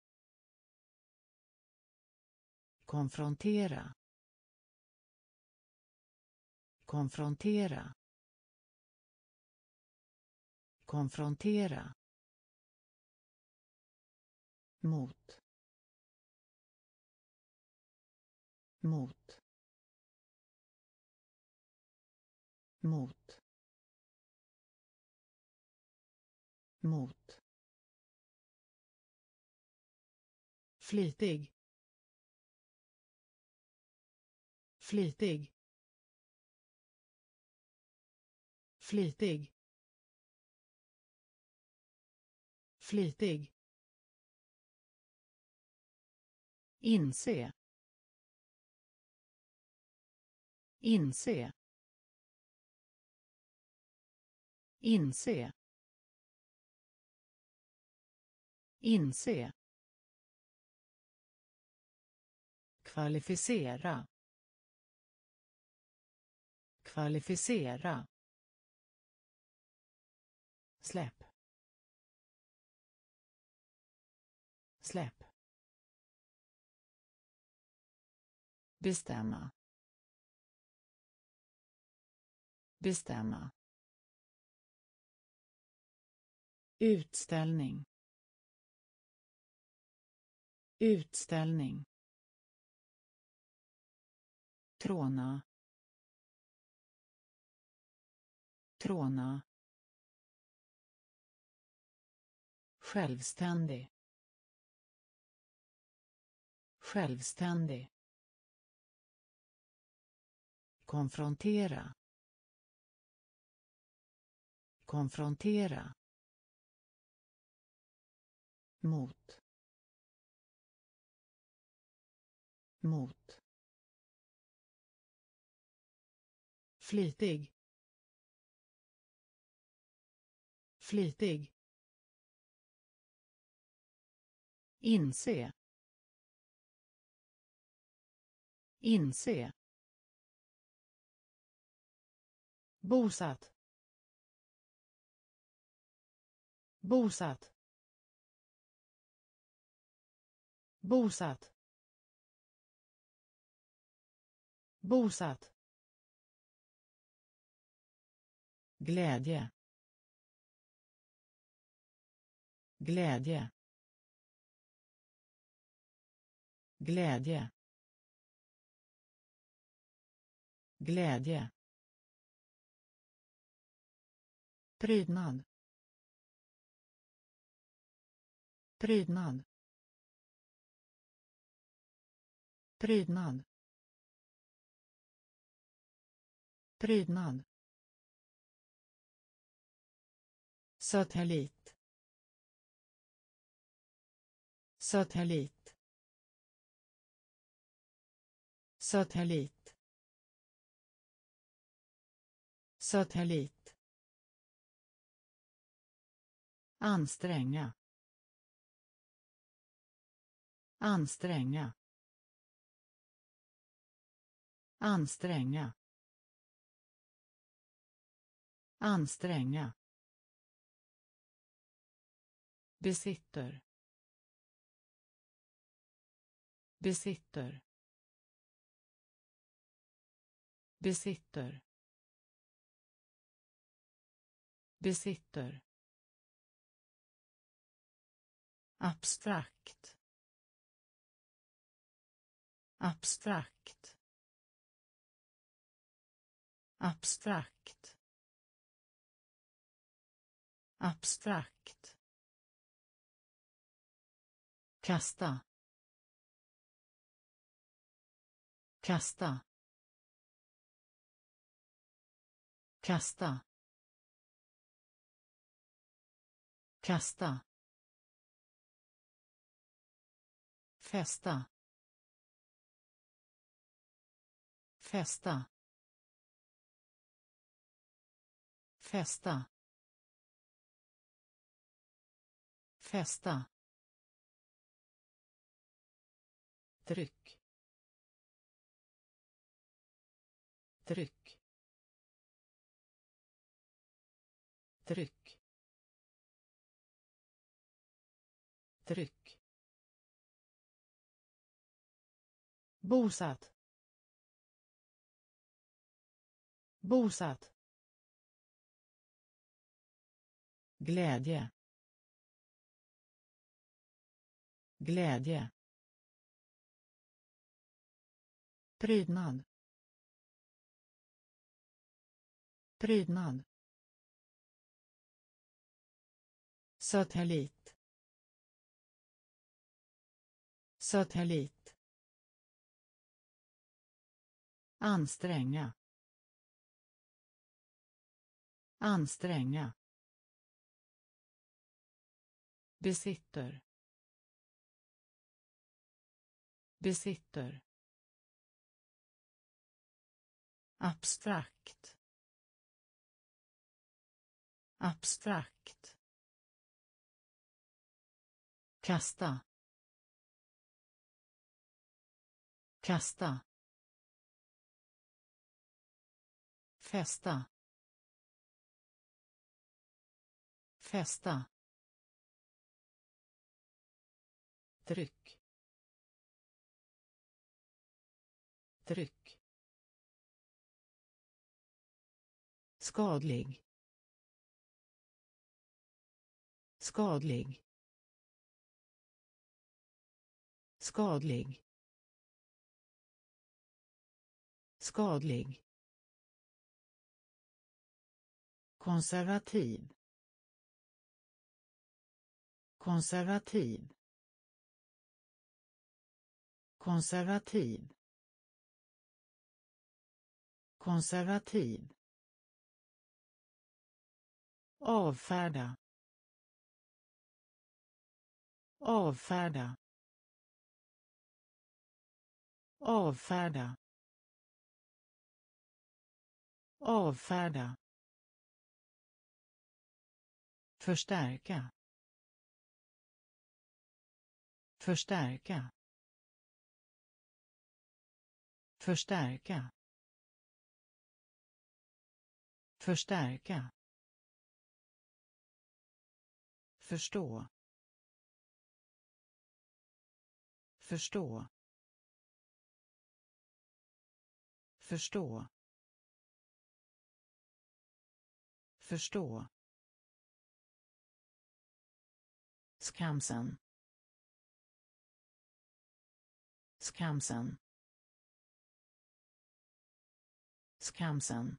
Konfrontera. Konfrontera. Konfrontera. mot mot. Mot. Mot. Flitig. Flitig. Flitig. Flitig. Inse. Inse. Inse. Inse. Kvalificera. Kvalificera. Släpp. Släpp. Bestämma. Bestämma. Utställning. Utställning. Tråna. Tråna. Självständig. Självständig. Konfrontera. Konfrontera. Mot. Mot. Flitig. Flitig. Inse. Inse. bosatt bosatt. Bosatt. Bosatt. Glädje. Glädje. Glädje. Glädje. Prydnad. Prydnad. Prydnad. Prydnad. Satellit. Satellit. Satellit. Satellit. Anstränga anstränga. Anstränga. Anstränga. Besitter. Besitter. Besitter. Besitter. Abstrakt abstrakt. Abstrakt. Abstrakt. Kasta. Kasta. Kasta. Kasta. Fästa. Fästa fästa fästa tryck tryck tryck tryck bosatt. Bosatt. Glädje. Glädje. Prydnad. Prydnad. Satellit. Satellit. Anstränga anstränga. Besitter. Besitter. Abstrakt. Abstrakt. Kasta. Kasta. Fästa. Fästa. Tryck. Tryck. Skadlig. Skadlig. Skadlig. Skadlig. Konservativ konservativ. Konservativ. Konservativ. Avfärda. Avfärda. Avfärda. Avfärda. Förstärka. Förstärka förstärka förstärka förstå Förstå. Förstå. Förstå. Skamsen. Skamsen. Skamsen.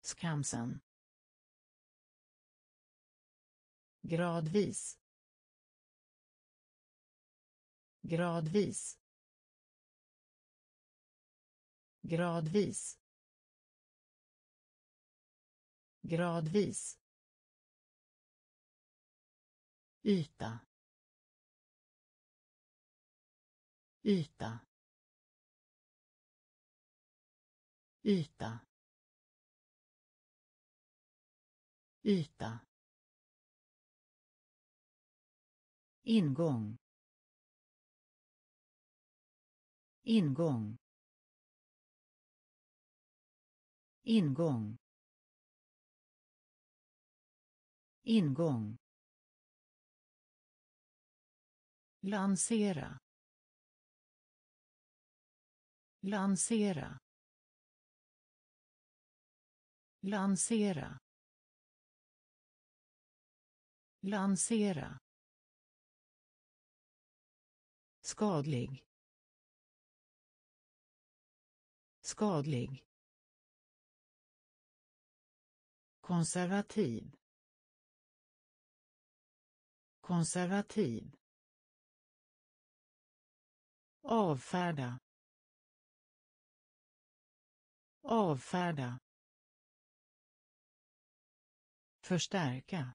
Skamsen. Gradvis. Gradvis. Gradvis. Gradvis. yta yta. Yta. Yta. Ingång. Ingång. Ingång. Ingång. Lansera lansera. Lansera. Lansera. Skadlig. Skadlig. Konservativ. Konservativ. Avfärda avfärda förstärka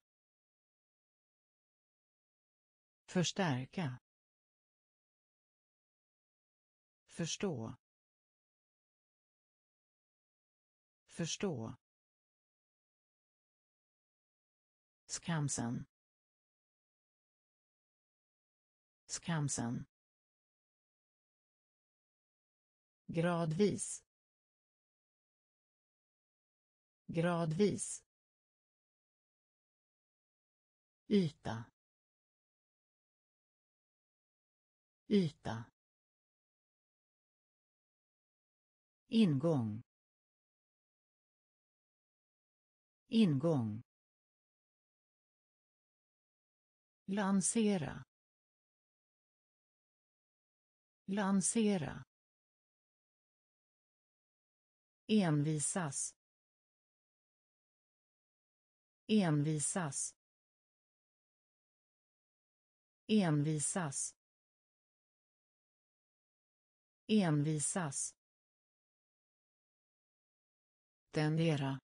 förstärka förstå förstå Skamsen. Skamsen. Gradvis. Gradvis. Yta. Yta. Ingång. Ingång. Lansera. Lansera. Envisas. Envisas. Envisas. Envisas. Tendera.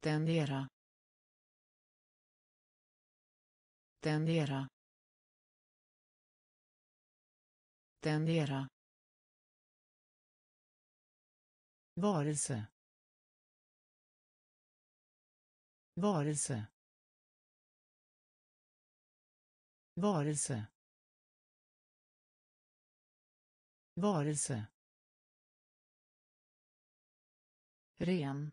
Tendera. Tendera. Tendera. Varelse. Varelse. Varelse. Varelse. Ren.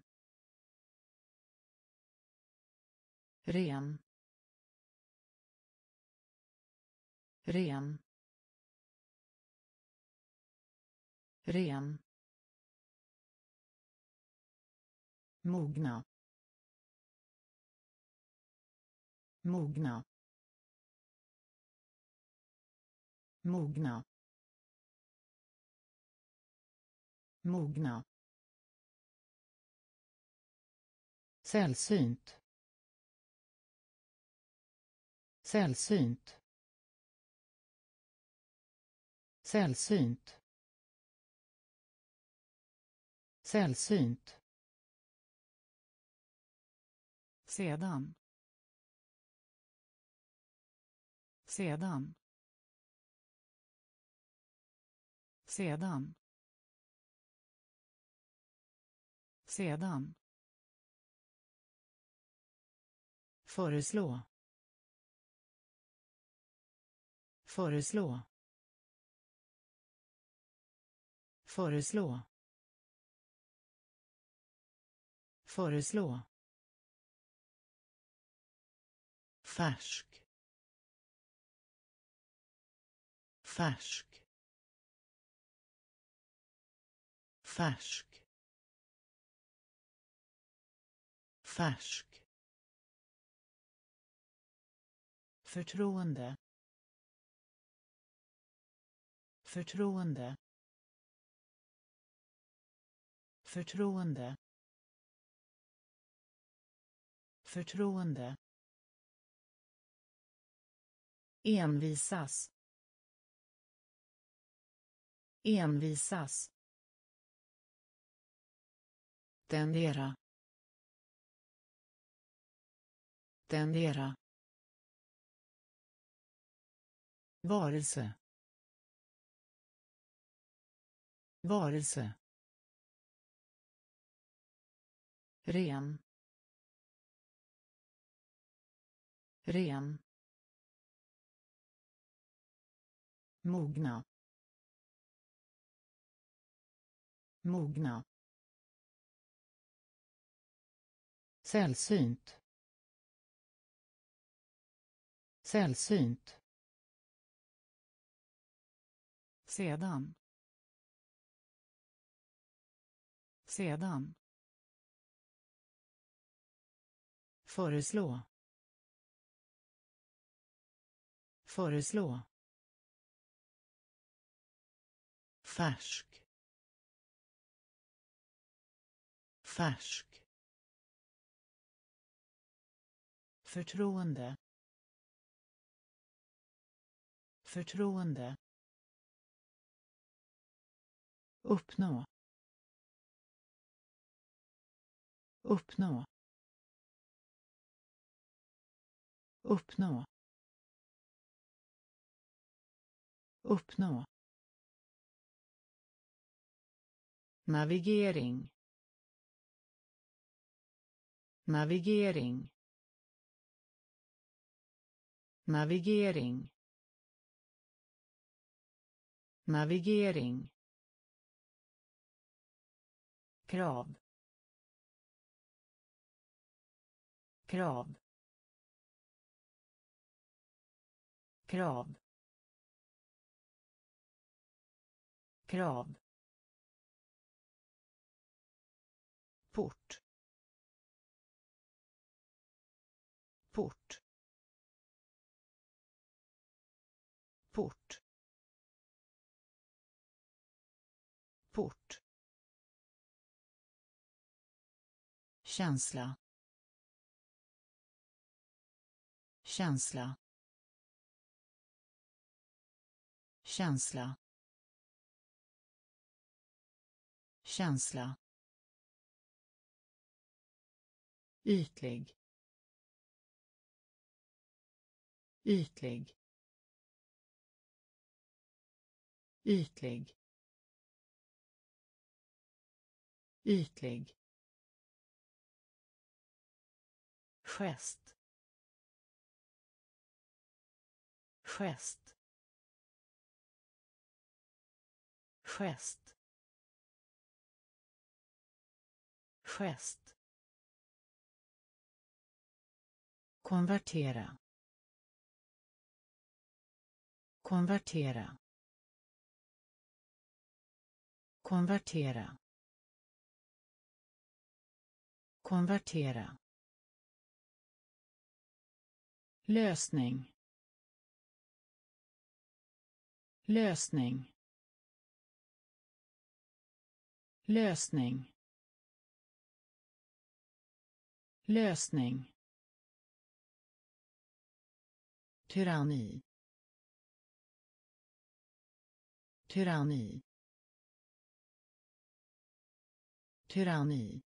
Ren. Ren. Ren. mogna mogna mogna mogna. Sällsynt. Sällsynt. Sällsynt. Sällsynt. Sedan. Sedan. Sedan. Sedan. Föreslå. Föreslå. Föreslå. Föreslå. Färsk. Färsk. Färsk. Färsk. Förtroende. Förtroende. Förtroende. Förtroende. Envisas envisas. Tendera. Tendera. Varelse. Varelse. Ren. Ren. Mogna. Mogna. Sällsynt. Sällsynt. Sedan. Sedan. Föreslå. Föreslå. Färsk. Färsk. Förtroende. Förtroende. Uppnå. Uppnå. Uppnå. Uppnå. Navigering navigering. Navigering. Navigering. Krav. Krav. Krav. Krav. Port. Port. Port. Port. Känsla. Känsla. Känsla. Känsla. Ytlig ytlig. Ytlig. Ytlig. Gest. Gest. Gest. Gest. Konvertera. Konvertera. Konvertera. Konvertera. Lösning. Lösning. Lösning. Lösning. Tyranni. Tyranni. Tyranni.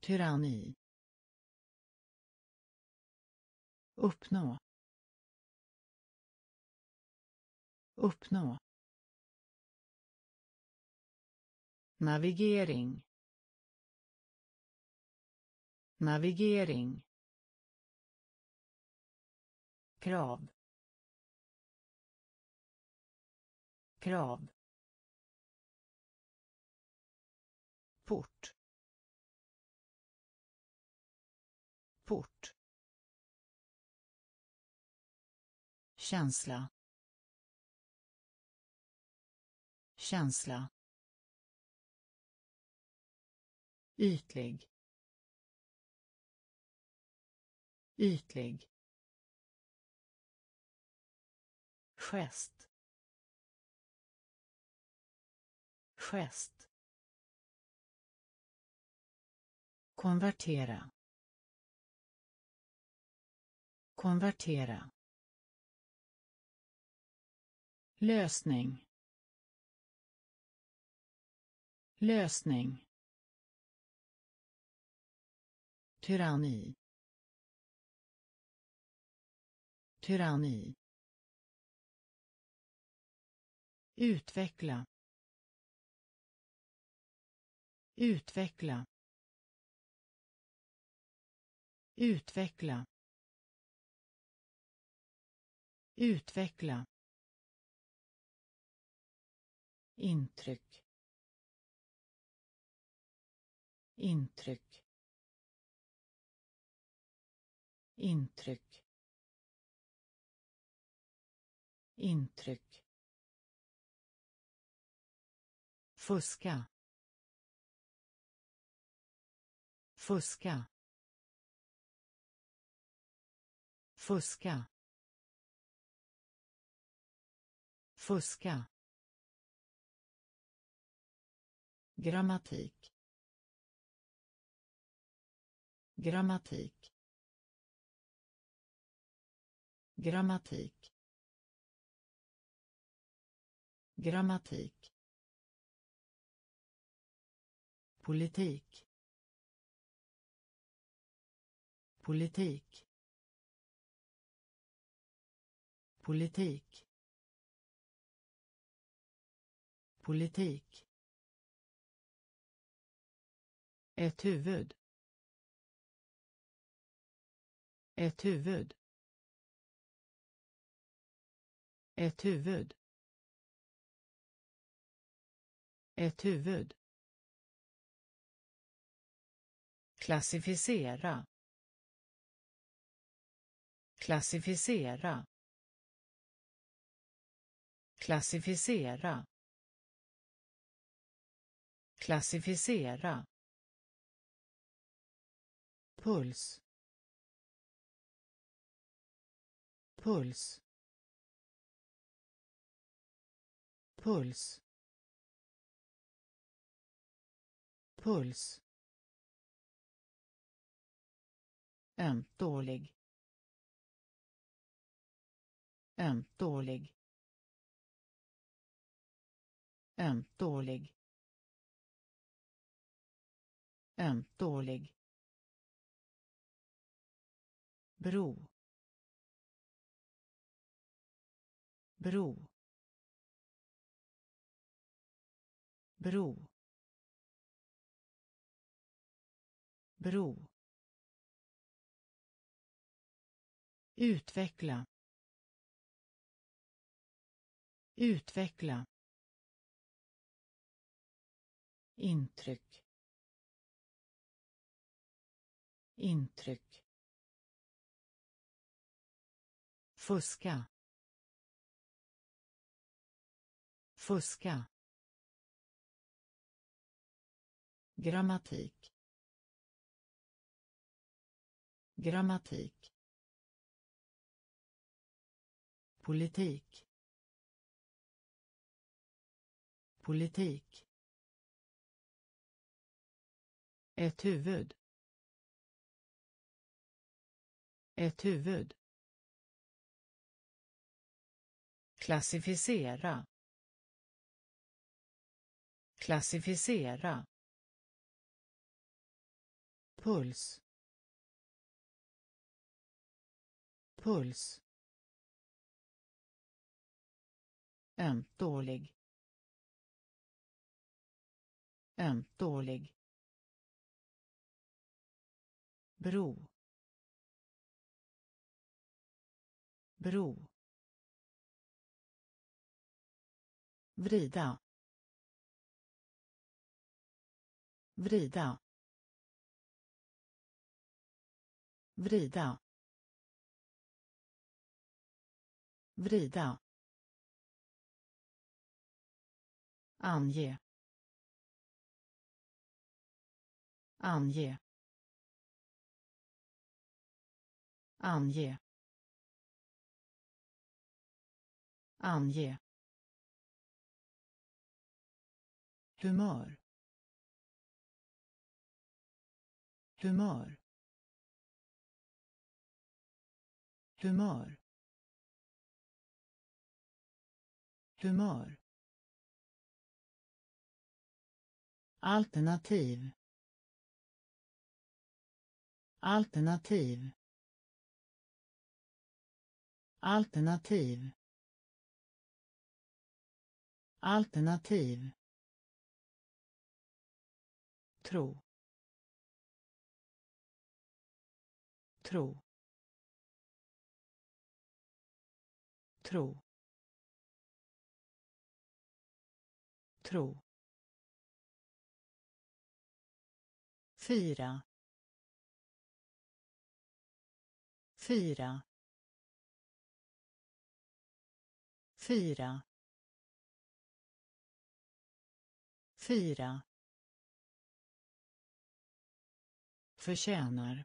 Tyranni. Uppnå. Uppnå. Navigering. Navigering. Krav. Krav. Port. Port. Känsla. Känsla. Ytlig. Ytlig. Gest. Gest. Konvertera. Konvertera. Lösning. Lösning. Tyranni. Tyranni. Utveckla utveckla. Utveckla. Utveckla. Intryck. Intryck. Intryck. Intryck. Fuska. Fuska. Fuska. Fuska. Grammatik. Grammatik. Grammatik. Grammatik. Politik. Politik. Politik. Politik. Ett huvud. Ett huvud. Ett huvud. Ett huvud. Klassificera klassificera. Klassificera. Klassificera. Puls. Puls. Puls. Puls. Ömtålig ömtålig. Ömtålig. Ömtålig. Bro. Bro. Bro. Bro. Utveckla utveckla. Intryck. Intryck. Fuska. Fuska. Grammatik. Grammatik. Politik. Politik. Ett huvud. Ett huvud. Klassificera. Klassificera. Puls. Puls. Ömtålig ömtålig. Bro. Bro. Vrida. Vrida. Vrida. Vrida. Ange. Ange. Ange. Ange. Humör. Humör. Humör. Humör. Alternativ alternativ. Alternativ. Alternativ. Tro. Tro. Tro. Tro. Fyra. Fyra. Fyra. Fyra. Förtjänar.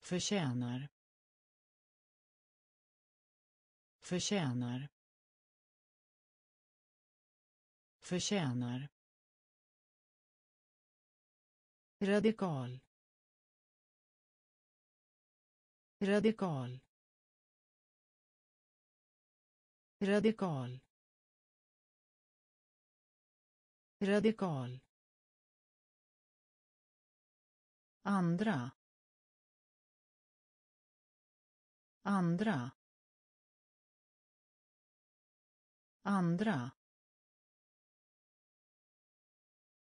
Förtjänar. Förtjänar. Förtjänar. Radikal. Radikal. Radikal. Radikal. Andra. Andra. Andra.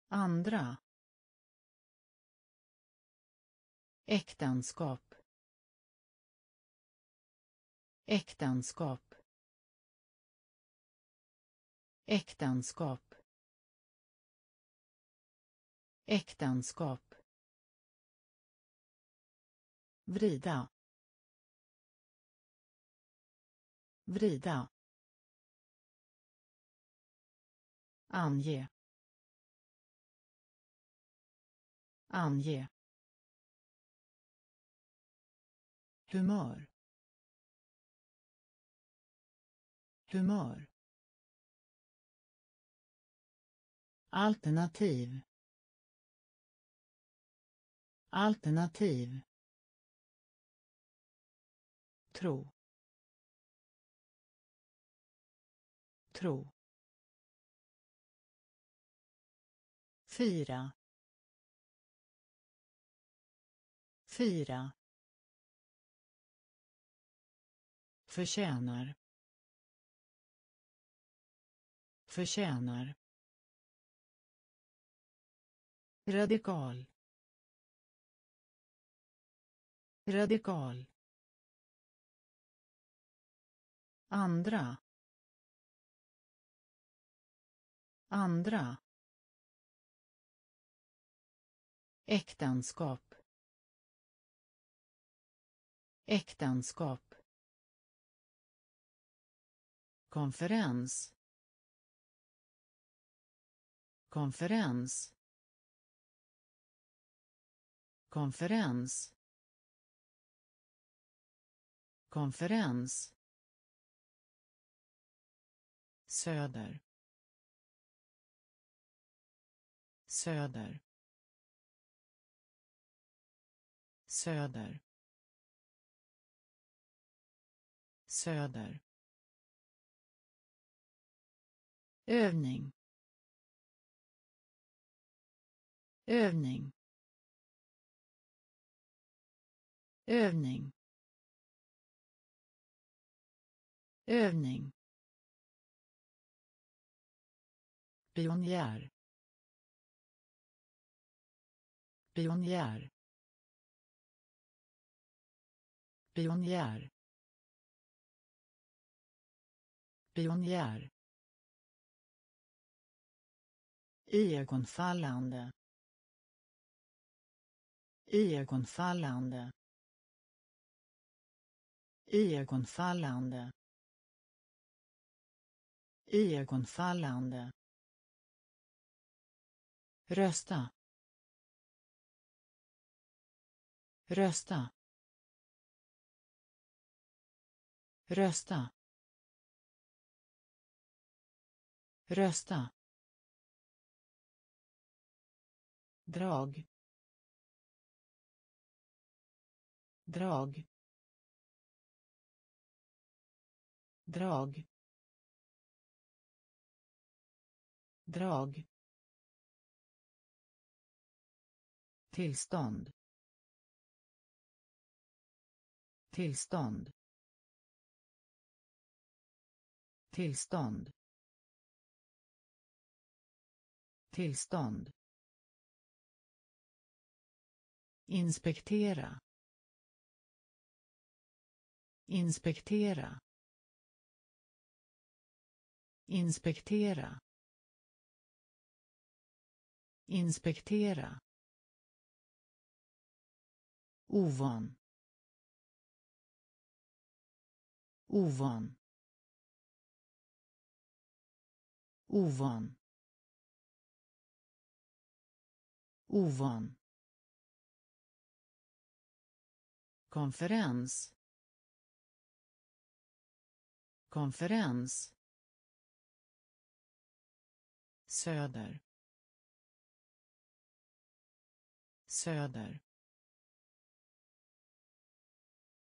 Andra. Äktenskap äktenskap. Äktenskap. Äktenskap. Vrida. Vrida. Ange. Ange. Humör. Humör alternativ. Alternativ. Tro. Tro. Fyra. Fyra. Förtjänar. Förtjänar. Radikal. Radikal. Andra. Andra. Äktenskap. Äktenskap. Konferens konferens. Konferens. Konferens. Söder. Söder. Söder. Söder. Övning. Övning. Övning. Övning. Pionjär. Pionjär. Pionjär. Pionjär. Iögonfallande iögonfallande iögonfallande iögonfallande rösta. Rösta. Rösta. Rösta. Drag. Drag. Drag. Drag. Tillstånd. Tillstånd. Tillstånd. Tillstånd. Inspektera inspektera. Inspektera. Inspektera. Ovan ovan ovan ovan konferens konferens. Söder. Söder.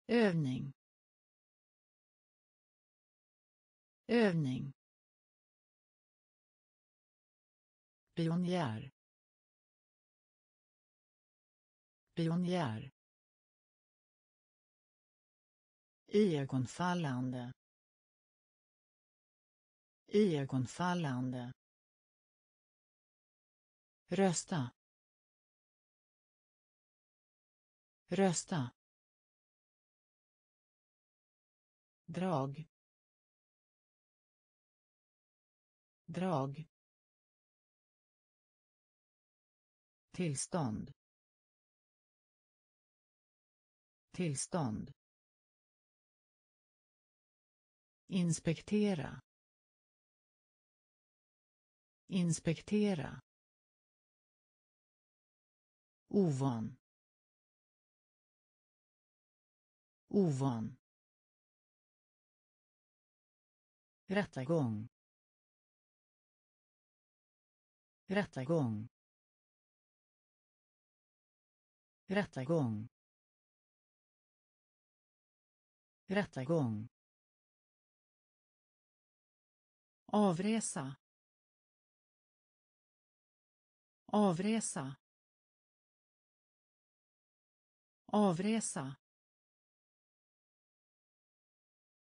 Övning. Övning. Pionjär. Pionjär. Iögonfallande iögonfallande. Rösta. Rösta. Drag. Drag. Tillstånd. Tillstånd. Inspektera inspektera. Ovan ovan rättegång. Rättegång. Rättegång. Rättegång. Avresa. Avresa. Avresa.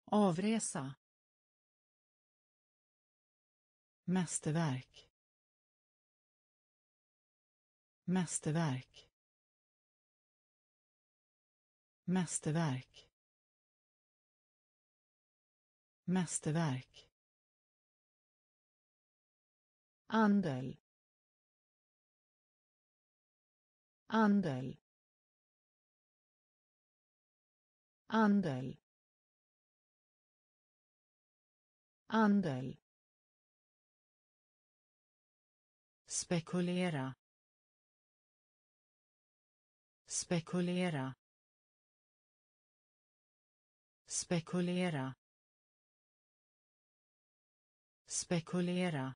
Avresa. Mästerverk. Mästerverk. Mästerverk. Mästerverk. Andel. Andel. Andel. Andel. Spekulera. Spekulera. Spekulera. Spekulera.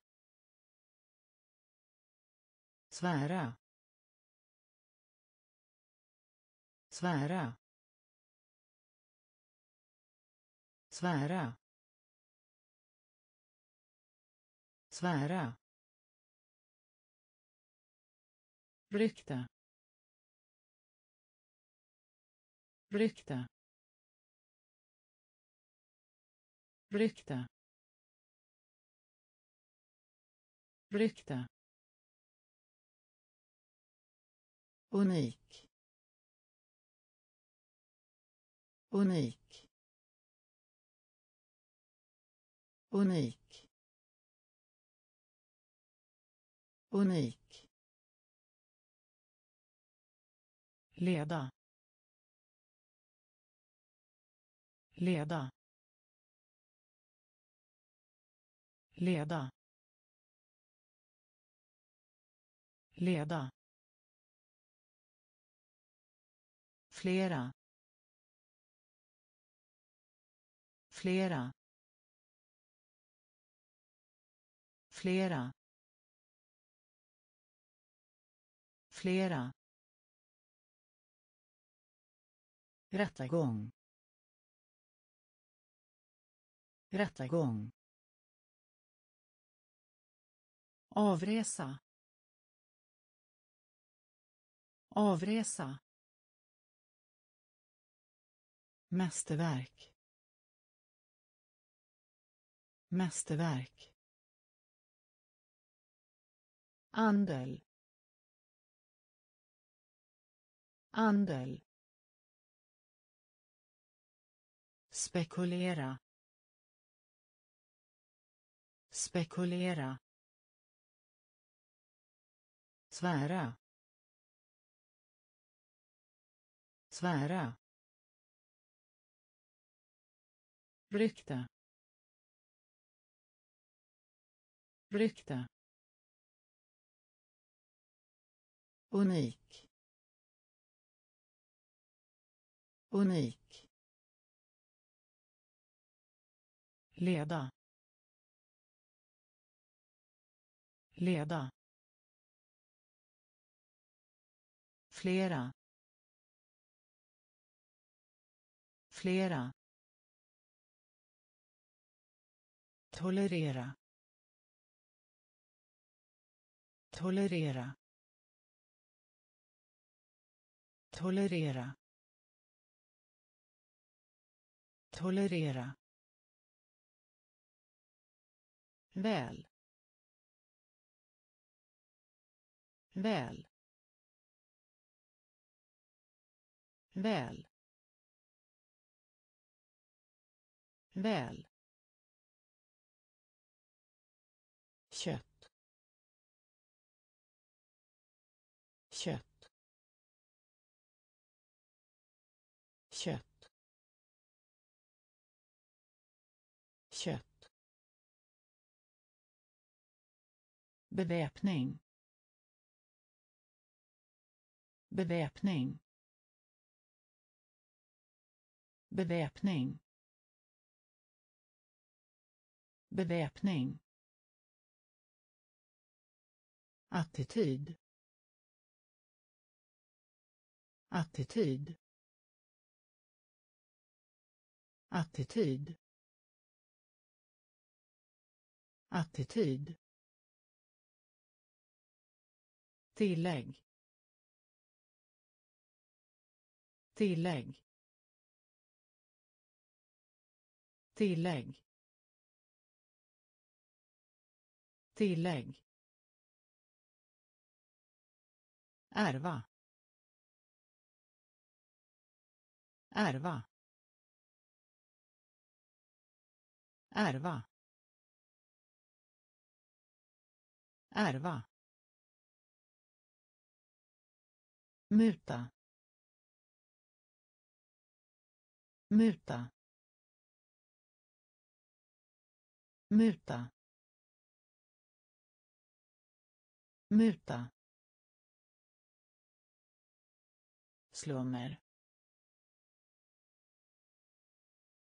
Svära. Svära. Svära. Svära. Rykte. Rykte. Rykte. Rykte. Unik. Unik. Unik. Unik. Leda. Leda. Leda. Leda. Flera. Flera. Flera. Flera. Rättegång. Rättegång. Avresa. Avresa. Mästerverk mästerverk. Andel. Andel. Spekulera. Spekulera. Svära. Svära. Rykte. Rykte unik. Unik. Leda. Leda. Flera. Flera. Tolerera. Tolerera. Tolerera. Tolerera. Väl. Väl. Väl. Väl. Kött. Kött. Kött. Kött. Beväpning. Beväpning. Beväpning. Beväpning. Attityd attityd. Attityd. Attityd. Tillägg. Tillägg. Tillägg. Tillägg. Ärva. Ärva. Ärva. Ärva. Muta. Muta. Muta. Muta. Slummer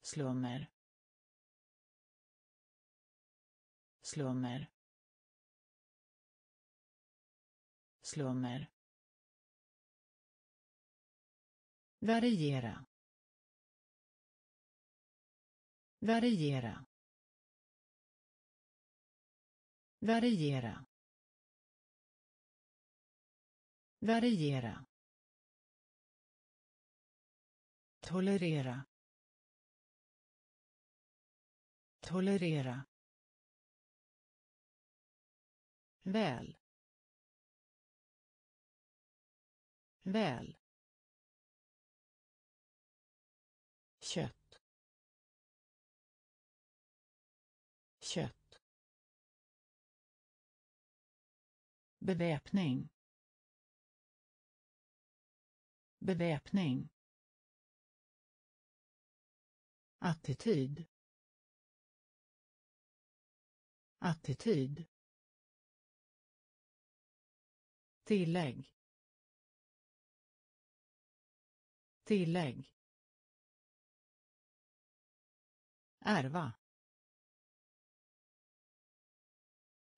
slummer. Slummer. Slummer. Variera. Variera. Variera. Variera. Tolerera. Tolerera. Väl. Väl. Kött. Kött. Beväpning. Beväpning. Attityd attityd. Tillägg. Tillägg. Ärva.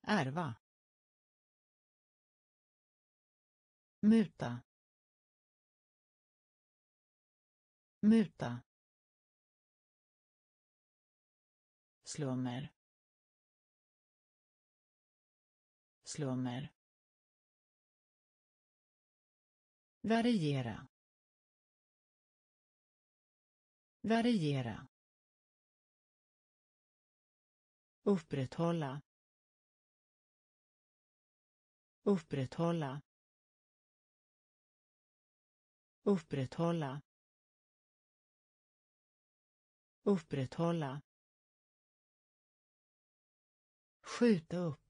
Ärva. Muta. Muta. Slummer slummer variera. Variera. Upprätthålla. Upprätthålla. Upprätthålla. Upprätthålla. Skjuta upp.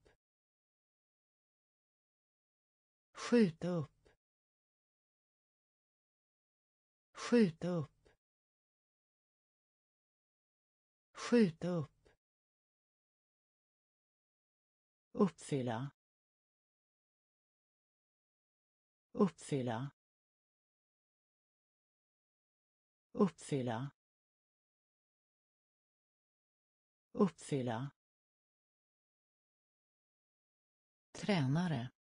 Skjuta upp. Skjuta upp. Skjuta upp. Uppfylla. Uppfylla. Uppfylla. Uppfylla. Tränare.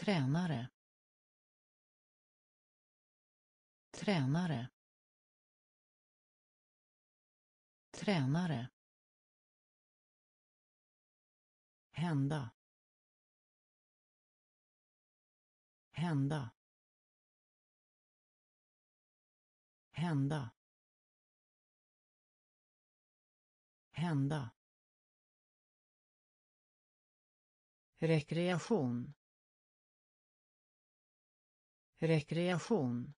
Tränare. Tränare. Tränare. Hända. Hända. Hända. Hända. Rekreation rekreation.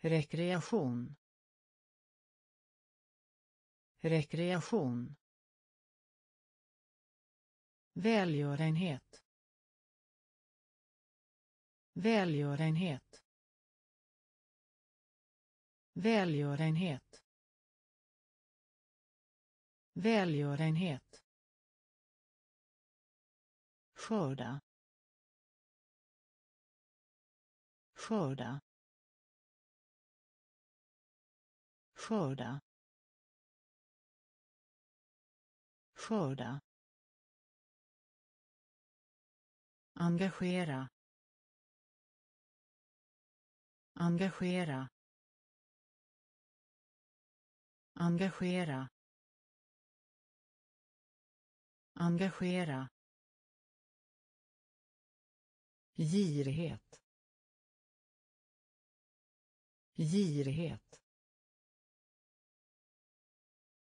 Rekreation. Rekreation. Välgörenhet. Välgörenhet. Välgörenhet. Välgörenhet. Skörda. Skörda. Skörda. Skörda. Engagera. Engagera. Engagera. Engagera. Girighet girighet.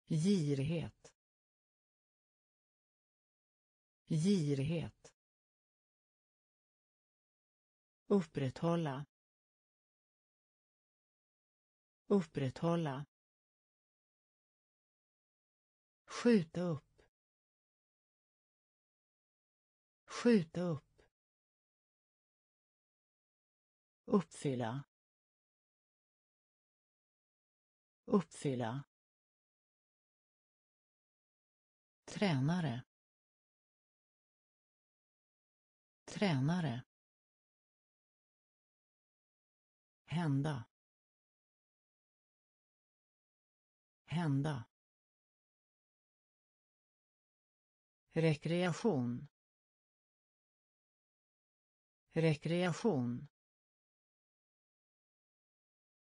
Girighet. Girighet. Upprätthålla. Upprätthålla. Skjuta upp. Skjuta upp. Uppfylla. Uppfylla. Tränare. Tränare. Hända. Hända. Rekreation. Rekreation.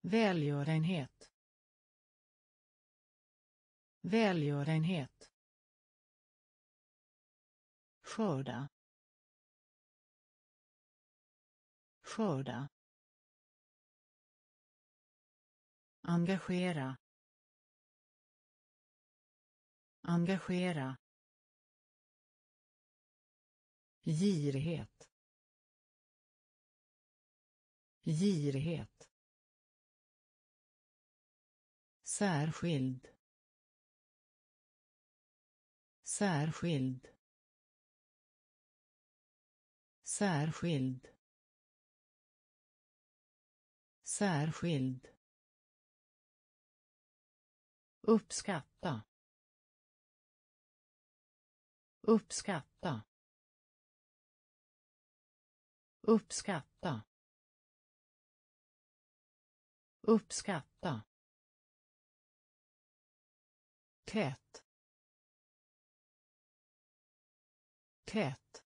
Välgörenhet välgörenhet skörda skörda engagera engagera girighet girighet särskild särskild. Särskild. Särskild. Uppskatta. Uppskatta. Uppskatta. Uppskatta. Tät. Tät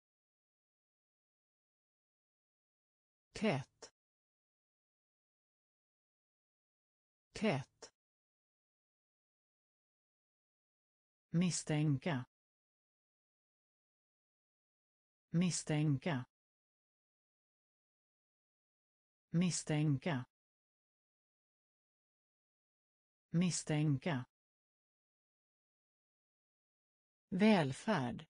tät tät misstänka. Misstänka. Misstänka. Misstänka. Välfärd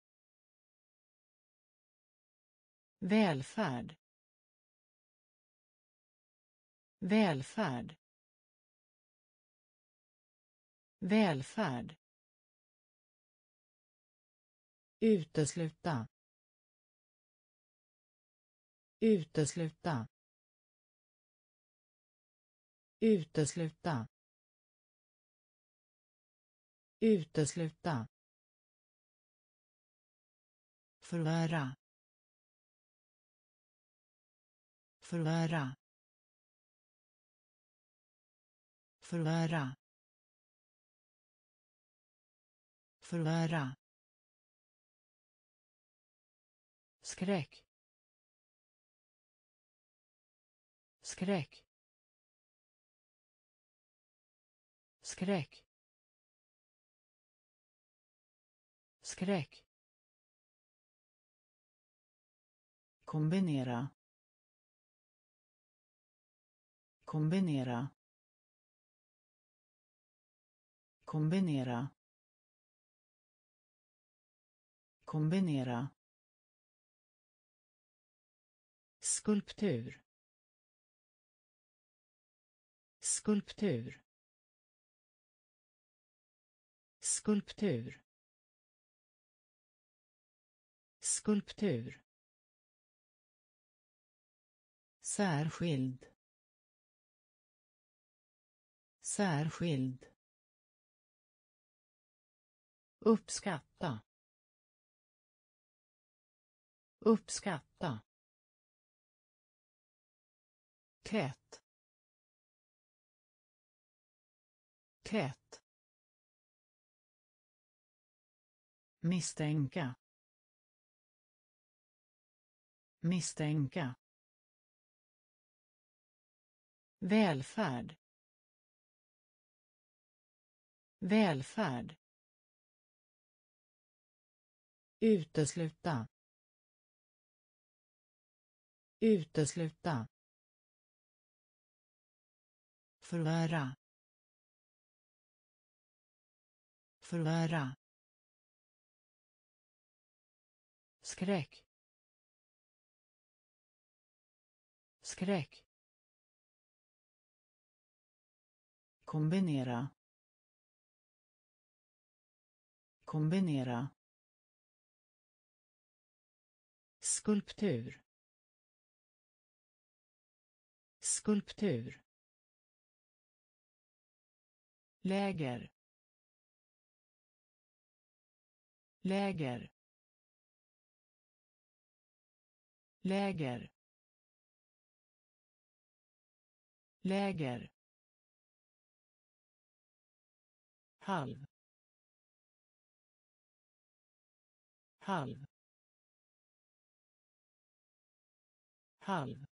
välfärd. Välfärd. Välfärd. Utesluta. Utesluta. Utesluta. Utesluta. Förvärra. Förvärra. Förvärra. Förvärra. Skräck. Skräck. Skräck. Skräck. Kombinera. Kombinera. Kombinera. Kombinera. Skulptur. Skulptur. Skulptur. Skulptur. Särskild särskild. Uppskatta. Uppskatta. Tät. Tät. Misstänka. Misstänka. Välfärd välfärd. Utesluta. Utesluta. Förvärra. Förvärra. Skräck. Skräck. Kombinera. Kombinera. Skulptur. Skulptur. Läger. Läger. Läger. Läger. Halv. Halv. Halv.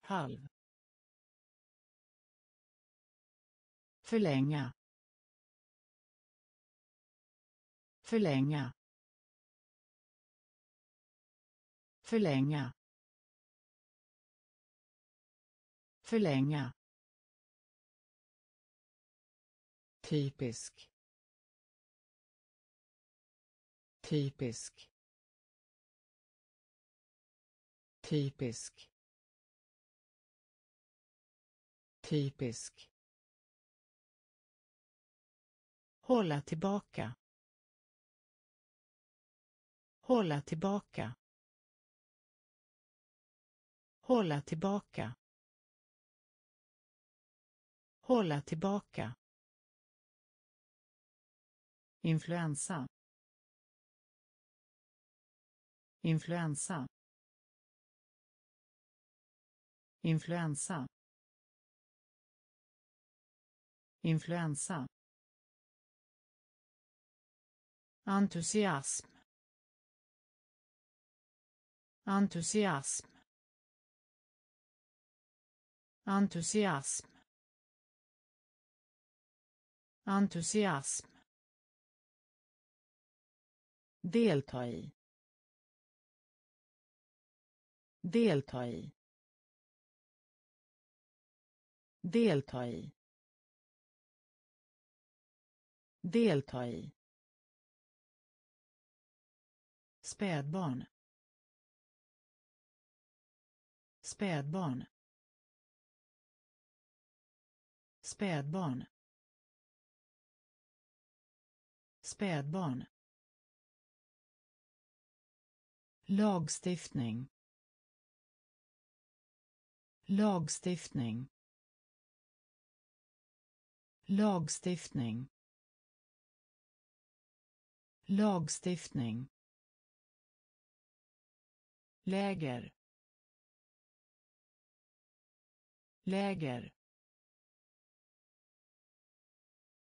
Halv. Förlänga. Förlänga. Förlänga. Förlänga. Typisk. Typisk typisk typisk hålla tillbaka Hålla tillbaka. Hålla tillbaka. Hålla tillbaka. Influensa. Influensa. Influensa. Influensa. Entusiasm. Entusiasm. Entusiasm. Entusiasm. Delta i. Delta i. Delta i. Delta i. Spädbarn. Spädbarn. Spädbarn. Spädbarn. lagstiftning lagstiftning. Lagstiftning. Lagstiftning. Läger. Läger.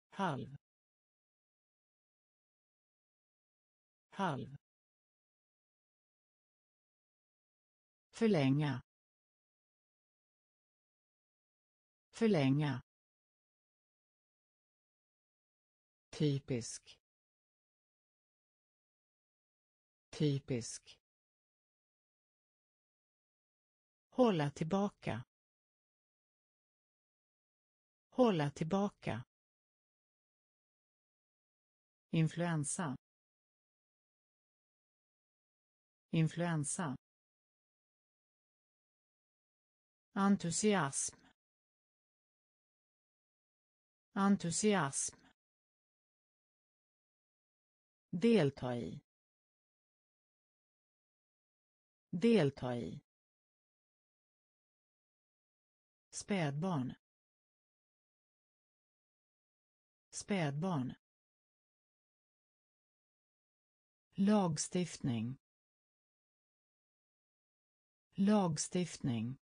Halv. Halv. Förlänga. Förlänga. Typisk. Typisk. Hålla tillbaka. Hålla tillbaka. Influensa. Influensa. Entusiasm entusiasm. Delta i. Delta i. Spädbarn. Spädbarn. Lagstiftning. Lagstiftning.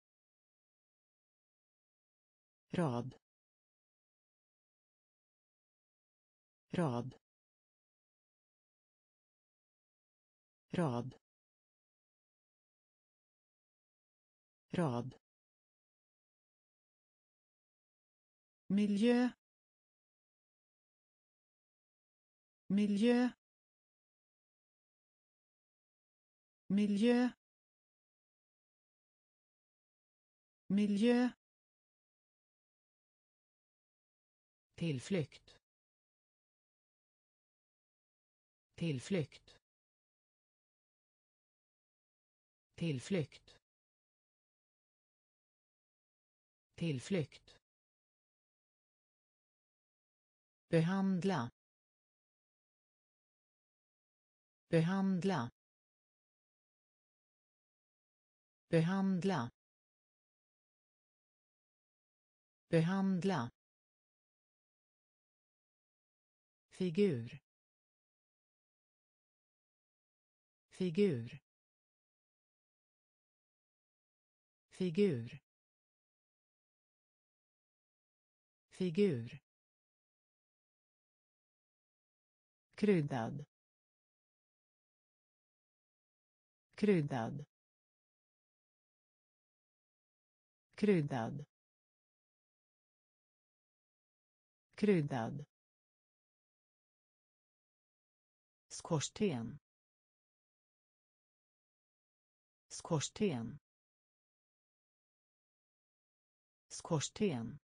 Rad. Rad. Rad. Rad. Miljö. Miljö. Miljö. Miljö. Tillflykt. Tillflykt. Tillflykt. Tillflykt. Behandla. Behandla. Behandla. Behandla. Figur. Figur. Figur. Figur. Kryddad. Kryddad. Kryddad. Kryddad. Skorsten. Skorsten. Skorsten.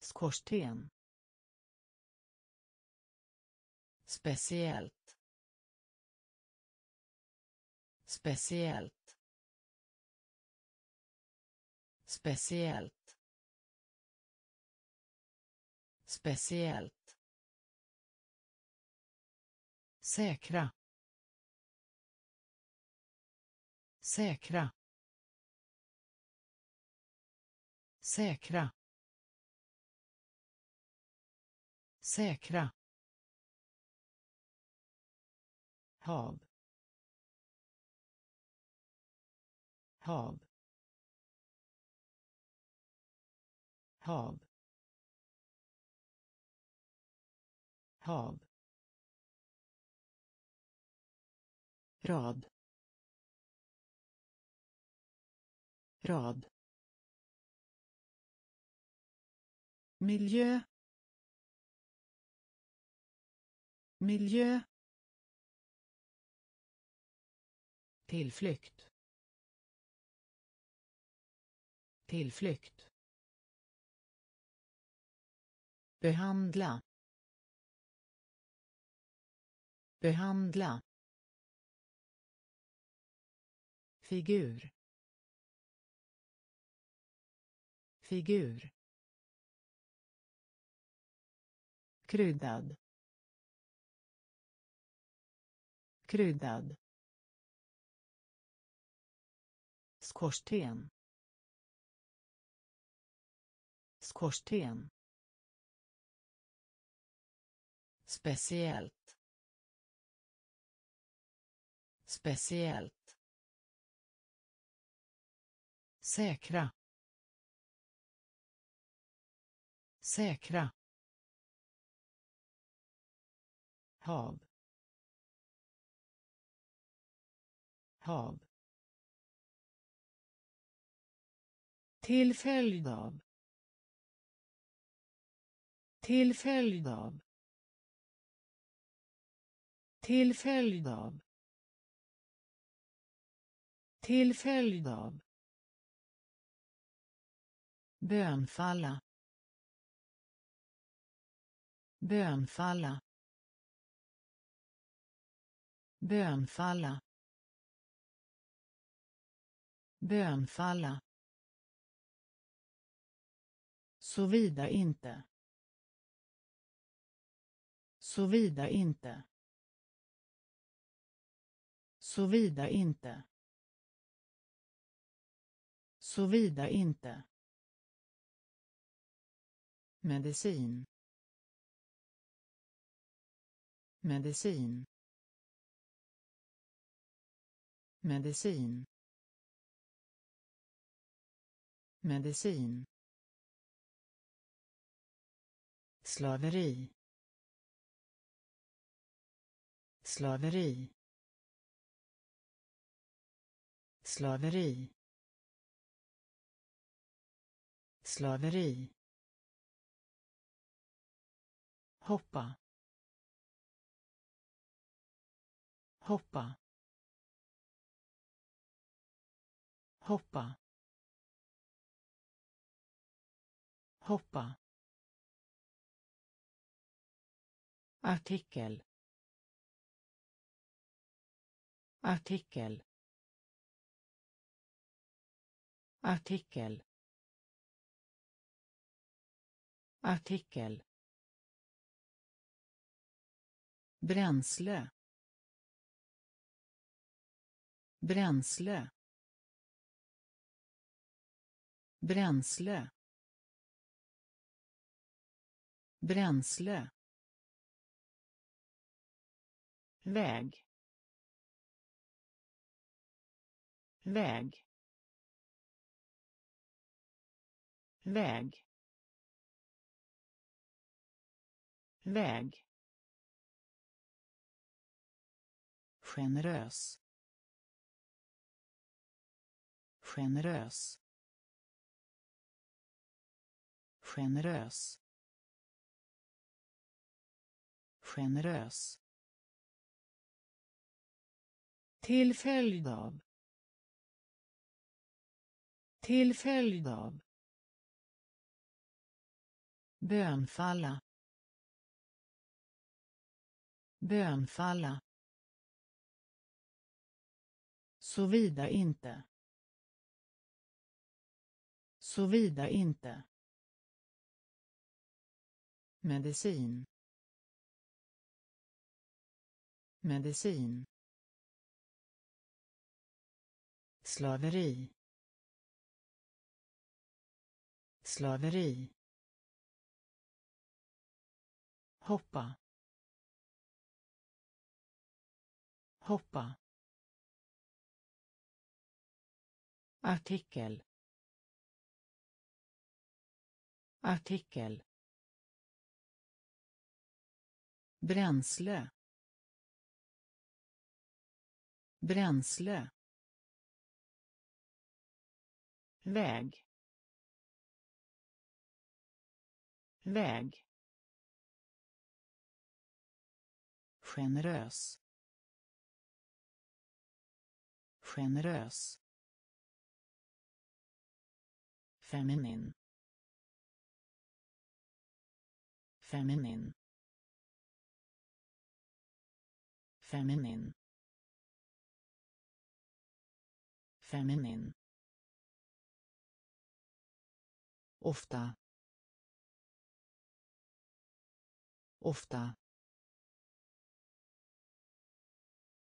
Skorsten. Speciellt. Speciellt. Speciellt. Speciellt. Säkra. Säkra. Säkra. Säkra. Hav. Hav. Hav. Hav. Rad. Rad. Miljö. Miljö. Tillflykt. Tillflykt. Behandla. Behandla. Figur. Figur. Kryddad. Kryddad. Skorsten. Skorsten. Speciellt. Speciellt. Säkra. Säkra. Hav. Hav. Till följd av. Till följd av. Till följd av. Till följd av. Bönfalla bönfalla. Bönfalla. Bönfalla. Såvida inte. Såvida inte. Såvida inte. Såvida inte. Medicin. Medicin. Medicin. Medicin. Slaveri. Slaveri. Slaveri. Slaveri. Hoppa. Hoppa. Hoppa. Hoppa. Artikel. Artikel. Artikel. Artikel. Bränsle. Bränsle. Bränsle. Bränsle. Väg. Väg. Väg. Väg. Generös generös. Generös. Generös. Till följd av. Till följd av. Bönfalla. Bönfalla. Såvida inte såvida inte. Medicin. Medicin. Slaveri. Slaveri. Hoppa. Hoppa. Artikel. Artikel. Bränsle. Bränsle. Väg. Väg. Generös. Generös. Feminin. Feminin. Feminin. Feminin. Ofta. Ofta.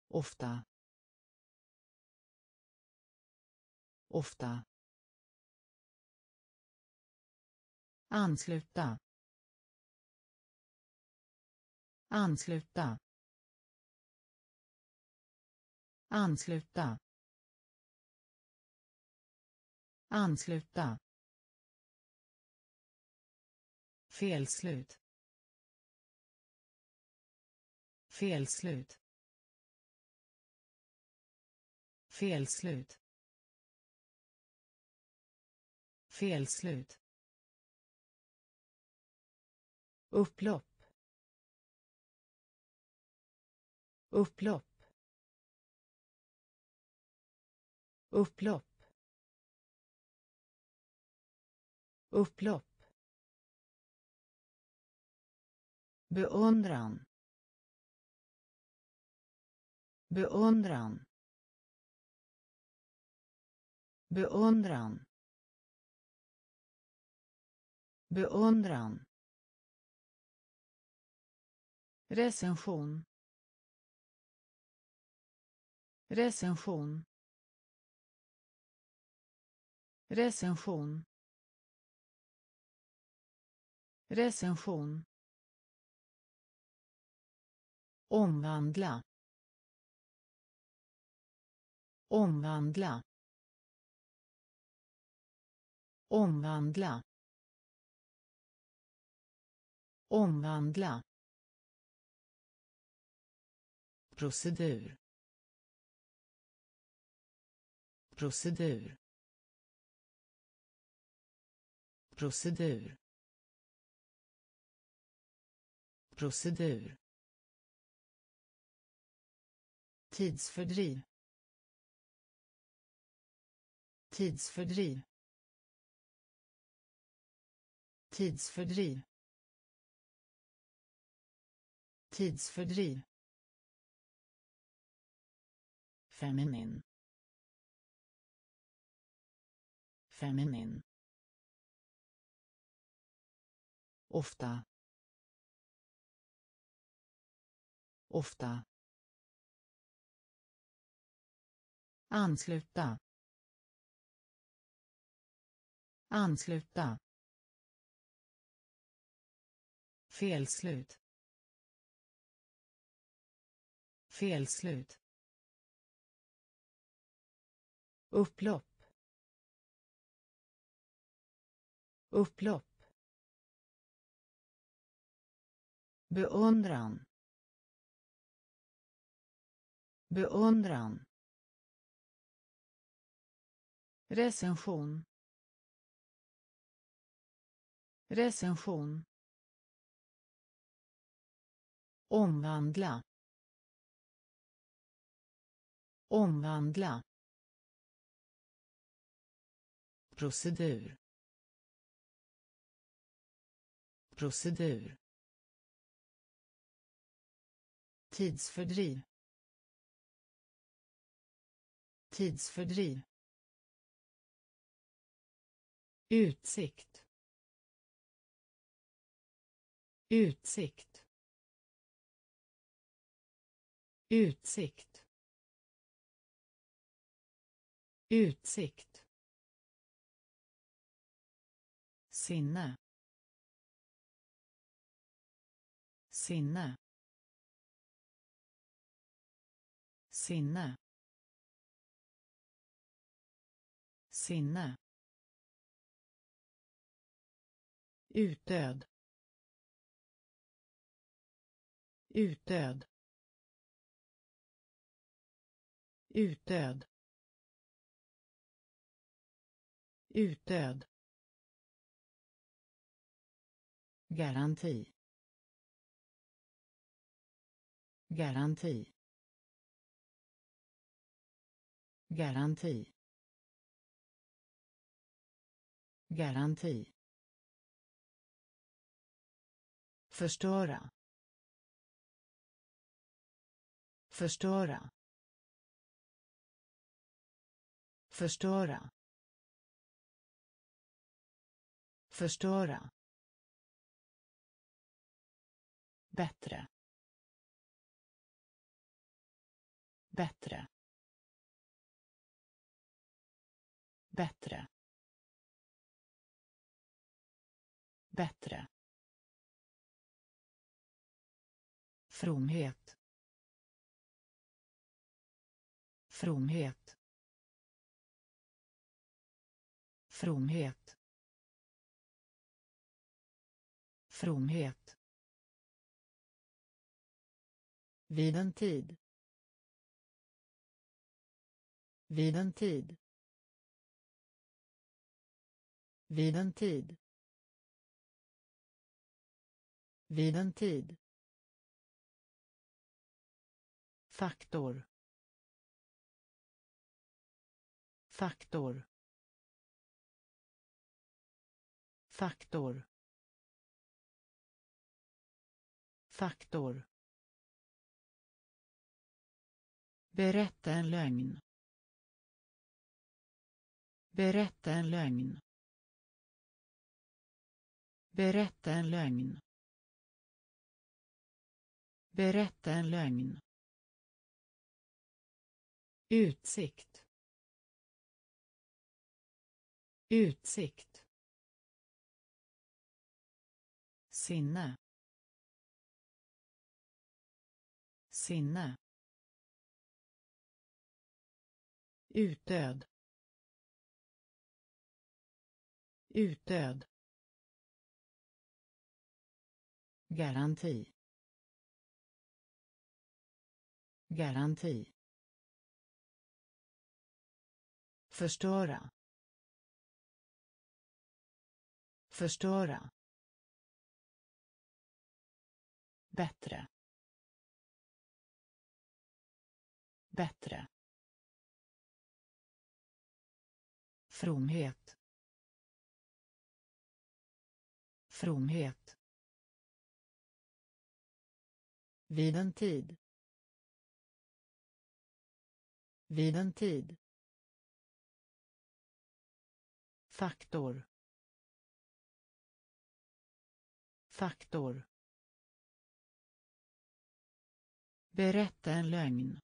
Ofta. Ofta. Ansluta. Ansluta. Ansluta. Ansluta. Felslut. Felslut. Felslut. Felslut. Upplopp. Upplopp. Upplopp. Upplopp. Beundran. Beundran. Beundran. Beundran. Recension recension. Recension. Recension. Omvandla. Omvandla. Omvandla. Omvandla. Procedur. Procedur. Procedur. Procedur. Tidsfördriv. Tidsfördriv. Tidsfördriv. Tidsfördriv. Feminin. Feminin. Ofta. Ofta. Ansluta. Ansluta. Felslut. Felslut. Upplopp. Upplopp. Beundran. Beundran. Recension. Recension. Omvandla. Omvandla. Procedur. Procedur. Tidsfördriv. Tidsfördriv. Utsikt. Utsikt. Utsikt. Utsikt. Sinne. Sinne. Sinne. Sinne. Utdöd. Utdöd. Utdöd. Utdöd. Garanti. Garanti. Garanti. Garanti. Förstöra. Förstöra. Förstöra. Förstöra. Bättre. Bättre. Bättre. Bättre. Fromhet. Fromhet. Fromhet. Fromhet. Vid en tid vid en tid. Vid en tid. Vid en tid. Faktor. Faktor. Faktor. Faktor. Berätta en lögn berätta en lögn. Berätta en lögn. Berätta en lögn. Utsikt. Utsikt. Sinne. Sinne. Utdöd. Utdöd. Garanti. Garanti. Förstöra. Förstöra. Bättre. Bättre. Fromhet. Fromhet. Vid en tid. Vid en tid. Faktor. Faktor. Berätta en lögn.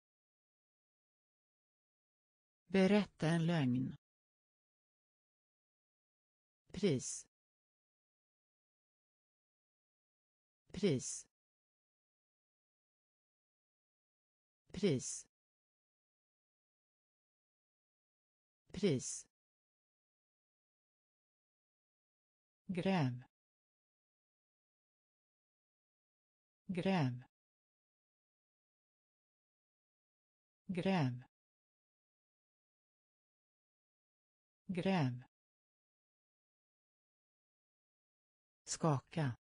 Berätta en lögn. Pris. Pris. Pris. Pris. Gräv gräv gräv gräv skaka.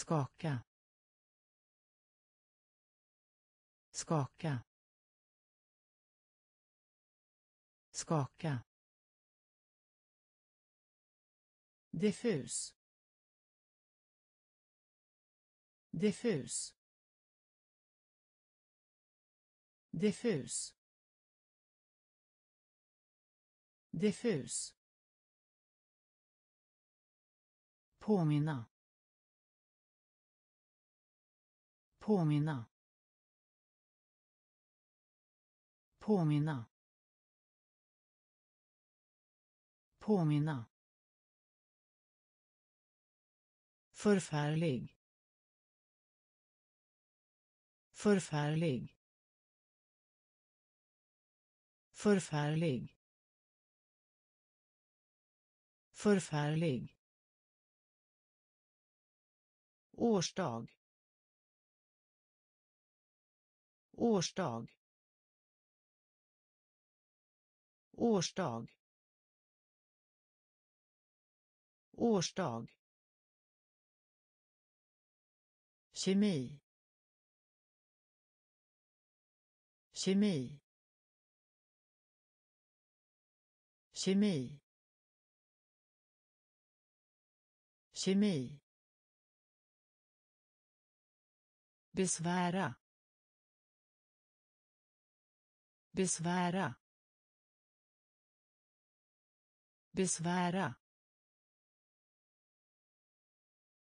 Skaka. Skaka. Skaka. Diffus. Diffus. Diffus. Diffus. Påminna. Påminna. Påminna. Påminna. Förfärlig. Förfärlig. Förfärlig. Förfärlig. Årsdag årsdag. Årsdag. Årsdag. Kemi. Kemi. Kemi. Kemi. Besvära. Besvära. Besvära.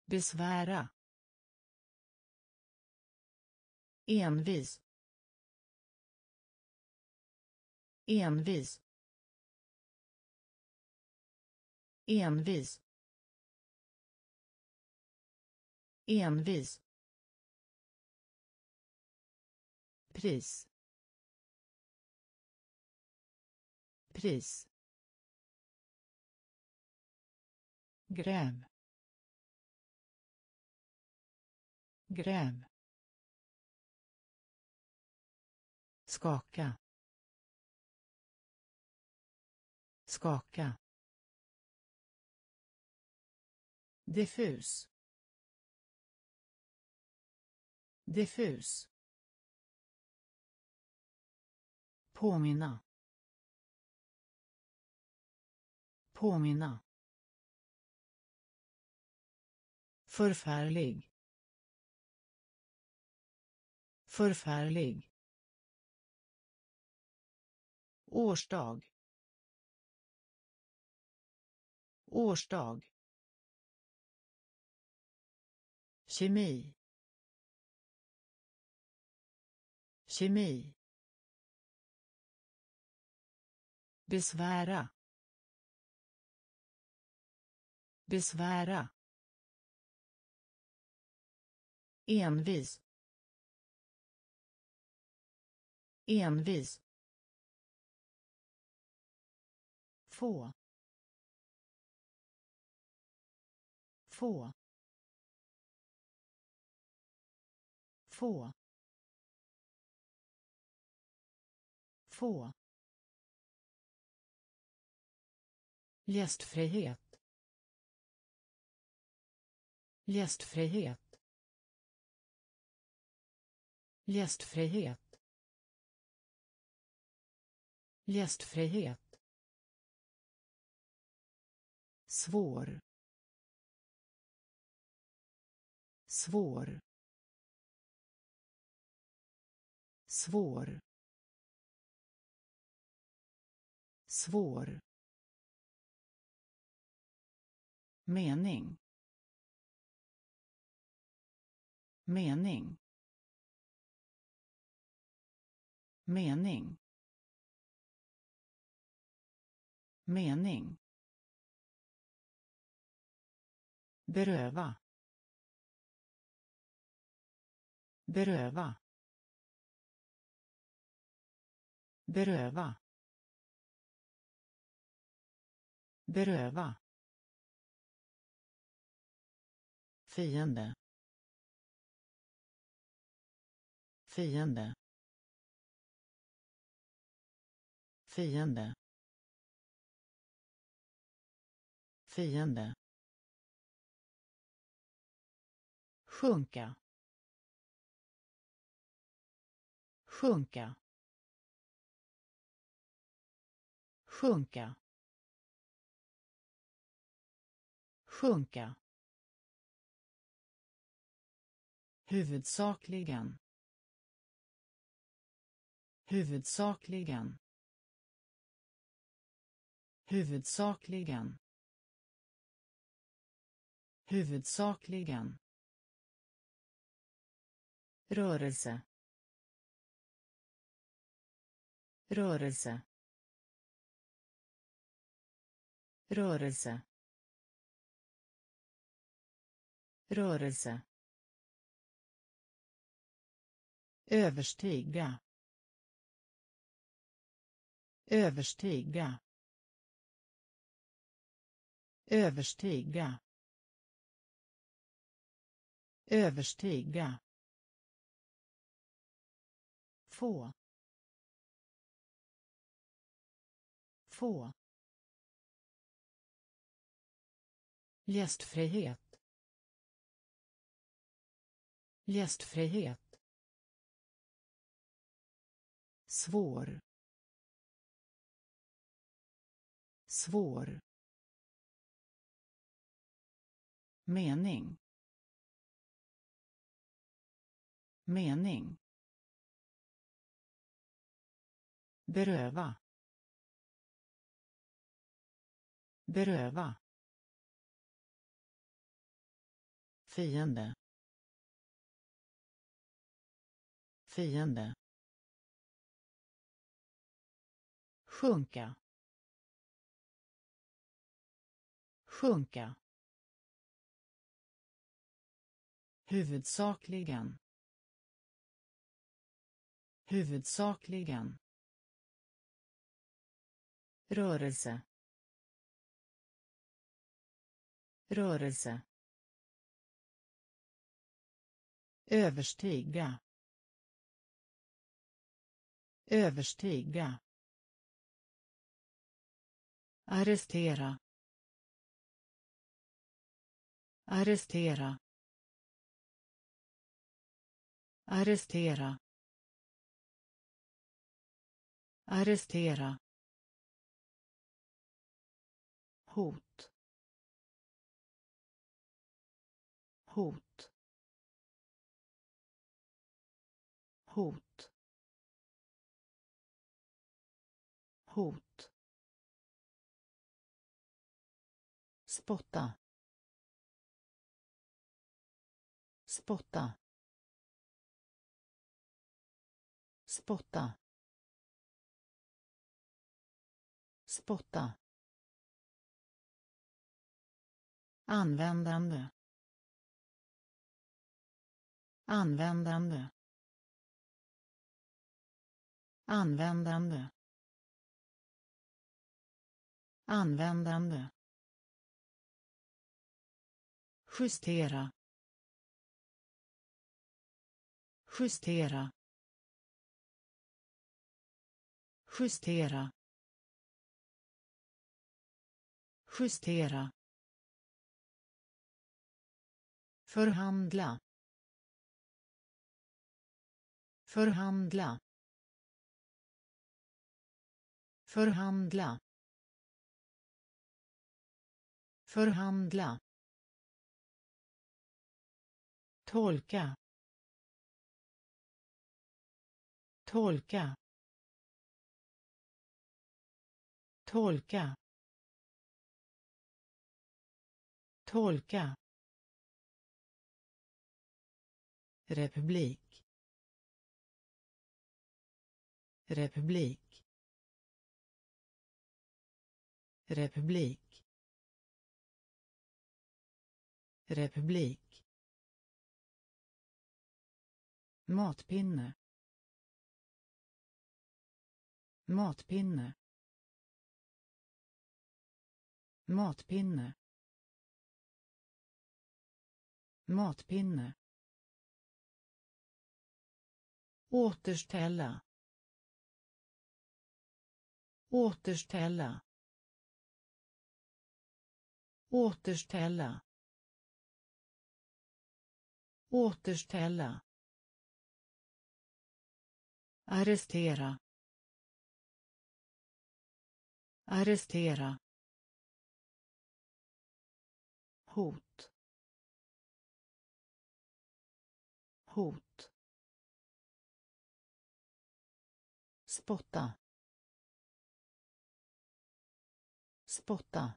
Besvära. Envis. Envis. Envis. Envis. Pris. Pris. Gräv gräv skaka. Skaka. Diffus. Diffus. Påminna. Påminna. Förfärlig. Förfärlig. Årsdag årsdag kemi. Kemi. Besvära. Besvära. Envis. Envis. Få. Få. Få. Få. Gästfrihet. Gästfrihet. Gästfrihet. Gästfrihet. Svår. Svår. Svår. Svår. mening mening. Mening. Mening. Beröva. Beröva. Beröva. Beröva. Fiende. Fiende. Fiende. Fiende. Sjunka. Sjunka. Sjunka. Sjunka. Huvudsakligen huvudsakligen. Huvudsakligen. Huvudsakligen. Rörelse. Rörelse. Rörelse. Rörelse. Överstiga överstiga överstiga överstiga. Få få. Gästfrihet gästfrihet. Svår svår. Mening. Mening. Beröva. Beröva. Fiende. Fiende. Sjunka. Sjunka. Huvudsakligen. Huvudsakligen. Rörelse. Rörelse. Överstiga. Överstiga. Arrestera arrestera. Arrestera. Arrestera. Hot. Hot. Hot. Hot. Spotta. Spotta. Spotta. Spotta. Användande. Användande. Användande. Användande. Justera. Justera. Justera. Justera. Förhandla. Förhandla. Förhandla. Förhandla. Tolka. Tolka. Tolka. Tolka. Republik. Republik. Republik. Republik. Matpinne. Matpinne. Matpinne. Matpinne. Återställa. Återställa. Återställa. Återställa. Arrestera arrestera hot hot spotta spotta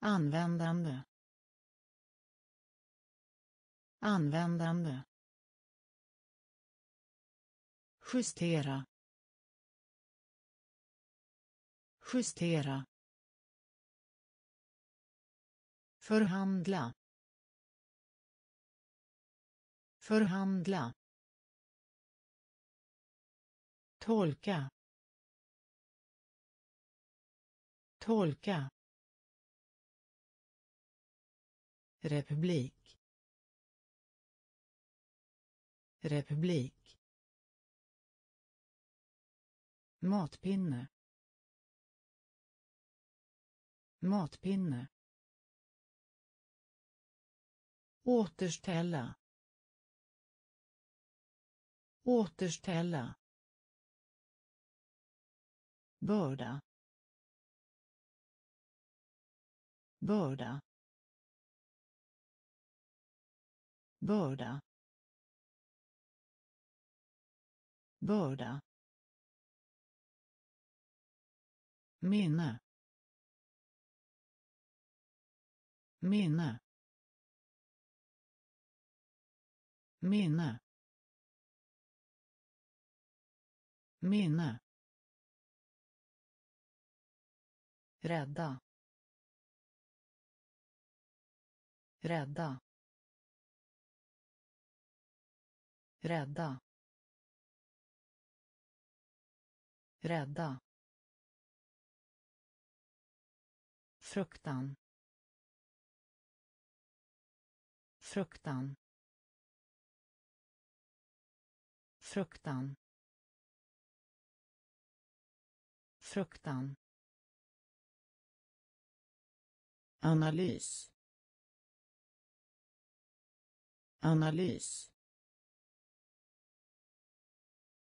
användande användande justera justera. Förhandla. Förhandla. Tolka. Tolka. Republik. Republik. Matpinne. Matpinne. Återställa. Återställa. Börda. Börda. Börda. Börda. Minne. Minne. Minne. Minne. Rädda. Rädda. Rädda. Rädda. Fruktan. Fruktan. Fruktan. Fruktan. Analys. Analys.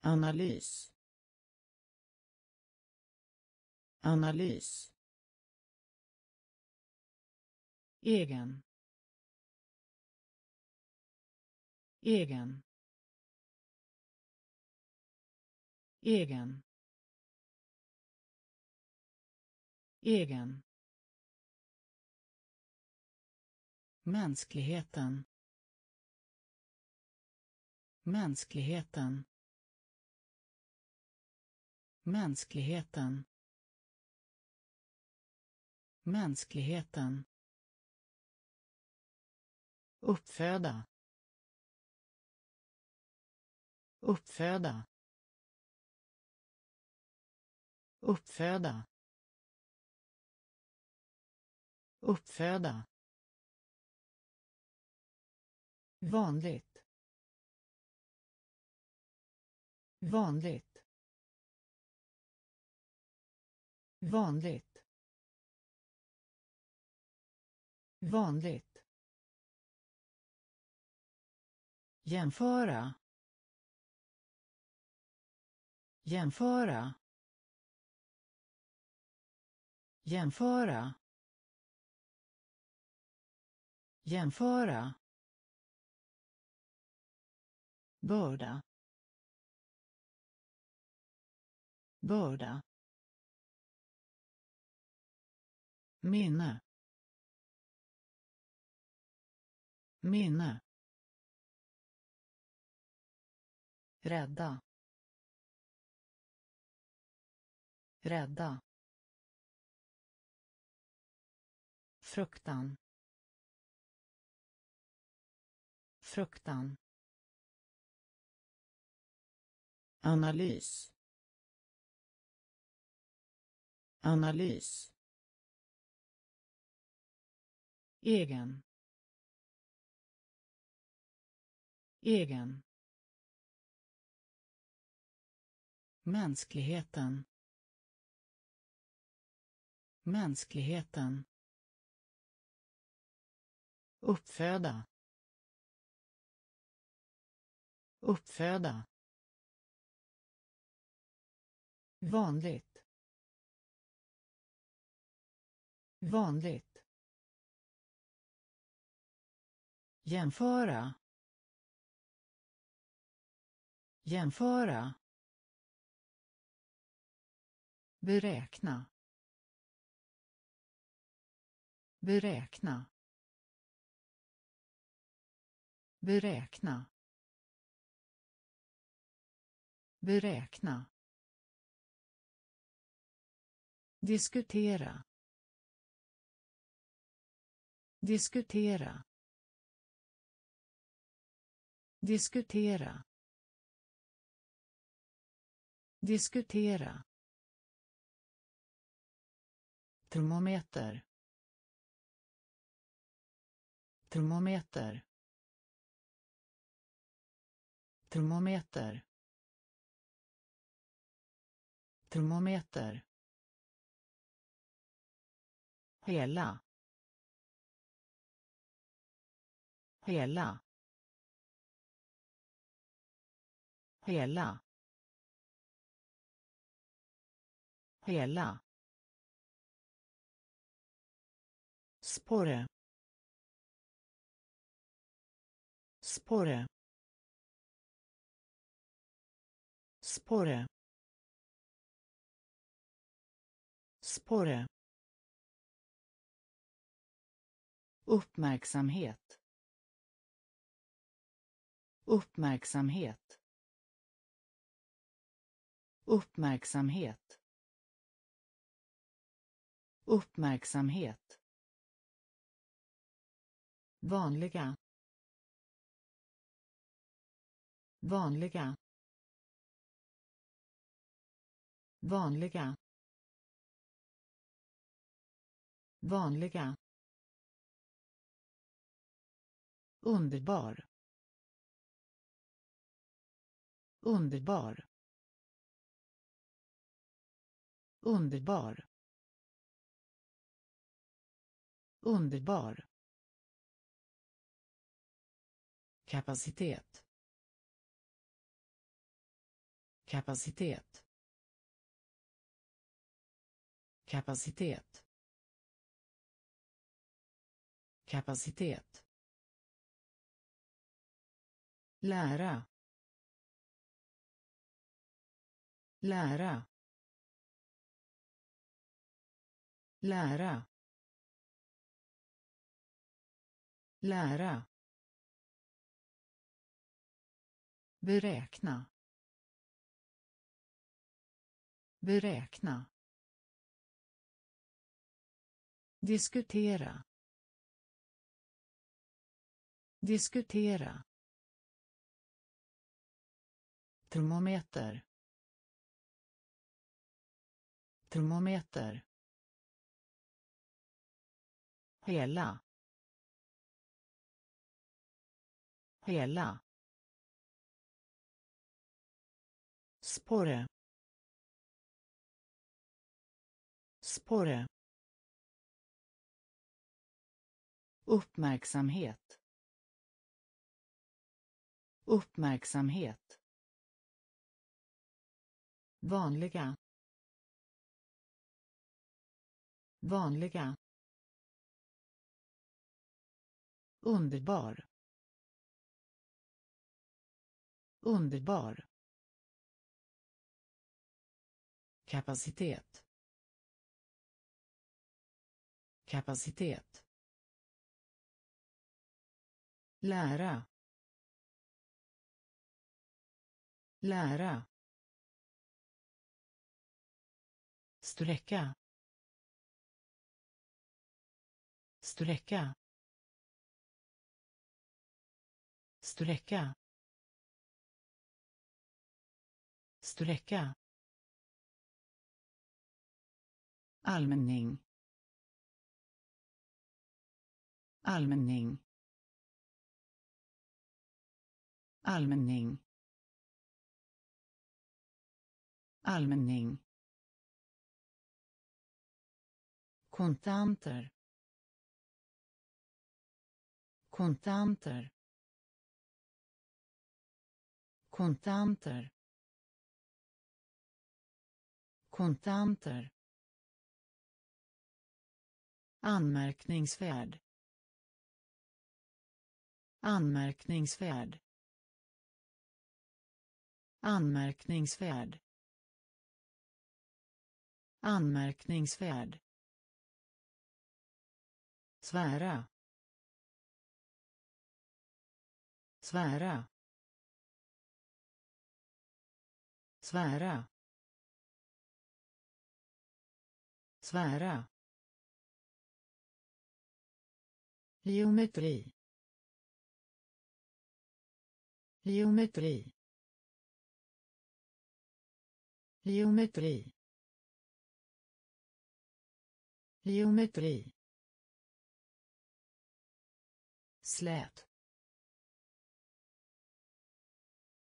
Analys. Analys. Egen egen. Egen. Egen. Mänskligheten. Mänskligheten. Mänskligheten. Mänskligheten. Uppföda. Uppföda. Uppföda. Uppföda. Vanligt. Vanligt. Vanligt. Vanligt. Jämföra. Jämföra. Jämföra. Jämföra. Börda. Börda. Minne. Minne. Rädda. Rädda fruktan. Fruktan. Analys. Analys. Egen. Egen. Mänskligheten mänskligheten. Uppföda. Uppföda. Vanligt. Vanligt. Jämföra. Jämföra. Beräkna. Beräkna. Beräkna. Beräkna. Diskutera. Diskutera. Diskutera. Diskutera. Termometer termometer. Termometer. Termometer. Hela. Hela. Hela. Hela. Spåre. Spore. Spore. Spore. uppmärksamhet uppmärksamhet uppmärksamhet uppmärksamhet vanliga vanliga. Vanliga. Vanliga. Underbar. Underbar. Underbar. Underbar. Kapacitet kapacitet. Kapacitet. Kapacitet. Lära. Lära. Lära. Lära. Beräkna. Beräkna diskutera diskutera termometer termometer hela hela spåre spåre. Uppmärksamhet. Uppmärksamhet. Vanliga. Vanliga. Underbar. Underbar. Kapacitet kapacitet. Lära. Lära. Sträcka. Sträcka. Sträcka. Sträcka. Allmänning. Allmänning. Allmänning. Allmänning. Kontanter. Kontanter. Kontanter. Kontanter. Anmärkningsvärd anmärkningsvärd. Anmärkningsvärd. Anmärkningsvärd. Svära. Svära. Svära. Svära. Geometri. Geometri. Geometri. Geometri. Slät.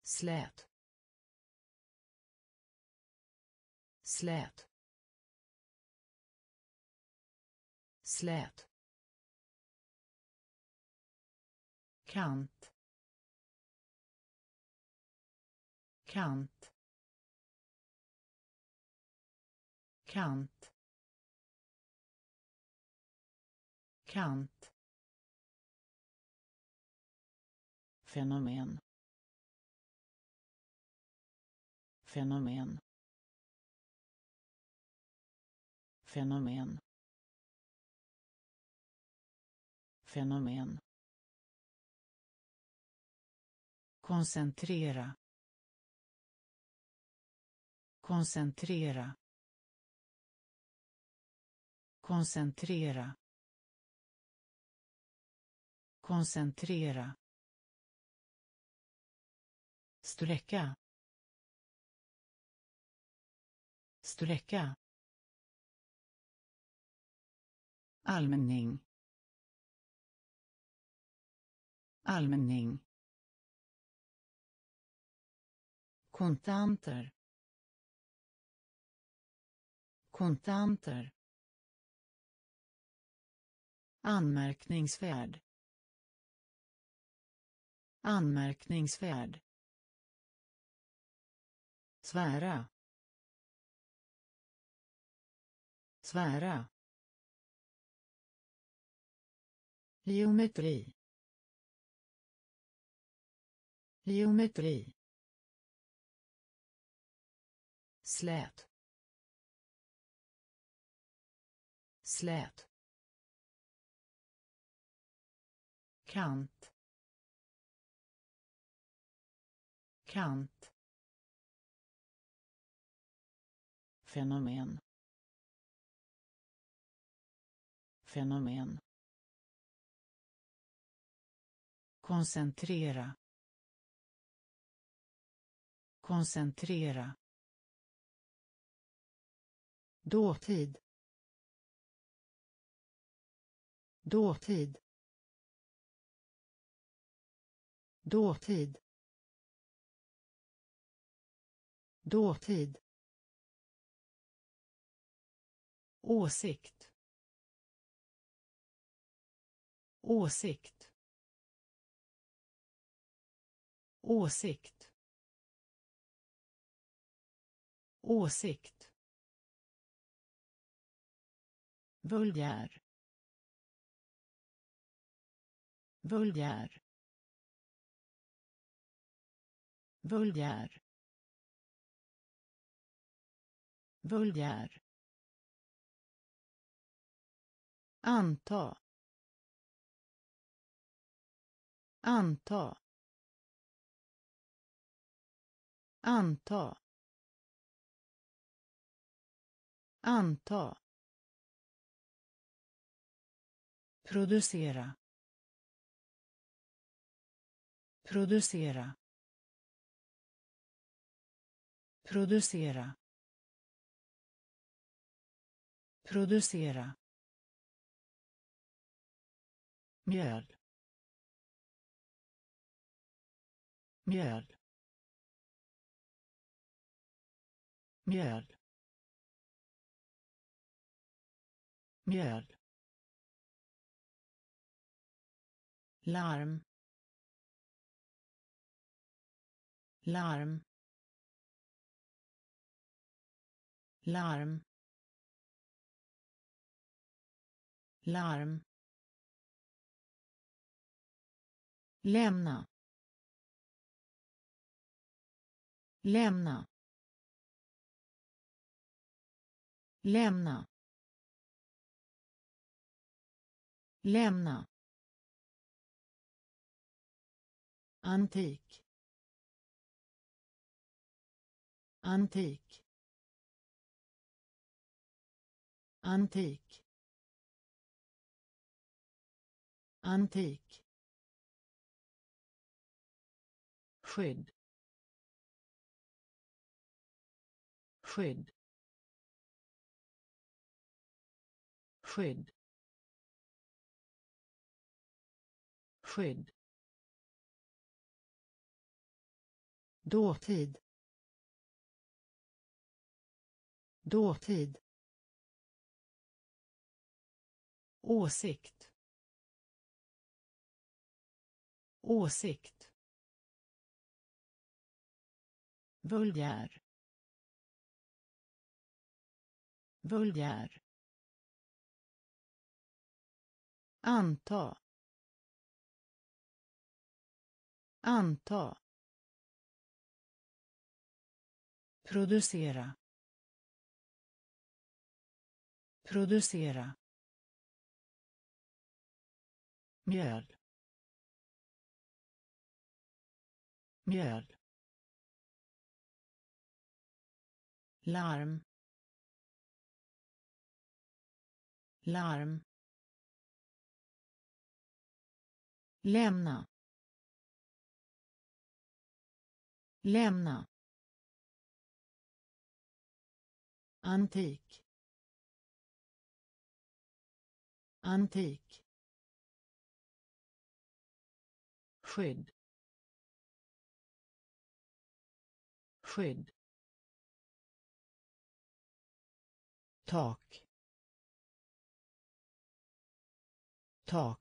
Slät. Slät. Slät. Kant. Kant. Kant. Kant. Fenomen. Fenomen. Fenomen. Fenomen. Koncentrera koncentrera. Koncentrera. Koncentrera. Sträcka. Sträcka. Allmänning. Allmänning. Kontanter kontanter. Anmärkningsvärd. Anmärkningsvärd. Svära. Svära. Geometri. Geometri. Slät. Slät kant. Kant. Fenomen. Fenomen. Koncentrera. Koncentrera. Dåtid. Dåtid. Dåtid. Dåtid. Åsikt. Åsikt. Åsikt. Åsikt. Vulgär vulgär vulgär vulgär anta. Anta. Anta. Anta. Producera. Producera producera producera mjöl mjöl mjöl mjöl. Larm. Larm. Larm. Larm. Lämna. Lämna. Lämna. Lämna. Antik. Antik. Antik. Antik. Skydd. Skydd. Skydd. Skydd. Dåtid. Dåtid. Åsikt. Åsikt. Vulgär. Vulgär. Anta. Anta. Producera. Producera. Mjöl. Mjöl. Larm. Larm. Lämna. Lämna. Antik. Antik. Skydd. Skydd. Tak. Tak.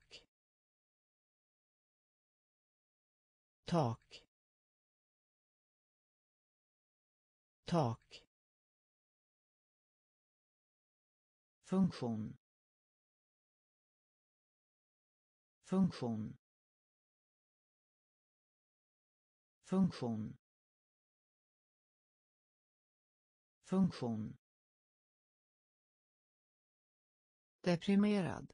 Tak. Tak. Funktion. Funktion. Funktion. Funktion. Deprimerad.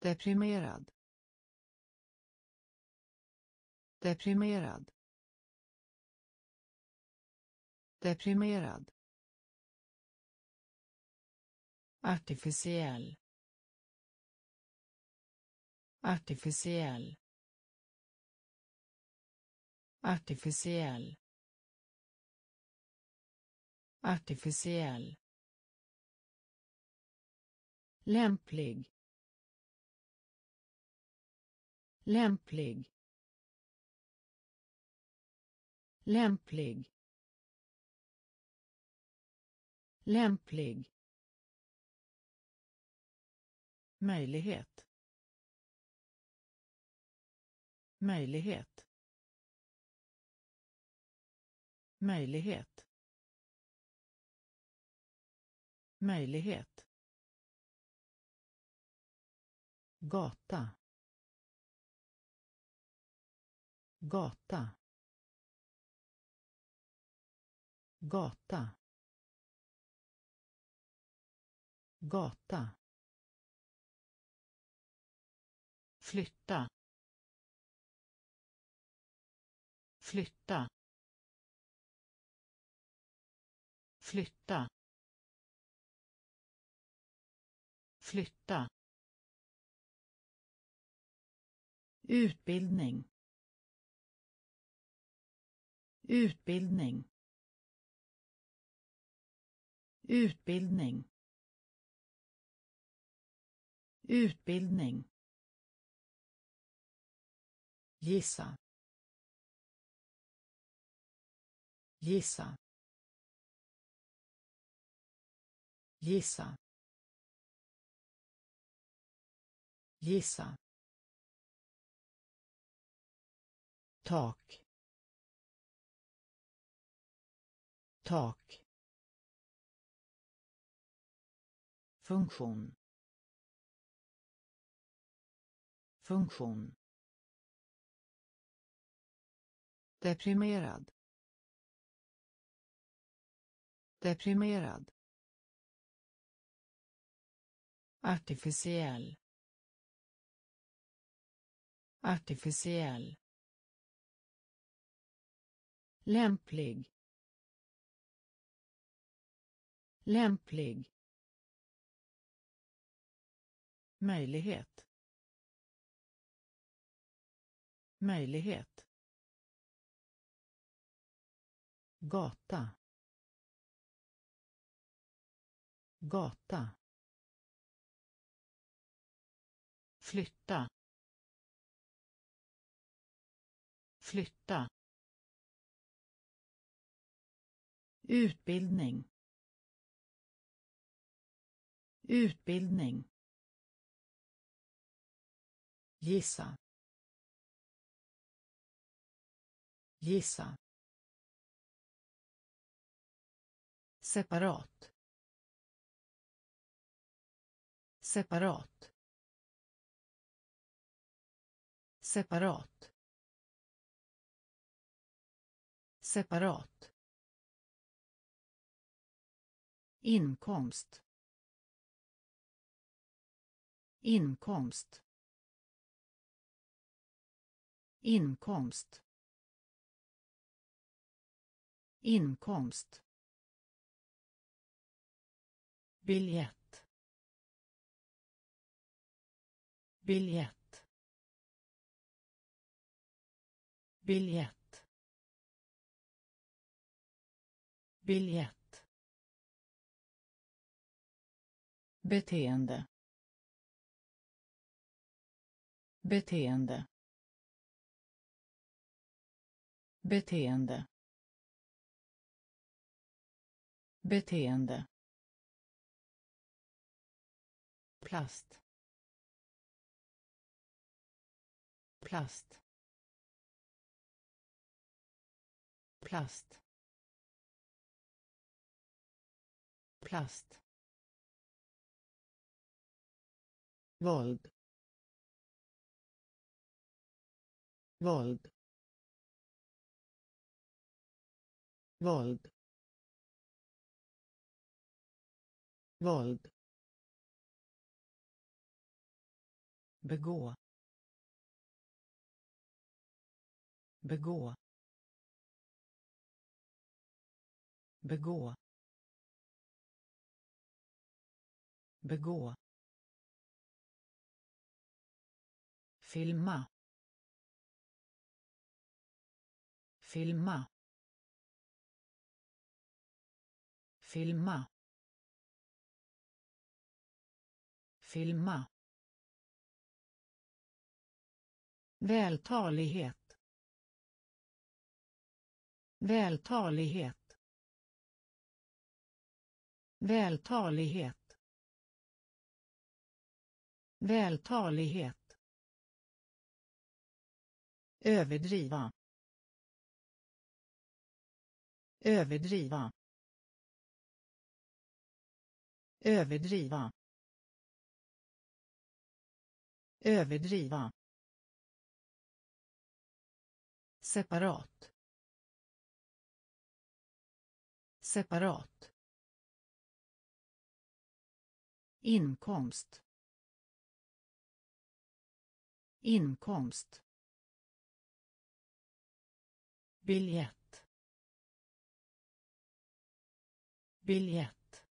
Deprimerad. Deprimerad. Deprimerad. Artificiell artificiell. Artificiell. Artificiell. Lämplig. Lämplig. Lämplig. Lämplig. Möjlighet. Möjlighet. Möjlighet. Möjlighet. Gata. Gata. Gata. Gata. Flytta. Flytta flytta flytta utbildning utbildning utbildning utbildning gissa. Gissa. Gissa. Gissa. Tak. Tak. Funktion. Funktion. Deprimerad deprimerad. Artificiell. Artificiell. Lämplig. Lämplig. Möjlighet. Möjlighet. Gata. Gata. Flytta. Flytta. Utbildning. Utbildning. Gissa. Gissa. Separat. Separat. Separat. Separat. Inkomst. Inkomst. Inkomst. Inkomst. Biljett. Biljett. Biljett. Biljett. Beteende. Beteende. Beteende. Beteende. Plast. Plast. Plast. Plast. Våld. Våld. Våld. Våld. Begå. Begå begå begå filma filma filma filma. Vältalighet vältalighet. Vältalighet. Vältalighet. Överdriva. Överdriva. Överdriva. Överdriva. Separat. Separat. Inkomst. Inkomst. Biljett. Biljett.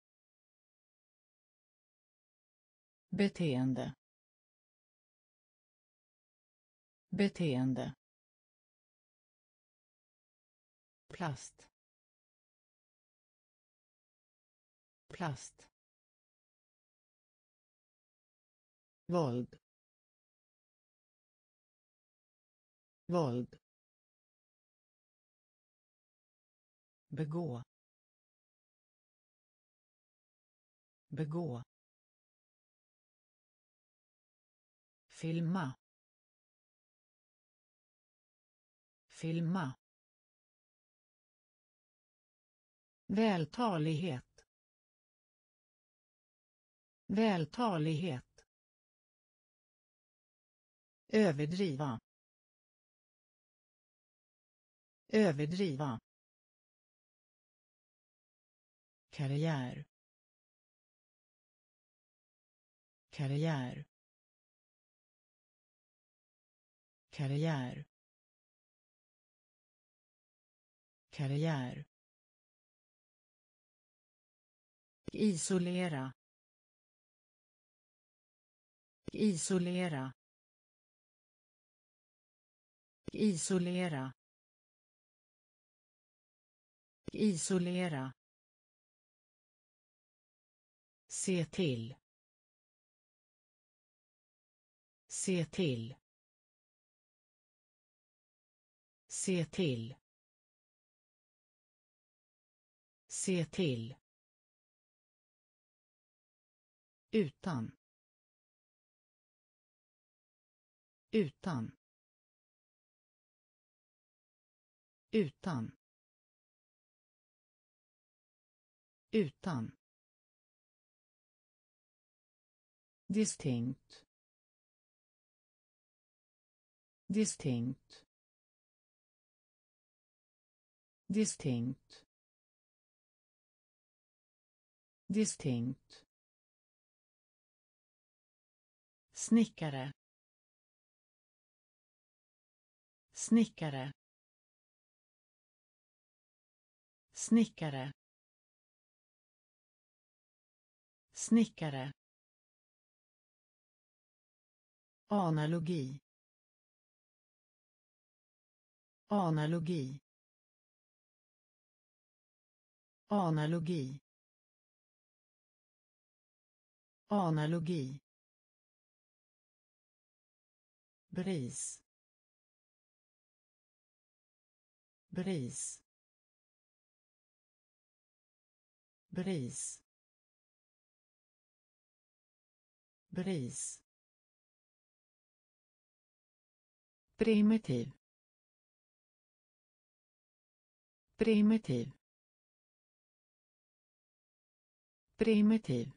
Beteende. Beteende. Plast. Plast. Våld. Våld. Begå. Begå. Filma. Filma. Vältalighet vältalighet överdriva överdriva karriär karriär karriär karriär. Isolera isolera. Isolera. Isolera. Se till. Se till. Se till. Se till. Utan. Utan. Utan. Utan. Distinkt. Distinkt. Distinkt. Distinkt. Snickare. Snickare. Snickare. Snickare. Analogi. Analogi. Analogi. Analogi. Bris. Bris. Bris. Bris. Primitiv. Primitiv. Primitiv.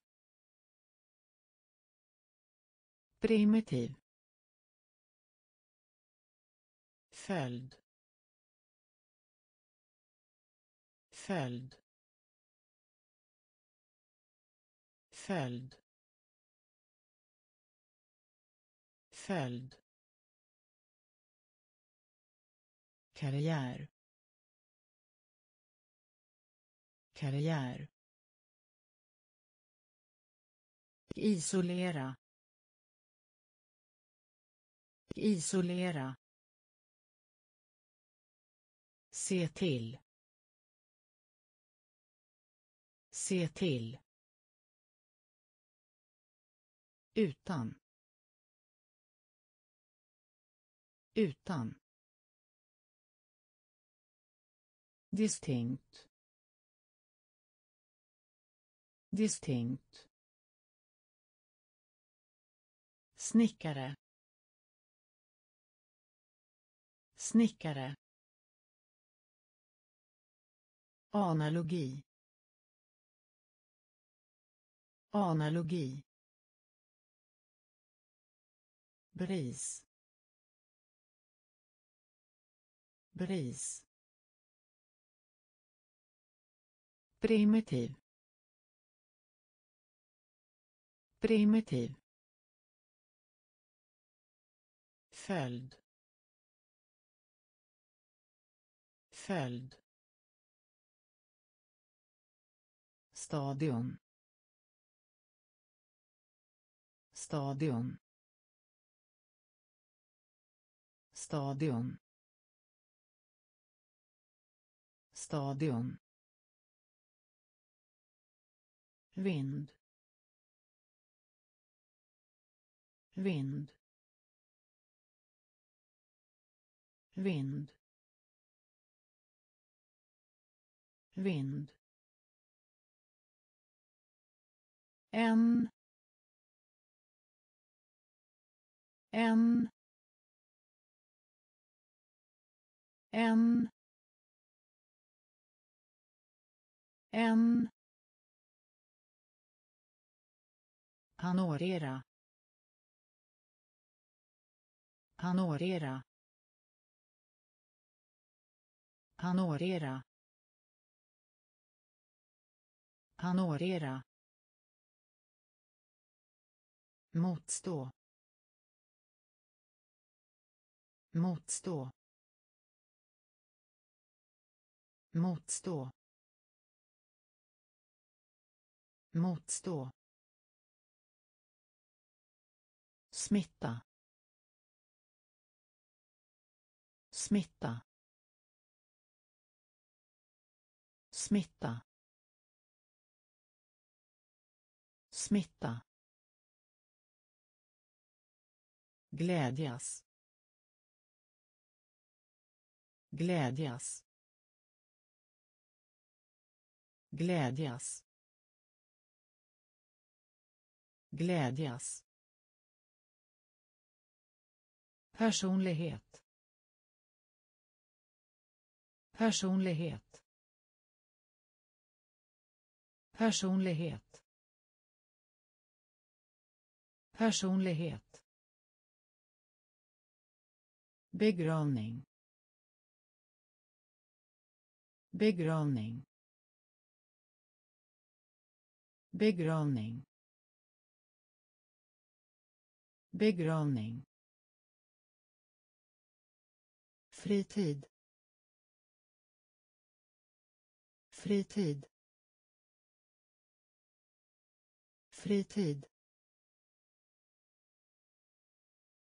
Primitiv. Följd. Följd följd följd karriär karriär isolera isolera se till. Se till. Utan. Utan. Distinkt. Distinkt. Snickare. Snickare. Analogi analogi. Bris. Bris. Primitiv. Primitiv. Följd. Följd. Stadion. Stadion. Stadion. Stadion. Vind. Vind. Vind. Vind. En en en en. Panorera. Panorera. Panorera. Panorera. Motstå. Motstå. Motstå. Motstå. Smitta. Smitta. Smitta. Smitta. Glädjas. Glädjas. Glädjas. Glädjas. Personlighet. Personlighet. Personlighet. Personlighet. Begravning. Begravning. Begravning. Begravning. Fritid. Fritid. Fritid.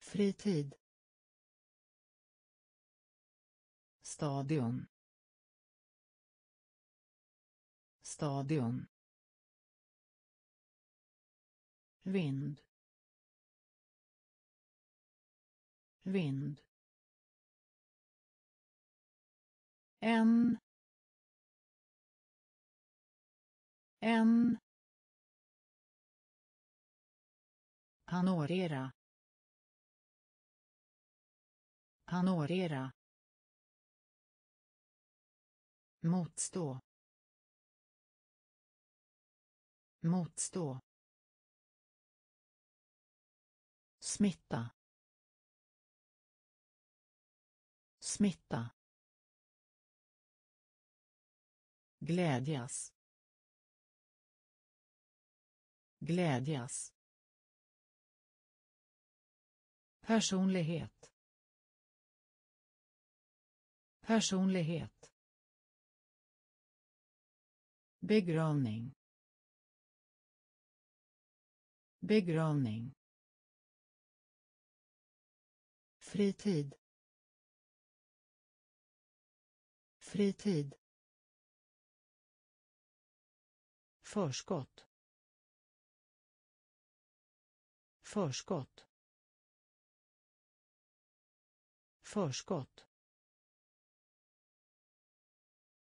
Fritid. Stadion. Stadion. Vind. Vind. En en panorera. Panorera. Motstå. Motstå smitta smitta glädjas glädjas personlighet personlighet begravning begravning. Fritid. Fritid. Förskott. Förskott. Förskott.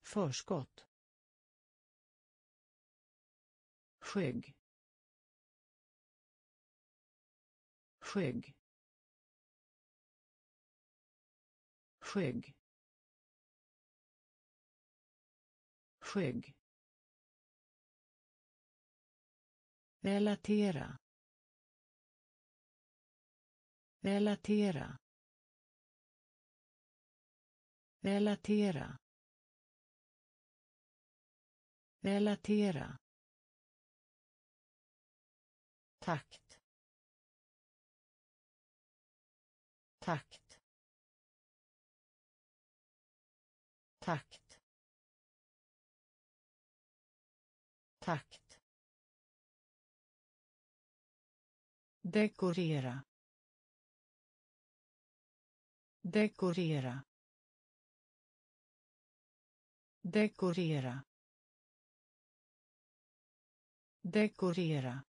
Förskott. Skygg. Skägg skägg skägg relatera. Relatera. Relatera. Relatera. Takt. Takt. Takt. Takt. Dekorera. Dekorera. Dekorera. Dekorera.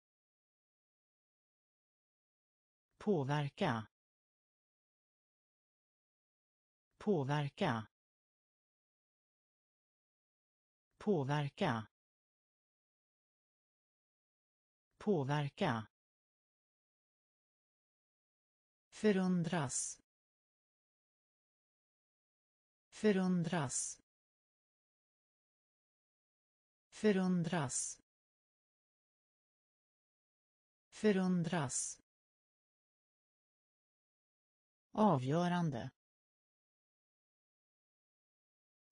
Påverka. Påverka påverka påverka förundras förundras förundras förundras. Avgörande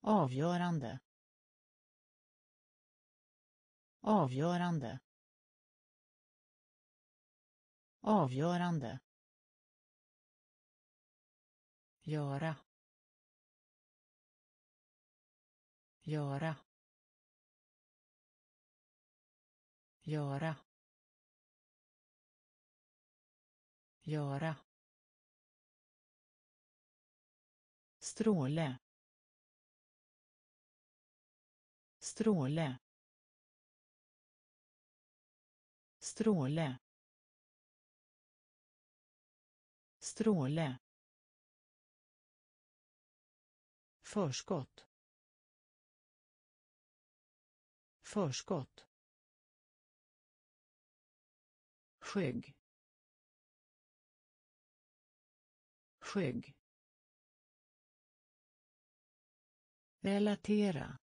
avgörande. Avgörande. Avgörande. Göra. Göra. Göra. Göra. Stråle. Stråle. Stråle. Stråle. Förskott. Förskott. Skygg. Skygg. Relatera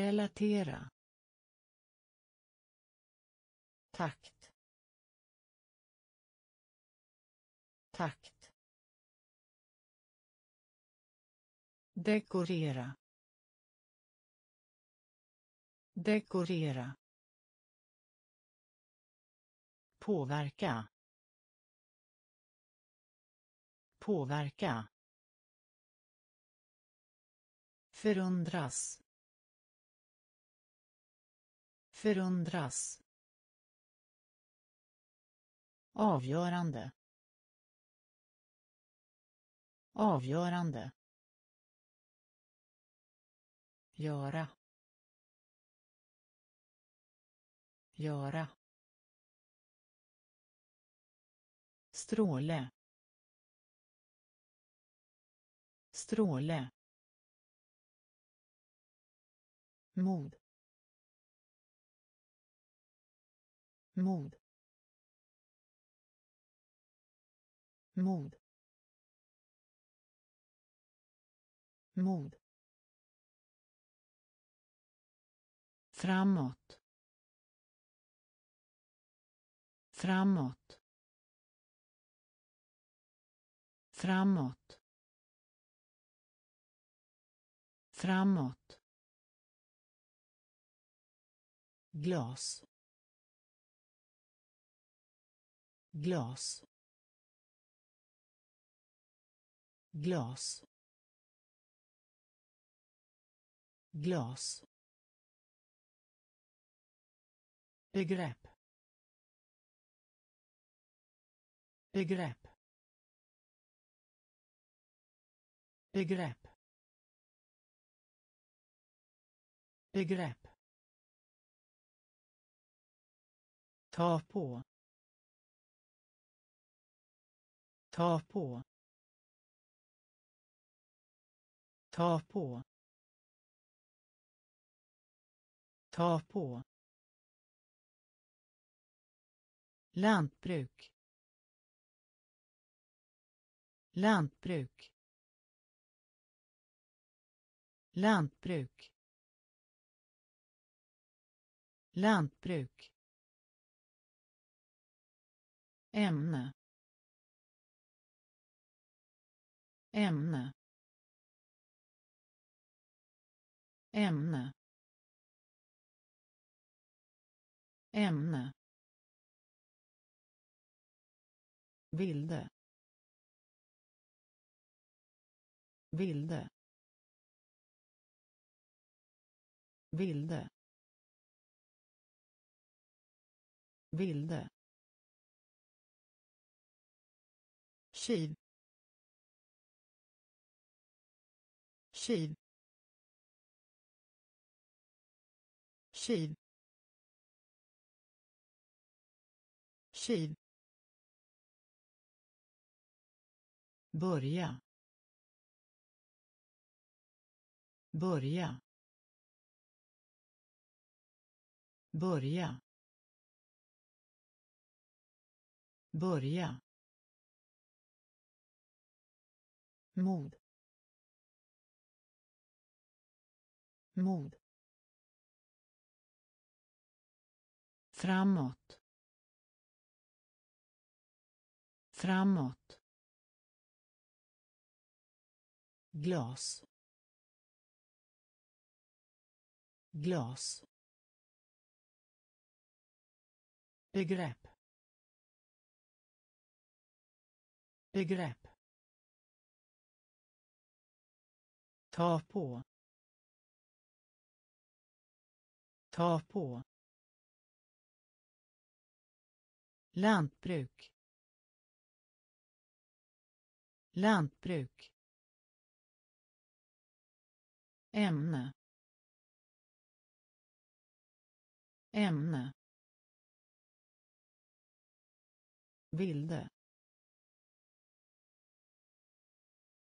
relatera. Takt. Takt. Dekorera. Dekorera. Påverka. Påverka. Förundras förundras. Avgörande. Avgörande. Göra. Göra. Stråle. Stråle. Mod. Mod. Mod. Mod. Framåt. Framåt. Framåt. Framåt. Glas. Glas. Glas. Glas. Begrepp. Begrepp. Begrepp. Begrepp. Ta på. Ta på. Ta på. Ta på. Lantbruk. Lantbruk. Lantbruk. Lantbruk. Ämne. Ämne. Ämne. Ämne. Vilde. Vilde. Vilde. Vilde. Kiv. Kiv kiv kiv börja. Börja. Börja. Börja. Mod. Mod. Framåt. Framåt. Glas. Glas. Begrepp. Begrepp. Ta på. Ta på. Lantbruk. Lantbruk. Ämne. Ämne. Vilde.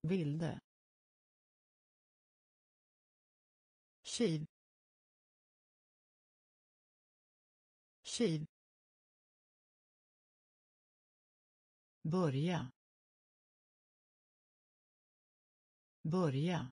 Vilde. Kiv. Kiv börja. Börja.